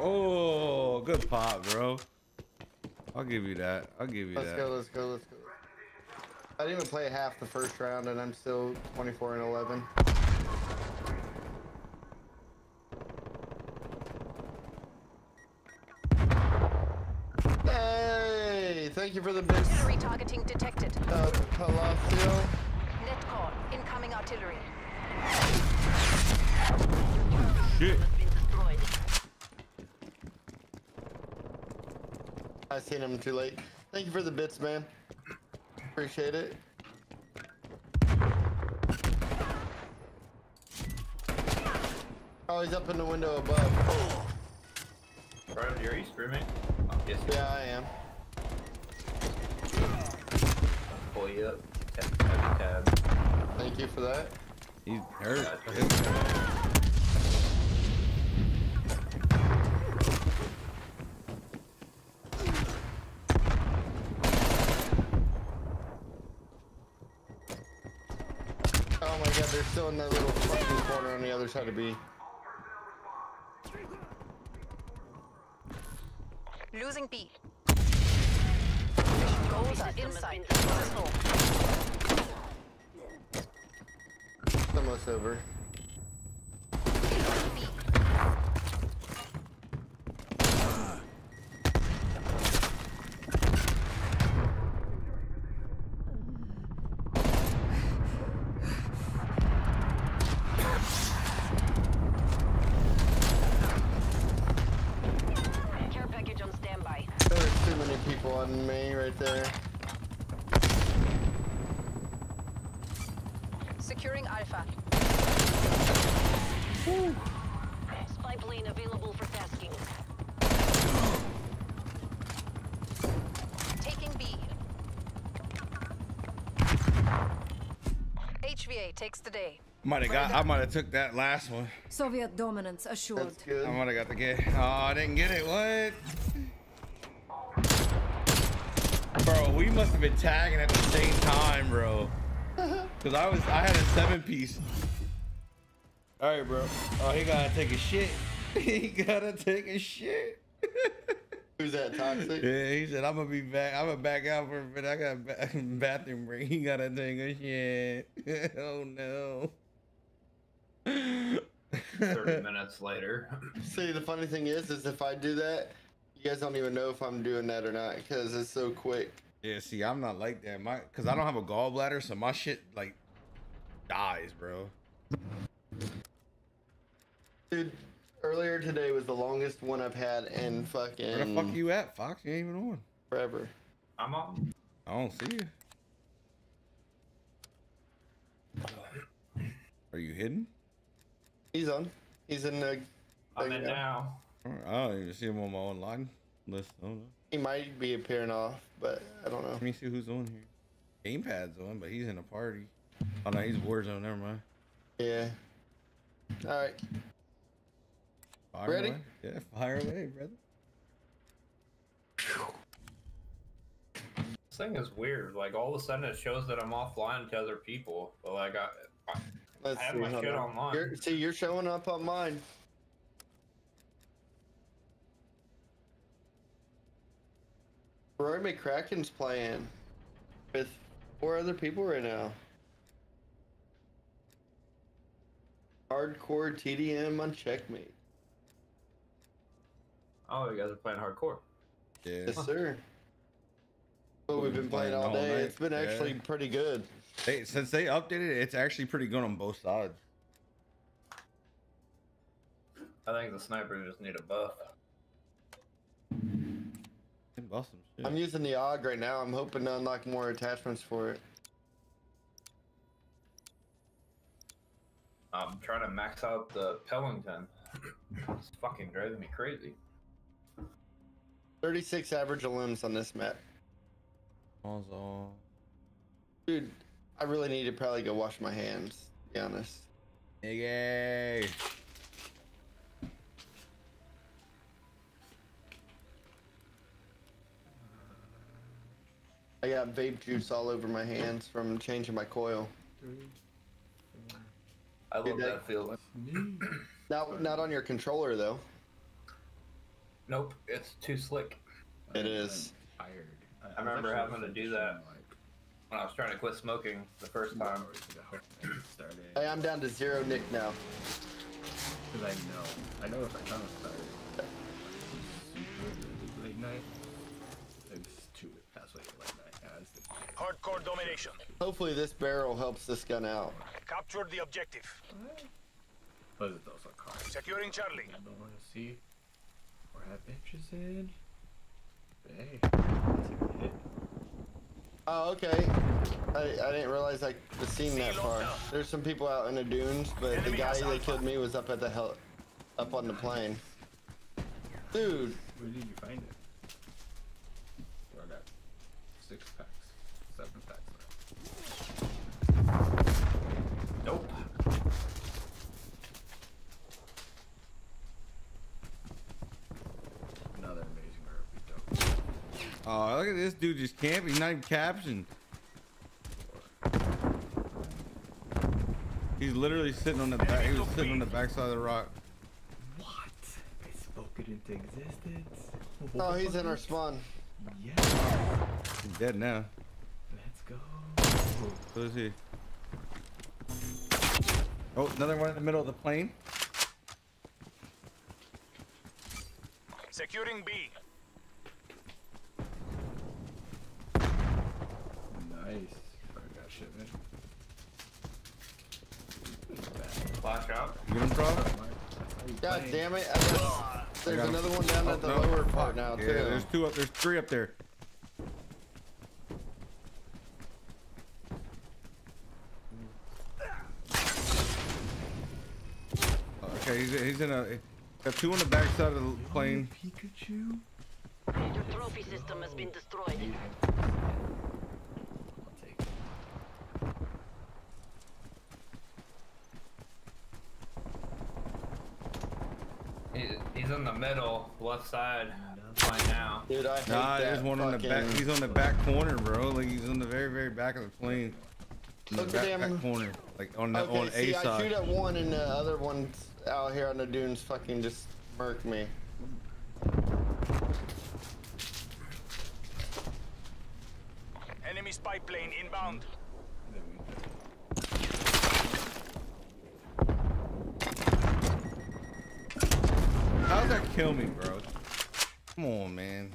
Oh, good pop, bro. I'll give you that. I'll give you that. Let's that. go, let's go, let's go. I didn't even play half the first round and I'm still 24 and 11. Hey, thank you for the big Artillery targeting detected. uh, Palacio. Netcall. Incoming artillery. Shit. I seen him too late. Thank you for the bits, man. Appreciate it. Oh, he's up in the window above. Brad, are you screaming? Oh, yes. Yeah, I am. Pull you up. Tap, tab, tab. Thank you for that. He's hurt. Oh my god, they're still in that little fucking corner on the other side of B. Losing B. Goals are inside. It's almost over. Care package on standby. There's too many people on me right there. Securing Alpha. Spy plane available for tasking. Taking B. HVA takes the day. Might have got. I might have took that last one. Soviet dominance assured. I might have got the get. Oh, I didn't get it. What? Bro, we must have been tagging at the same time, bro. Cause I was, I had a seven piece. All right, bro. Oh, he gotta take a shit. he gotta take a shit. Who's that toxic? Yeah, he said I'm gonna be back. I'm gonna back out for a bit. I got a bathroom break. He got a thing of shit. oh no. 30 minutes later. See, the funny thing is, is if I do that, you guys don't even know if I'm doing that or not because it's so quick. Yeah, see, I'm not like that. My, cause I don't have a gallbladder, so my shit like dies, bro. Dude, earlier today was the longest one I've had in fucking. Where the fuck you at, Fox? You ain't even on. Forever. I'm on. I don't see you. Are you hidden? He's on. He's in the. I'm in now. I don't even see him on my online list. I don't know. He might be appearing off, but I don't know. Let me see who's on here. Gamepad's on, but he's in a party. Oh no, he's Warzone. Never mind. Yeah. All right. Fire Ready? Away. Yeah, fire away, brother. This thing is weird. Like all of a sudden it shows that I'm offline to other people, but like I, I, Let's I have see. my hold shit on. online. You're, see, you're showing up on mine. Roy McCracken's playing with four other people right now. Hardcore TDM on checkmate. Oh, you guys are playing hardcore. Yeah. Yes, sir. Well, we've been playing all day. night. It's been actually Yeah. pretty good. Hey, since they updated it, it's actually pretty good on both sides. I think the snipers just need a buff. Can bust some shit. I'm using the AUG right now. I'm hoping to unlock more attachments for it. I'm trying to max out the Pelington. it's fucking driving me crazy. 36 average limbs on this map. All's all. Dude, I really need to probably go wash my hands, to be honest. Nigga. I got vape juice all over my hands from changing my coil. I love Dude, that- that feeling. Not, not on your controller, though. Nope, it's too slick. It is. I remember having to do that when I was trying to quit smoking the first time. Hey, I'm down to zero nick now. Because I know. I know if I kind of start super late night, it's too past late late night. Yeah, it's the Hardcore domination. Hopefully this barrel helps this gun out. Capture the objective. But it's also cars. Securing Charlie. I don't want to see where that bitch in. Hey, hit. Oh, okay. I, I didn't realize I was seen that far. There's some people out in the dunes, but the guy that killed me was up at the hell, up on the plane. Dude, Where did you find it? Or that six packs, seven packs left. Nope. Another amazing rugby dope. Oh, look at this dude just camping, He's not even captioned. He's literally sitting on the back. He was sitting on the backside of the rock. What? I spoke it into existence. oh, he's in our spawn. Yeah. He's dead now. Let's go. Who is he? Oh, another one in the middle of the plane. Securing B. Nice. I got shipment. Flash out. You get him, bro? God damn it. I got, there's got him. another one down Oh, at the no. lower part now, Yeah, too. there's two up. There's three up there. Okay, he's, he's in a. Got two on the backside of the plane. Pikachu? Your trophy system has been destroyed. He's in the middle, left side, right now. Dude, I hate nah, there's one on the back. He's on the back corner, bro. Like he's on the very, very back of the plane. In Look the back, back, corner, like on the okay, on see, A I side. I shoot at one, and the other one's out here on the dunes, fucking just murk me. Enemy spy plane inbound. How's that kill me, bro? Come on, man.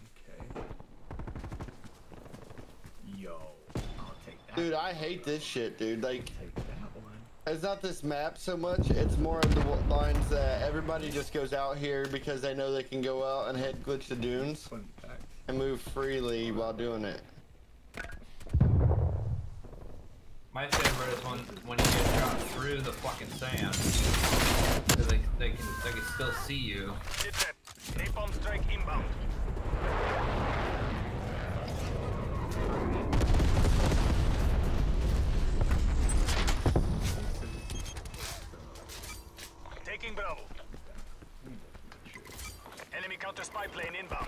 Yo, I'll take that. Dude, I hate this shit, dude. Like, Take that one. it's not this map so much. It's more of the lines that everybody just goes out here because they know they can go out and head glitch the dunes and move freely while doing it. My favorite is when when you get shot through the fucking sand. 'Cause they, they can they can still see you. Napalm strike inbound. Taking Bravo. Enemy counter spy plane inbound.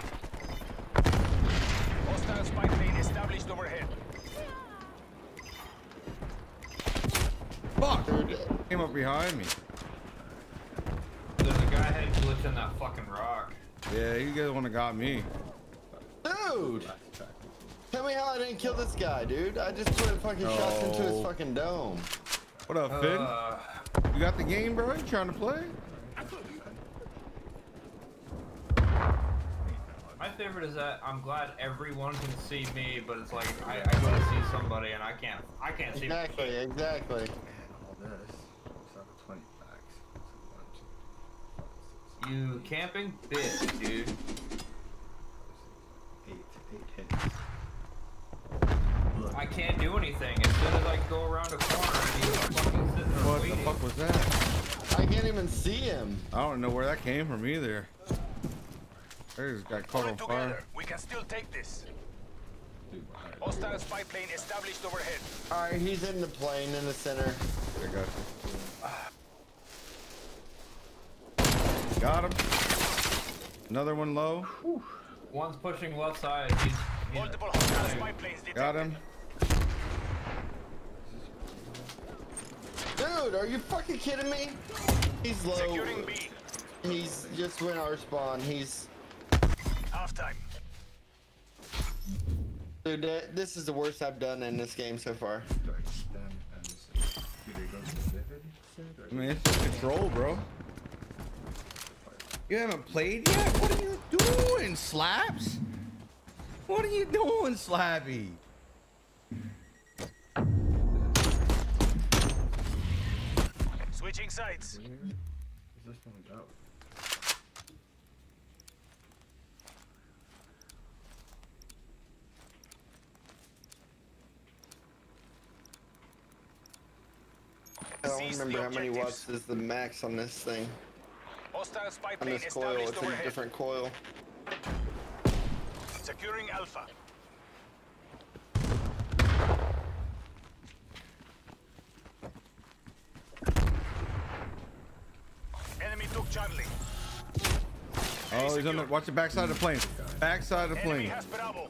Hostile spy plane established overhead. Fuck! Dude, Came up behind me. There's a guy head glitching that fucking rock. Yeah, you guys want to got me. dude! Tell me how I didn't kill this guy, dude. I just put fucking shots into his fucking dome. What up, Finn? Uh, you got the game, bro? You trying to play? my favorite is that I'm glad everyone can see me, but it's like I, I go to see somebody and I can't I can't see. Exactly, exactly. All this. So twenty packs. So one, two, You camping bitch, dude. eight, eight hits. Look, I can't do anything. As soon as I go around a corner and he's fucking sitting there What waiting. the fuck was that? I can't even see him. I don't know where that came from either. I just got caught Pull on it together. fire. We can still take this. dude, alright. Hostile spy plane established overhead. Alright, he's in the plane in the center. I got you. Got him. Another one low. One's pushing left side. He's, he's Multiple hostile spy planes detected. Got him. Dude, are you fucking kidding me? He's low. Securing B. He's just went our spawn. He's Half time. dude. This is the worst I've done in this game so far. Strike them and just, uh, do they go to the vivid instead, or I mean, it's control, bro. You haven't played yet? What are you doing, Slaps? What are you doing, Slappy? Switching sides. where is this one go? I don't remember how many watts is the max on this thing. Hostile spy On plane this coil, established it's a different coil. Securing Alpha. Enemy took Charlie. Oh, he's on the. Watch the backside of the plane. Backside of the Enemy plane. has Bravo.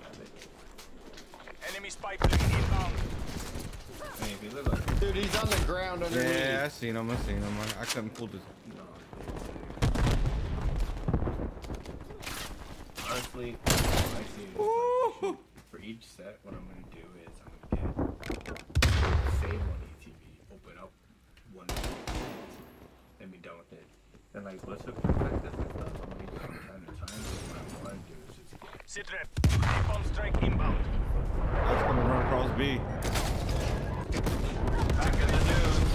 Enemy spy plane inbound. Hey, if you live like Dude, he's on the ground underneath. Yeah, I seen him. I seen him. I, I couldn't pull this. Honestly, I see it as like, for each set, what I'm gonna do is I'm gonna get save one ATV, open up one, and be done with it. And like, what's the perspective and stuff? I'm gonna be from time to time. But what I want to do is just get Sit rep. Napalm strike inbound. I was gonna run across B. back in the dunes.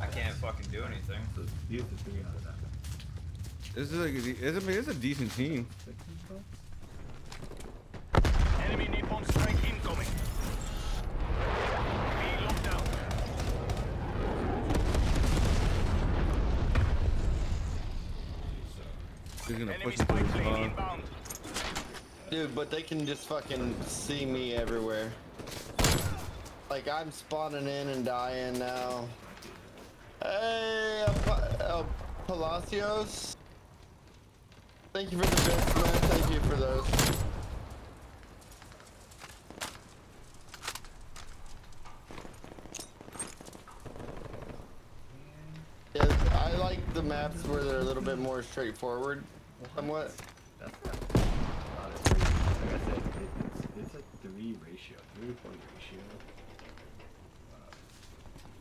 I can't fucking do anything. so use the three out of that. This is like a, de- it's a, it's a decent team. Enemy napalm strike incoming. B locked down. He's gonna Enemy push him spy his plane inbound. Dude, but they can just fucking see me everywhere. Like I'm spawning in and dying now. Hey, El, Pa- El Palacios. Thank you for the bits, man. Thank you for those. I like the maps where they're a little bit more straightforward, somewhat. That's not a lot of free. Like I said, it, it's 40 ratio, 3 to 40 ratio. Uh,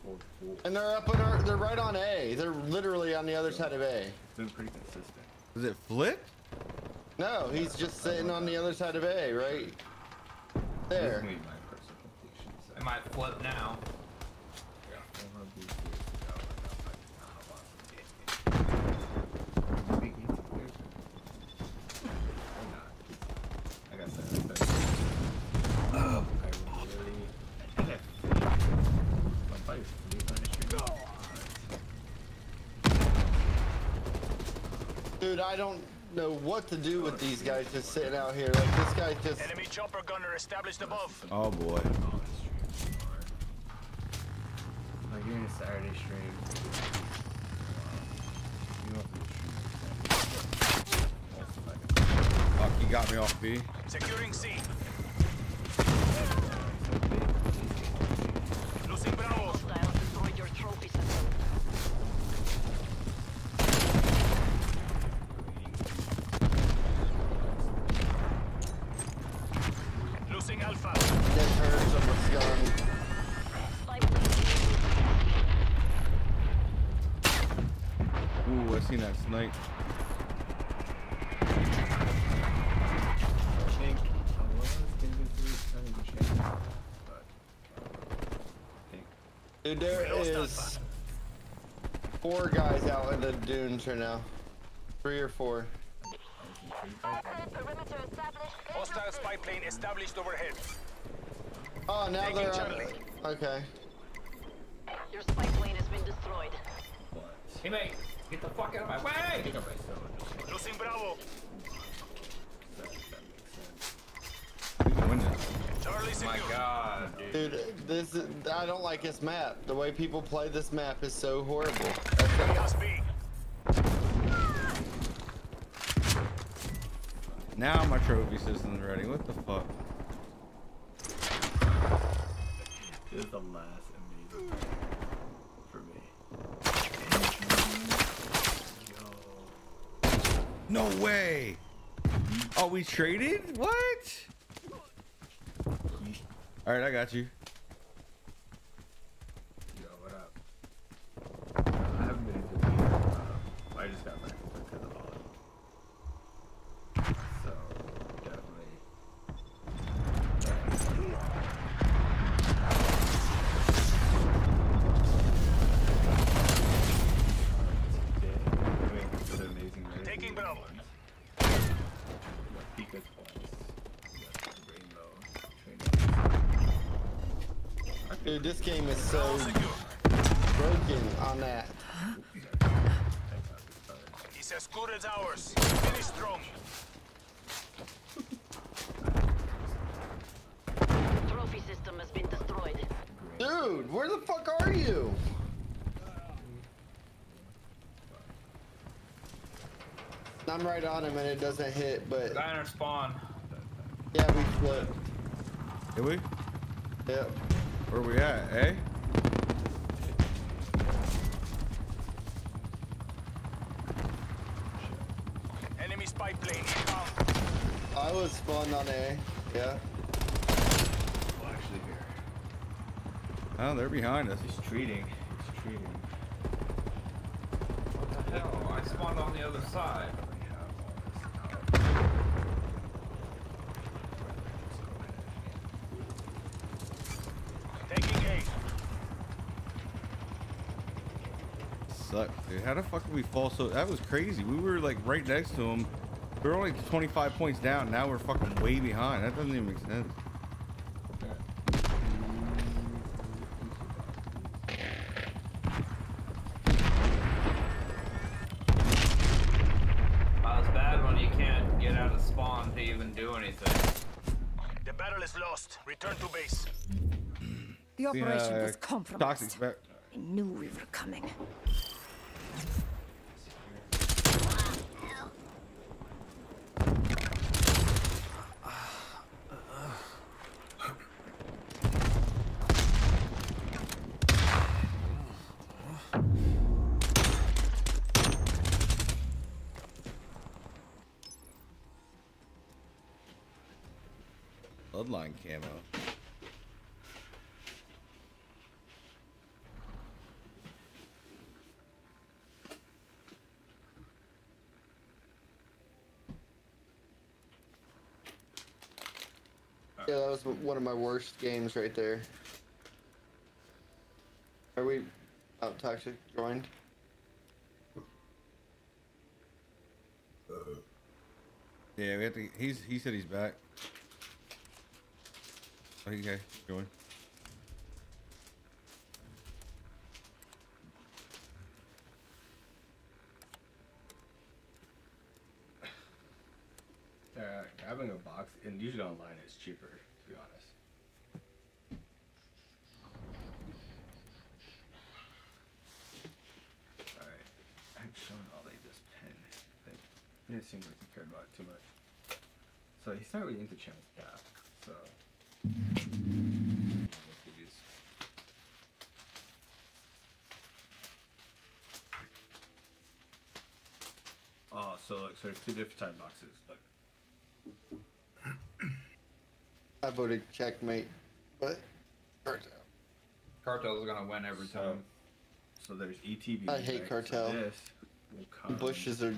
four, four. And they're up in our, they're right on A. They're literally on the other side of A. It's been pretty consistent. Is it flipped? No, he's just sitting on the other side of A, right there. This is my personal completions. It might flip now. Yeah, 400 boosters to go, and I'm like, how awesome. Big easy players. Why not? Like I said, I said, I really, I have faith. My fight is really on the street. Dude, I don't know what to do with these guys just sitting out here. Like this guy's just. Enemy chopper gunner established above. Oh boy. Like you're in a Saturday stream. You don't have to stream. Fuck, he got me off B. Securing C. Losing Bravo. Hostiles destroyed your trophy system. Losing Alpha. Dead turns of what's going. Ooh, I seen that snipe. I think I was thinking through trying to change, but I think Dude, there is four guys out in the dunes right now. Three or four. Hostile spy plane established overhead. Oh, now Taking they're Charlie. on. Okay. Your spy plane has been destroyed. Teammate, get the fuck out of my way! Losing Bravo. He's winning. Charlie oh My god, dude. Dude, this is, I don't like this map. The way people play this map is so horrible. Chaos B. Now my trophy system's ready. What the fuck? this is the last amazing for me. No way. Oh, we traded? What? All right, I got you. Dude, this game is so broken on that. It's as good as ours. Finish strong. Trophy system has been destroyed. Dude, where the fuck are you? I'm right on him and it doesn't hit, but Guy in our spawn. yeah, we flipped. Did we? Yep. Where we at, eh? Enemy spy plane inbound. I was spawned on A. Yeah. Well, actually, here. Oh, they're behind us. He's treating. He's treating. What the hell? I spawned on the other side. Taking A. Suck, dude. How the fuck did we fall so? That was crazy. We were like right next to him. We were only 25 points down. Now we're fucking way behind. That doesn't even make sense. Uh, it's bad when you can't get out of spawn to even do anything. The battle is lost. Return to base. The operation uh, was compromised. Toxic. I knew we were coming. Bloodline camo. Yeah, that was one of my worst games right there. Are we out toxic joined? Yeah, we have to. He's he said he's back. Okay, join. Uh, grabbing a box and usually online is cheaper, to be honest. Alright, I'm showing Ollie this pen. But it didn't seem like he cared about it too much. So he's not really into channel path, so. Please. Oh, so like, there's two different time boxes. Like, I voted checkmate. but Cartel. Cartel is gonna win every time. So there's ETB. I hate right? cartel. So this will come Bushes are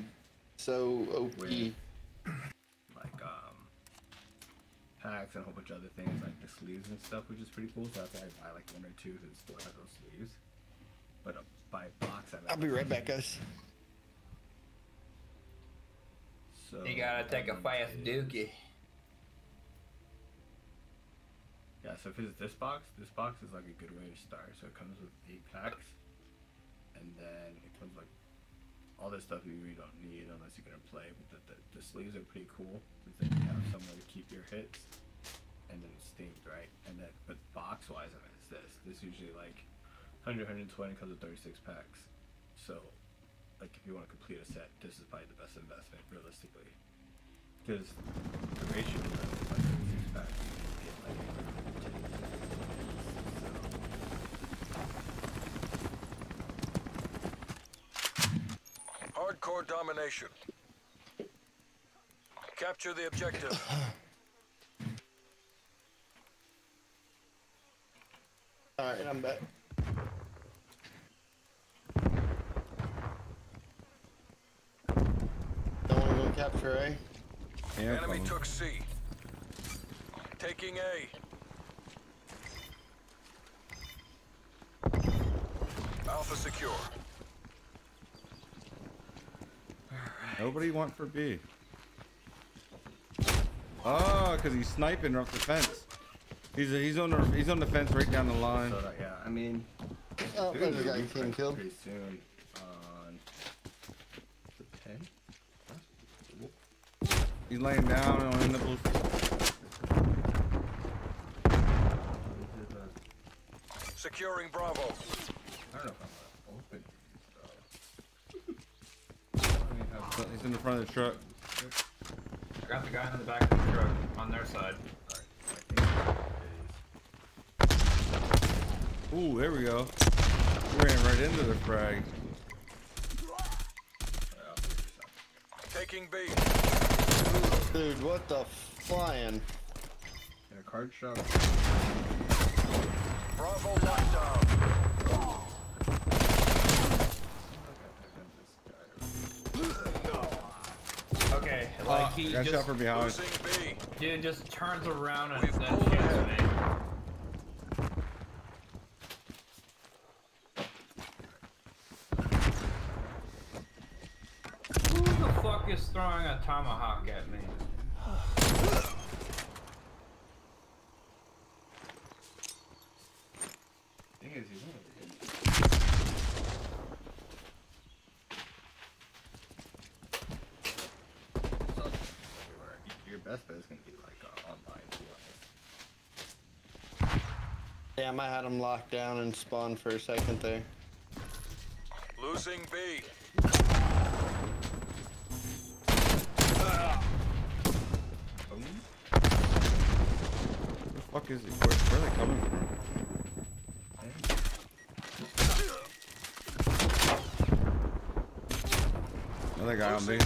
so OP. with like um packs and a whole bunch of other things like the sleeves and stuff, which is pretty cool. So that's why I buy like one or two that still have those sleeves. But uh, by box, I I'll be right back, guys. So You gotta take a fast is- dookie. Yeah, so if it's this box, this box is like a good way to start. So it comes with eight packs, and then it comes like all this stuff you really don't need unless you're gonna play. But the, the, the sleeves are pretty cool because you have somewhere to keep your hits, and then it's themed right. And then but box wise, I mean, it's this. This usually like 100, 120 comes with 36 packs. So like if you want to complete a set, this is probably the best investment realistically. Because the ratio is like 36 packs. You get like Hardcore domination. Capture the objective. Alright, I'm back. Don't want to go capture A. Yeah, Enemy coming. took C. Taking A. Alpha secure. Nobody want for B. Oh, cause he's sniping off the fence. He's he's on the he's on the fence right down the line. So that, yeah, I mean, Oh, they're there's gonna a guy getting killed. pretty soon on the ten. He's laying down on the bush. Securing Bravo. I don't know if I'm gonna open these though. He's in the front of the truck. I got the guy in the back of the truck on their side. Ooh, there we go. Ran right into the frag. Taking B. Dude, what the flying? In a card shop. Bravo lockdown. Okay, like Ah, he just shot from behind. Dude just turns around and then shoots me. Who the fuck is throwing a tomahawk at me? Thing is, he's not everywhere. Your best bet is gonna be like uh, online. To be honest. Damn, I had him locked down and spawned for a second there. Losing B. Where the fuck is he? Where, where are they coming from? Another guy on B.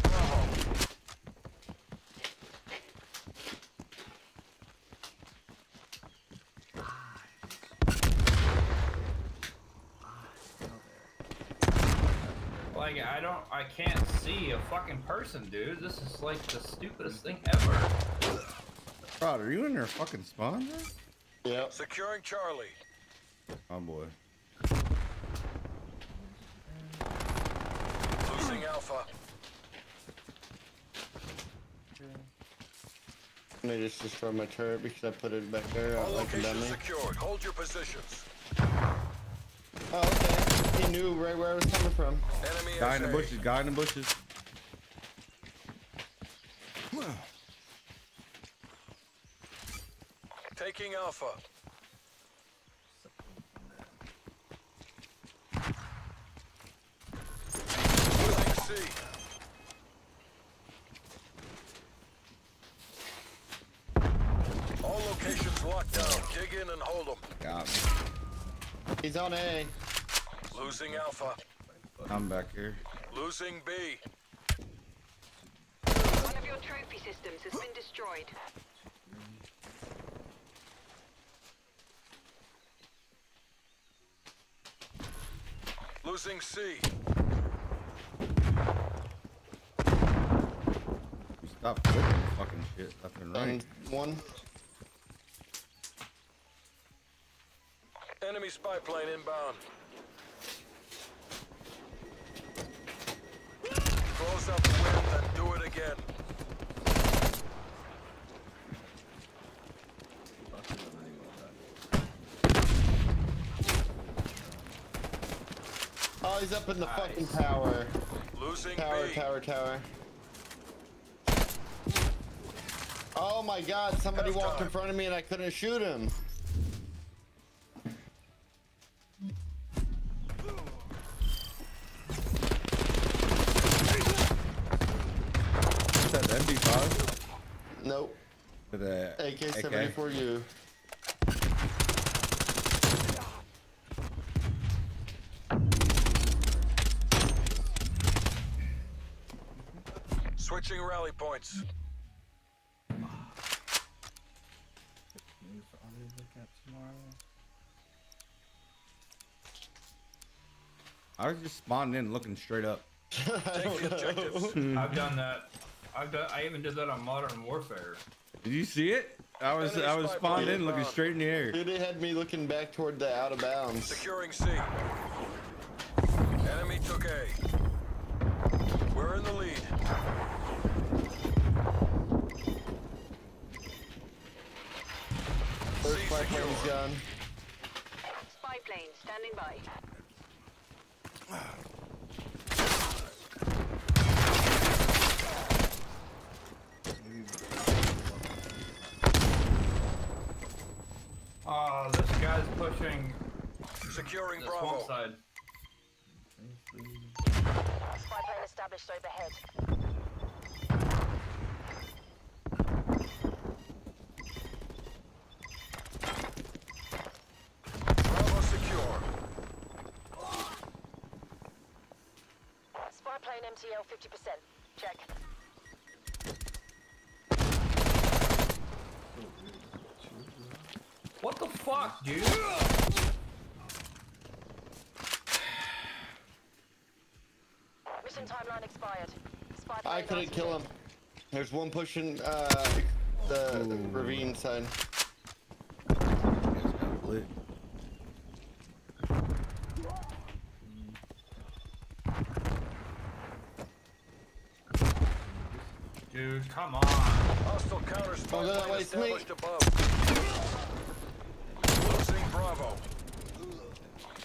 can't see a fucking person, dude. This is like the stupidest thing ever. Rod, are you in their fucking spawn? Bro? Yep. Securing Charlie. Oh boy. Losing Alpha. Let me just destroy my turret because I put it back there. All I like it down locations there. secured. Hold your positions. Oh, okay. He knew right where I was coming from. Enemy Guy in the bushes. Guy in the bushes. Taking Alpha. All locations locked down. Dig in and hold them. Got me. He's on A. Losing Alpha. I'm back here. Losing B. One of your trophy systems has been destroyed. Losing C. Stop flipping fucking shit left and right. And one. Enemy spy plane inbound. Close up the wind and do it again. Oh, he's up in the fucking tower. Losing Tower, B. tower, tower. Oh my god, somebody walked in front of me and I couldn't shoot him. I was just spawned in looking straight up. Take the objectives. I've done that. I've done. I even did that on Modern Warfare. Did you see it? I was I was spawned in looking straight in the air. Dude, it had me looking back toward the out of bounds. Securing C. Enemy took A. We're in the lead. First spy plane's gone. Spy plane standing by. Oh, this guy's pushing Securing the Bravo. swamp side. Spy plane established overhead. Bravo secure. Spy plane MTL 50%. Check. What the fuck, dude? Mission timeline expired. Spy I couldn't kill him. There's one pushing uh, the ravine side. Dude, come on. Hostile counter spy Oh, that way, it's established above. Losing Bravo.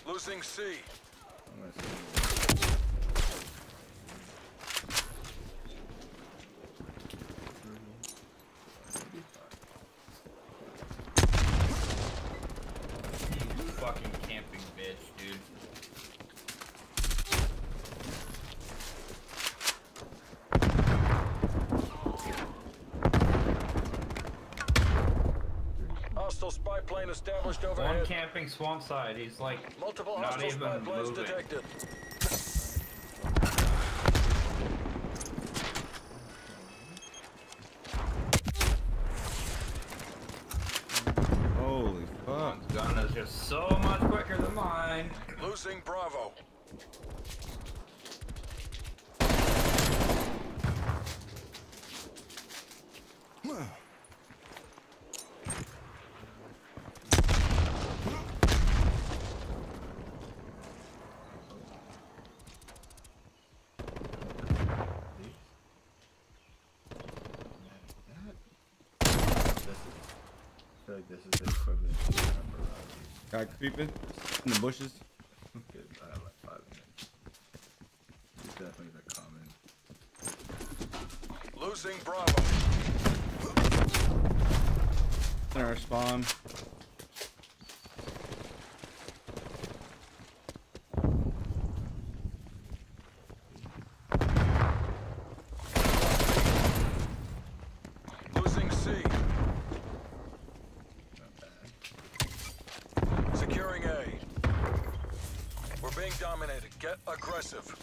Losing C. plane established One camping swamp side. He's like Multiple not even moving. detected. Holy fuck. One's gun is just so much quicker than mine. Losing Bravo. feel like this is the equivalent to the number of Guy creeping in the bushes. Good, I have like five minutes. It's definitely the common. Losing Bravo. In our spawn. Losing C. Securing A. We're being dominated. Get aggressive.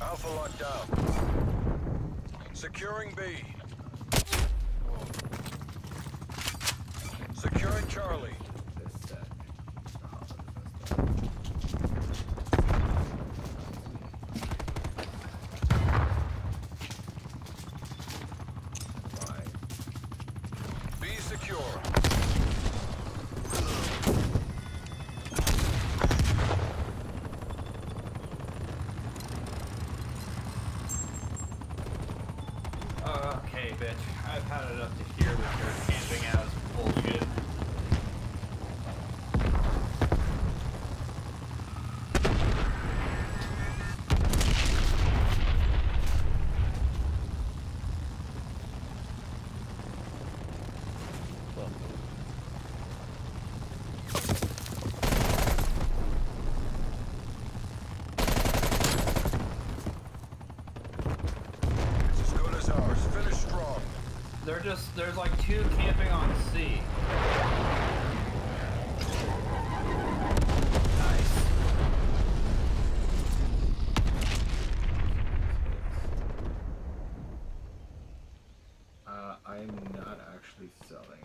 Alpha locked down. Securing B. Securing Charlie. Be secure. Okay, bitch. I've had it up to here with your camping out bullshit. It's as good as ours. Finish strong. They're just there's like two camping on C. Nice. Uh, I'm not actually selling.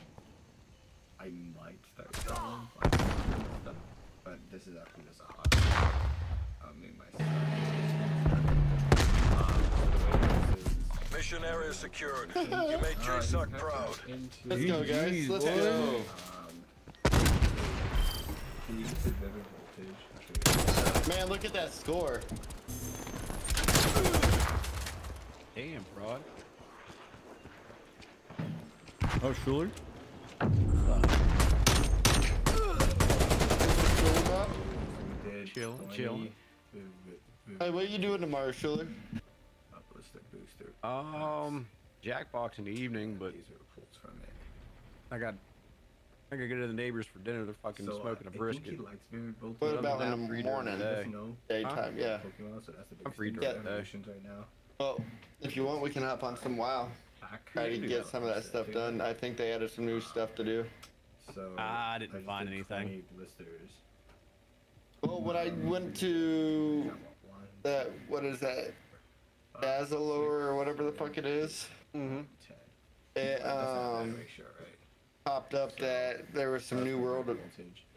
I might start selling like stuff, but this is actually just a hobby. Um, me myself. Mission area secured. You made JSOC proud. Let's go, guys. Let's boy. go. Can you see voltage? I'll show you. Man, look at that score. Damn, broad. Oh, Schuler. We Chill, chill. Hey, what are you doing tomorrow, Schuler? Ballistic booster. Um, Jackbox in the evening, but These are pulls from it. I got. I gotta go to the neighbors for dinner. They're fucking So, smoking uh, a I brisket. think he likes vivid voltage. What about in the free morning? day. No. Daytime, yeah. Pokemon, so that's the I'm free thing during the day. right now. Well, if you want, we can hop on some WoW. I Try to could get some of that stuff done. I think they added some new stuff to do. So I didn't just find did anything. blisters. Well, when I went to that, what is that? Dazzlor or whatever the fuck it is. Mm-hmm. It um popped up that there was some new world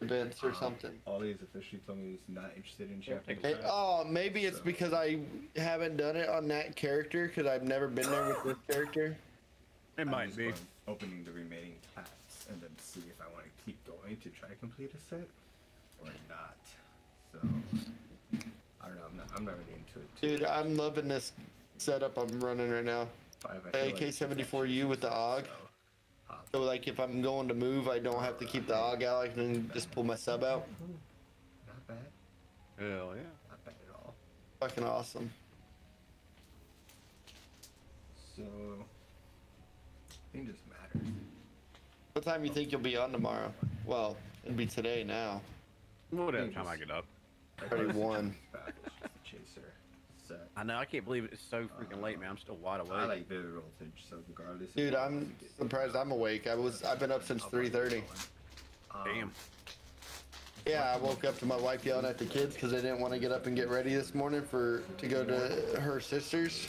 events or something. Ollie's officially told me he's not interested in chapter. Hey, oh, maybe it's because I haven't done it on that character because I've never been there with this character. It I'm might be. Opening the remaining paths and then see if I want to keep going to try to complete a set or not. So I don't know. I'm not. I'm not really into it. Dude, I'm loving this setup I'm running right now. Five, I feel like it's AK-74U with the AUG. So like if I'm going to move, I don't have to keep the AUG out. I can just pull my sub out. Not bad. Hell yeah. Not bad at all. Fucking awesome. So I think just matters. What time you think you'll be on tomorrow? Well, it'd be today now. Whatever time I get up. Already one. Chaser set. I know. I can't believe it's so freaking late, man. I'm still wide awake. I like vivid voltage, so regardless. Dude, I'm surprised I'm awake. I was I've been up since 3:30. Damn. Yeah, I woke up to my wife yelling at the kids because they didn't want to get up and get ready this morning for to go to her sister's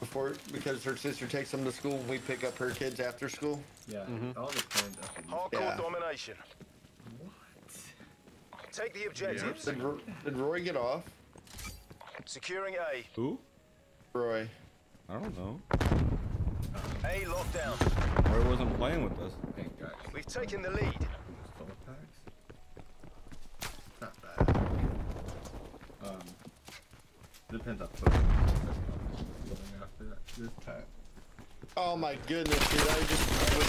before because her sister takes them to school. We pick up her kids after school. Yeah, mm-hmm. all depends. Hardcore Yeah. domination. Take the objectives. Did, Ro- did Roy get off? Securing A. Who? Roy. I don't know. A lockdown. Roy wasn't playing with us. Hey guys, We've taken the lead. full packs. Not bad. Um, depends on foot. Going after that this time. Oh my goodness, dude! I just was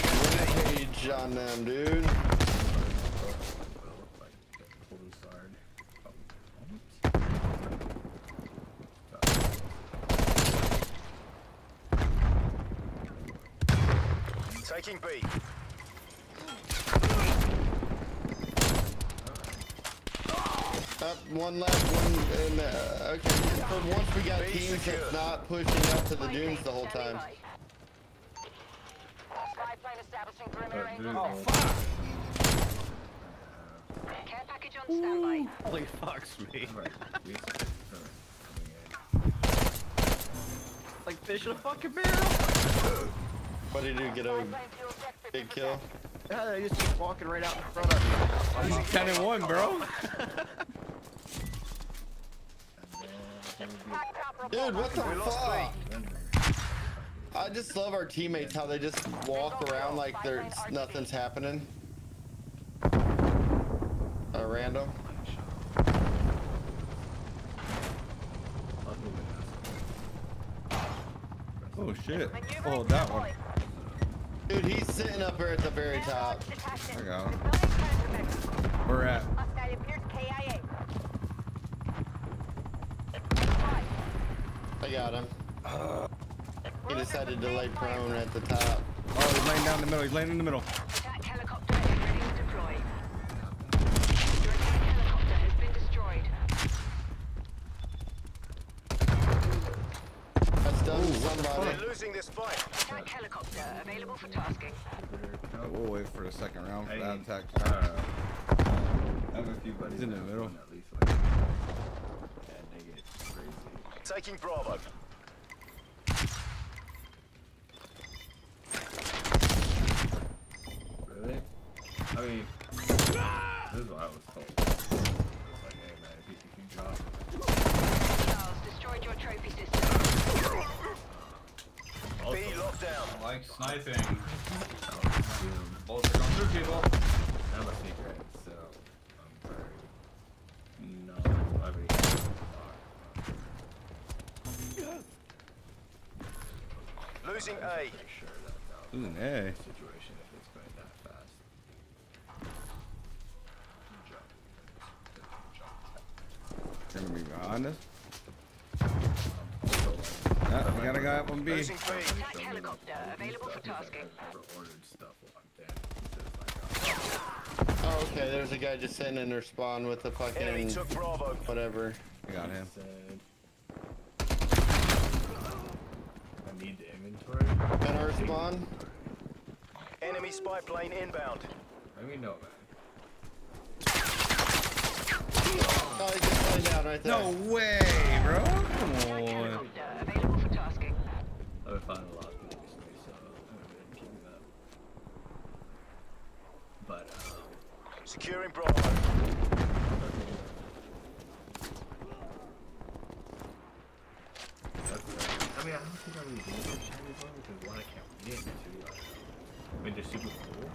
rampage on them, dude. Taking B. Up one left, one in uh, okay. For once we got teams that's not pushing up to the dunes the whole time. Spy plane establishing perimeter dude, angle. oh, Care package on standby. Holy fucks me. like fish in a fucking barrel. What did you get a big kill? Yeah, they just keep walking right out in front of me. He's 10 and 1, bro. Dude, what the fuck? I just love our teammates how they just walk around like there's nothing's happening. Uh, random. Oh shit. Oh, that one. Dude, he's sitting up there at the very top. I got him. Where at? Hostile appears KIA. I got him. He decided to lay prone at the top. Oh, he's laying down in the middle. He's laying in the middle. Attack helicopter is ready to deploy. Your attack helicopter has been destroyed. That's done somebody. We're losing this fight. Attack helicopter available for tasking. We'll wait for the second round for Hey, that attack. uh, I have a few buddies He's in the middle. At least like, and they crazy. Taking Bravo. Really? I mean, this is what I was told. It was like, hey man, if you, if you drop, Charles destroyed your trophy system. B locked down. I like sniping. Bullets are going through people. I'm a secret, so I'm very no. I already Losing A. sure that that Losing A. the situation if it's going that fast. Gonna be behind us. Also, like, Yeah, we got a guy up on B. Losing B. Attack helicopter available for tasking. never ordered stuff locked in. It's just like, Oh, okay. There's a guy just sitting in their spawn with the Enemy fucking took Bravo. whatever. I got him. I need the inventory. In our spawn. Enemy spy plane inbound. Let me know, man. Oh, he's just down right there. No way, bro. Come on. Helicopter available for tasking. I've been finding a lot of people recently, so I'm gonna keep it up. But, um, Securing Bravo. uh, I mean, I don't think I really do this Chinese one because one, I can't read it, and two, like, I mean, they're super cool.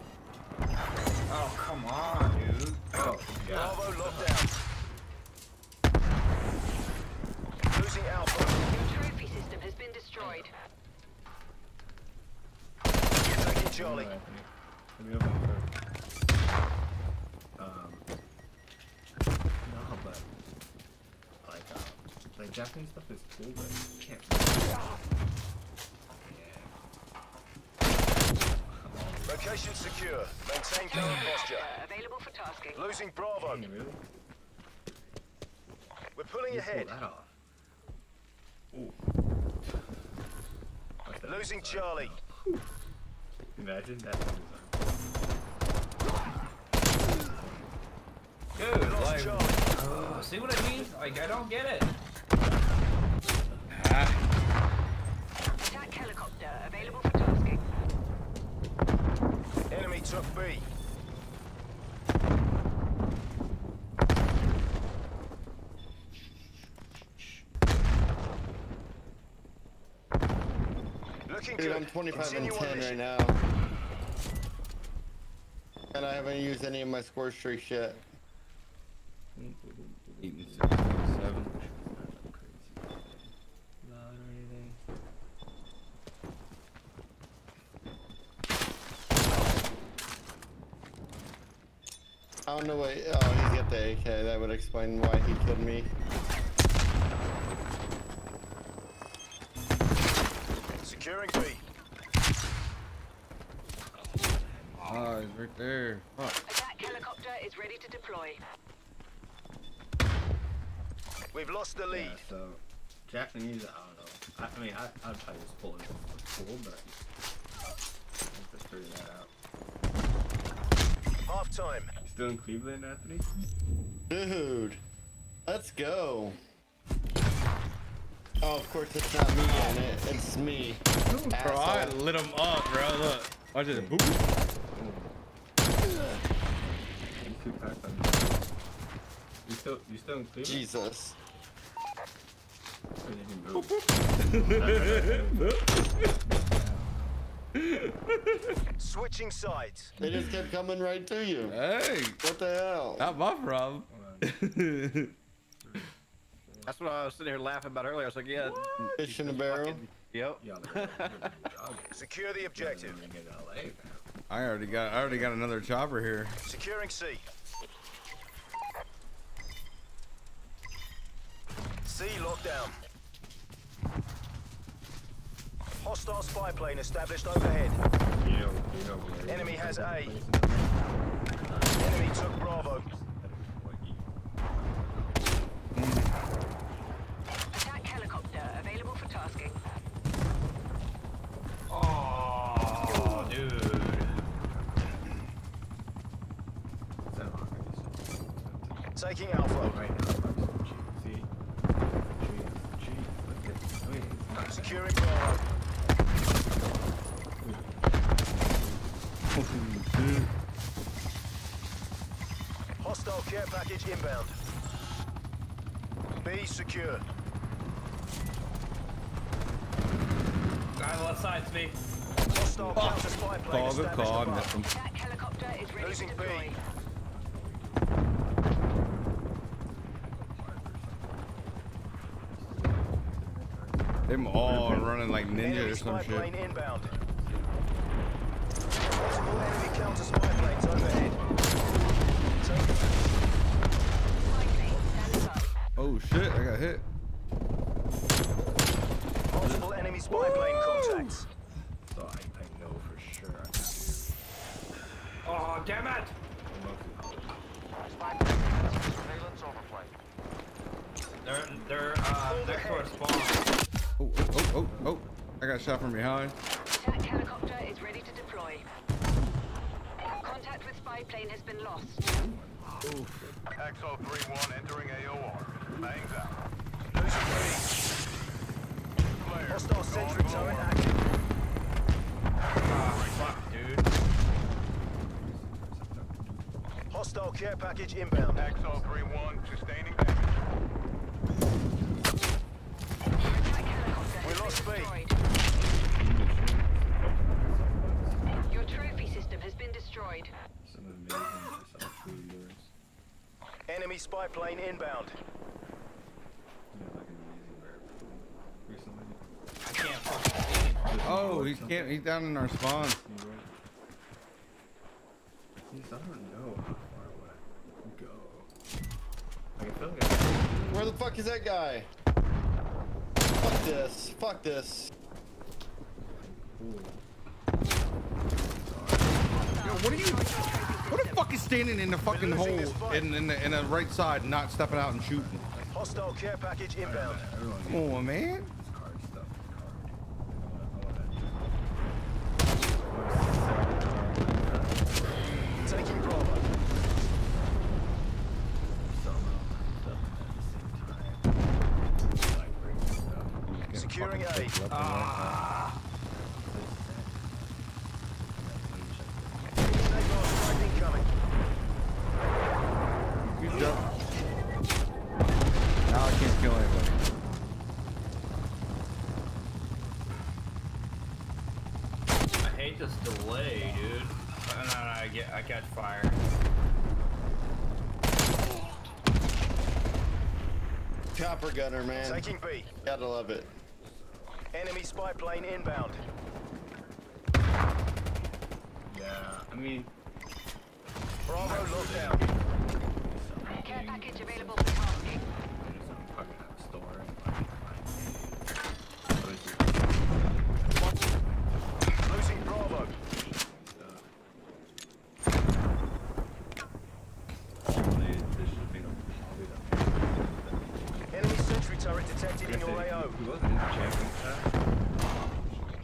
Oh, come on, dude. Oh, yeah. Bravo locked down. Losing Alpha. Your trophy system has been destroyed. Taking Charlie. Anthony. Let me open first. Um, no, but like, um, like Japanese stuff is cool, but you can't. Location secure. Maintain current posture. Available for tasking. Losing Bravo. Dang, really? We're pulling You ahead. pull that off. Ooh. Losing Charlie. Imagine that. Dude, like, uh, see what I mean? Like, I don't get it. Attack helicopter available for tasking. Enemy took B. Looking Dude, good. I'm 25 and Continue on 10 right now. And I haven't used any of my score streaks yet. Eight and six, seven. I don't know why. Oh, he's got the AK. That would explain why he killed me. Securing B. Oh, he's right there. Fuck. Attack helicopter is ready to deploy. We've lost the lead. Yeah, so Japanese, I don't know. I, I mean, I, I'd probably just pull it from school, but let's just figure that out. Half time. Still in Cleveland, Anthony? Dude, let's go. Oh, of course it's not me in it. It's me. Bro, I lit him up, bro. Look. Watch it. Boop. Two packs on You still, you still in Cleveland? Jesus. Or did you move? Switching sides. They just kept coming right to you. Hey. What the hell? Not my problem. That's what I was sitting here laughing about earlier. I was like, yeah. Fish in a barrel. Yep. Secure the objective. I already got. I already got another chopper here. Securing C. C locked down. Hostile spy plane established overhead. Enemy has A. Enemy took Bravo. Attack helicopter available for tasking. Oh, dude. Taking Alpha. Securing Bravo. Hostile care package inbound. B secure. Guy on the left side, me. Hostile counter spy plane Call, good established call. above. Missed him. Attack helicopter is ready Losing to B. deploy. Them all running like ninja or some shit. inbound. Enemy counter spy planes overhead. Oh shit! I got hit. multiple enemy spy plane contacts. So I, I know for sure I can do Oh, damn it! Surveillance overflight. They're, they're, uh, next to our spawn. Oh, oh, oh, oh, oh! I got shot from behind. Attack helicopter is ready to deploy. Contact with spy plane has been lost. XO 31 entering AOR. Bangs out. Losing Hostile sentry turret active. Ah, fuck, dude. Hostile care package inbound. XO 31 sustaining damage. We lost B. Your trophy system has been destroyed. some amazing just yours. Enemy spy plane inbound. Recently. I can't fucking see. Oh, he's can't. He's down in our spawn. Jeez, I don't know how far I want to go. Like, I feel like Where the fuck is that guy? Fuck this. Fuck this. Yo, what are you? What the fuck is standing in the fucking hole in in the, in the right side, not stepping out and shooting? Hostile care package inbound. Come on, man. Securing A. Ah. Naval strike incoming. Good job. Now I can't kill anybody. I hate this delay, dude. No, no, no, I get, I catch fire. Chopper gunner, man. Taking B. Gotta love it. Enemy spy plane inbound. Yeah, I mean, Bravo locked down. Care package available for tasking.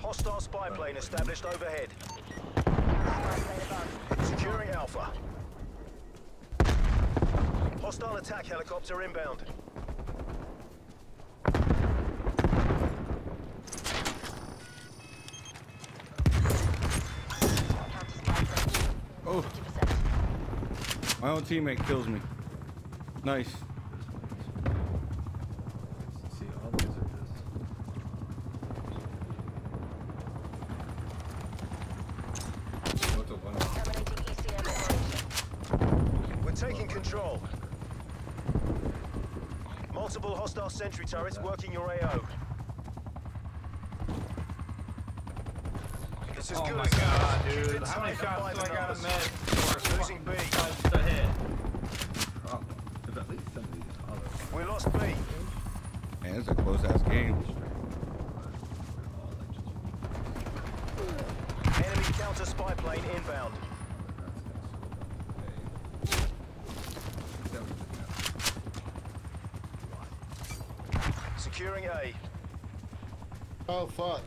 Hostile spy plane established overhead. Securing Alpha. Hostile attack helicopter inbound. Oh. My own teammate kills me. Nice. See, all these are just. What's a one? We're taking control. Multiple hostile sentry turrets working your AO. This is good. Oh good. my god, dude. How many shots do I gotta numbers. miss? Losing B. Shots hit. Oh, there's at least some of these others. We lost B. Man, it's a close ass game. Enemy counter spy plane inbound. Securing A. Oh fuck.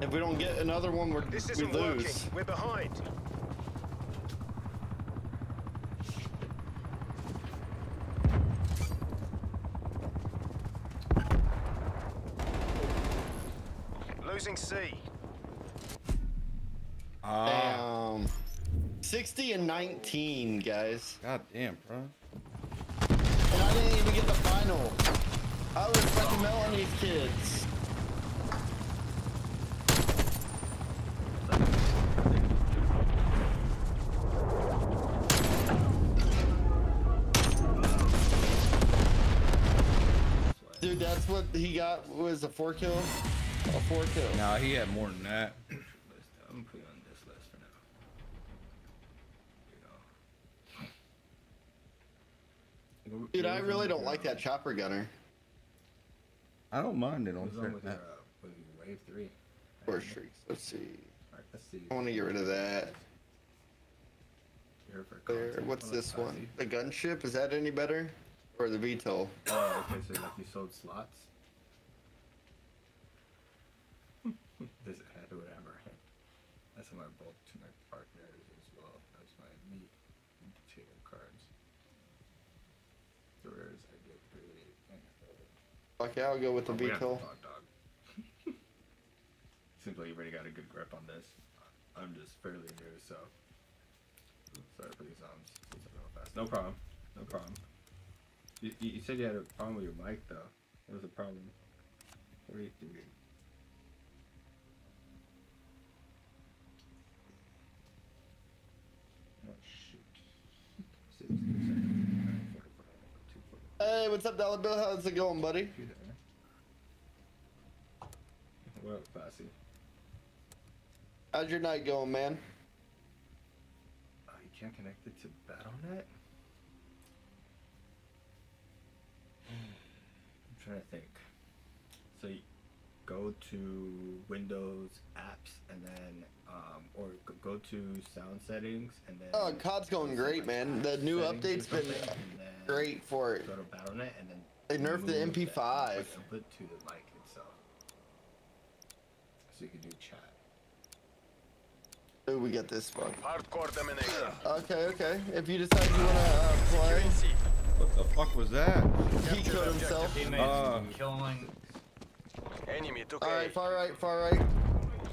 If we don't get another one, we're, This we isn't lose. working. We're behind. Losing C. Ah. Damn. 60 and 19, guys. God damn, bro. And I didn't even get the final. I was fucking melt on these kids. That's what he got was a four kill? A four kill. Nah, he had more than that. I'm putting on this list for now. You know. Dude, I really don't like that chopper gunner. I don't mind it on Who's on certain with your, uh, wave three? Four streaks. Let's see. Alright, let's see. I want to get rid of that. For There. What's this one? Cassie. The gunship? Is that any better? Or the VTOL. Oh, okay, so like you sold slots? this head or whatever. That's my bulk to my partners as well. That's my meat potato cards. The rares I get really Fuck yeah, I'll go with the Oh, VTOL. dog dog. Seems like you already got a good grip on this. I'm just fairly new, so sorry for these um, arms. Go fast. No problem. No problem. You, you said you had a problem with your mic, though. What was the problem? What are you doing? Oh shoot. Six, seven, eight, two, four. Hey, what's up, Dollar Bill? How's it going, buddy? What up, Fassy? How's your night going, man? Oh, you can't connect it to Battle.net? Trying to think. So you go to Windows apps and then, um, or go- go to sound settings and then. Oh, COD's going great, man. The new update's been something, and then great for it. Go to Battle.net and then. They nerfed the MP5. input- Input to the mic itself. So you can do chat. Ooh, we got this one. Hardcore domination. Okay, okay. If you decide you want to uh, play, What the fuck was that? he killed himself. Uh, Killing. Enemy took All A. right, far right, far right.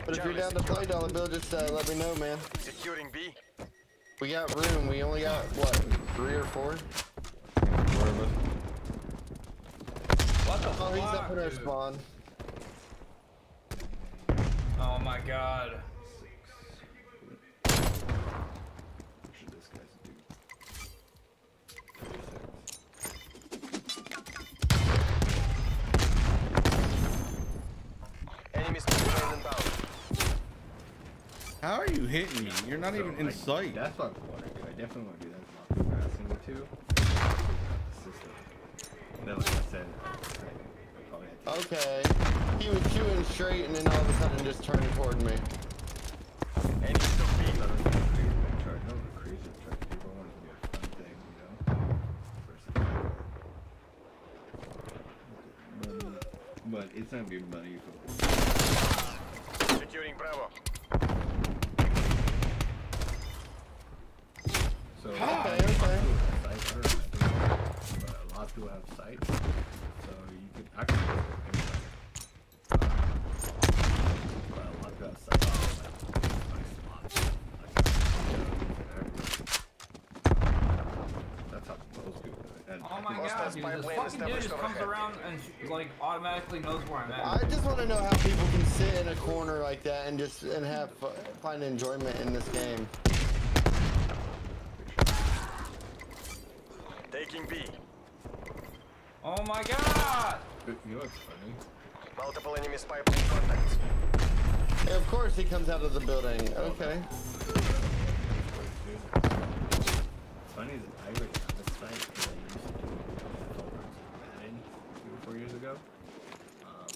But if you're down to play, Dollar Bill, just uh, let me know, man. Securing B. We got room. We only got what, three or four? What the Oh, he's up fuck, in our dude? spawn. Oh my god. What should this guy's do? Enemies plane inbound. How are you hitting me? You're not even in sight. That's what I wanted to do. I definitely want to do that. A lot of people are asking me to. Figure out the system. And then, like I said, I probably had to Okay. He was shooting straight and then all of a sudden just turned toward me. But it's not gonna be money for Securing Bravo. So Okay, a lot of people okay. have sites, I don't know, I think, but a lot of people have sites, so you could actually go anywhere. Um, but a lot of people have sites, like, nice spots, like, everywhere. That's how most people do it. And Oh my I god, think- dude, this fucking dude just comes around and like automatically knows where I'm at. I just want to know how people can sit in a corner like that and just and have fu- find enjoyment in this game. Taking B. Oh my god! You know what's funny? Multiple enemy spy plane contacts. Yeah, of course he comes out of the building. Okay. It's funny is I already have a site that I used to do NFL runs with Madden three or four years ago. Um,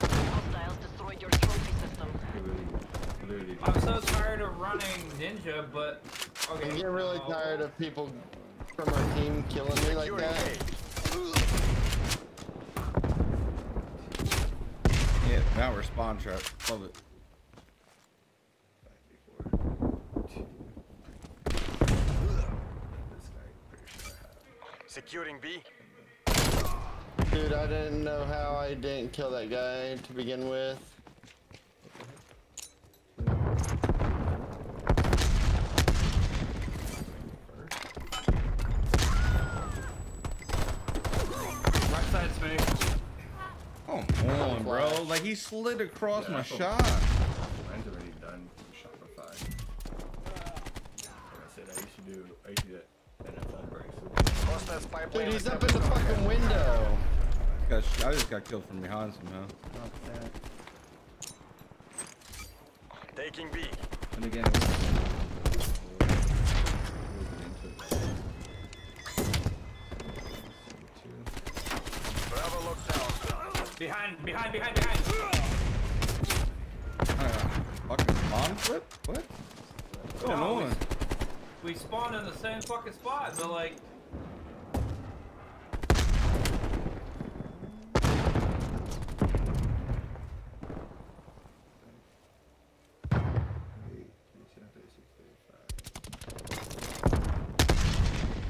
Hostiles destroyed your trophy system. it really, literally. I'm so tired of running Ninja, but okay. I'm getting really no. Tired of people from our team killing me like that. Yeah, now we're spawn trap. Love it. Securing B. Dude, I didn't know how I didn't kill that guy to begin with. Right side's me. Come on, bro. Like he slid across Yeah, my that's shot. Mine's already done Shopify. Like I said, I used to do, I used to do that NFL breaks. Hostile Dude, he's up in the fucking window. Got I just got killed from behind somehow. Taking B. And again, Behind, behind, behind, behind. Uh, fucking spawn flip? What? What's going No, we- on? We spawned in the same fucking spot, but like.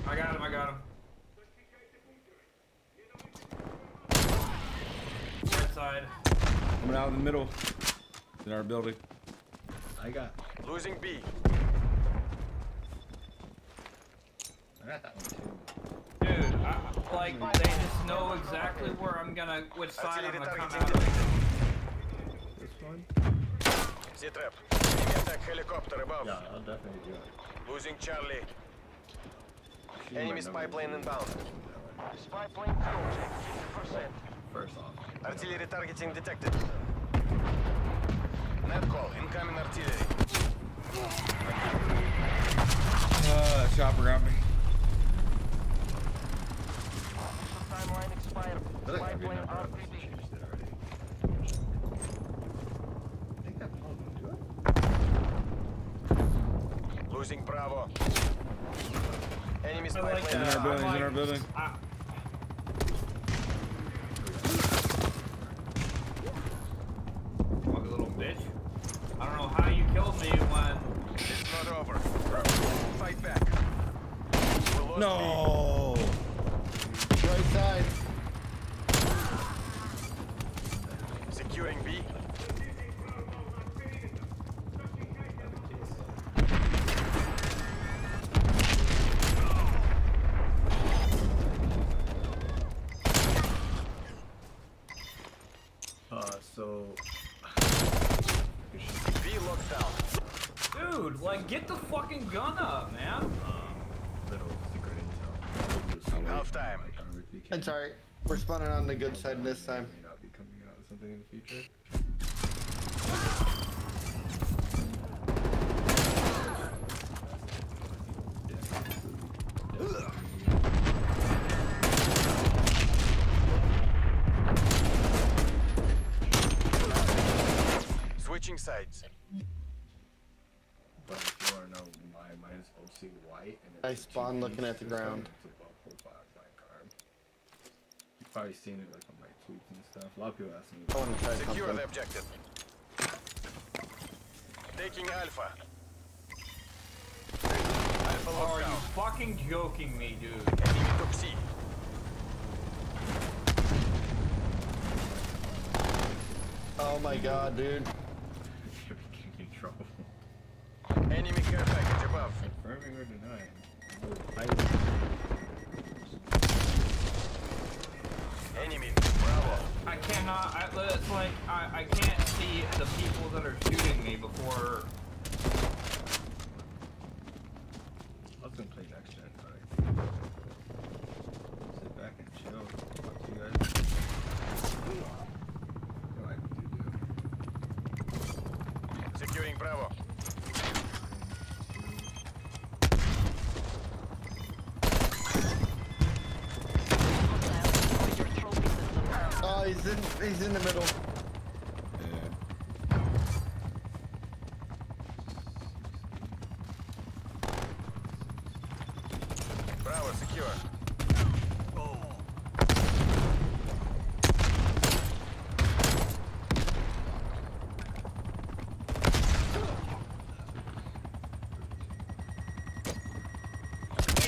I got him, I got him. Right side. Coming out of the middle. In our building. I got, Losing B. I got that one too. Dude, I, like, they just know exactly where I'm gonna, which side I'm gonna come out of. This one? Z-trap. Attack helicopter above. Yeah, I'll definitely do it. Losing Charlie. Enemy spy plane what to do. inbound. Spy plane fuel check 50%. First off. Artillery targeting detected. Net call. Incoming artillery. Uh, chopper got me. Timeline expired. I feel like Spy every plane RPD. changed it already. I think that probably do it. Losing Bravo. Enemy I spy like in our building, in our building. I- Fuck a little bitch. I don't know how you killed me when. It's not over. Fight back. No. Right side. Securing B. We're spawning on the good side this time. Switching sides. But you want to know why, might. I spawned looking at the ground probably seen it like on my tweets and stuff. A lot of people ask me. I want to try Secure something. the objective. Taking Alpha. Alpha Are locked you fucking joking me, dude? Enemy took C. Oh my god, dude. You're getting in trouble. Enemy care package above. Confirming or denying? Enemy. Bravo. I cannot. I, it's like I, I can't see the people that are shooting me before. I was gonna play next gen, but I sit back and chill. Fuck you guys. Go ahead, do do. Securing Bravo. Oh, he's in. He's in the middle. Bravo secure.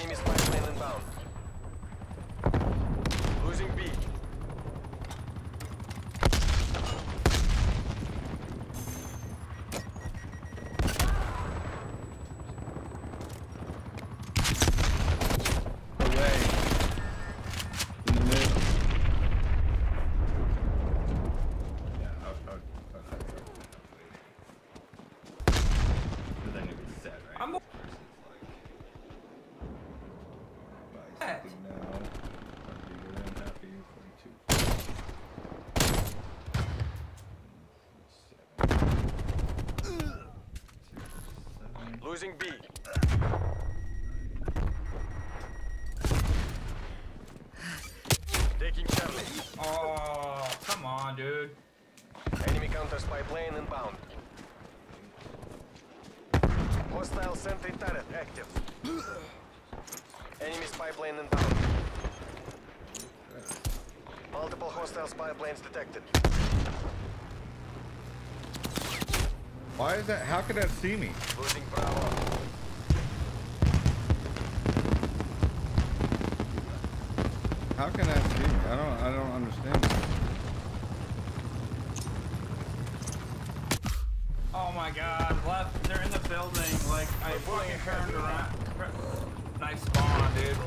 Enemy spy plane inbound. Losing B. Away. In the mid. Yeah, I'll, I'll, I'll have to But then it was set, right? I'm. Versus like. Buy something now. I'd be good and happy. 42. Losing B. Taking Charlie. Oh, come on, dude. Enemy counter spy plane inbound. Hostile sentry turret active. Enemy spy plane inbound. Multiple hostile spy planes detected. Why is that? How could that see me? Losing Bravo. How can that see me? I don't. I don't understand. Oh my god, left. They're in the building. Like, I fucking turned around. Nice spawn, dude.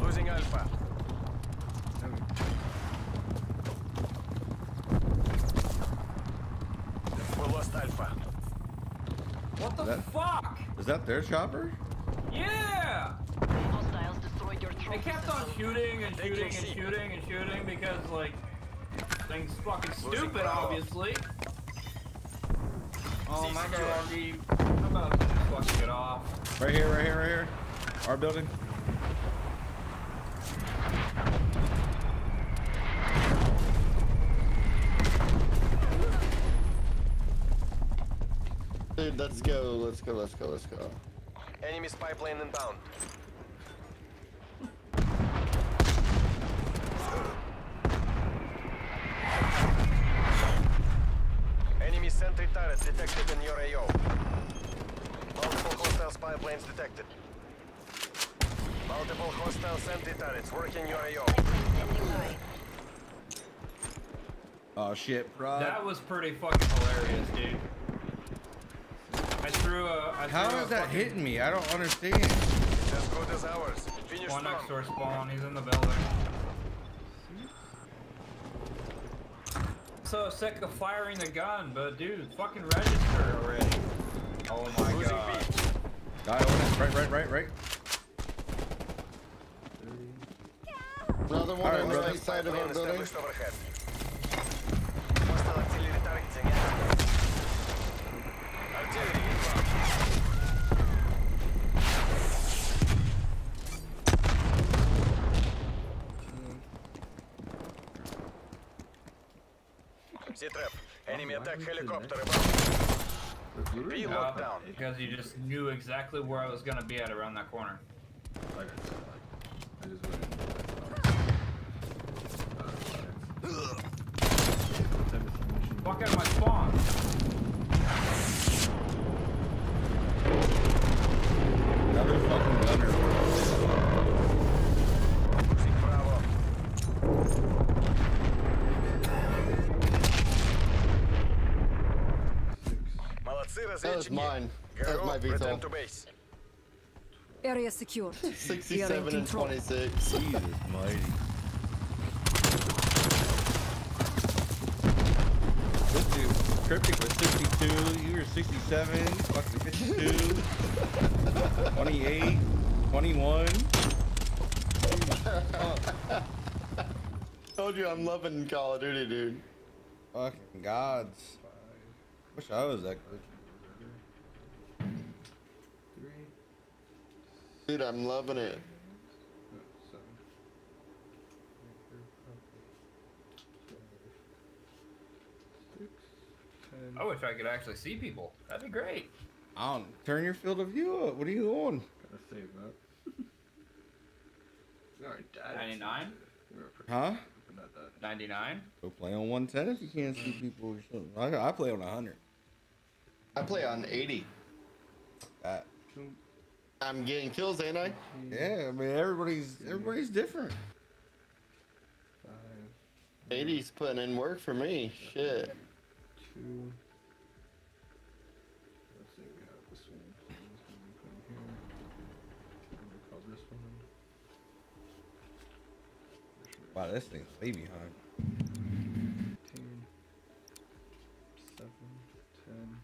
Losing Alpha. We lost Alpha. What the Is that- fuck? Is that their chopper? Yeah! Hostiles destroyed your They kept on shooting and shooting and shooting and shooting because, like, things fucking stupid, obviously. Oh my god, RG. I'm about to just fucking get off. Right here. Right here. Right here. Our building. Dude, let's go. Let's go. Let's go. Enemy spy plane inbound. Enemy sentry turret detected in your AO. Multiple hostile spy planes detected. Multiple hostile sentry turrets working your AO. Oh shit, bro. That was pretty fucking hilarious, dude. I threw a. I How threw is a that fucking- hitting me? I don't understand. As good as ours. Finish One next door spawn, he's in the building. So sick of firing the gun, but dude, fucking register already. Oh my Losing god. B. Guy on it. Right. Right. Right. Right. Another one Alright, on the brother. right side of Plane our building. overhead. Attack helicopter above. Be Uh, locked down. because you just knew exactly where I was gonna be at around that corner. Like I just went Fuck out of my was mine. That was my VTOL. Area secured. 67 and 26. Jesus mighty. This dude, Cryptic was 62, you were 67, fucking 52, 28, 21. Told you I'm loving Call of Duty, dude. Fucking gods. Wish I was that good. Dude, I'm loving it. Oh, I wish I could actually see people. That'd be great. I don't turn your field of view up. What are you on? Gotta save up. Alright, Dad. 99? Huh? 99? Go play on 110 if you can't see people or something. I, I play on 100. I play on 80. That. I'm getting kills, ain't I? Yeah, I mean everybody's everybody's different. 80's putting in work for me. Shit. Two. Let's see, we have this one. This one we here. We'll call this one. Wow, this thing's way behind. 18, 7, 10.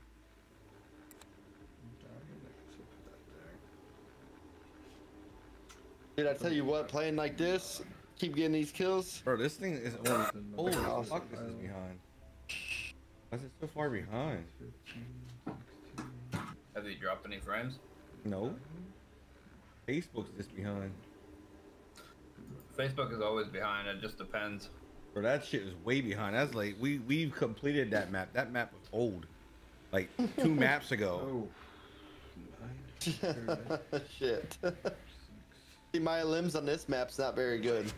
Dude, I tell you what, playing like this, keep getting these kills. Bro, this thing is only. Holy Awesome. fuck, this is behind. Why is it so far behind? Have you dropped any frames? No. Facebook's just behind. Facebook is always behind. It just depends. Bro, that shit is way behind. That's like we we've completed that map. That map was old, like two maps ago. Oh. Shit. See, my limbs on this map's not very good.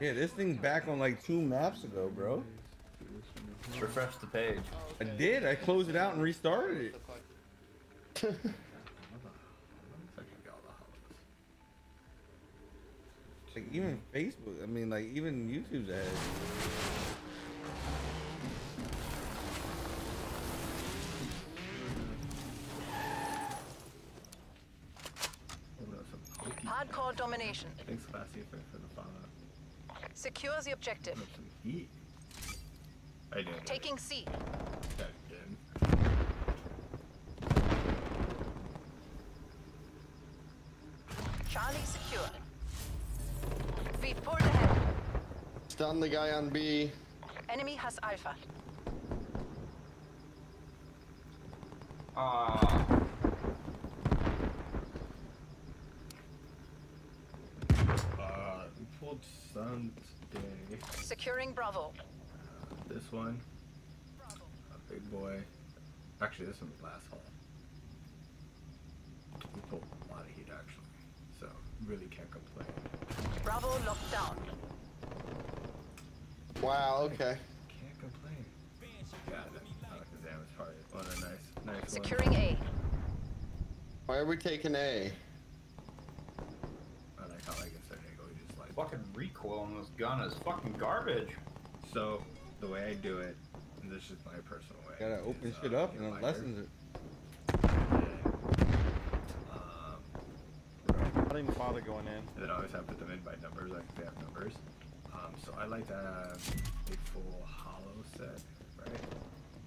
Yeah, this thing back on like two maps ago, bro. Refresh the page. I did. I closed it out and restarted it. Like even Facebook, I mean, like even YouTube's ahead. Hardcore domination. Thanks, Classy, for, for the follow. Secure the objective. I did. Taking C. That again. Charlie secure. We pulled ahead. Stun the guy on B. Enemy has Alpha. Ah. Uh, we pulled. Securing Bravo. This one. A big boy. Actually, this one was last haul. We pulled a lot of heat, actually. So, really can't complain. Bravo locked down. Wow, okay. Can't complain. Got it. Oh, the damage. What a oh, nice, nice Securing A. Why are we taking A? like how like in San Diego, you just like. Fucking recoil on this gun is fucking garbage. So, the way I do it, and this is my personal way. Gotta open is, shit uh, up get and a it lighter. lessens it. Um, I don't even bother going in. And then I always have to put them in by numbers, like they have numbers. Um, so I like to have a full hollow set, right?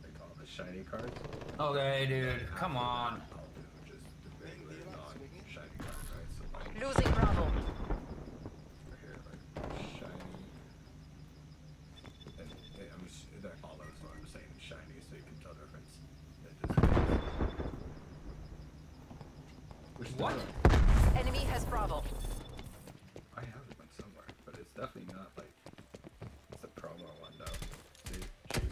They call it the shiny cards. Okay, dude, come on. I'll do just the regular non-shiny cards, right? So like Losing Bravo. right here, like shiny. And eh, I'm just, they're hollow, so I'm saying shiny so you can tell the difference. It just What? Enemy has Bravo. I have it one somewhere, but it's definitely not like it's a promo one though. See, cheap.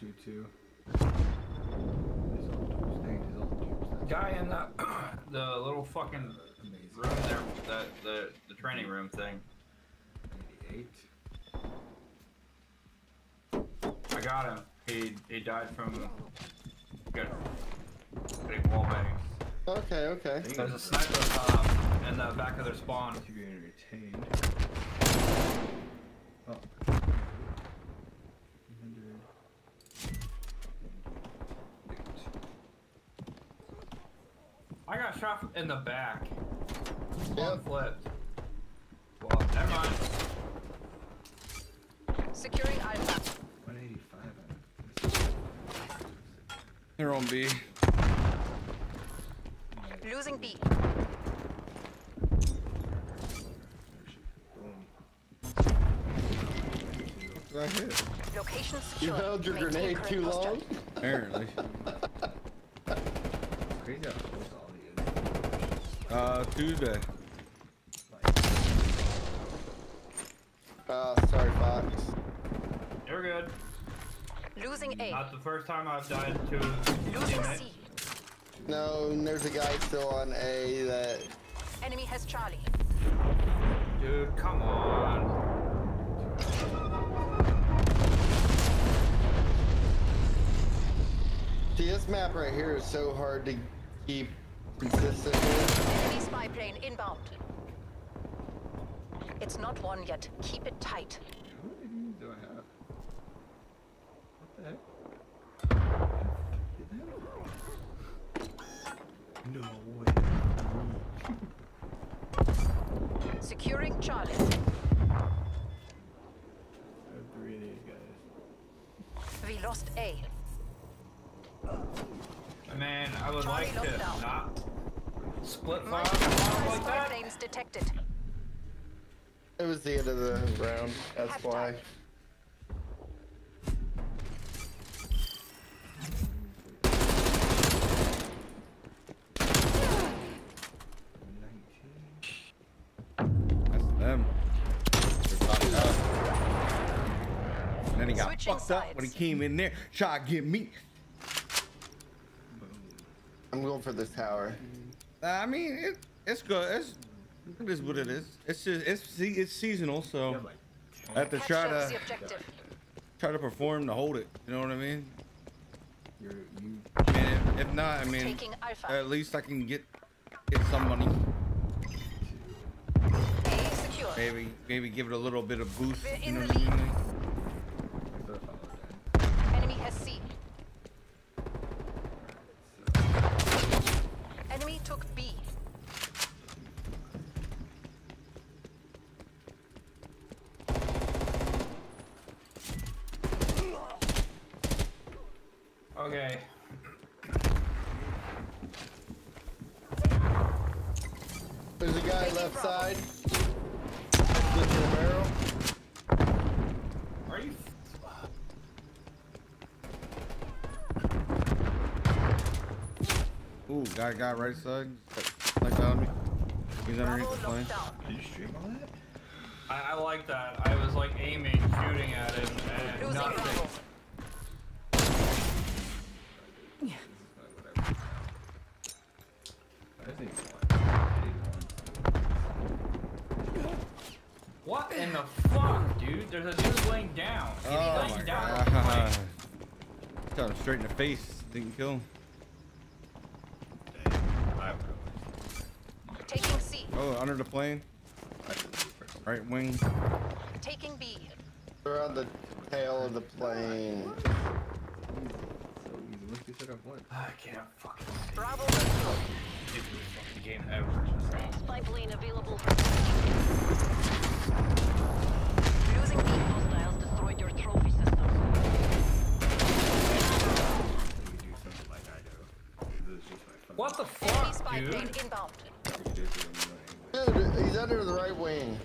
Got Pikachu too. There's all dupes. Dang, there's all dupes. Guy in the the little fucking room there, that the the training room thing. Eight. I got him. He he died from good getting wall banging. Okay, okay. There's a sniper uh, in the back of their spawn. You're getting retained. Oh. 300. I got shot in the back. Spawn flipped. Well, never mind. Securing Alpha. 185. They're on B. Losing B. Did I hit? Location You secure. held your Maintain grenade too long? Apparently. Crazy how close all these. Tuesday. Uh, sorry, Fox. You're good. Losing A. Not the first time I've died to a Losing teammate. C. No, there's a guy still on A that. Enemy has Charlie. Dude, come on. See, this map right here is so hard to keep consistent with. Enemy spy plane inbound. It's not one yet. Keep it tight. How many enemies do I have? What the heck? No way. Securing Charlie. I have three of these guys. We lost A. Man, I would Charlie like locked to down. not split fire Multiple like spy that. planes detected. It was the end of the round. That's why. That's them. They're locked up. And then he got Switching up when he came in there. Try to get me. I'm going for this tower. I mean, it, it's good. It's, it is what it is. It's just it's it's seasonal, so I have to try to try to perform to hold it. You know what I mean? You're, you I mean, if, if not, I mean, at least I can get get some money. Maybe maybe give it a little bit of boost. You know what I mean? I thought I followed that. Enemy has C. Enemy took B. Okay. There's a guy left side. Look in the barrel. Are you? Ooh, guy got right side. Like on me. He's underneath the plane. Did you stream all that? I, I like that. I was like aiming, shooting at him, and Losing nothing. Bravo. I think I did one. What in the fuck, dude? There's a dude laying down. He's Oh laying my down. god. on the plane. Shot him straight in the face. Didn't kill him. Taking C. Oh, under the plane. Right wing. Taking B. They're on the tail of the plane. So easy. Once you set up one. I can't fucking Bravo secure. do fucking game ever. Spy plane available for Losing B. Hostiles destroyed your trophy system. You do something like I do. This is just my phone. What the fuck, spy plane dude? good. He's under the right wing.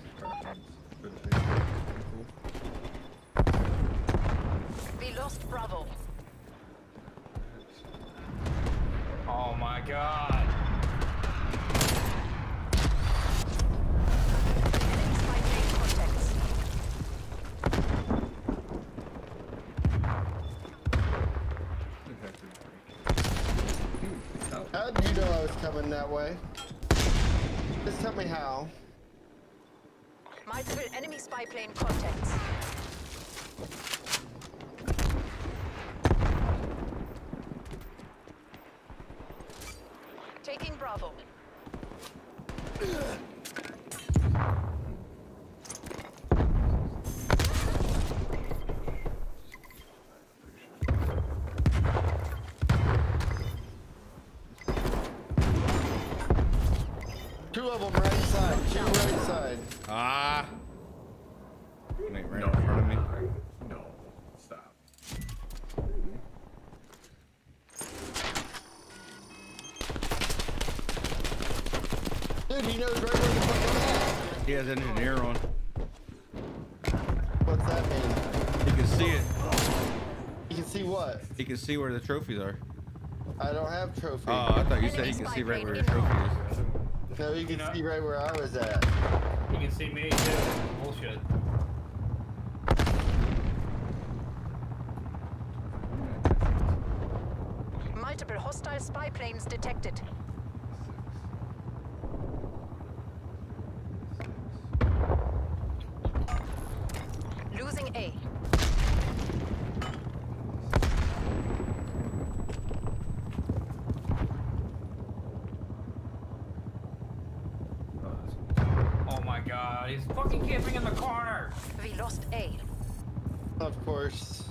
We lost Bravo. Oh my god. How do you know I was coming that way? Just tell me how. Multiple enemy spy plane contacts. Taking Bravo. Two of them right side. Two right side. Ah. Ain't right No. in front of me. No. Stop. Dude, he knows right where the fuck I'm He engineer on. What's that mean? He can see it. You can see what? He can see where the trophies are. I don't have trophy. Oh, I thought you said he can see right where the trophy is. No, you can see right where I was at. You can see me too. Bullshit. Multiple hostile spy planes detected. Losing A. Oh my god, he's fucking camping in the corner. We lost A. Of course.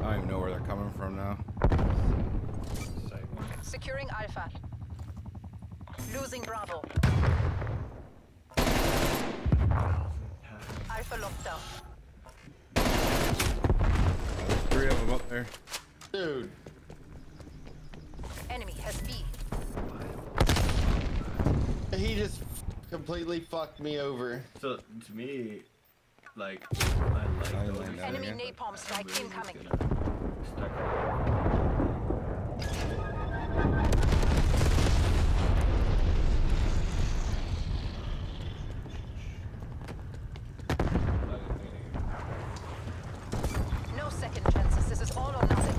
I don't even know where they're coming from now. Securing Alpha. Losing Bravo. Alpha lockdown. There's three of them up there. Dude. Enemy has B. He just completely fucked me over. So to me, like, I like those Enemy things, napalm strike I'm incoming. just gonna stuck No second chances. This is all or nothing.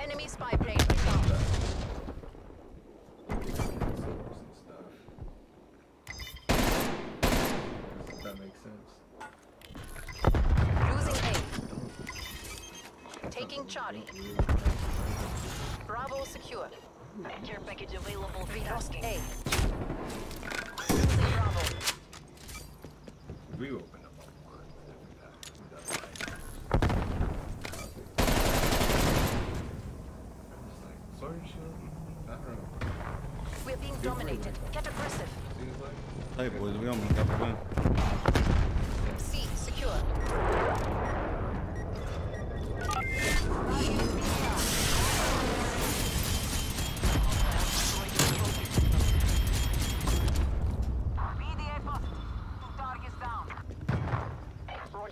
Enemy spy plane inbound. If that makes sense. Losing A. Taking Charlie. Bravo secure. Care package available. We lost A. Losing Bravo. We opened up a lot. That's like, sword shield. I don't know. We're being dominated. Get aggressive. Seems like. Hey boys, we almost got the win. C secure.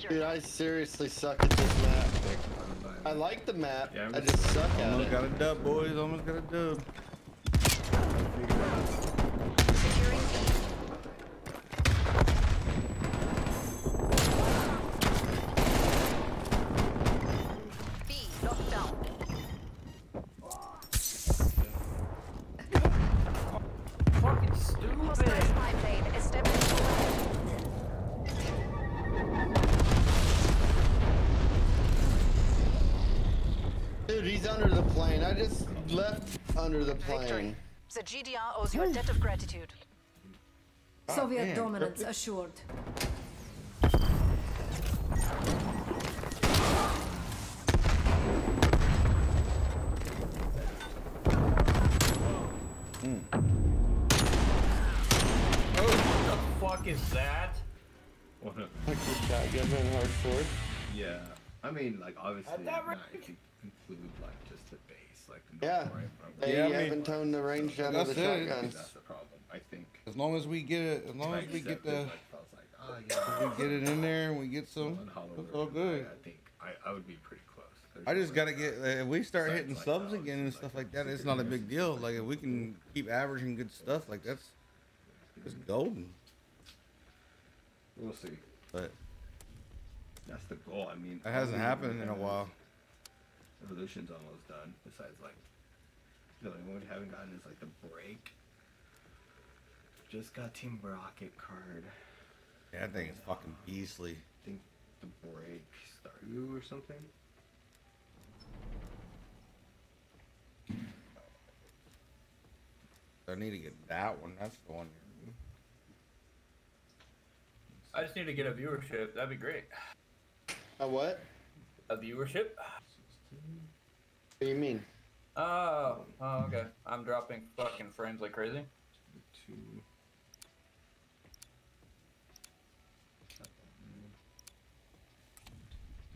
Dude, I seriously suck at this map. I like the map. I just suck at it. Almost it. got a dub, boys. Almost got a dub. GDR owes you a debt of gratitude. Ah, Soviet man. dominance assured. Hmm. Oh, What the fuck is that? One of Like the shotgun and hard sword. Yeah. I mean, like, obviously, not if you include, like, just the base, like, the Yeah. normal rifle. They Yeah, I haven't toned the range down of the That's it. shotguns. That's the problem, I think. As long as we get it, as long as we get the, like, if I was like, oh, yeah, we get it in there and we get some, one hollow it's all good. I think I, I would be pretty close. There's I just gotta get. it. If we start hitting like, subs how again and it's, stuff like, like that, it's not a big deal. Like if we can keep averaging good stuff, like that's it's golden. We'll see. But That's the goal. I mean, it hasn't happened in a while. Evolution's almost done. Besides, like, the only one we haven't gotten is like the break. Just got Team Rocket card. Yeah, I think it's fucking beastly. I think the break Staryu or something. I need to get that one. That's the one. I just need to get a viewership. That'd be great. A what? A viewership? What do you mean? Oh, oh, okay. I'm dropping fucking frames like crazy. Two.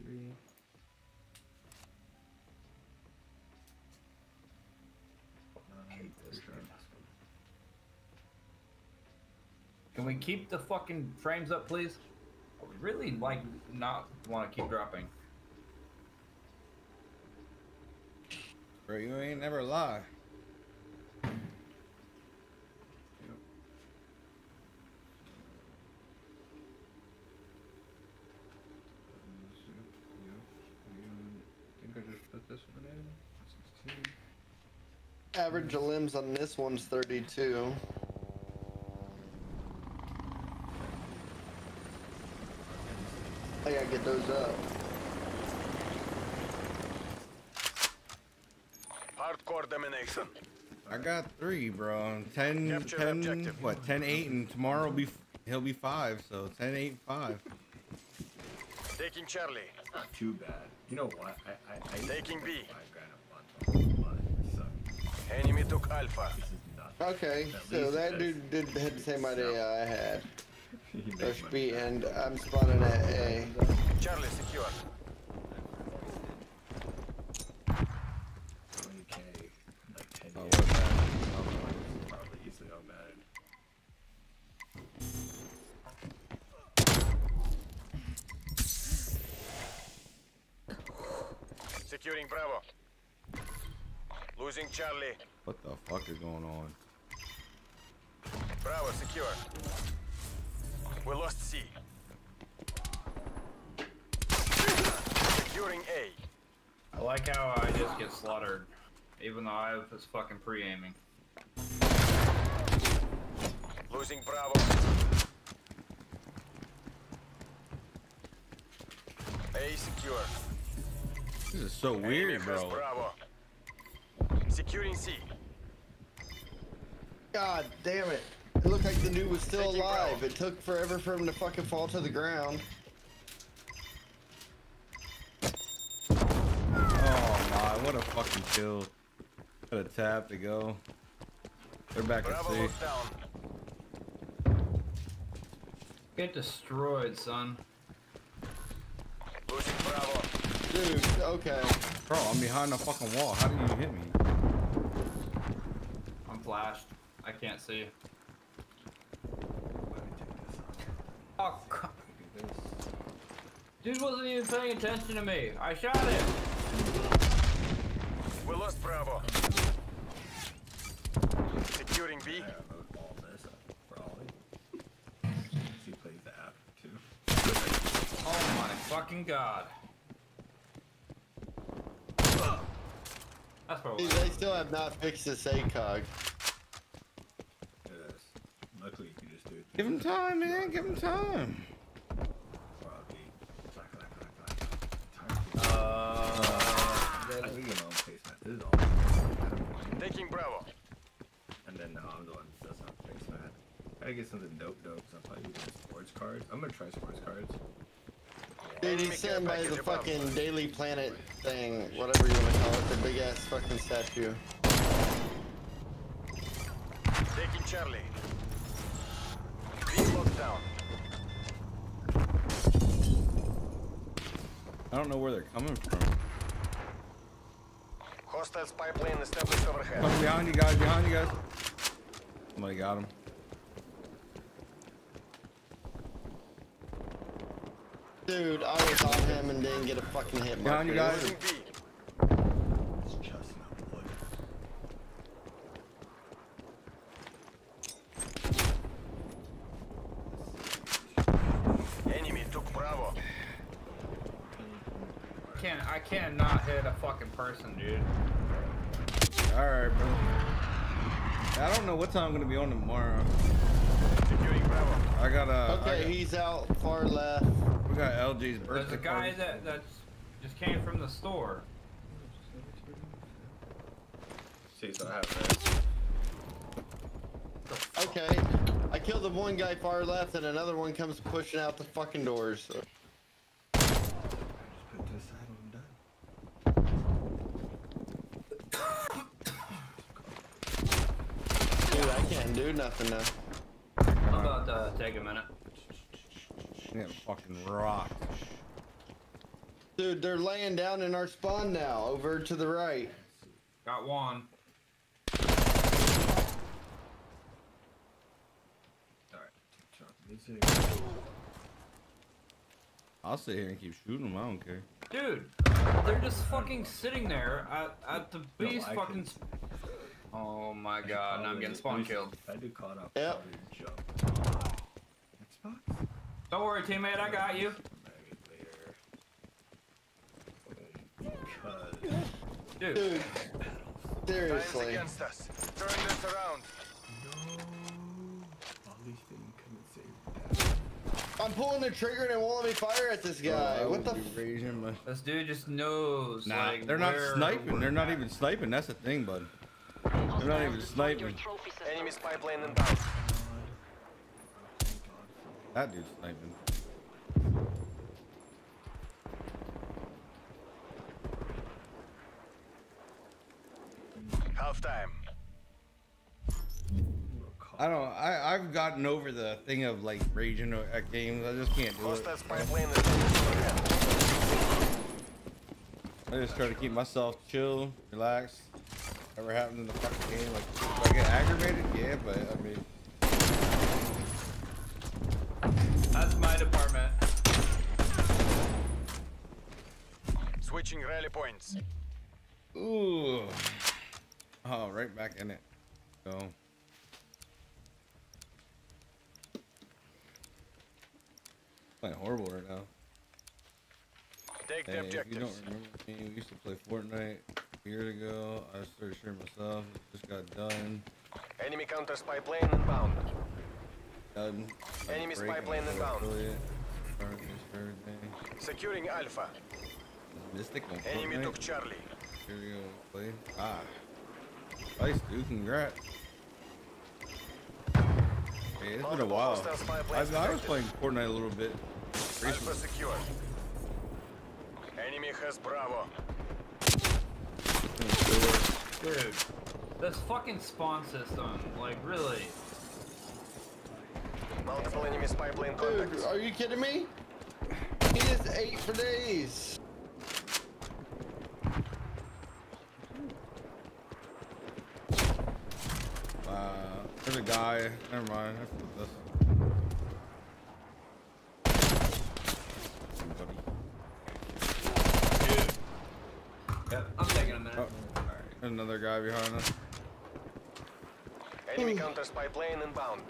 Three. Can we keep the fucking frames up, please? I really like not want to keep dropping. Bro, you ain't never lie. I think I just put this one in. 16. Average of limbs on this one's 32. I gotta get those up. Hardcore domination. I got three, bro. 10, Capture 10 objective. what, 10, 8, and tomorrow will be, he'll be 5, so 10, 8, 5. Taking Charlie. That's Not too bad. You know what? I, I, I Taking B. Five grand a month, but. Enemy took Alpha. This is. Okay, At so that it dude did had the same idea I had. You make Rush money. B, and I'm spawning at A. Charlie secure. 20k, like 10 Oh, years. what's that? Probably easily on Madden. Securing Bravo. Losing Charlie. What the fuck is going on? Bravo secure. We lost C. Securing A. I like how I just get slaughtered, even though I was fucking pre-aiming. Losing Bravo. A secure. This is so weird, bro. Bravo. Securing C. God damn it. It looked like the dude was still Taking alive. Bravo. It took forever for him to fucking fall to the ground. Oh my, what a fucking kill. Got a tap to go. They're back at Bravo C. locked. Get destroyed, son. Losing Bravo. Dude, okay. Bro, I'm behind the fucking wall. How did you hit me? I'm flashed. I can't see. Oh, co- Dude wasn't even paying attention to me. I shot him. We lost Bravo. Securing B. I wrote all this up for Ollie. he plays the app too. Oh my fucking god. That's probably. Dude, they still have not fixed this ACOG. Yes. Luckily, you can just do it. Give him time, man. Give him time. Uh, I. I. Taking Bravo. And then now I'm the one that does not face that. Gotta get something dope, dope. So I'm probably doing sports cards. I'm gonna try sports cards. Dude, he's sitting by the fucking Daily Planet thing, whatever you want to call it, the big ass fucking statue. Taking Charlie. B locked down. I don't know where they're coming from. Hostile spy plane established overhead. Coming behind you guys, behind you guys. Somebody got him. Dude, I was on him and didn't get a fucking hit Behind you marker. guys. Losing B. It's chestnut. Enemy took Bravo. can't. I cannot hit a fucking person, dude. All right, bro. I don't know what time I'm gonna be on tomorrow. I got. I Okay, got- he's out far left. We got LG's birthday There's a guy party. that that just came from the store. See, so I have this. Okay, I killed the one guy far left, and another one comes pushing out the fucking doors. So. Put this side and Dude, I can't do nothing now. I'm about to take a minute. Yeah, fucking rock. Dude, they're laying down in our spawn now, over to the right. Got one. I'll sit here and keep shooting them. I don't care. Dude, they're just fucking sitting there at, at the base I fucking. can- Oh my god, now I'm getting spawn killed. I do caught up. Yep. Don't worry, teammate, I got you. Dude. Dude, seriously. against us. Turn this around. I'm pulling the trigger and it won't let me fire at this guy. what the? F- This dude just knows. Nah, like, they're not sniping. we're They're not at. even sniping. That's the thing, bud. They're not even sniping. Enemy spy plane inbound. That dude's sniping. Half time. I don't. I I've gotten over the thing of like raging at games. I just can't do it. Hostile spy I just try to keep myself chill, relaxed. Whatever happens in the fucking game, like do I get aggravated? Yeah, but I mean, That's my department. Switching rally points. ooh, oh, right back in it. So. Playing horrible right now. Take the Hey, if you don't remember me, we used to play Fortnite a year ago. I started sharing myself. Just got done. Enemy counter spy plane inbound. Done. Enemy spy plane inbound. affiliate. Started this for everything. Securing Alpha. Mystic Enemy Fortnite. took Charlie. Here we go. Play. Ah. Nice, dude. Congrats. Hey, it's been a while. I, I was playing Fortnite a little bit. Alpha recently. secure. Enemy has Bravo. Dude, this fucking spawn system, like, really. Multiple enemy spy plane Dude, are you kidding me? He is eight for days. Uh, there's a guy. Never mind. I flipped this. Yep, I'm taking a minute. Oh, there's another guy behind us. Enemy counter spy plane inbound.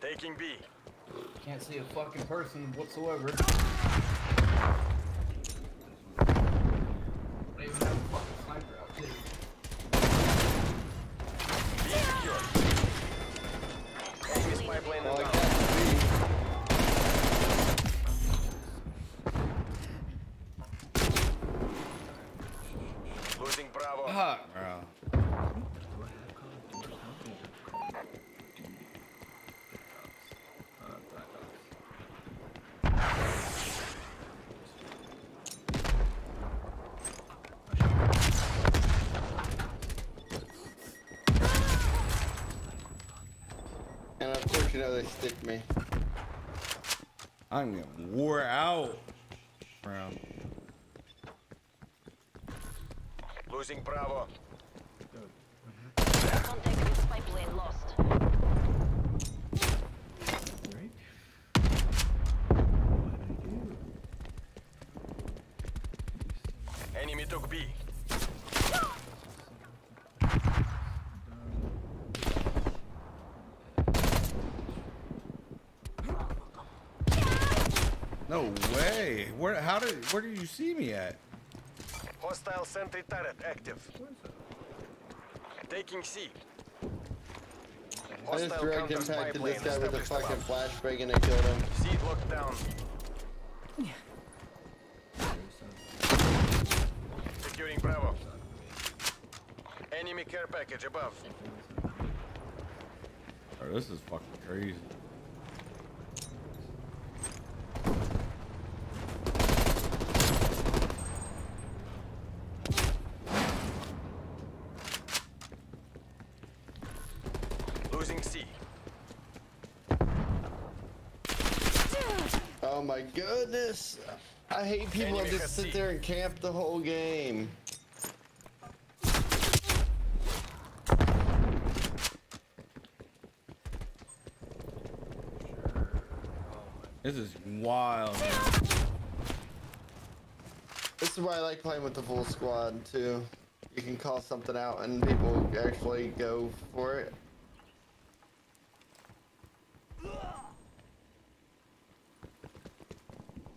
Taking B. Can't see a fucking person whatsoever. Even have a fucking sniper out too. B secure. Enemy spy plane Well, I inbound. got the Losing Bravo. Ah, bro. And you know they stick me. I'm getting wore out. Round. Losing Bravo. Contact with spy plane lost. Enemy took B. No way. Where? How did? Where did you see me at? Hostile sentry turret active. Taking C. I just Hostile direct counter spy impacted this guy with a fucking above. flashbang and I killed him. Seed locked down. Securing Bravo. Enemy care package above. Oh, this is fucking crazy. Losing C. Oh my goodness. I hate people that just sit there and camp the whole game. This is wild. This is why I like playing with the full squad too. You can call something out and people actually go for it.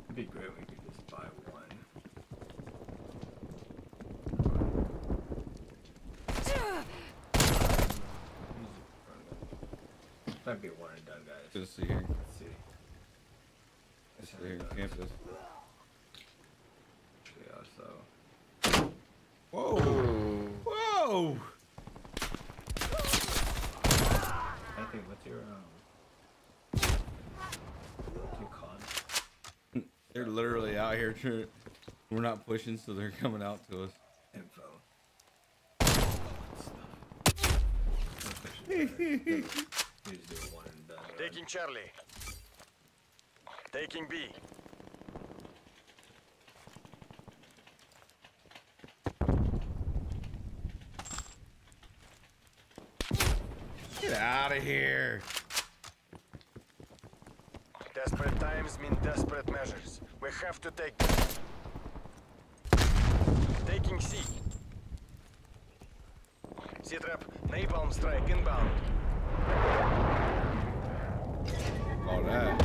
It'd be great if we could just buy one. Might be one and done, guys. Good to see you. Let's see. Let's see here, campus. Yeah, so. Whoa! Whoa! I think what's your um what's your con They're literally out here. Trying, we're not pushing, so they're coming out to us. info? You just do a one and done. right? Taking Charlie. Taking B. Get out of here! Desperate times mean desperate measures. We have to take them. Taking C. C-trap, napalm strike inbound. All that.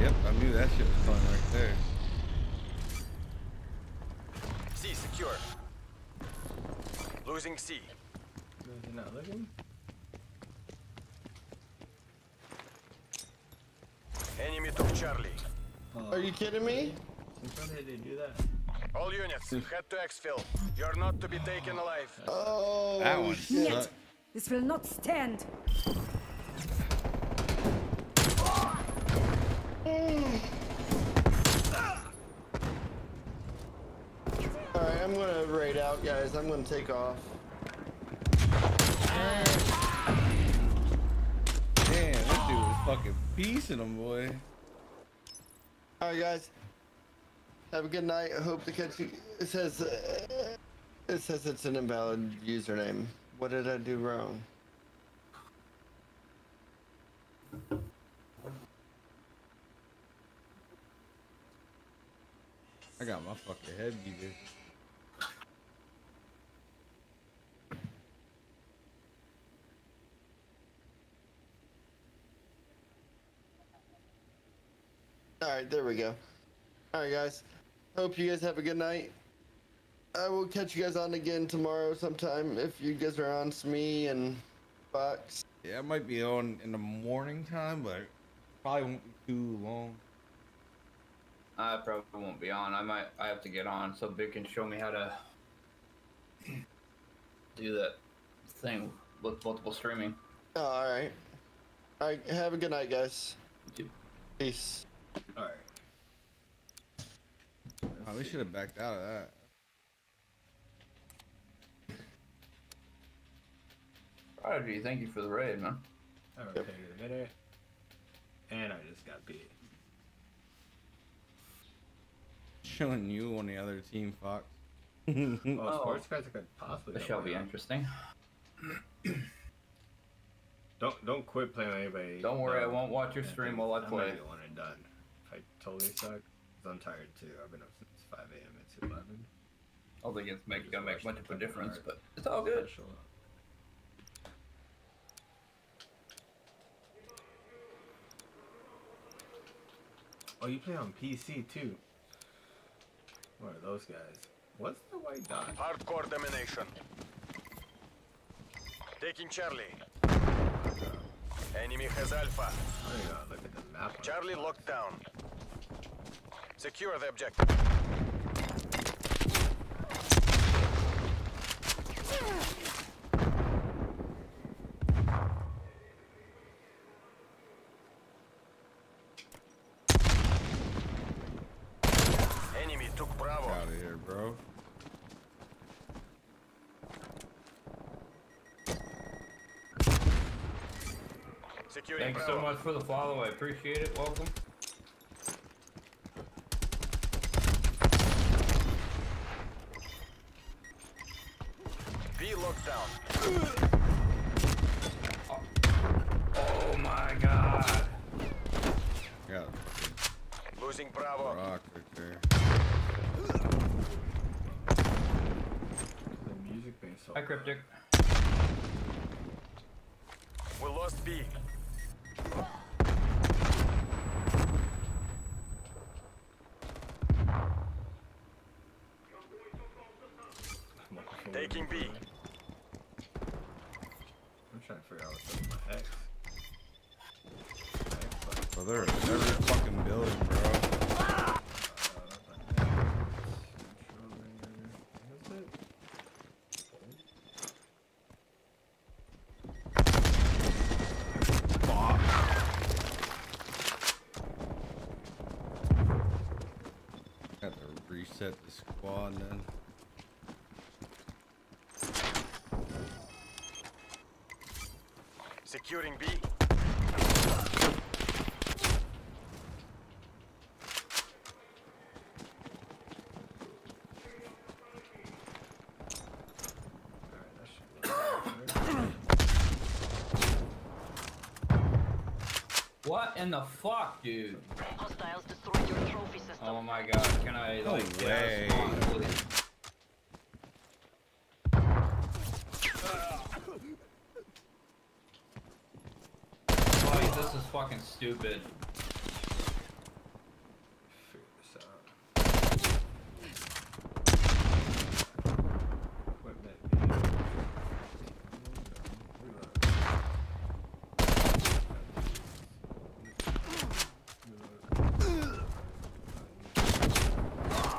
Yep, I knew that shit was coming right there. C secure. Losing C. No, you're not looking? Enemy took Charlie. Are you kidding me? Since when did they do that? All units, head to exfil. You're not to be taken alive. Oh, That one shit. sucked. This will not stand. Alright, I'm gonna raid out, guys. I'm gonna take off. Damn, that dude was fucking piecing them, boy. Alright, guys. Have a good night. I hope to catch you. It says, uh, it says it's an invalid username. What did I do wrong? I got my fucking head beat. Alright, there we go. Alright, guys. Hope you guys have a good night. I will catch you guys on again tomorrow sometime if you guys are on Smee and Fox. Yeah, it might be on in the morning time, but probably won't be too long. I probably won't be on. I might. I have to get on so Big can show me how to do that thing with multiple streaming. Oh, alright. Alright, have a good night, guys. Peace. Alright. Oh, we should have backed out of that. Prodigy, thank you for the raid, man. I rotated a minute. And I just got beat. Showing you on the other team, Fox. Oh, sports guys could possibly. This shall be win. interesting. Don't don't quit playing with anybody. Don't worry, I won't watch your stream while I I'm play. ready to one and done. If I totally suck, 'cause I'm tired too. I've been up since 5 a.m. It's 11. I don't think it's make, gonna make much of a difference, but it's all good. Special. Oh, you play on PC too. What are those guys? What's the white dot? Hardcore domination. Taking Charlie. Enemy has Alpha. Oh, yeah, look at the map. Charlie locked down. Secure the objective. Enemy took Bravo. Out of here, bro. Securing Thank you so much for the follow. I appreciate it. Welcome. Being so Hi, Cryptic. We lost B. Taking B. I'm trying to figure out what's up with my X. Bro, they're in every fucking building, bro. Fuck. Got to reset the squad then. Securing B. What in the fuck, dude? Hostiles destroyed your trophy system. Oh my god. Can I No like get way. out of spawn, please? Boy, this is fucking stupid.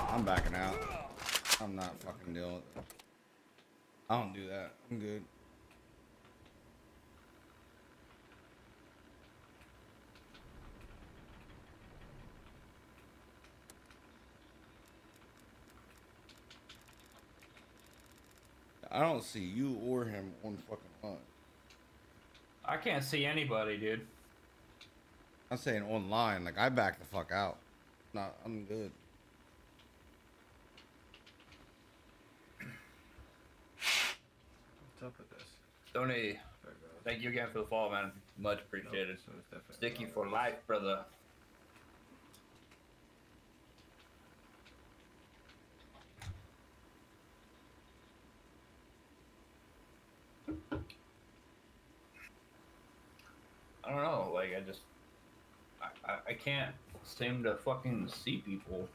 I'm backing out. I'm not fucking dealing with it. I don't do that. I'm good. I don't see you or him on fucking line. I can't see anybody, dude. I'm saying online, like I back the fuck out. Not, I'm good. What's up with this? Tony, thank you again for the follow, man. Much appreciated. Sticky for life, brother. I don't know, like I just I, I, I can't seem to fucking see people.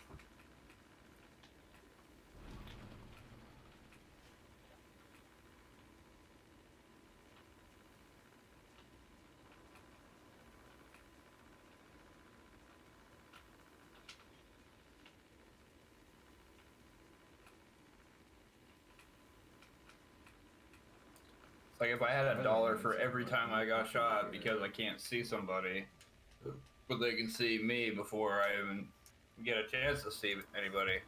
Like if I had a dollar for every time I got shot because I can't see somebody, but they can see me before I even get a chance to see anybody.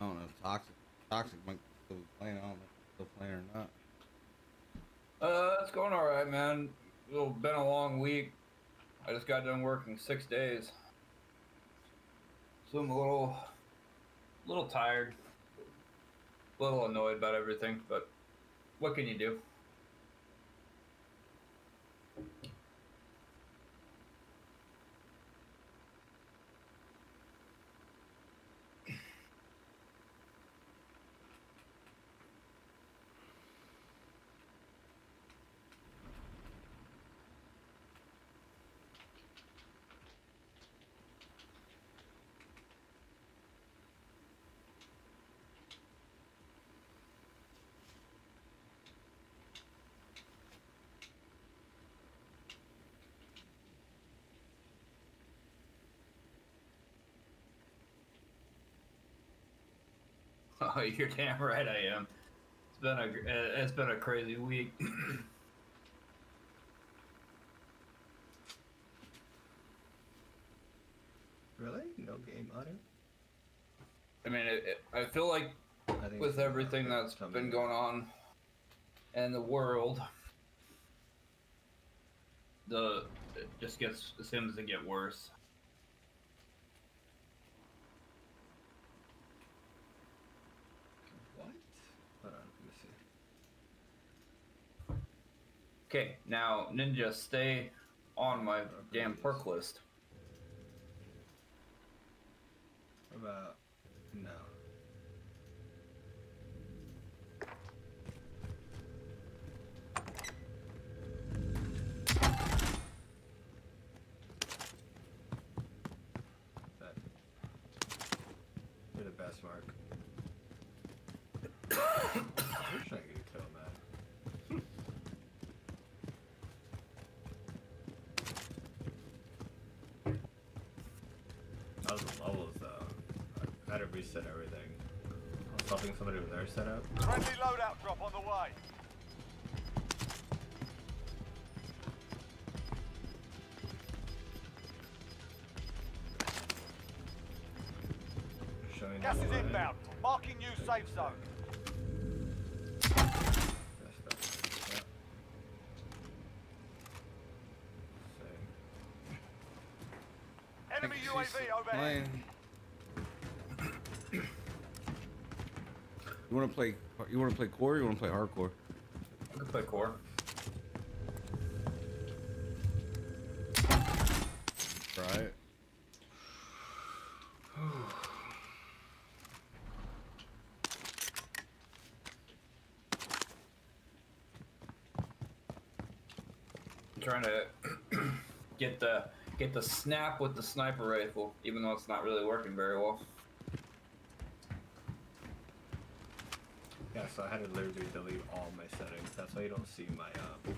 I don't know if toxic toxic might still be playing. I don't know if still playing or not. Uh, it's going all right, man. It's been a long week. I just got done working six days, so I'm a little, little tired, a little annoyed about everything. But what can you do? Oh, you're damn right I am. It's been a uh, it's been a crazy week. Really? No game audio? I mean, it, it, I feel like think with everything that's been going on in the world, the it just gets it seems to get worse. What? Hold on, let me see. Okay, now Ninja, stay on my damn perk list. What about no? That. You're the best, Mark. You're trying to get a kill, man. That was the levels though. I had to reset everything. I was helping somebody with their setup. Friendly loadout drop on the way. Showing Gas is inbound. Marking new safe zone. That's that. Yeah. Enemy She's UAV overhead. playing. You want to play? You want to play core? Or you want to play hardcore? I could play core. Try it. I'm trying to get the get the snap with the sniper rifle, even though it's not really working very well. Yeah, so I had to literally delete all my settings. That's why you don't see my um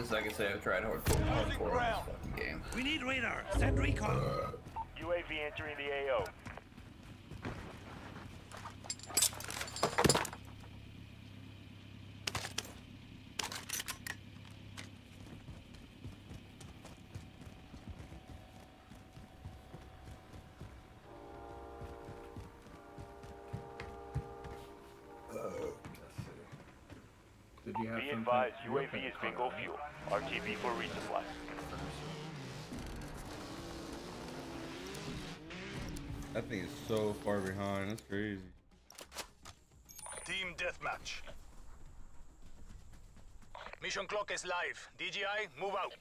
least I can say I've tried hardcore, hardcore in this fucking game. We need radar. Send recon. Uh, UAV entering the AO. Uh, Did you have Be some advised, kind- you were UAV is bingo Colorado? fuel. RTB for resupply. That thing is so far behind. That's crazy. Team deathmatch. Mission clock is live. DGI, move out.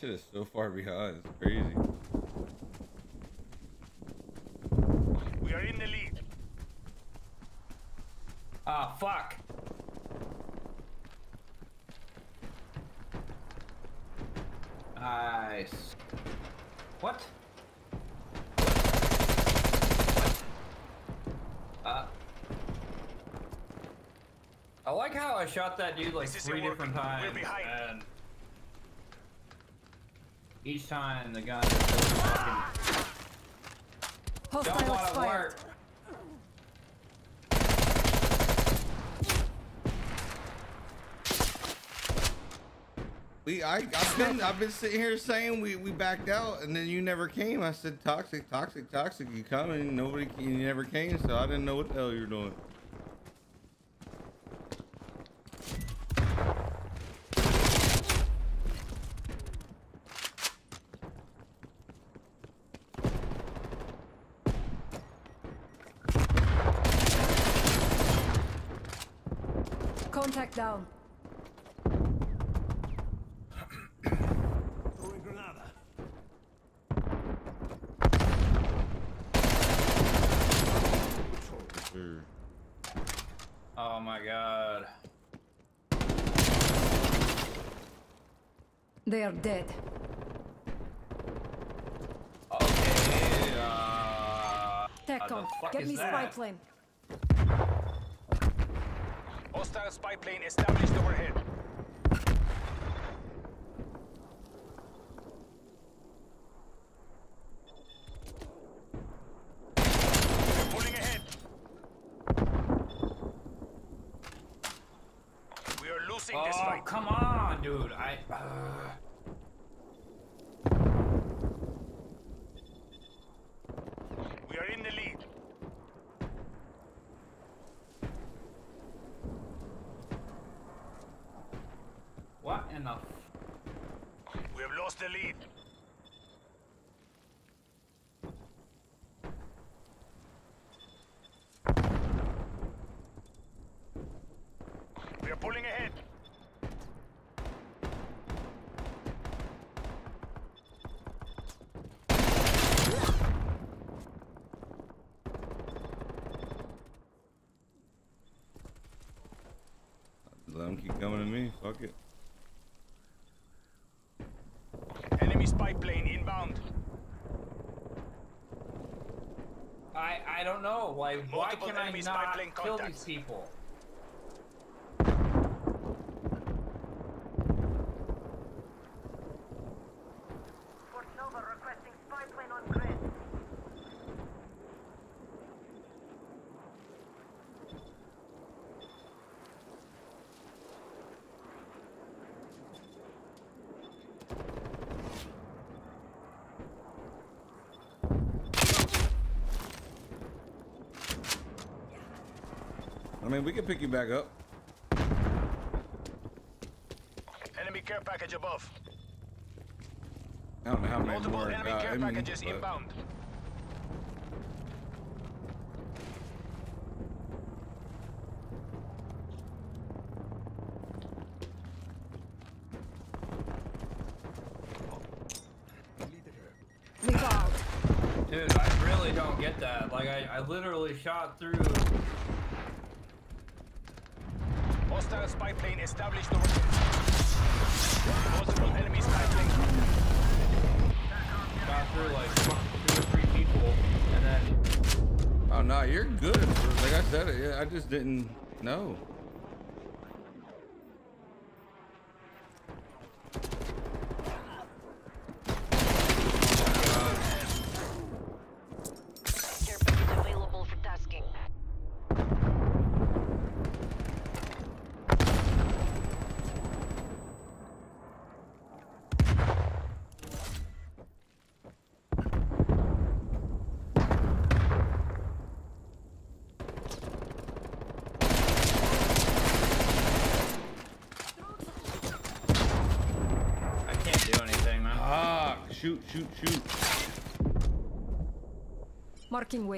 Shit is so far behind. It's crazy. We are in the lead. Ah, fuck. Nice. What? Uh. I like how I shot that dude like This three isn't different working. times. We're behind. And each time the gun just doesn't fucking don't want to expired. work. We I I've been I've been sitting here saying we, we backed out and then you never came. I said toxic, toxic, toxic. You coming? Nobody you never came, so I didn't know what the hell you were doing. Contact down. Throwing granada. Sure. Oh my god. They are dead. Okay. Uh, TechCom, get me spy plane. Hostile spy plane established overhead. We're pulling ahead. We are losing this Oh, fight. come on, dude. I. Uh... We are in the lead. What in the? We have lost the lead. We are pulling ahead. Let them keep coming to me. Fuck it. Enemy spy plane inbound. I I don't know. Like, why Multiple can I not kill contacts. these people? Fort Nova requesting spy plane on grid. I mean, we can pick you back up. Enemy care package above. I don't know how many Multiple more enemy got care in me, packages but- inbound. Leave out. Dude, I really don't get that. Like, I, I literally shot through. Plane established. Multiple. Shot through like two or three people, and then Oh no, you're good. Like I said, I just didn't know.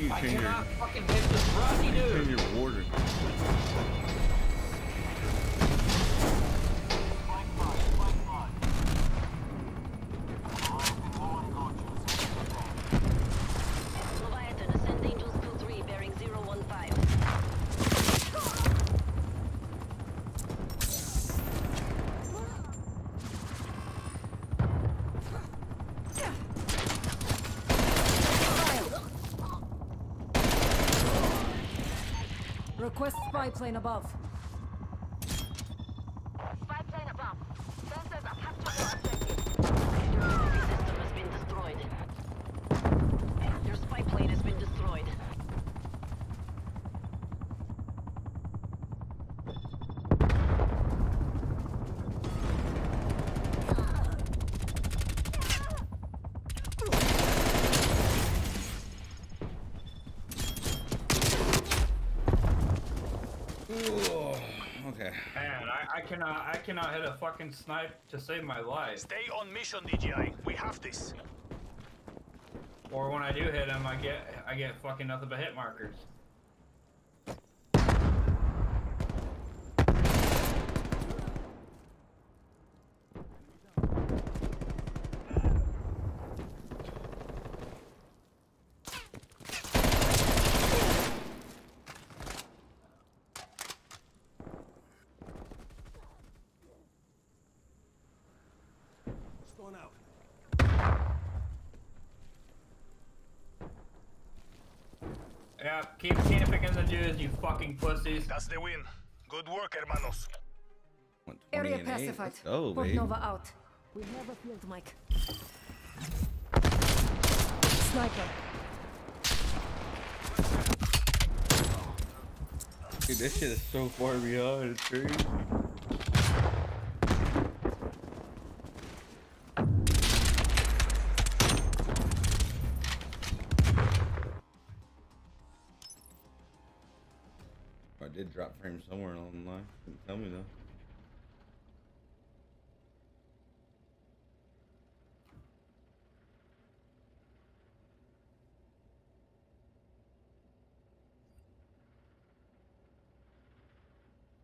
do you change your Plane above. Spy plane above. Sensors are captured your objective. Your trophy system has been destroyed. Your spy plane has been destroyed. Ooh, okay. Man, I, I cannot I cannot hit a fucking snipe to save my life. Stay on mission, DGI. We have this. Or when I do hit him, I get I get fucking nothing but hit markers. Stone out. Yeah, keep camping in the dudes, you fucking pussies. That's the win. Good work, hermanos. Area pacified. Let's Port baby. Nova out. We have a field mic. Sniper. Dude, this shit is so far beyond. It's crazy. Somewhere along the line. Didn't tell me though.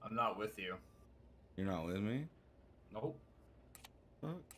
I'm not with you. You're not with me? Nope. Fuck.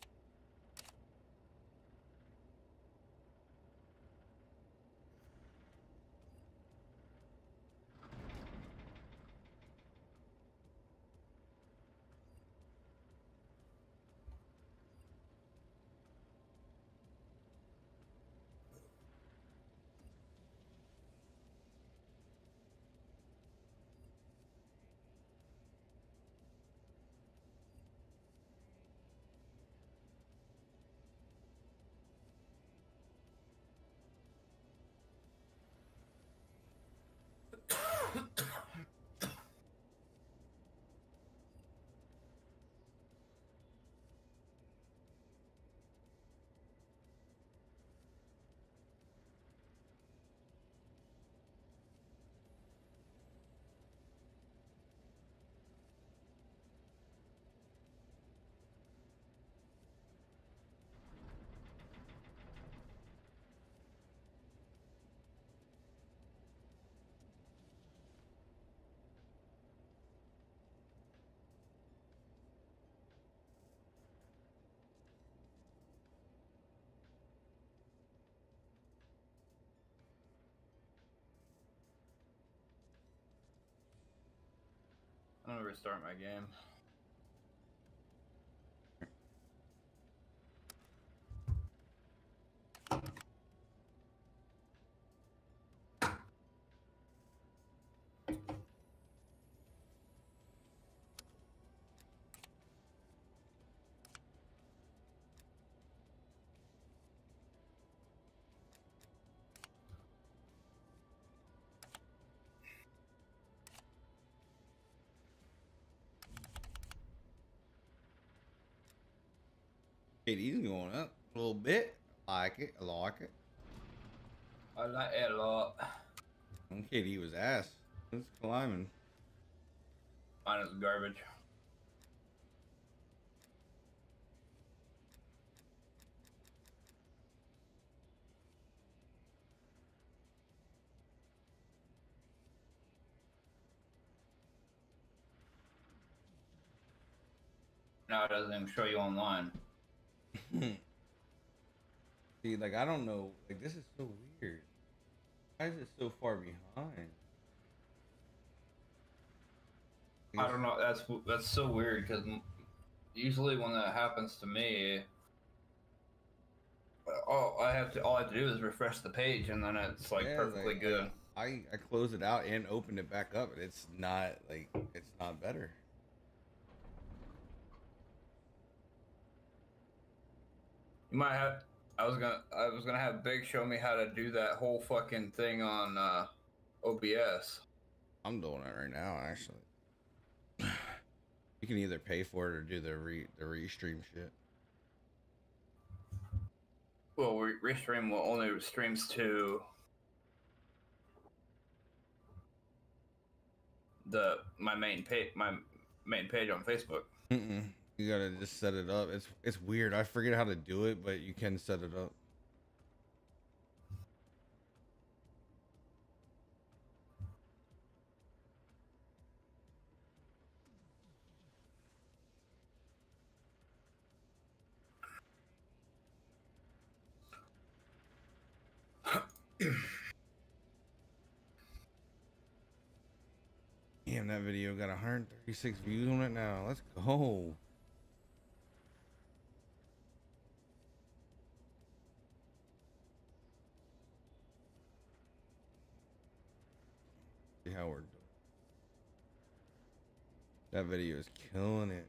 I'm gonna restart my game. KD's going up a little bit. I like it. I like it. I like it a lot. KD was ass. It's climbing. Mine is garbage. Now it doesn't even show you online. See, like I don't know. Like this is so weird. Why is it so far behind? I don't know. That's that's so weird because usually when that happens to me, all I have to all I have to do is refresh the page and then it's like Yeah, perfectly like, good. I I close it out and open it back up, and it's not like it's not better. You might have. I was gonna. I was gonna have Big show me how to do that whole fucking thing on uh, OBS. I'm doing it right now, actually. You can either pay for it or do the re the restream shit. Well, re- restream will only streams to the my main page. My main page on Facebook. Mm-mm. You gotta just set it up. It's it's weird. I forget how to do it, but you can set it up. Damn, that video got 136 views on it now. Let's go. See how. That video is killing it.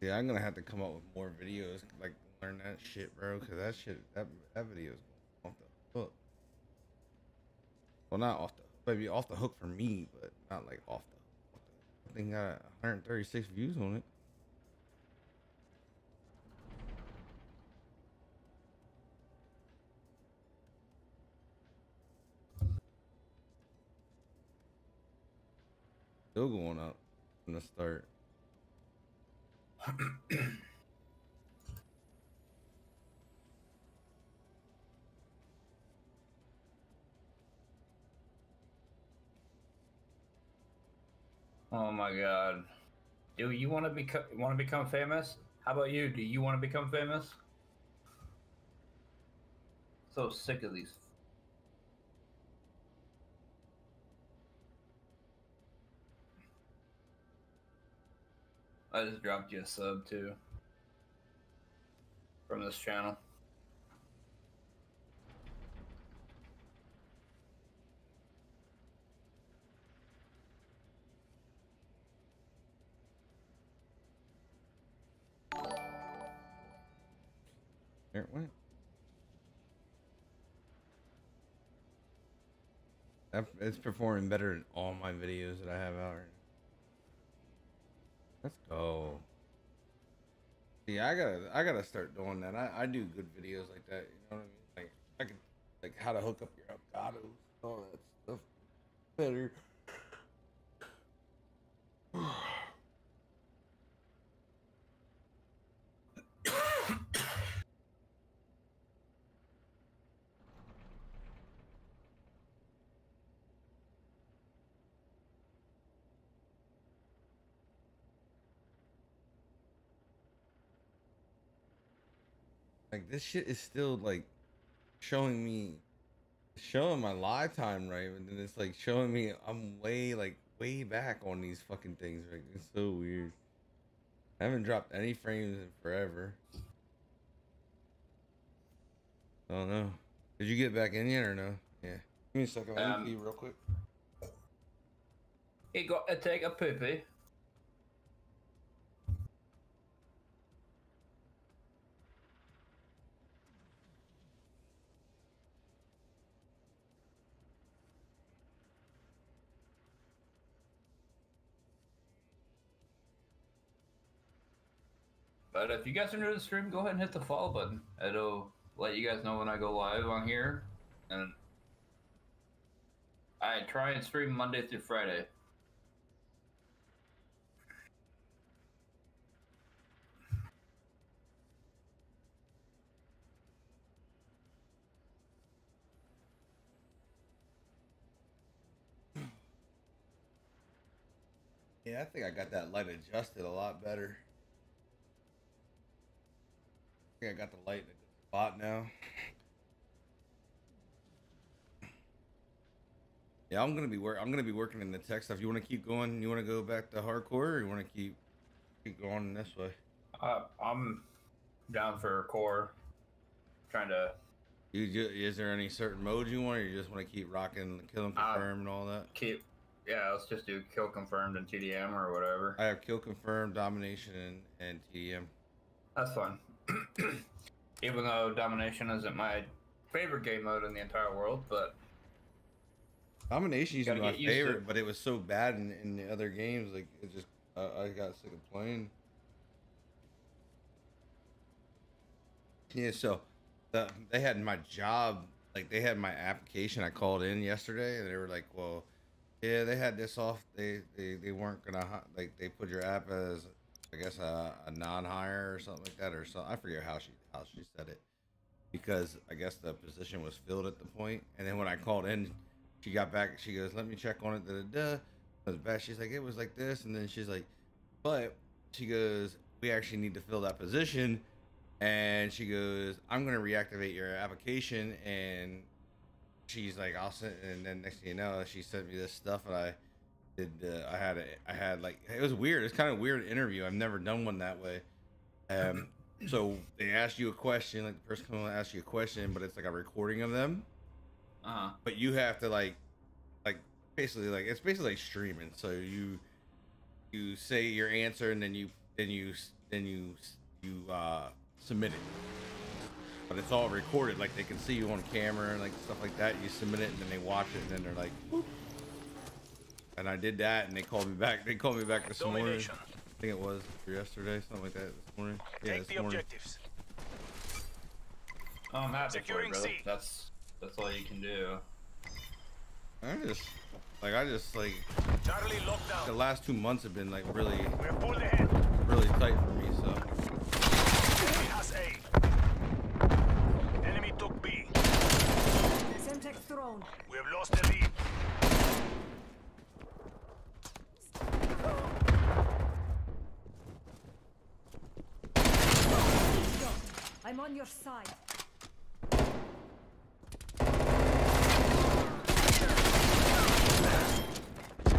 Yeah, I'm gonna have to come up with more videos, like learn that shit, bro. Cause that shit, that that video is off the hook. Well, not off the, maybe off the hook for me, but not like off the. The I think got 136 views on it. Still going up from the start. Oh my god. Do you want to become want to become famous? How about you? Do you want to become famous? So sick of these. I just dropped you a sub too. From this channel. There it went. That- It's performing better than all my videos that I have out right. Let's go. Yeah, I gotta, I gotta start doing that. I, I do good videos like that. You know what I mean? Like, I can, like, how to hook up your avocados, all that stuff. Better. this shit is still like showing me, showing my live time right, and then it's like showing me I'm way like way back on these fucking things. Right, it's so weird. I haven't dropped any frames in forever. I don't know. Did you get back in yet or no? Yeah. Give me a second. Um, real quick. He got to take a poopy. But if you guys are new to the stream, go ahead and hit the follow button. It'll let you guys know when I go live on here. And I try and stream Monday through Friday. Yeah, I think I got that light adjusted a lot better. I think I got the light in a spot now. Yeah, I'm gonna be work. I'm gonna be working in the tech stuff. You want to keep going? You want to go back to hardcore, or you want to keep keep going this way? Uh, I'm down for core. Trying to You is there any certain mode you want, or you just want to keep rocking, kill and Uh, confirm and all that? keep. Yeah, let's just do kill confirmed and TDM or whatever. I have kill confirm, domination, and and TDM. That's fun. Even though domination isn't my favorite game mode in the entire world, but Domination used to be my used to favorite, but it was so bad in, in the other games. Like it just, uh, I got sick of playing. Yeah, so the, they had my job, like they had my application. I called in yesterday, and they were like, "Well, yeah, they had this off. They they, they weren't gonna like they put your app as, I guess, a, a non-hire or something like that, or so I forget how she how she said it, because I guess the position was filled at the point. And then when I called in, she got back. She goes, "Let me check on it." Da da da. Was bad. She's like, "It was like this," and then she's like, "But," she goes, "We actually need to fill that position." And she goes, "I'm gonna reactivate your application." And she's like, "I'll send." And then next thing you know, she sent me this stuff, and I did. Uh, I had a, I had like it was weird. It's kind of weird interview. I've never done one that way. Um, so they ask you a question, like the person comes and asks you a question, but it's like a recording of them uh but you have to like like basically like it's basically like streaming so you you say your answer and then you then you then you you uh submit it but it's all recorded like they can see you on camera and like stuff like that you submit it and then they watch it and then they're like Boop. And i did that and they called me back they called me back this morning i think it was yesterday something like that this morning yeah Take this the morning objectives. Oh, I'm happy for you, Securing brother. C. That's that's all you can do. i just like i just like Charlie locked down. the last two months have been like really We have pulled ahead. really tight for me so Enemy has A. Enemy took B. Semtex thrown. We have lost the lead. I'm on your side.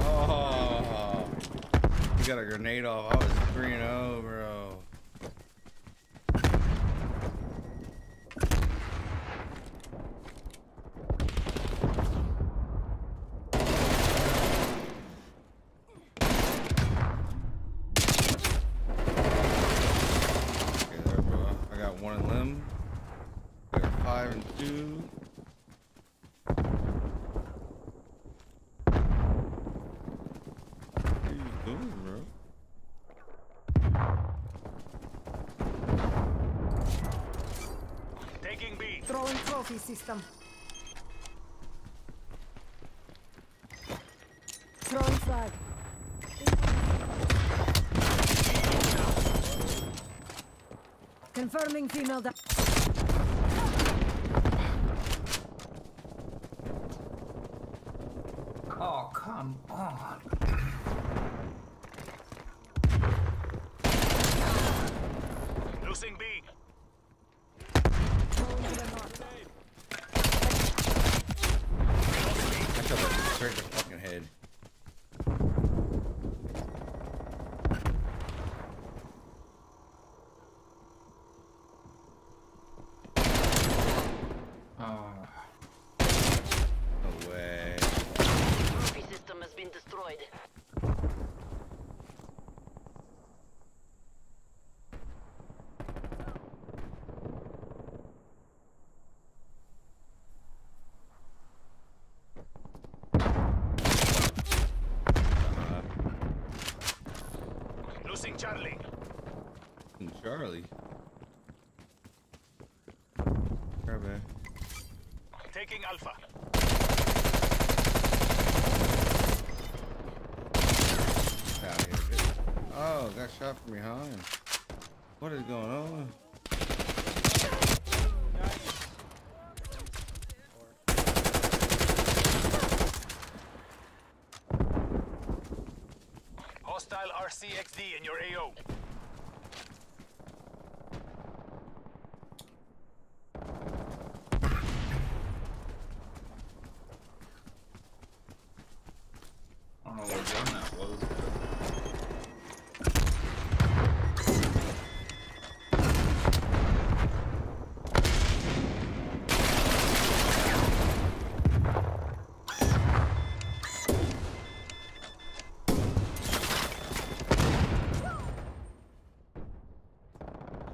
Oh, you got a grenade off. I was 3 0, bro. Okay, there, bro. I got one in limb. I got five and two. What are you doing, bro? Taking B. Throwing trophy system. Throwing flag. Confirming female. da- Oh come on. Losing B. straight to fucking head. Oh. No way. Trophy system has been destroyed. Losing Charlie. And Charlie. Grab it. Taking Alpha. Get out of here. Get- Oh, got shot from behind. What is going on? Hostile RCXD in your AO. I don't know what gun that was.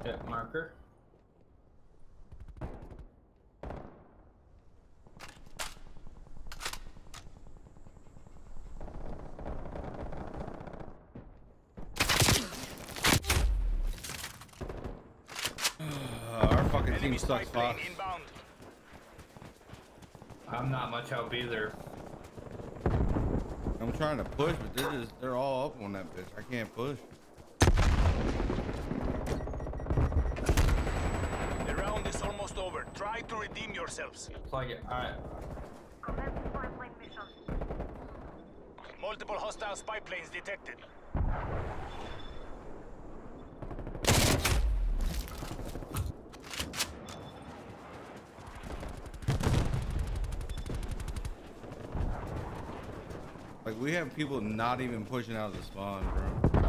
Hit marker. Our fucking team sucks, Fox. Inbound. I'm not much help either. I'm trying to push, but they're just they're all up on that bitch. I can't push. The round is almost over. Try to redeem yourselves. Plug it. Alright. Multiple hostile spy planes detected. Like we have people not even pushing out of the spawn, bro.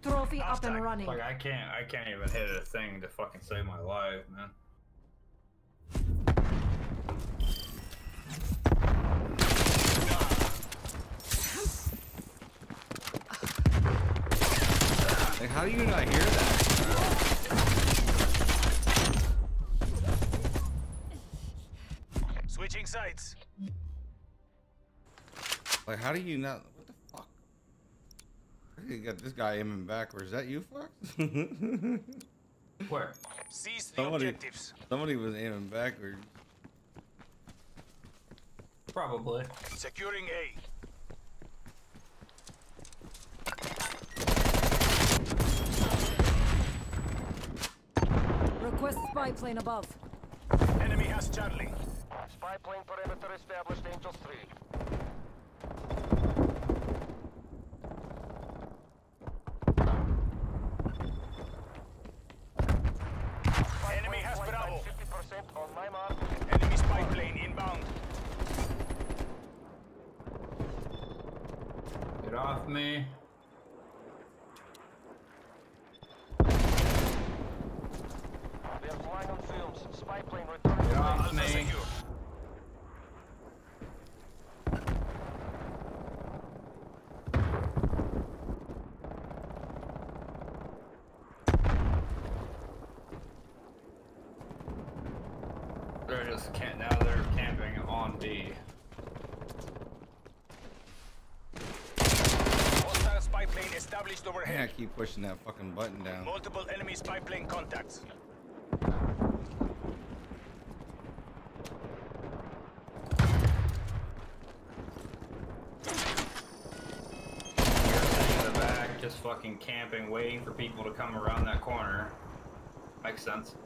Trophy up and running. Like I can't, I can't even hit a thing to fucking save my life, man. Like how do you not hear that? Switching sides. Like how do you not? What the fuck? You got this guy aiming backwards. Is that you, Fox? Where? Seize the somebody, objectives. somebody was aiming backwards. Probably. Securing A. Request spy plane above. Enemy has Charlie. Spy plane perimeter established, Angels 3. Enemy has Bravo. 50% on my mark. Enemy spy plane inbound. Get off me. We are flying on fumes. Spy plane returning. Get off me. They're just can't now they're camping on D. Hostile spy plane established Man, I overhead. Keep pushing that fucking button down. Multiple enemy spy plane contacts. You're in the back, just fucking camping, waiting for people to come around that corner. Makes sense.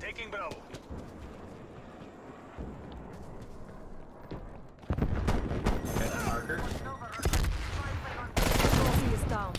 Taking Bravo. Hit the marker. Trophy is down.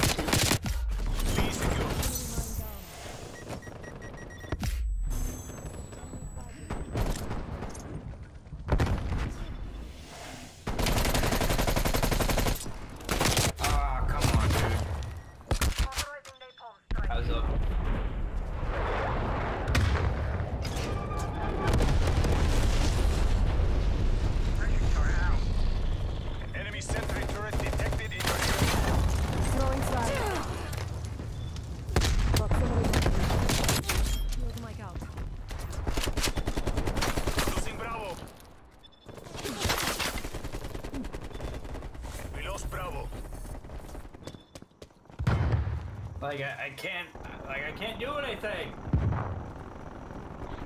Like I, I can't, like I can't do anything.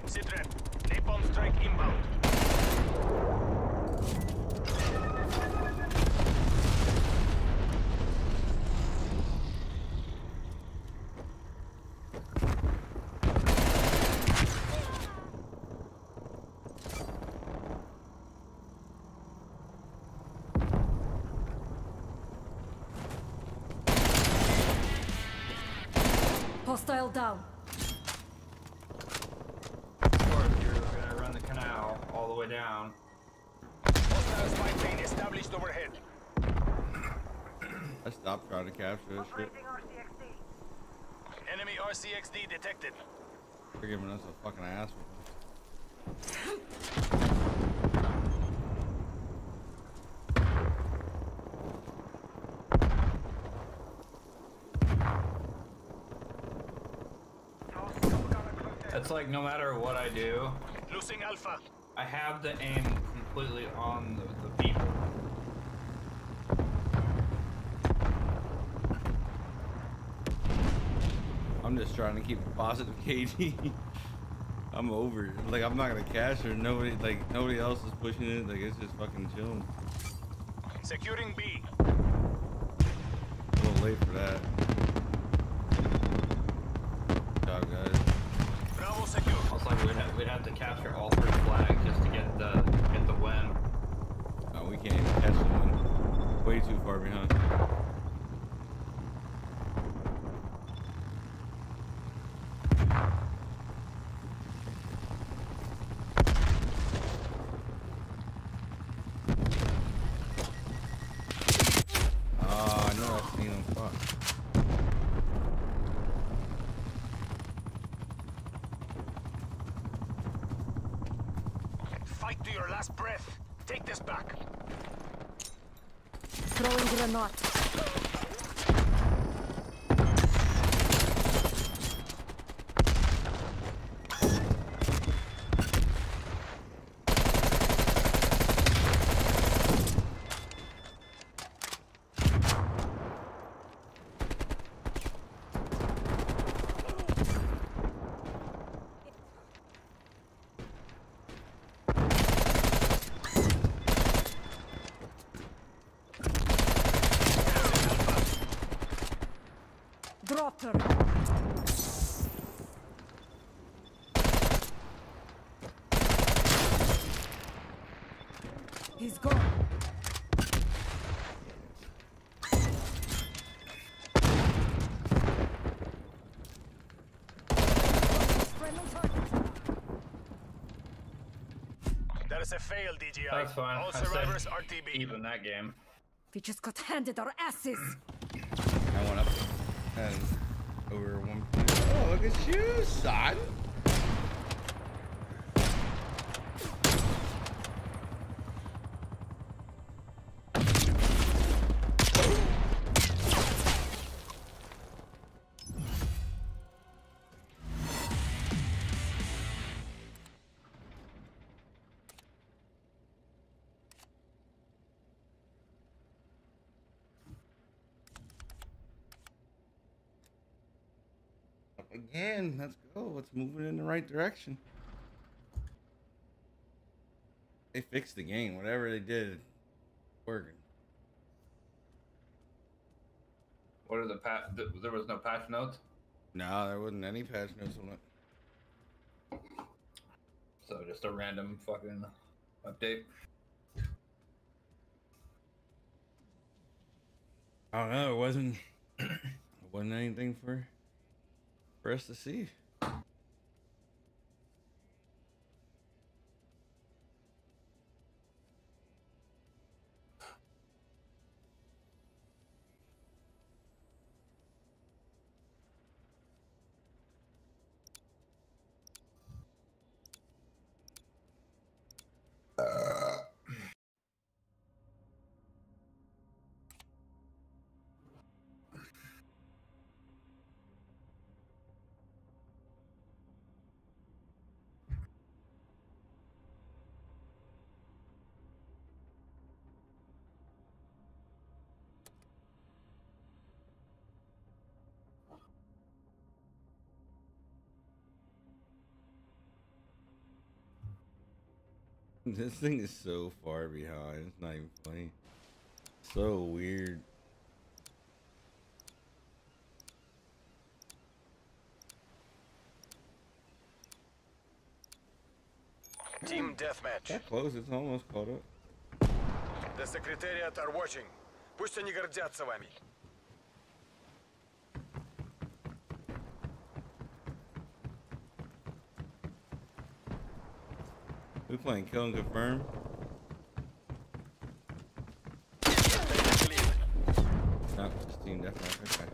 Sit rep. Napalm strike inbound. Hostile down. Of course, you're gonna run the canal all the way down. Hostile spy plane established overhead. I stopped trying to capture this shit. Enemy RCXD detected. They're giving us a fucking ass. whooping. It's like no matter what I do, Losing Alpha. I have to aim completely on the, the people. I'm just trying to keep a positive KD. I'm over it. Like I'm not gonna cash her. Nobody like nobody else is pushing it. Like it's just fucking chilling. Securing B. A little late for that. Good job, guys. Bravo secure. It's like we'd have, to capture all three flags just to get the get the win. No, we can't even catch them. Way too far behind. Oh, I know I've seen him. Fuck. Fight to your last breath. Take this back. Throwing grenade. Dropped her. He's gone. Friendly target. That is a fail, DGI. That's fine. All I said survivors RTB. Even that game. We just got handed our asses. I went up and over one. Oh, look at you, son. Go. Let's move it in the right direction. They fixed the game. Whatever they did, working. What are the patch? There was no patch notes, No, there wasn't any patch notes on it. so just a random fucking update. I don't know. It wasn't. it wasn't anything for for us to see. This thing is so far behind. It's not even funny. So weird. Team deathmatch. That close. It's almost caught up. The Secretariat are watching. Пусть они гордятся вами. We playing kill and confirm. No, it's team deathmatch. Okay.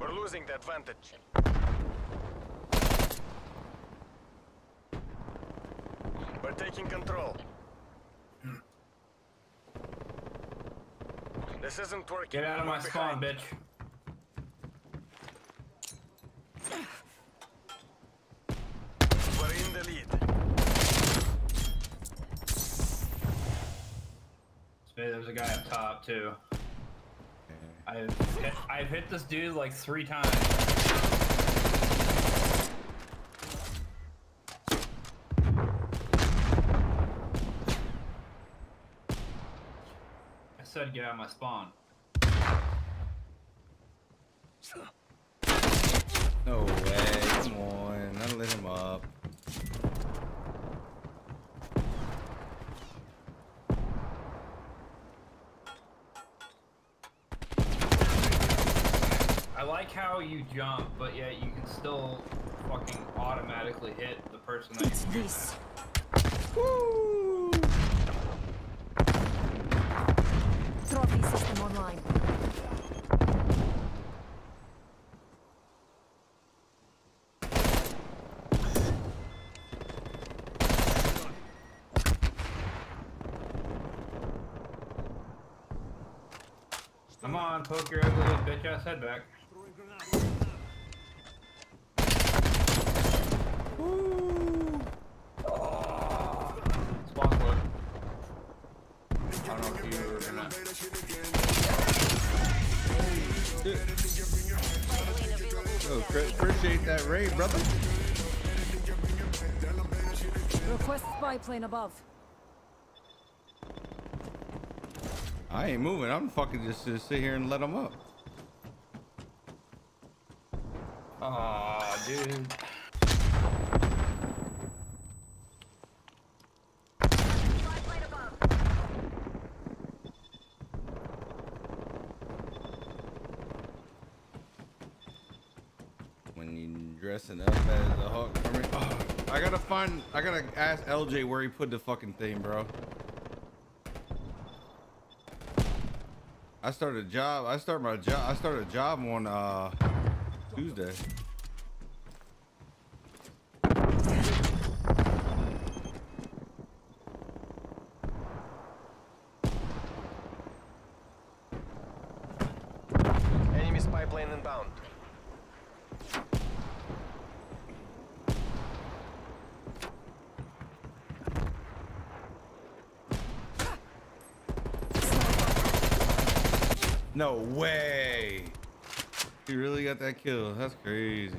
We're losing the advantage. We're taking control. This isn't working. Get out of my We're spawn, bitch. We're in the lead. Hey, There's a guy up top too. I've hit, I've hit this dude like three times. I said get out of my spawn. No way. Come on. I lit him up. I like how you jump, but yet you can still fucking automatically hit the person that It's you this. Trophy system online. Come on, poke your ugly bitch ass head back. Plane above. I ain't moving. I'm fucking just to sit here and let him up. Aw, dude. When you dressing up as a hawk for me. Oh, I gotta find. I gotta ask LJ where he put the fucking thing, bro. I started a job. I start my job. I started a job on uh Tuesday. Enemy spy plane inbound. No way. He really got that kill. That's crazy.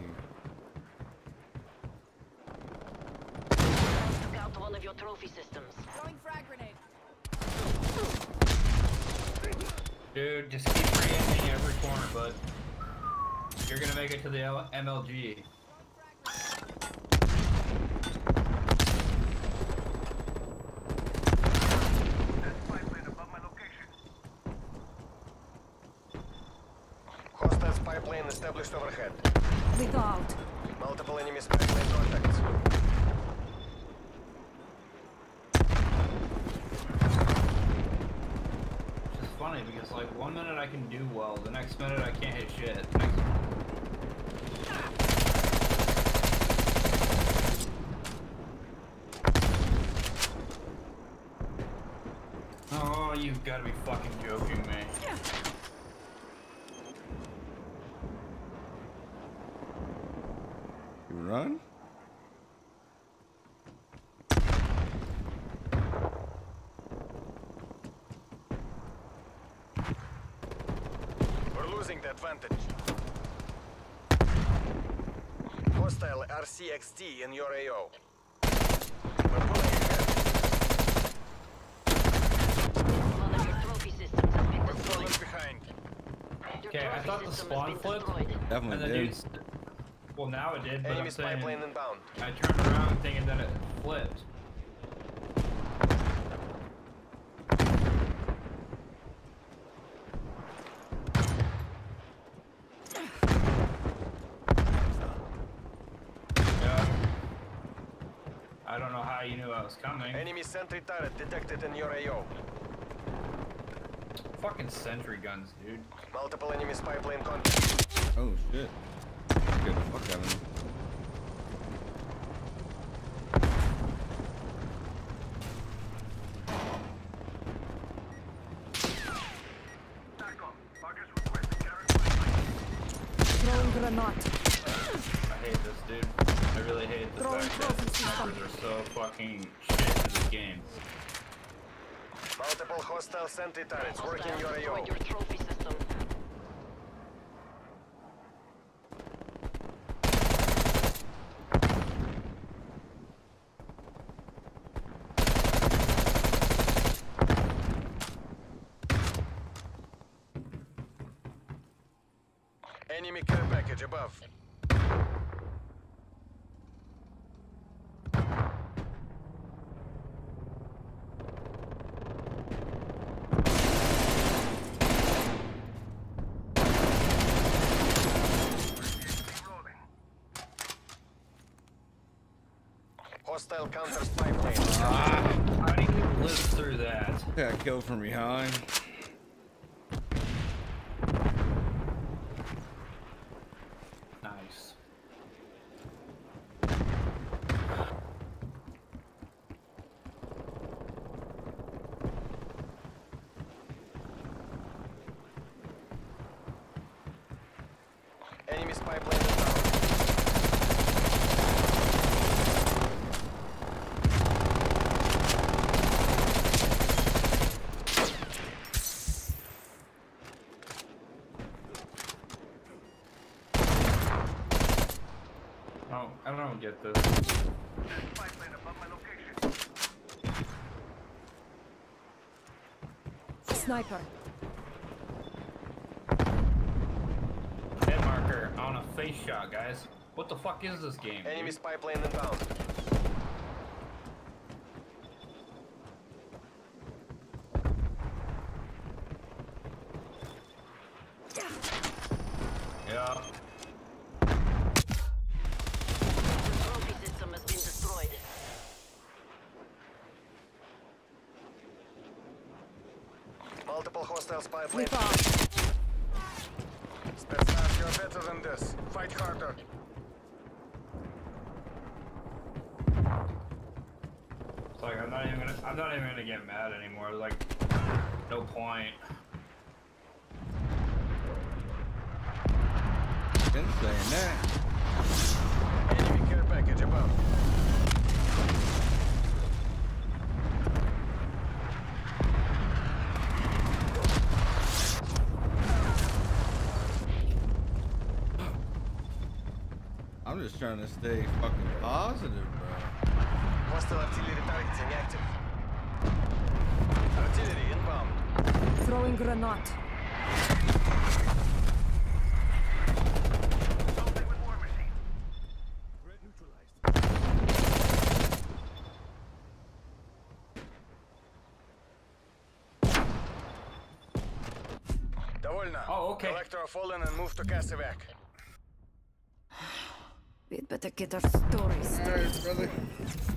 Took one of your trophy systems. Throwing frag grenade. Dude, just keep re-aiming every corner, bud. You're gonna make it to the MLG. Hostile spy plane established overhead. Lethal out. Multiple enemy spy plane contacts. It's funny because like one minute I can do well, the next minute I can't hit shit. Next... You've got to be fucking joking me. You run? We're losing the advantage. hostile RCXD in your AO. We're pulling ahead. One of your trophy systems has been We're falling destroyed. behind. Your Okay, I trophy thought the system has spawn been flipped. destroyed. Definitely And did. dude's. Well, now it did, but Enemy I'm spy saying plane inbound. I turned around thinking that it flipped. Yeah. I don't know how you knew I was coming. Enemy sentry turret detected in your AO. Fucking sentry guns, dude. Multiple enemy spy plane contact. Oh shit. Scared the fuck out of me. Throwing grenade. I hate this, dude. I really hate the Throwing fact that snipers are so fucking shit in this game. Multiple hostile sentry turrets working your AO. your trophy system. Enemy care package above. Hostile counter spy plane. Ah, how do you live through that? Got killed from behind. Nice. Enemy spy plane inbound. Oh, I don't get this. Sniper. Head marker on a face shot, guys. What the fuck is this game? Enemy dude? spy plane inbound. Yeah. Your trophy system has been destroyed. Multiple hostile spy plane. Flip off. Spetsnaz, you're better than this. Fight harder. It's like I'm not even gonna I'm not even gonna get mad anymore. Like no point. Been saying that. Enemy care package above. I'm just trying to stay fucking positive, bro. Hostile artillery targeting active. Artillery inbound. Throwing grenade. Oh, okay. Collect our fallen and move to CASEVAC. We'd get our stories straight. Brother.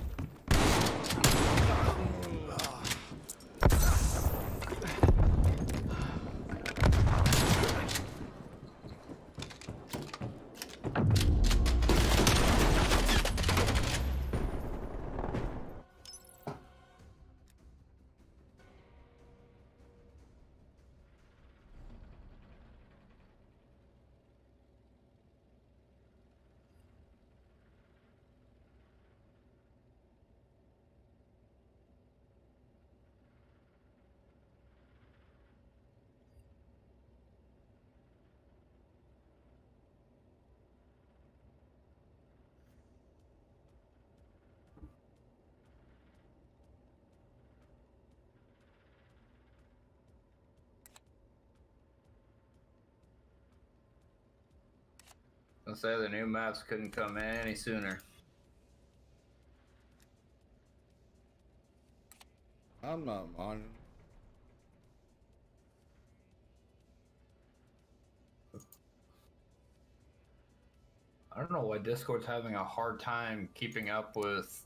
Say the new maps couldn't come any sooner. I'm not minding. I don't know why Discord's having a hard time keeping up with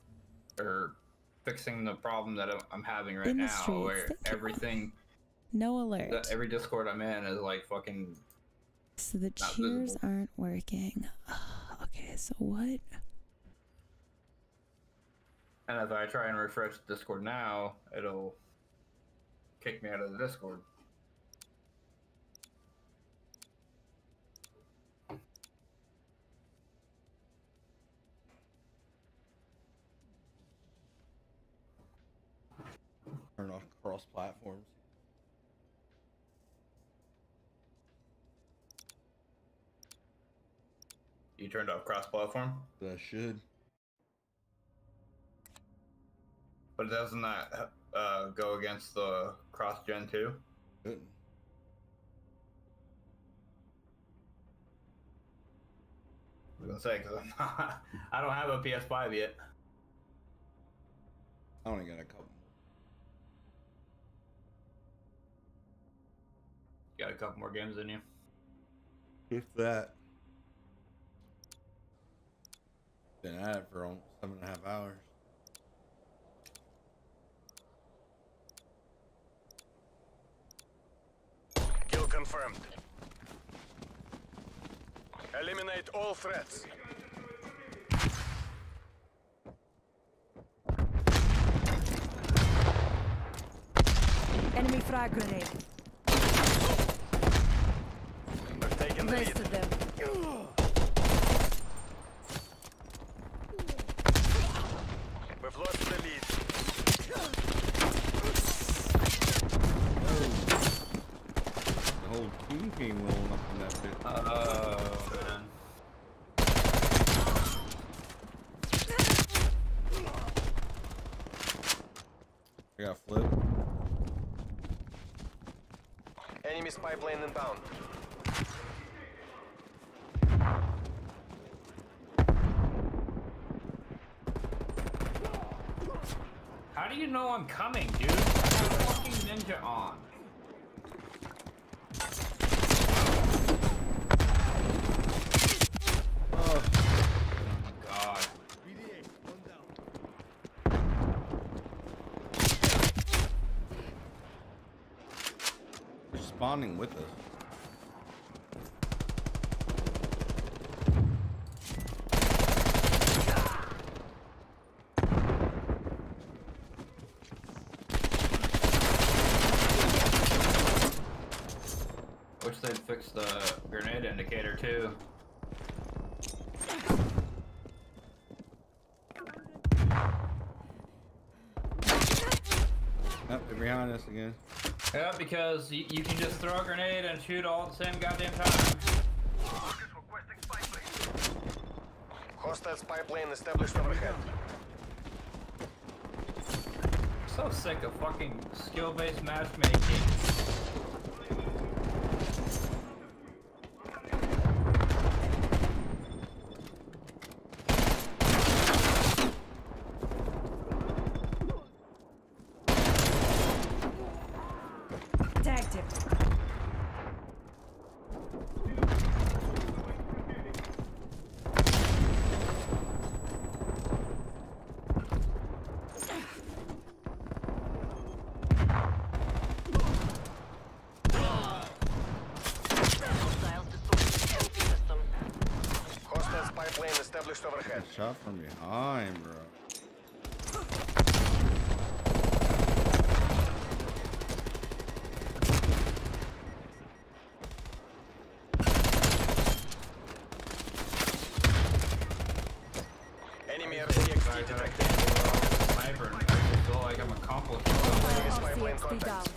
or fixing the problem that I'm- I'm having right In now, streets, where everything, No alert. every Discord I'm in is like fucking. So the not cheers visible. aren't working. okay, so what? And if I try and refresh Discord now, it'll kick me out of the Discord. Turn off cross platforms. You turned off cross-platform, That should. but doesn't that uh, go against the cross-gen too? Couldn't. I was gonna say because I'm not, I don't have a PS5 yet. I only got a couple. Got a couple more games in you. If that. Been at it for almost seven and a half hours. Kill confirmed. Eliminate all threats. Enemy frag grenade. We've taken the lead. Wasted them. We've lost the lead. The whole team came rolling up in that bit. Oh man. I got flip. Enemy spy plane inbound. How do you know I'm coming, dude? I have fucking ninja on. Spawning with us. Wish they'd fix the grenade indicator too. Yep, they're behind us again. Yeah, because you, you can just throw a grenade and shoot all at the same goddamn time. Hostile spy plane established overhead. so sick of fucking skill-based matchmaking. Tagged him. Hostiles destroyed the defense system. Hostile spy plane established overhead. Shot from behind, bro. Enemy RCXD detected. Sniper, and I feel like I'm accomplishing something. Enemy spy plane RCXD down. contact.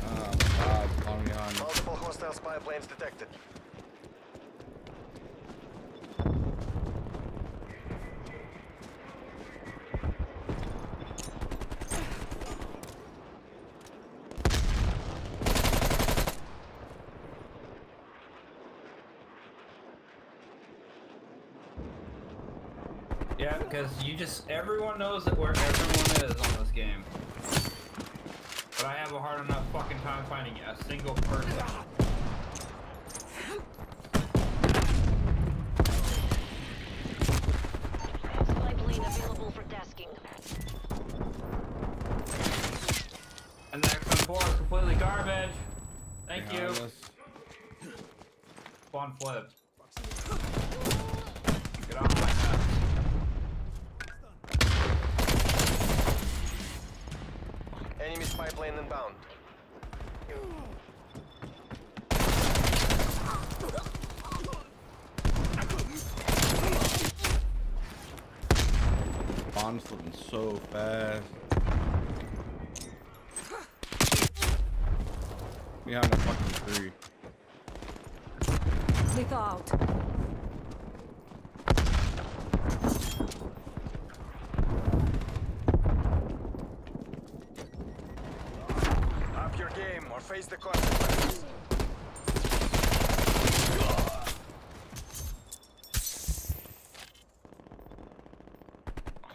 Oh my god, spawning behind us. Multiple hostile spy planes detected. Yeah, because you just everyone knows that where everyone is on this game. But I have a hard enough fucking time finding a single person. Spy plane available for tasking. And the XM4 is completely garbage. Thank you. Behind us. Spawn flip. Get off my nuts. Enemy spy plane inbound. Bond's flipping fast. Behind the fucking tree. Lethal out. Up your game or face the consequences.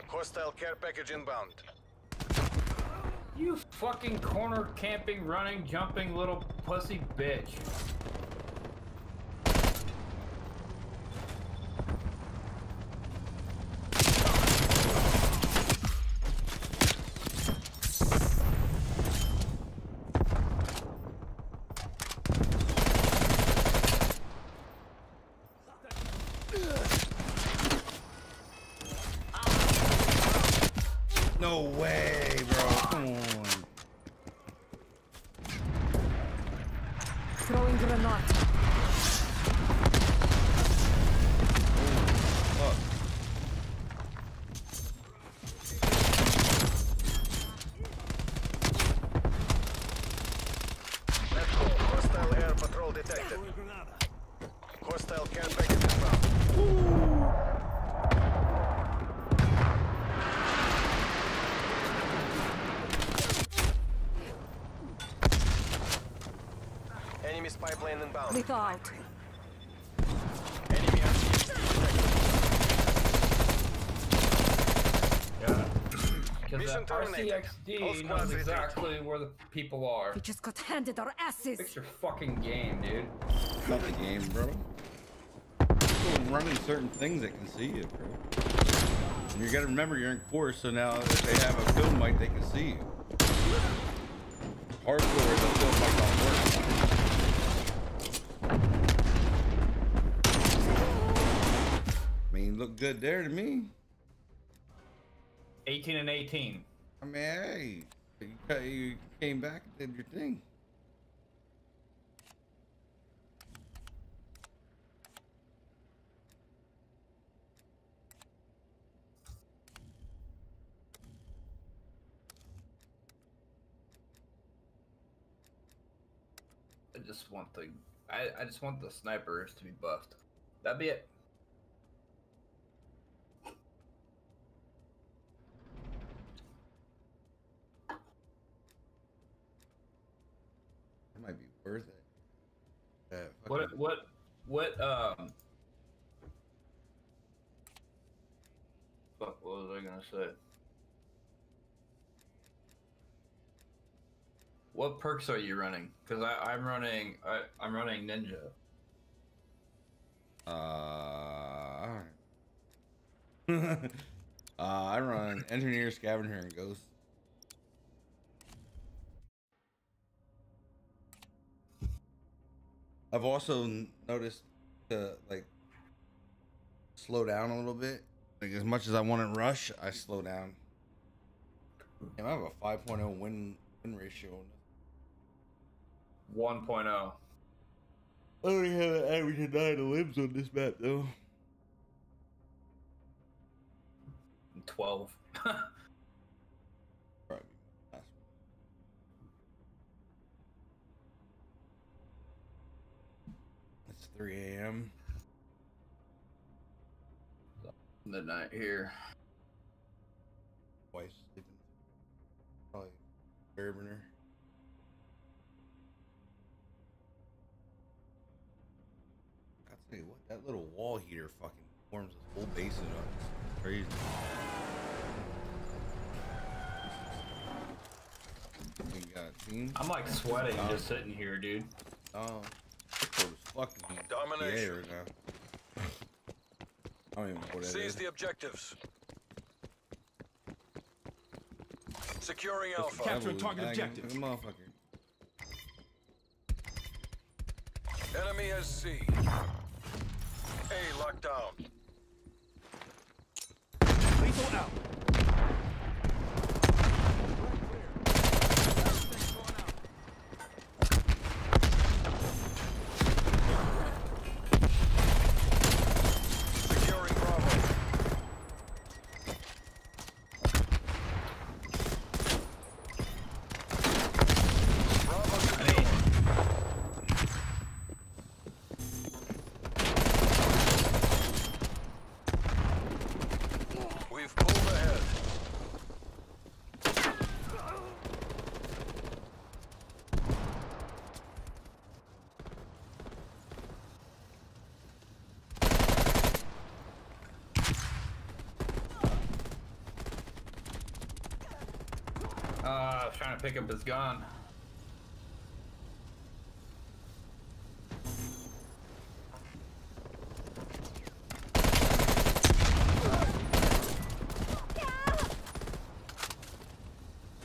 Hostile care package inbound. You fucking corner camping, running, jumping little pussy bitch. No way, bro. Come on. Throwing grenade. Fuck. Let's go. Hostile air patrol detected. Hostile care package inbound. Enemy spy plane inbound. Lethal out. Enemy Yeah. Because Mission the terminated. RCXD knows retreat. exactly where the people are. We just got handed our asses. Fix your fucking game, dude. Not the game, bro. People running certain things that can see you, bro. And you gotta remember you're in course, so now if they have a field mic, they can see you. Hardcore, the field mic don't work. I mean, look good there to me. 18 and 18. I mean, hey, you, came back and did your thing. I just want the I, I just want the snipers to be buffed. That'd be it. Worth it. What what what um fuck what was I gonna say? What perks are you running? Because I I'm running I I'm running ninja. Uh, uh, I run engineer, scavenger, and ghost. I've also noticed to like slow down a little bit. Like as much as I want to rush, I slow down. Damn, I have a 5.0 win win ratio. 1.0. I only have an average of nine limbs on this map though. 12. Probably. That's- It's 3 a.m. Midnight here. Wife's sleeping. Probably disturbing her. I tell you what, that little wall heater fucking warms this whole basin up. crazy. We got a team. I'm like sweating Oh. just sitting here, dude. Oh, it's cold as fuck in here. Domination. Right now. I don't even know what that Seize is. the objectives. Securing It's Alpha. Capturing target objective. Motherfucker. Enemy has C. A locked down. Lethal out. Securing Bravo. Bravo secure. We've pulled ahead. Uh, I is trying to pick up his gun.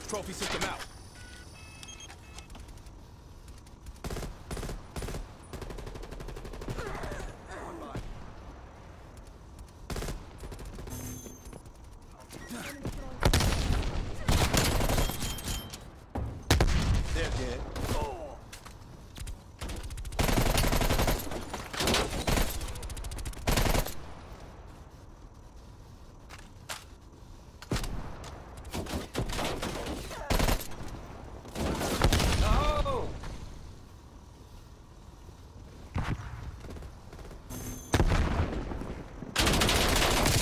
Trophy system out. They're dead. No!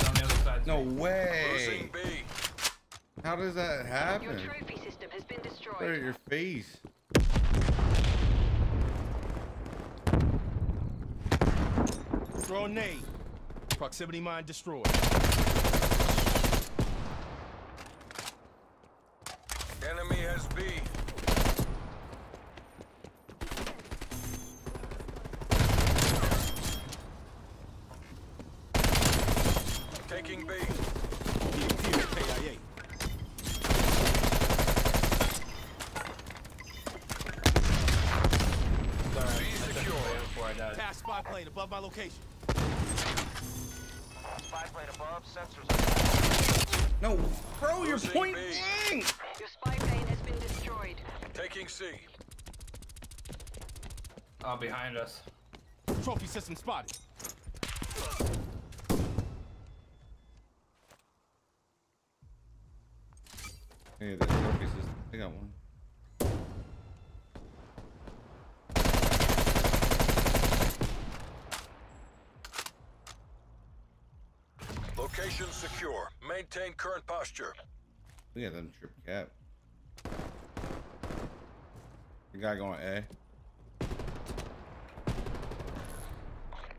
On the other side. No way. How does that happen? Your trophy system has been destroyed. Right at your face. Throw a nade. Proximity mine destroyed. Enemy has B. Taking B. Here, here, KIA. Sorry, B I took secure. it before I died. Pass spy plane above my location. Spy plane above, sensors. No, bro, you're Losing point B. Your spy plane has been destroyed. Taking C. Oh, behind us. Trophy system spotted. Hey, the trophy system. I got one. Location secure. Maintain current posture. We got them trip cap. The guy going A.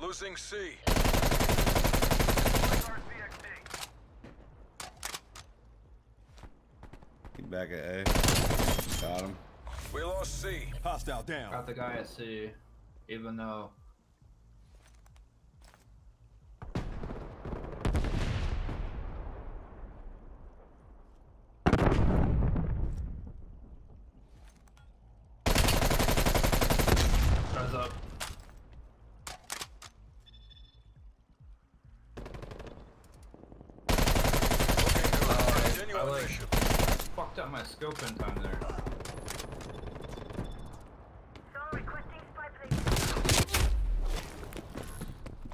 Losing C. back at A. Got him. We lost C. Hostile down. Got the guy at C, even though. Res up. Continue I on like mission. Fucked up my scope in time there.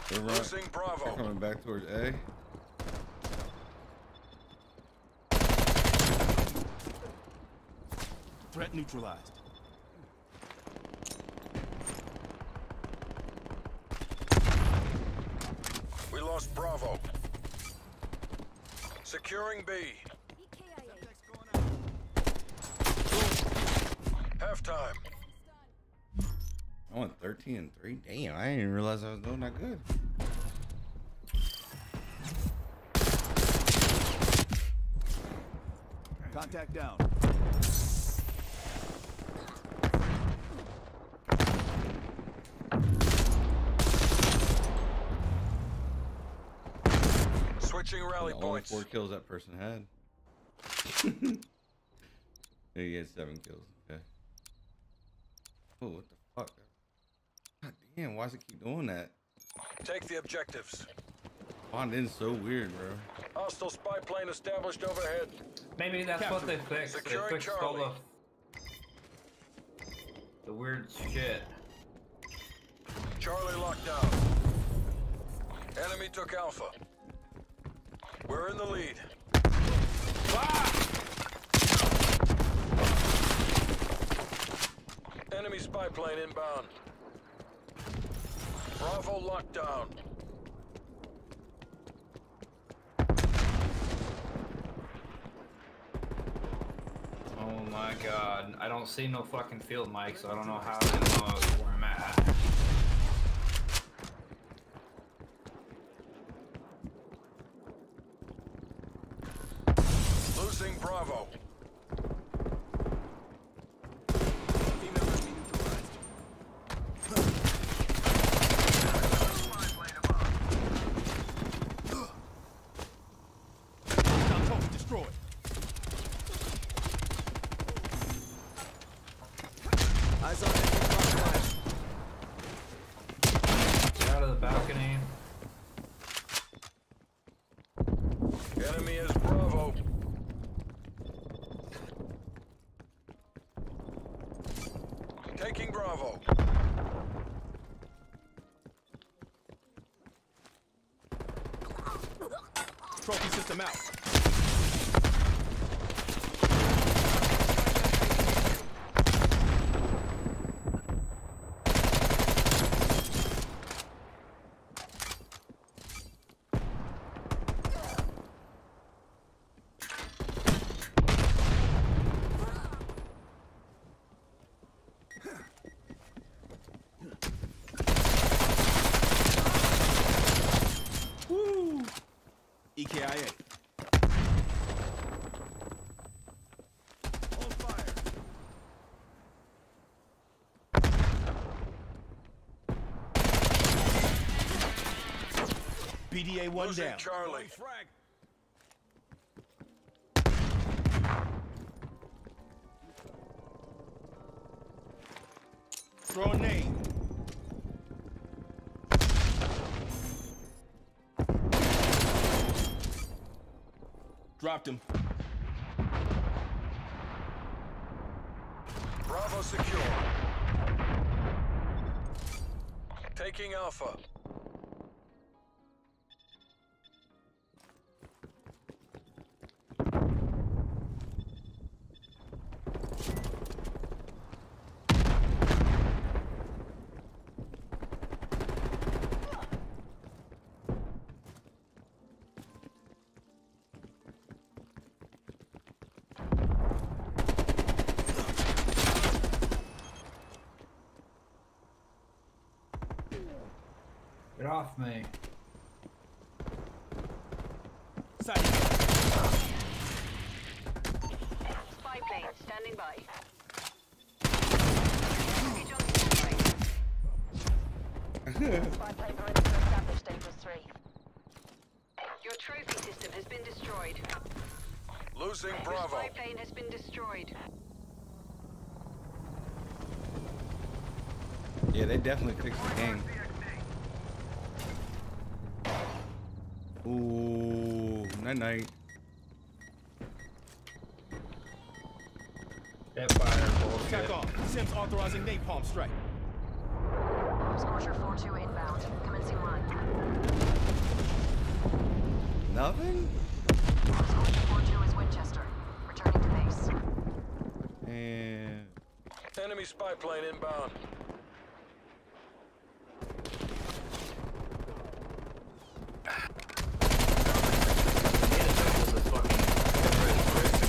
They're right. Losing They're coming back towards A. Threat neutralized. We lost Bravo. Securing B. time. I went 13 and 3. Damn, I didn't even realize I was doing that good. Contact down. Switching rally points. Four kills that person had. he has seven kills. Okay. Oh, what the fuck? God damn, why does it keep doing that? Take the objectives. Spawned in so weird, bro. Hostile spy plane established overhead. Maybe that's what they fixed. They Securing fixed all the, the weird shit. Charlie locked down. Enemy took Alpha. We're in the lead. Enemy spy plane inbound. Bravo locked down. Oh my god. I don't see no fucking field mic, so I don't know how to know where I'm at. Losing Bravo. Total destroyed. Eyes on enemy crossfire. Get out of the balcony. Enemy is Bravo. Taking Bravo. Trophy system out. Woo! EKIA. On fire. BDA one Losing down. Charlie. Throw a nade. Dropped him. Bravo secure. Taking Alpha. Off me. Spy plane standing by. Spy plane ready to Davis 3. Your trophy system has been destroyed. Losing Your Bravo. spy plane has been destroyed. Yeah, they definitely fixed the game. Ooh, night night. Get fire, bullshit. Attack off. Sims authorizing napalm strike. Scorcher 4-2 inbound. Commencing run. Nothing? Scorcher 4-2 is Winchester. Returning to base. And Enemy spy plane inbound.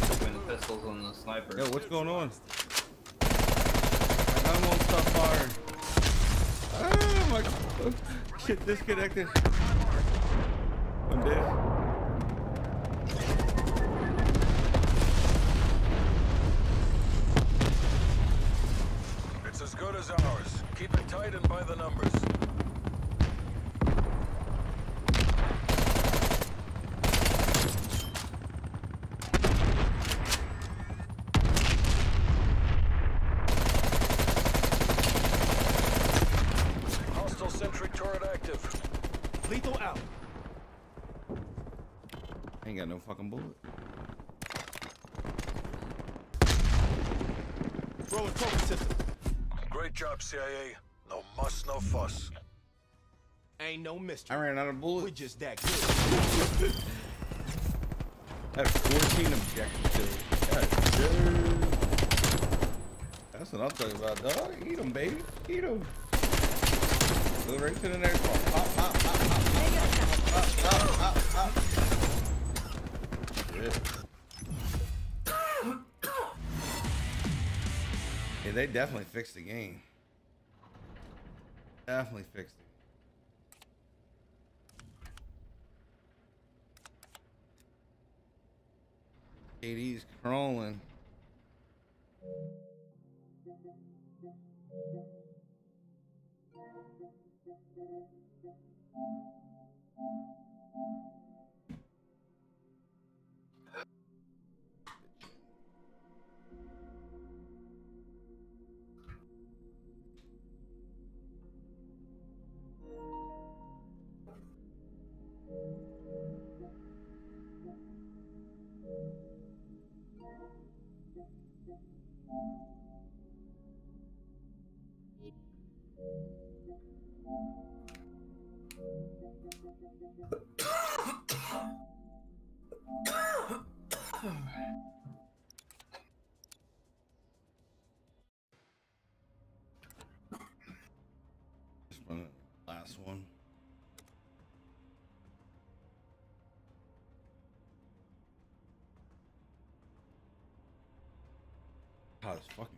Between the pistols and the sniper. yo, what's going on? My gun won't stop firing. Ah, my shit disconnected. Ran out of bullets. We just that good. Had 14 objective kills. That's what I'm talking about, dog. Eat them, baby. Eat them. Go right to the next one. Pop, pop, pop, pop, pop, pop, pop, pop, pop. Shit. Yeah, they definitely fixed the game. Definitely fixed Hot as fucking.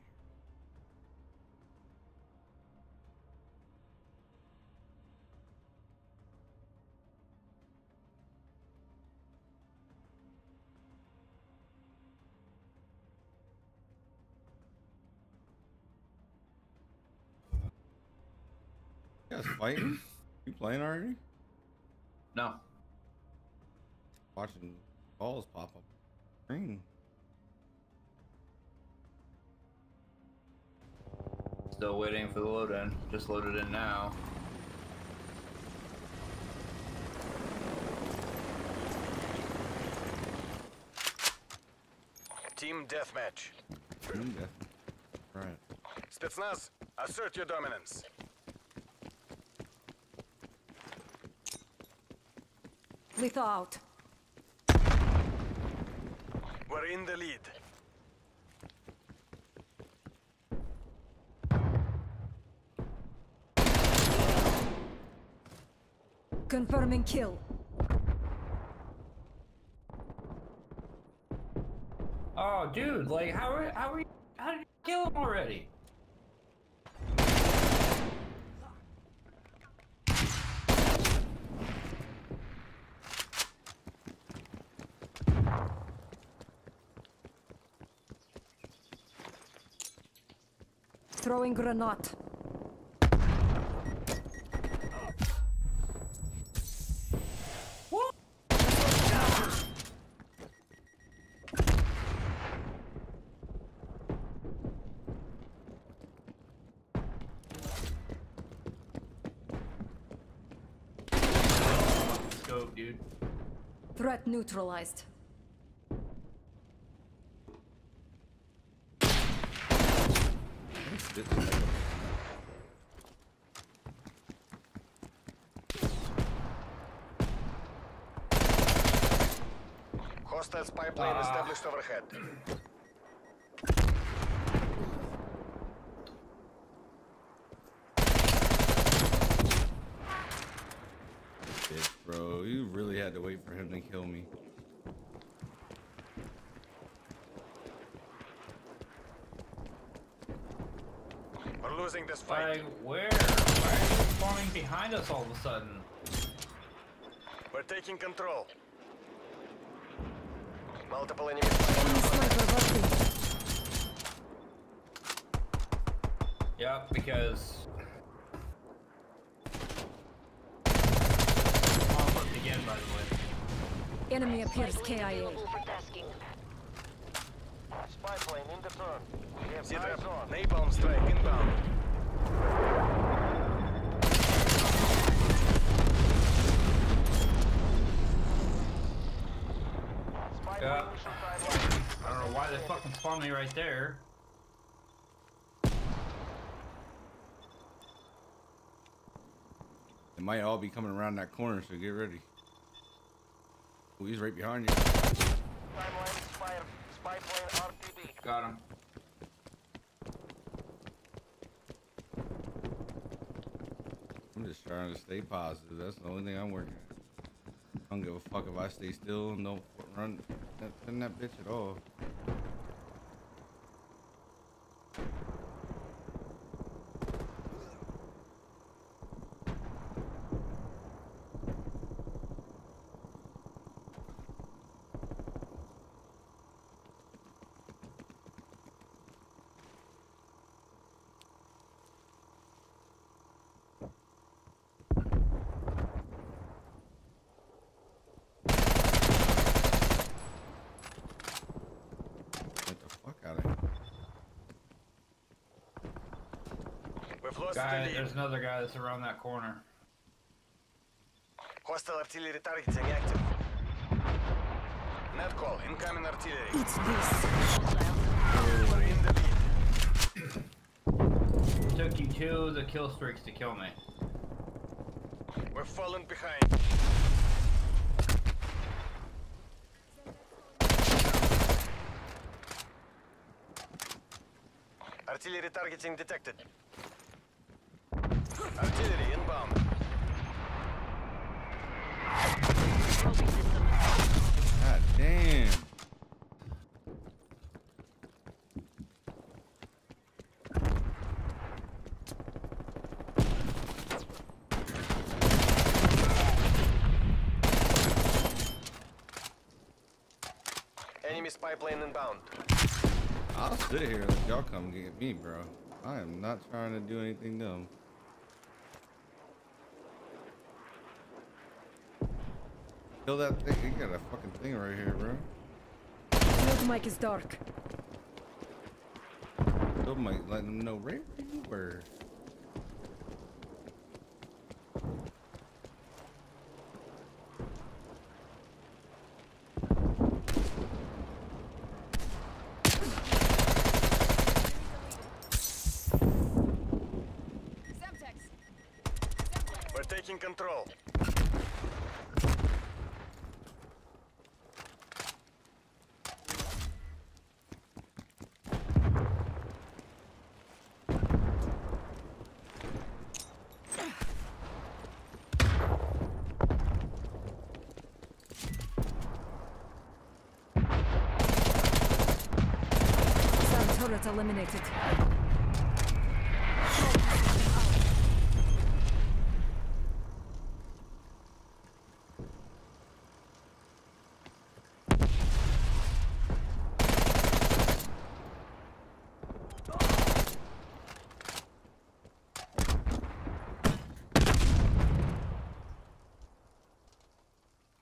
You guys fighting? You playing already? No. Watching balls pop up. Green. Still waiting for the load in. Just loaded in now. Team deathmatch. Green death. Right. Spetsnaz, assert your dominance. Lethal out. We're in the lead. Confirming kill. Oh, dude, like, how are, how are you, how did you kill him already? Throwing granate. Neutralized. Hostiles pipeline ah. established overhead. Losing this fight. Like, where? Why are they spawning behind us all of a sudden? We're taking control. Multiple enemies. Yeah, because... Again, by the way. Enemy appears KIA. We have Sit eyes rep. on. Napalm strike inbound. Yeah. plane mission timeline. I don't know why they fucking spawned me right there. They might all be coming around that corner, so get ready. Oh, he's right behind you. Timeline expired. Spy plane RTB. Got him. I'm just trying to stay positive. That's the only thing I'm working at. I don't give a fuck if I stay still and don't run in that bitch at all. Get the fuck out of here. We've lost Guy, there's another guy that's around that corner. Hostile artillery targeting active. Net call. Incoming artillery. It's this. We're in the lead. Took you two of the kill streaks to kill me. We're falling behind. Artillery targeting detected. Artillery inbound. God damn. Enemy spy plane inbound. I'll sit here and let y'all come get me, bro. I am not trying to do anything dumb. Kill that thing. You got a fucking thing right here, bro. Field mic is dark. Kill my letting them know right where you were. We're taking control. SAM turret eliminated.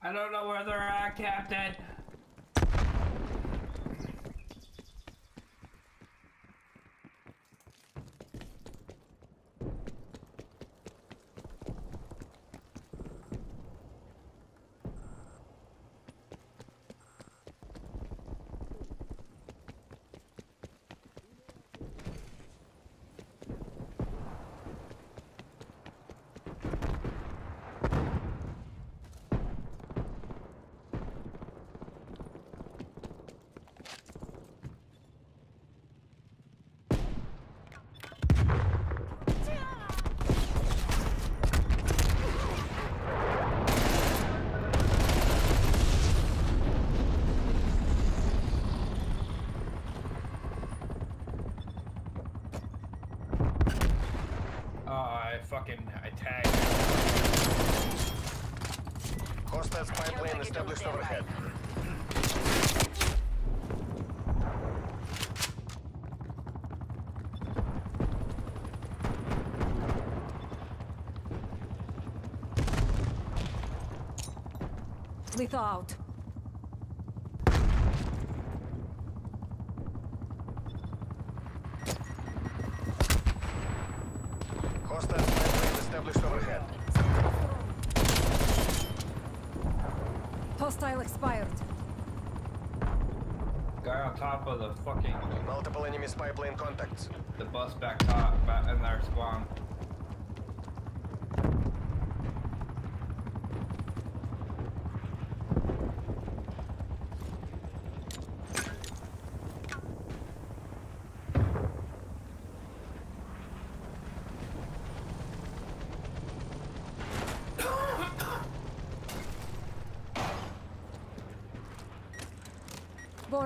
I don't know where they're at, Captain. Lethal out. Hostile expired. Guy on top of the fucking... Multiple enemy spy plane contacts. The bus back top, back in their spawn.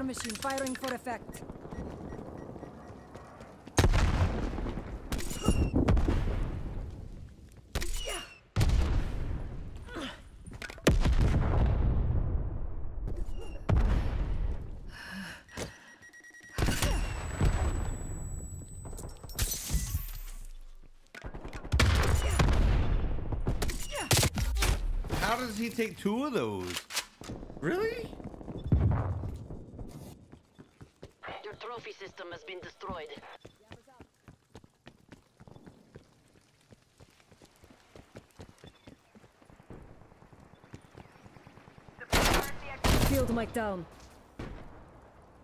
War machine firing for effect. How does he take two of those? Really? Your trophy system has been destroyed. Field mic down.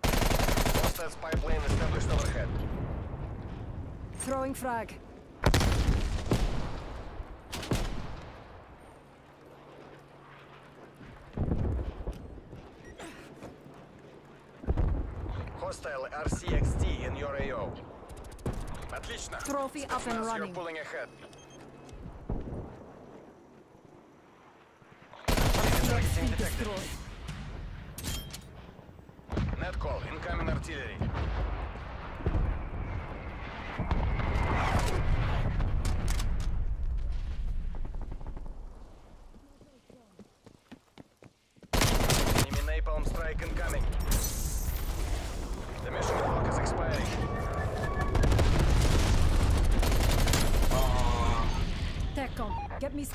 Hostile spy plane established overhead. Throwing frag. Hostile RCXT in your AO. Отлично. Trophy up and Spetsnaz, running. You're pulling ahead. Targeting detected.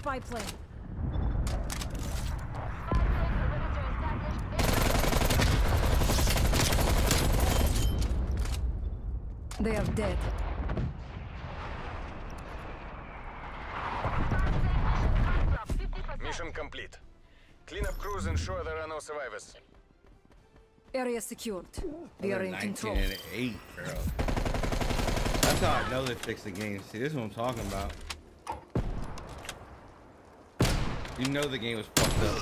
Spy plane. They are dead. Mission complete. Cleanup crews ensure there are no survivors. Area secured. We are in control. and 8, bro. That's how I know they fixed the game. See, this is what I'm talking about. You know the game was fucked up.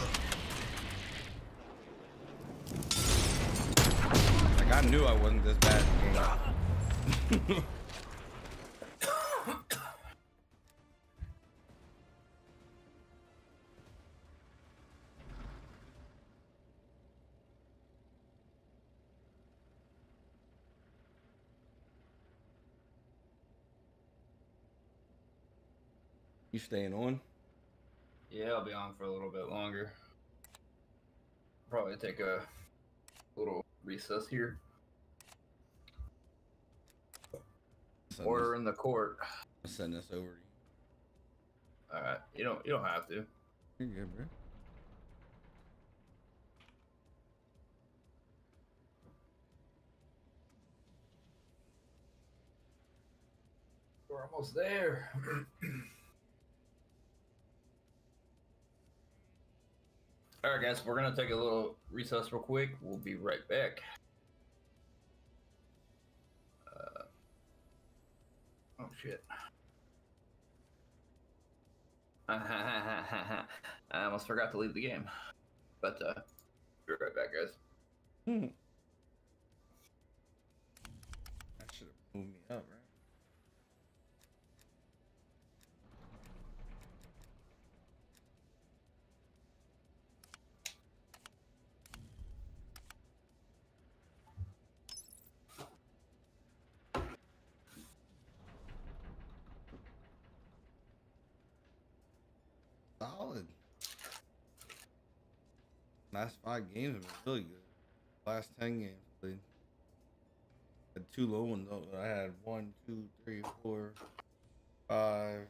Like, I knew I wasn't this bad at the game. You staying on? I'll be on for a little bit longer. Probably take a little recess here. Send Order in the court. I'll send this over to you. All right, you don't you don't have to. You're good, bro. We're almost there. All right, guys, we're gonna take a little recess real quick. We'll be right back. Uh, oh shit! I almost forgot to leave the game, but uh, be right back, guys. Hmm. That should have moved me up, right? Last five games have been really good. Last ten games played. Had two low ones though. I had one, two, three, four, five,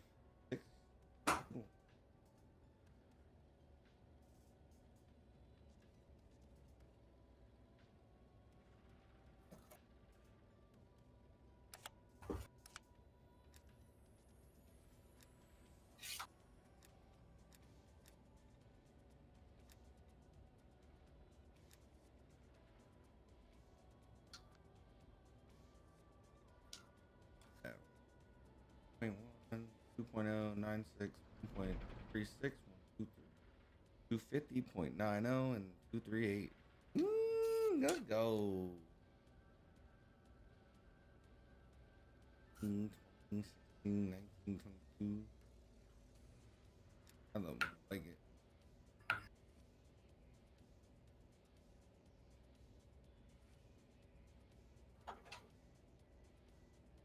1.0, 96, 1.36, 250.90, and 238. Mm, let's go. 16, 16, 19, 22. I don't like it.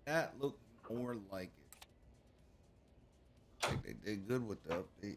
That looked more like it. Like they did good with the update.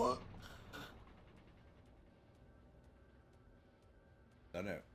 Fuck. I know.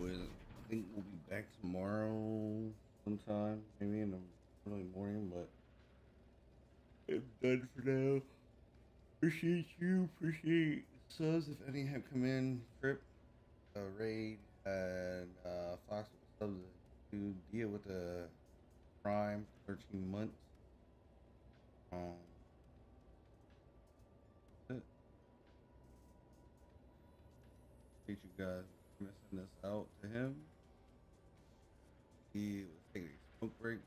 Was I think we'll be back tomorrow sometime, maybe in the early morning, but I'm done for now. Appreciate you, appreciate subs if any have come in. Trip, uh, Raid, and uh, Fox subs to deal with the crime for 13 months. Um. Appreciate you guys this out to him. He was taking a smoke break.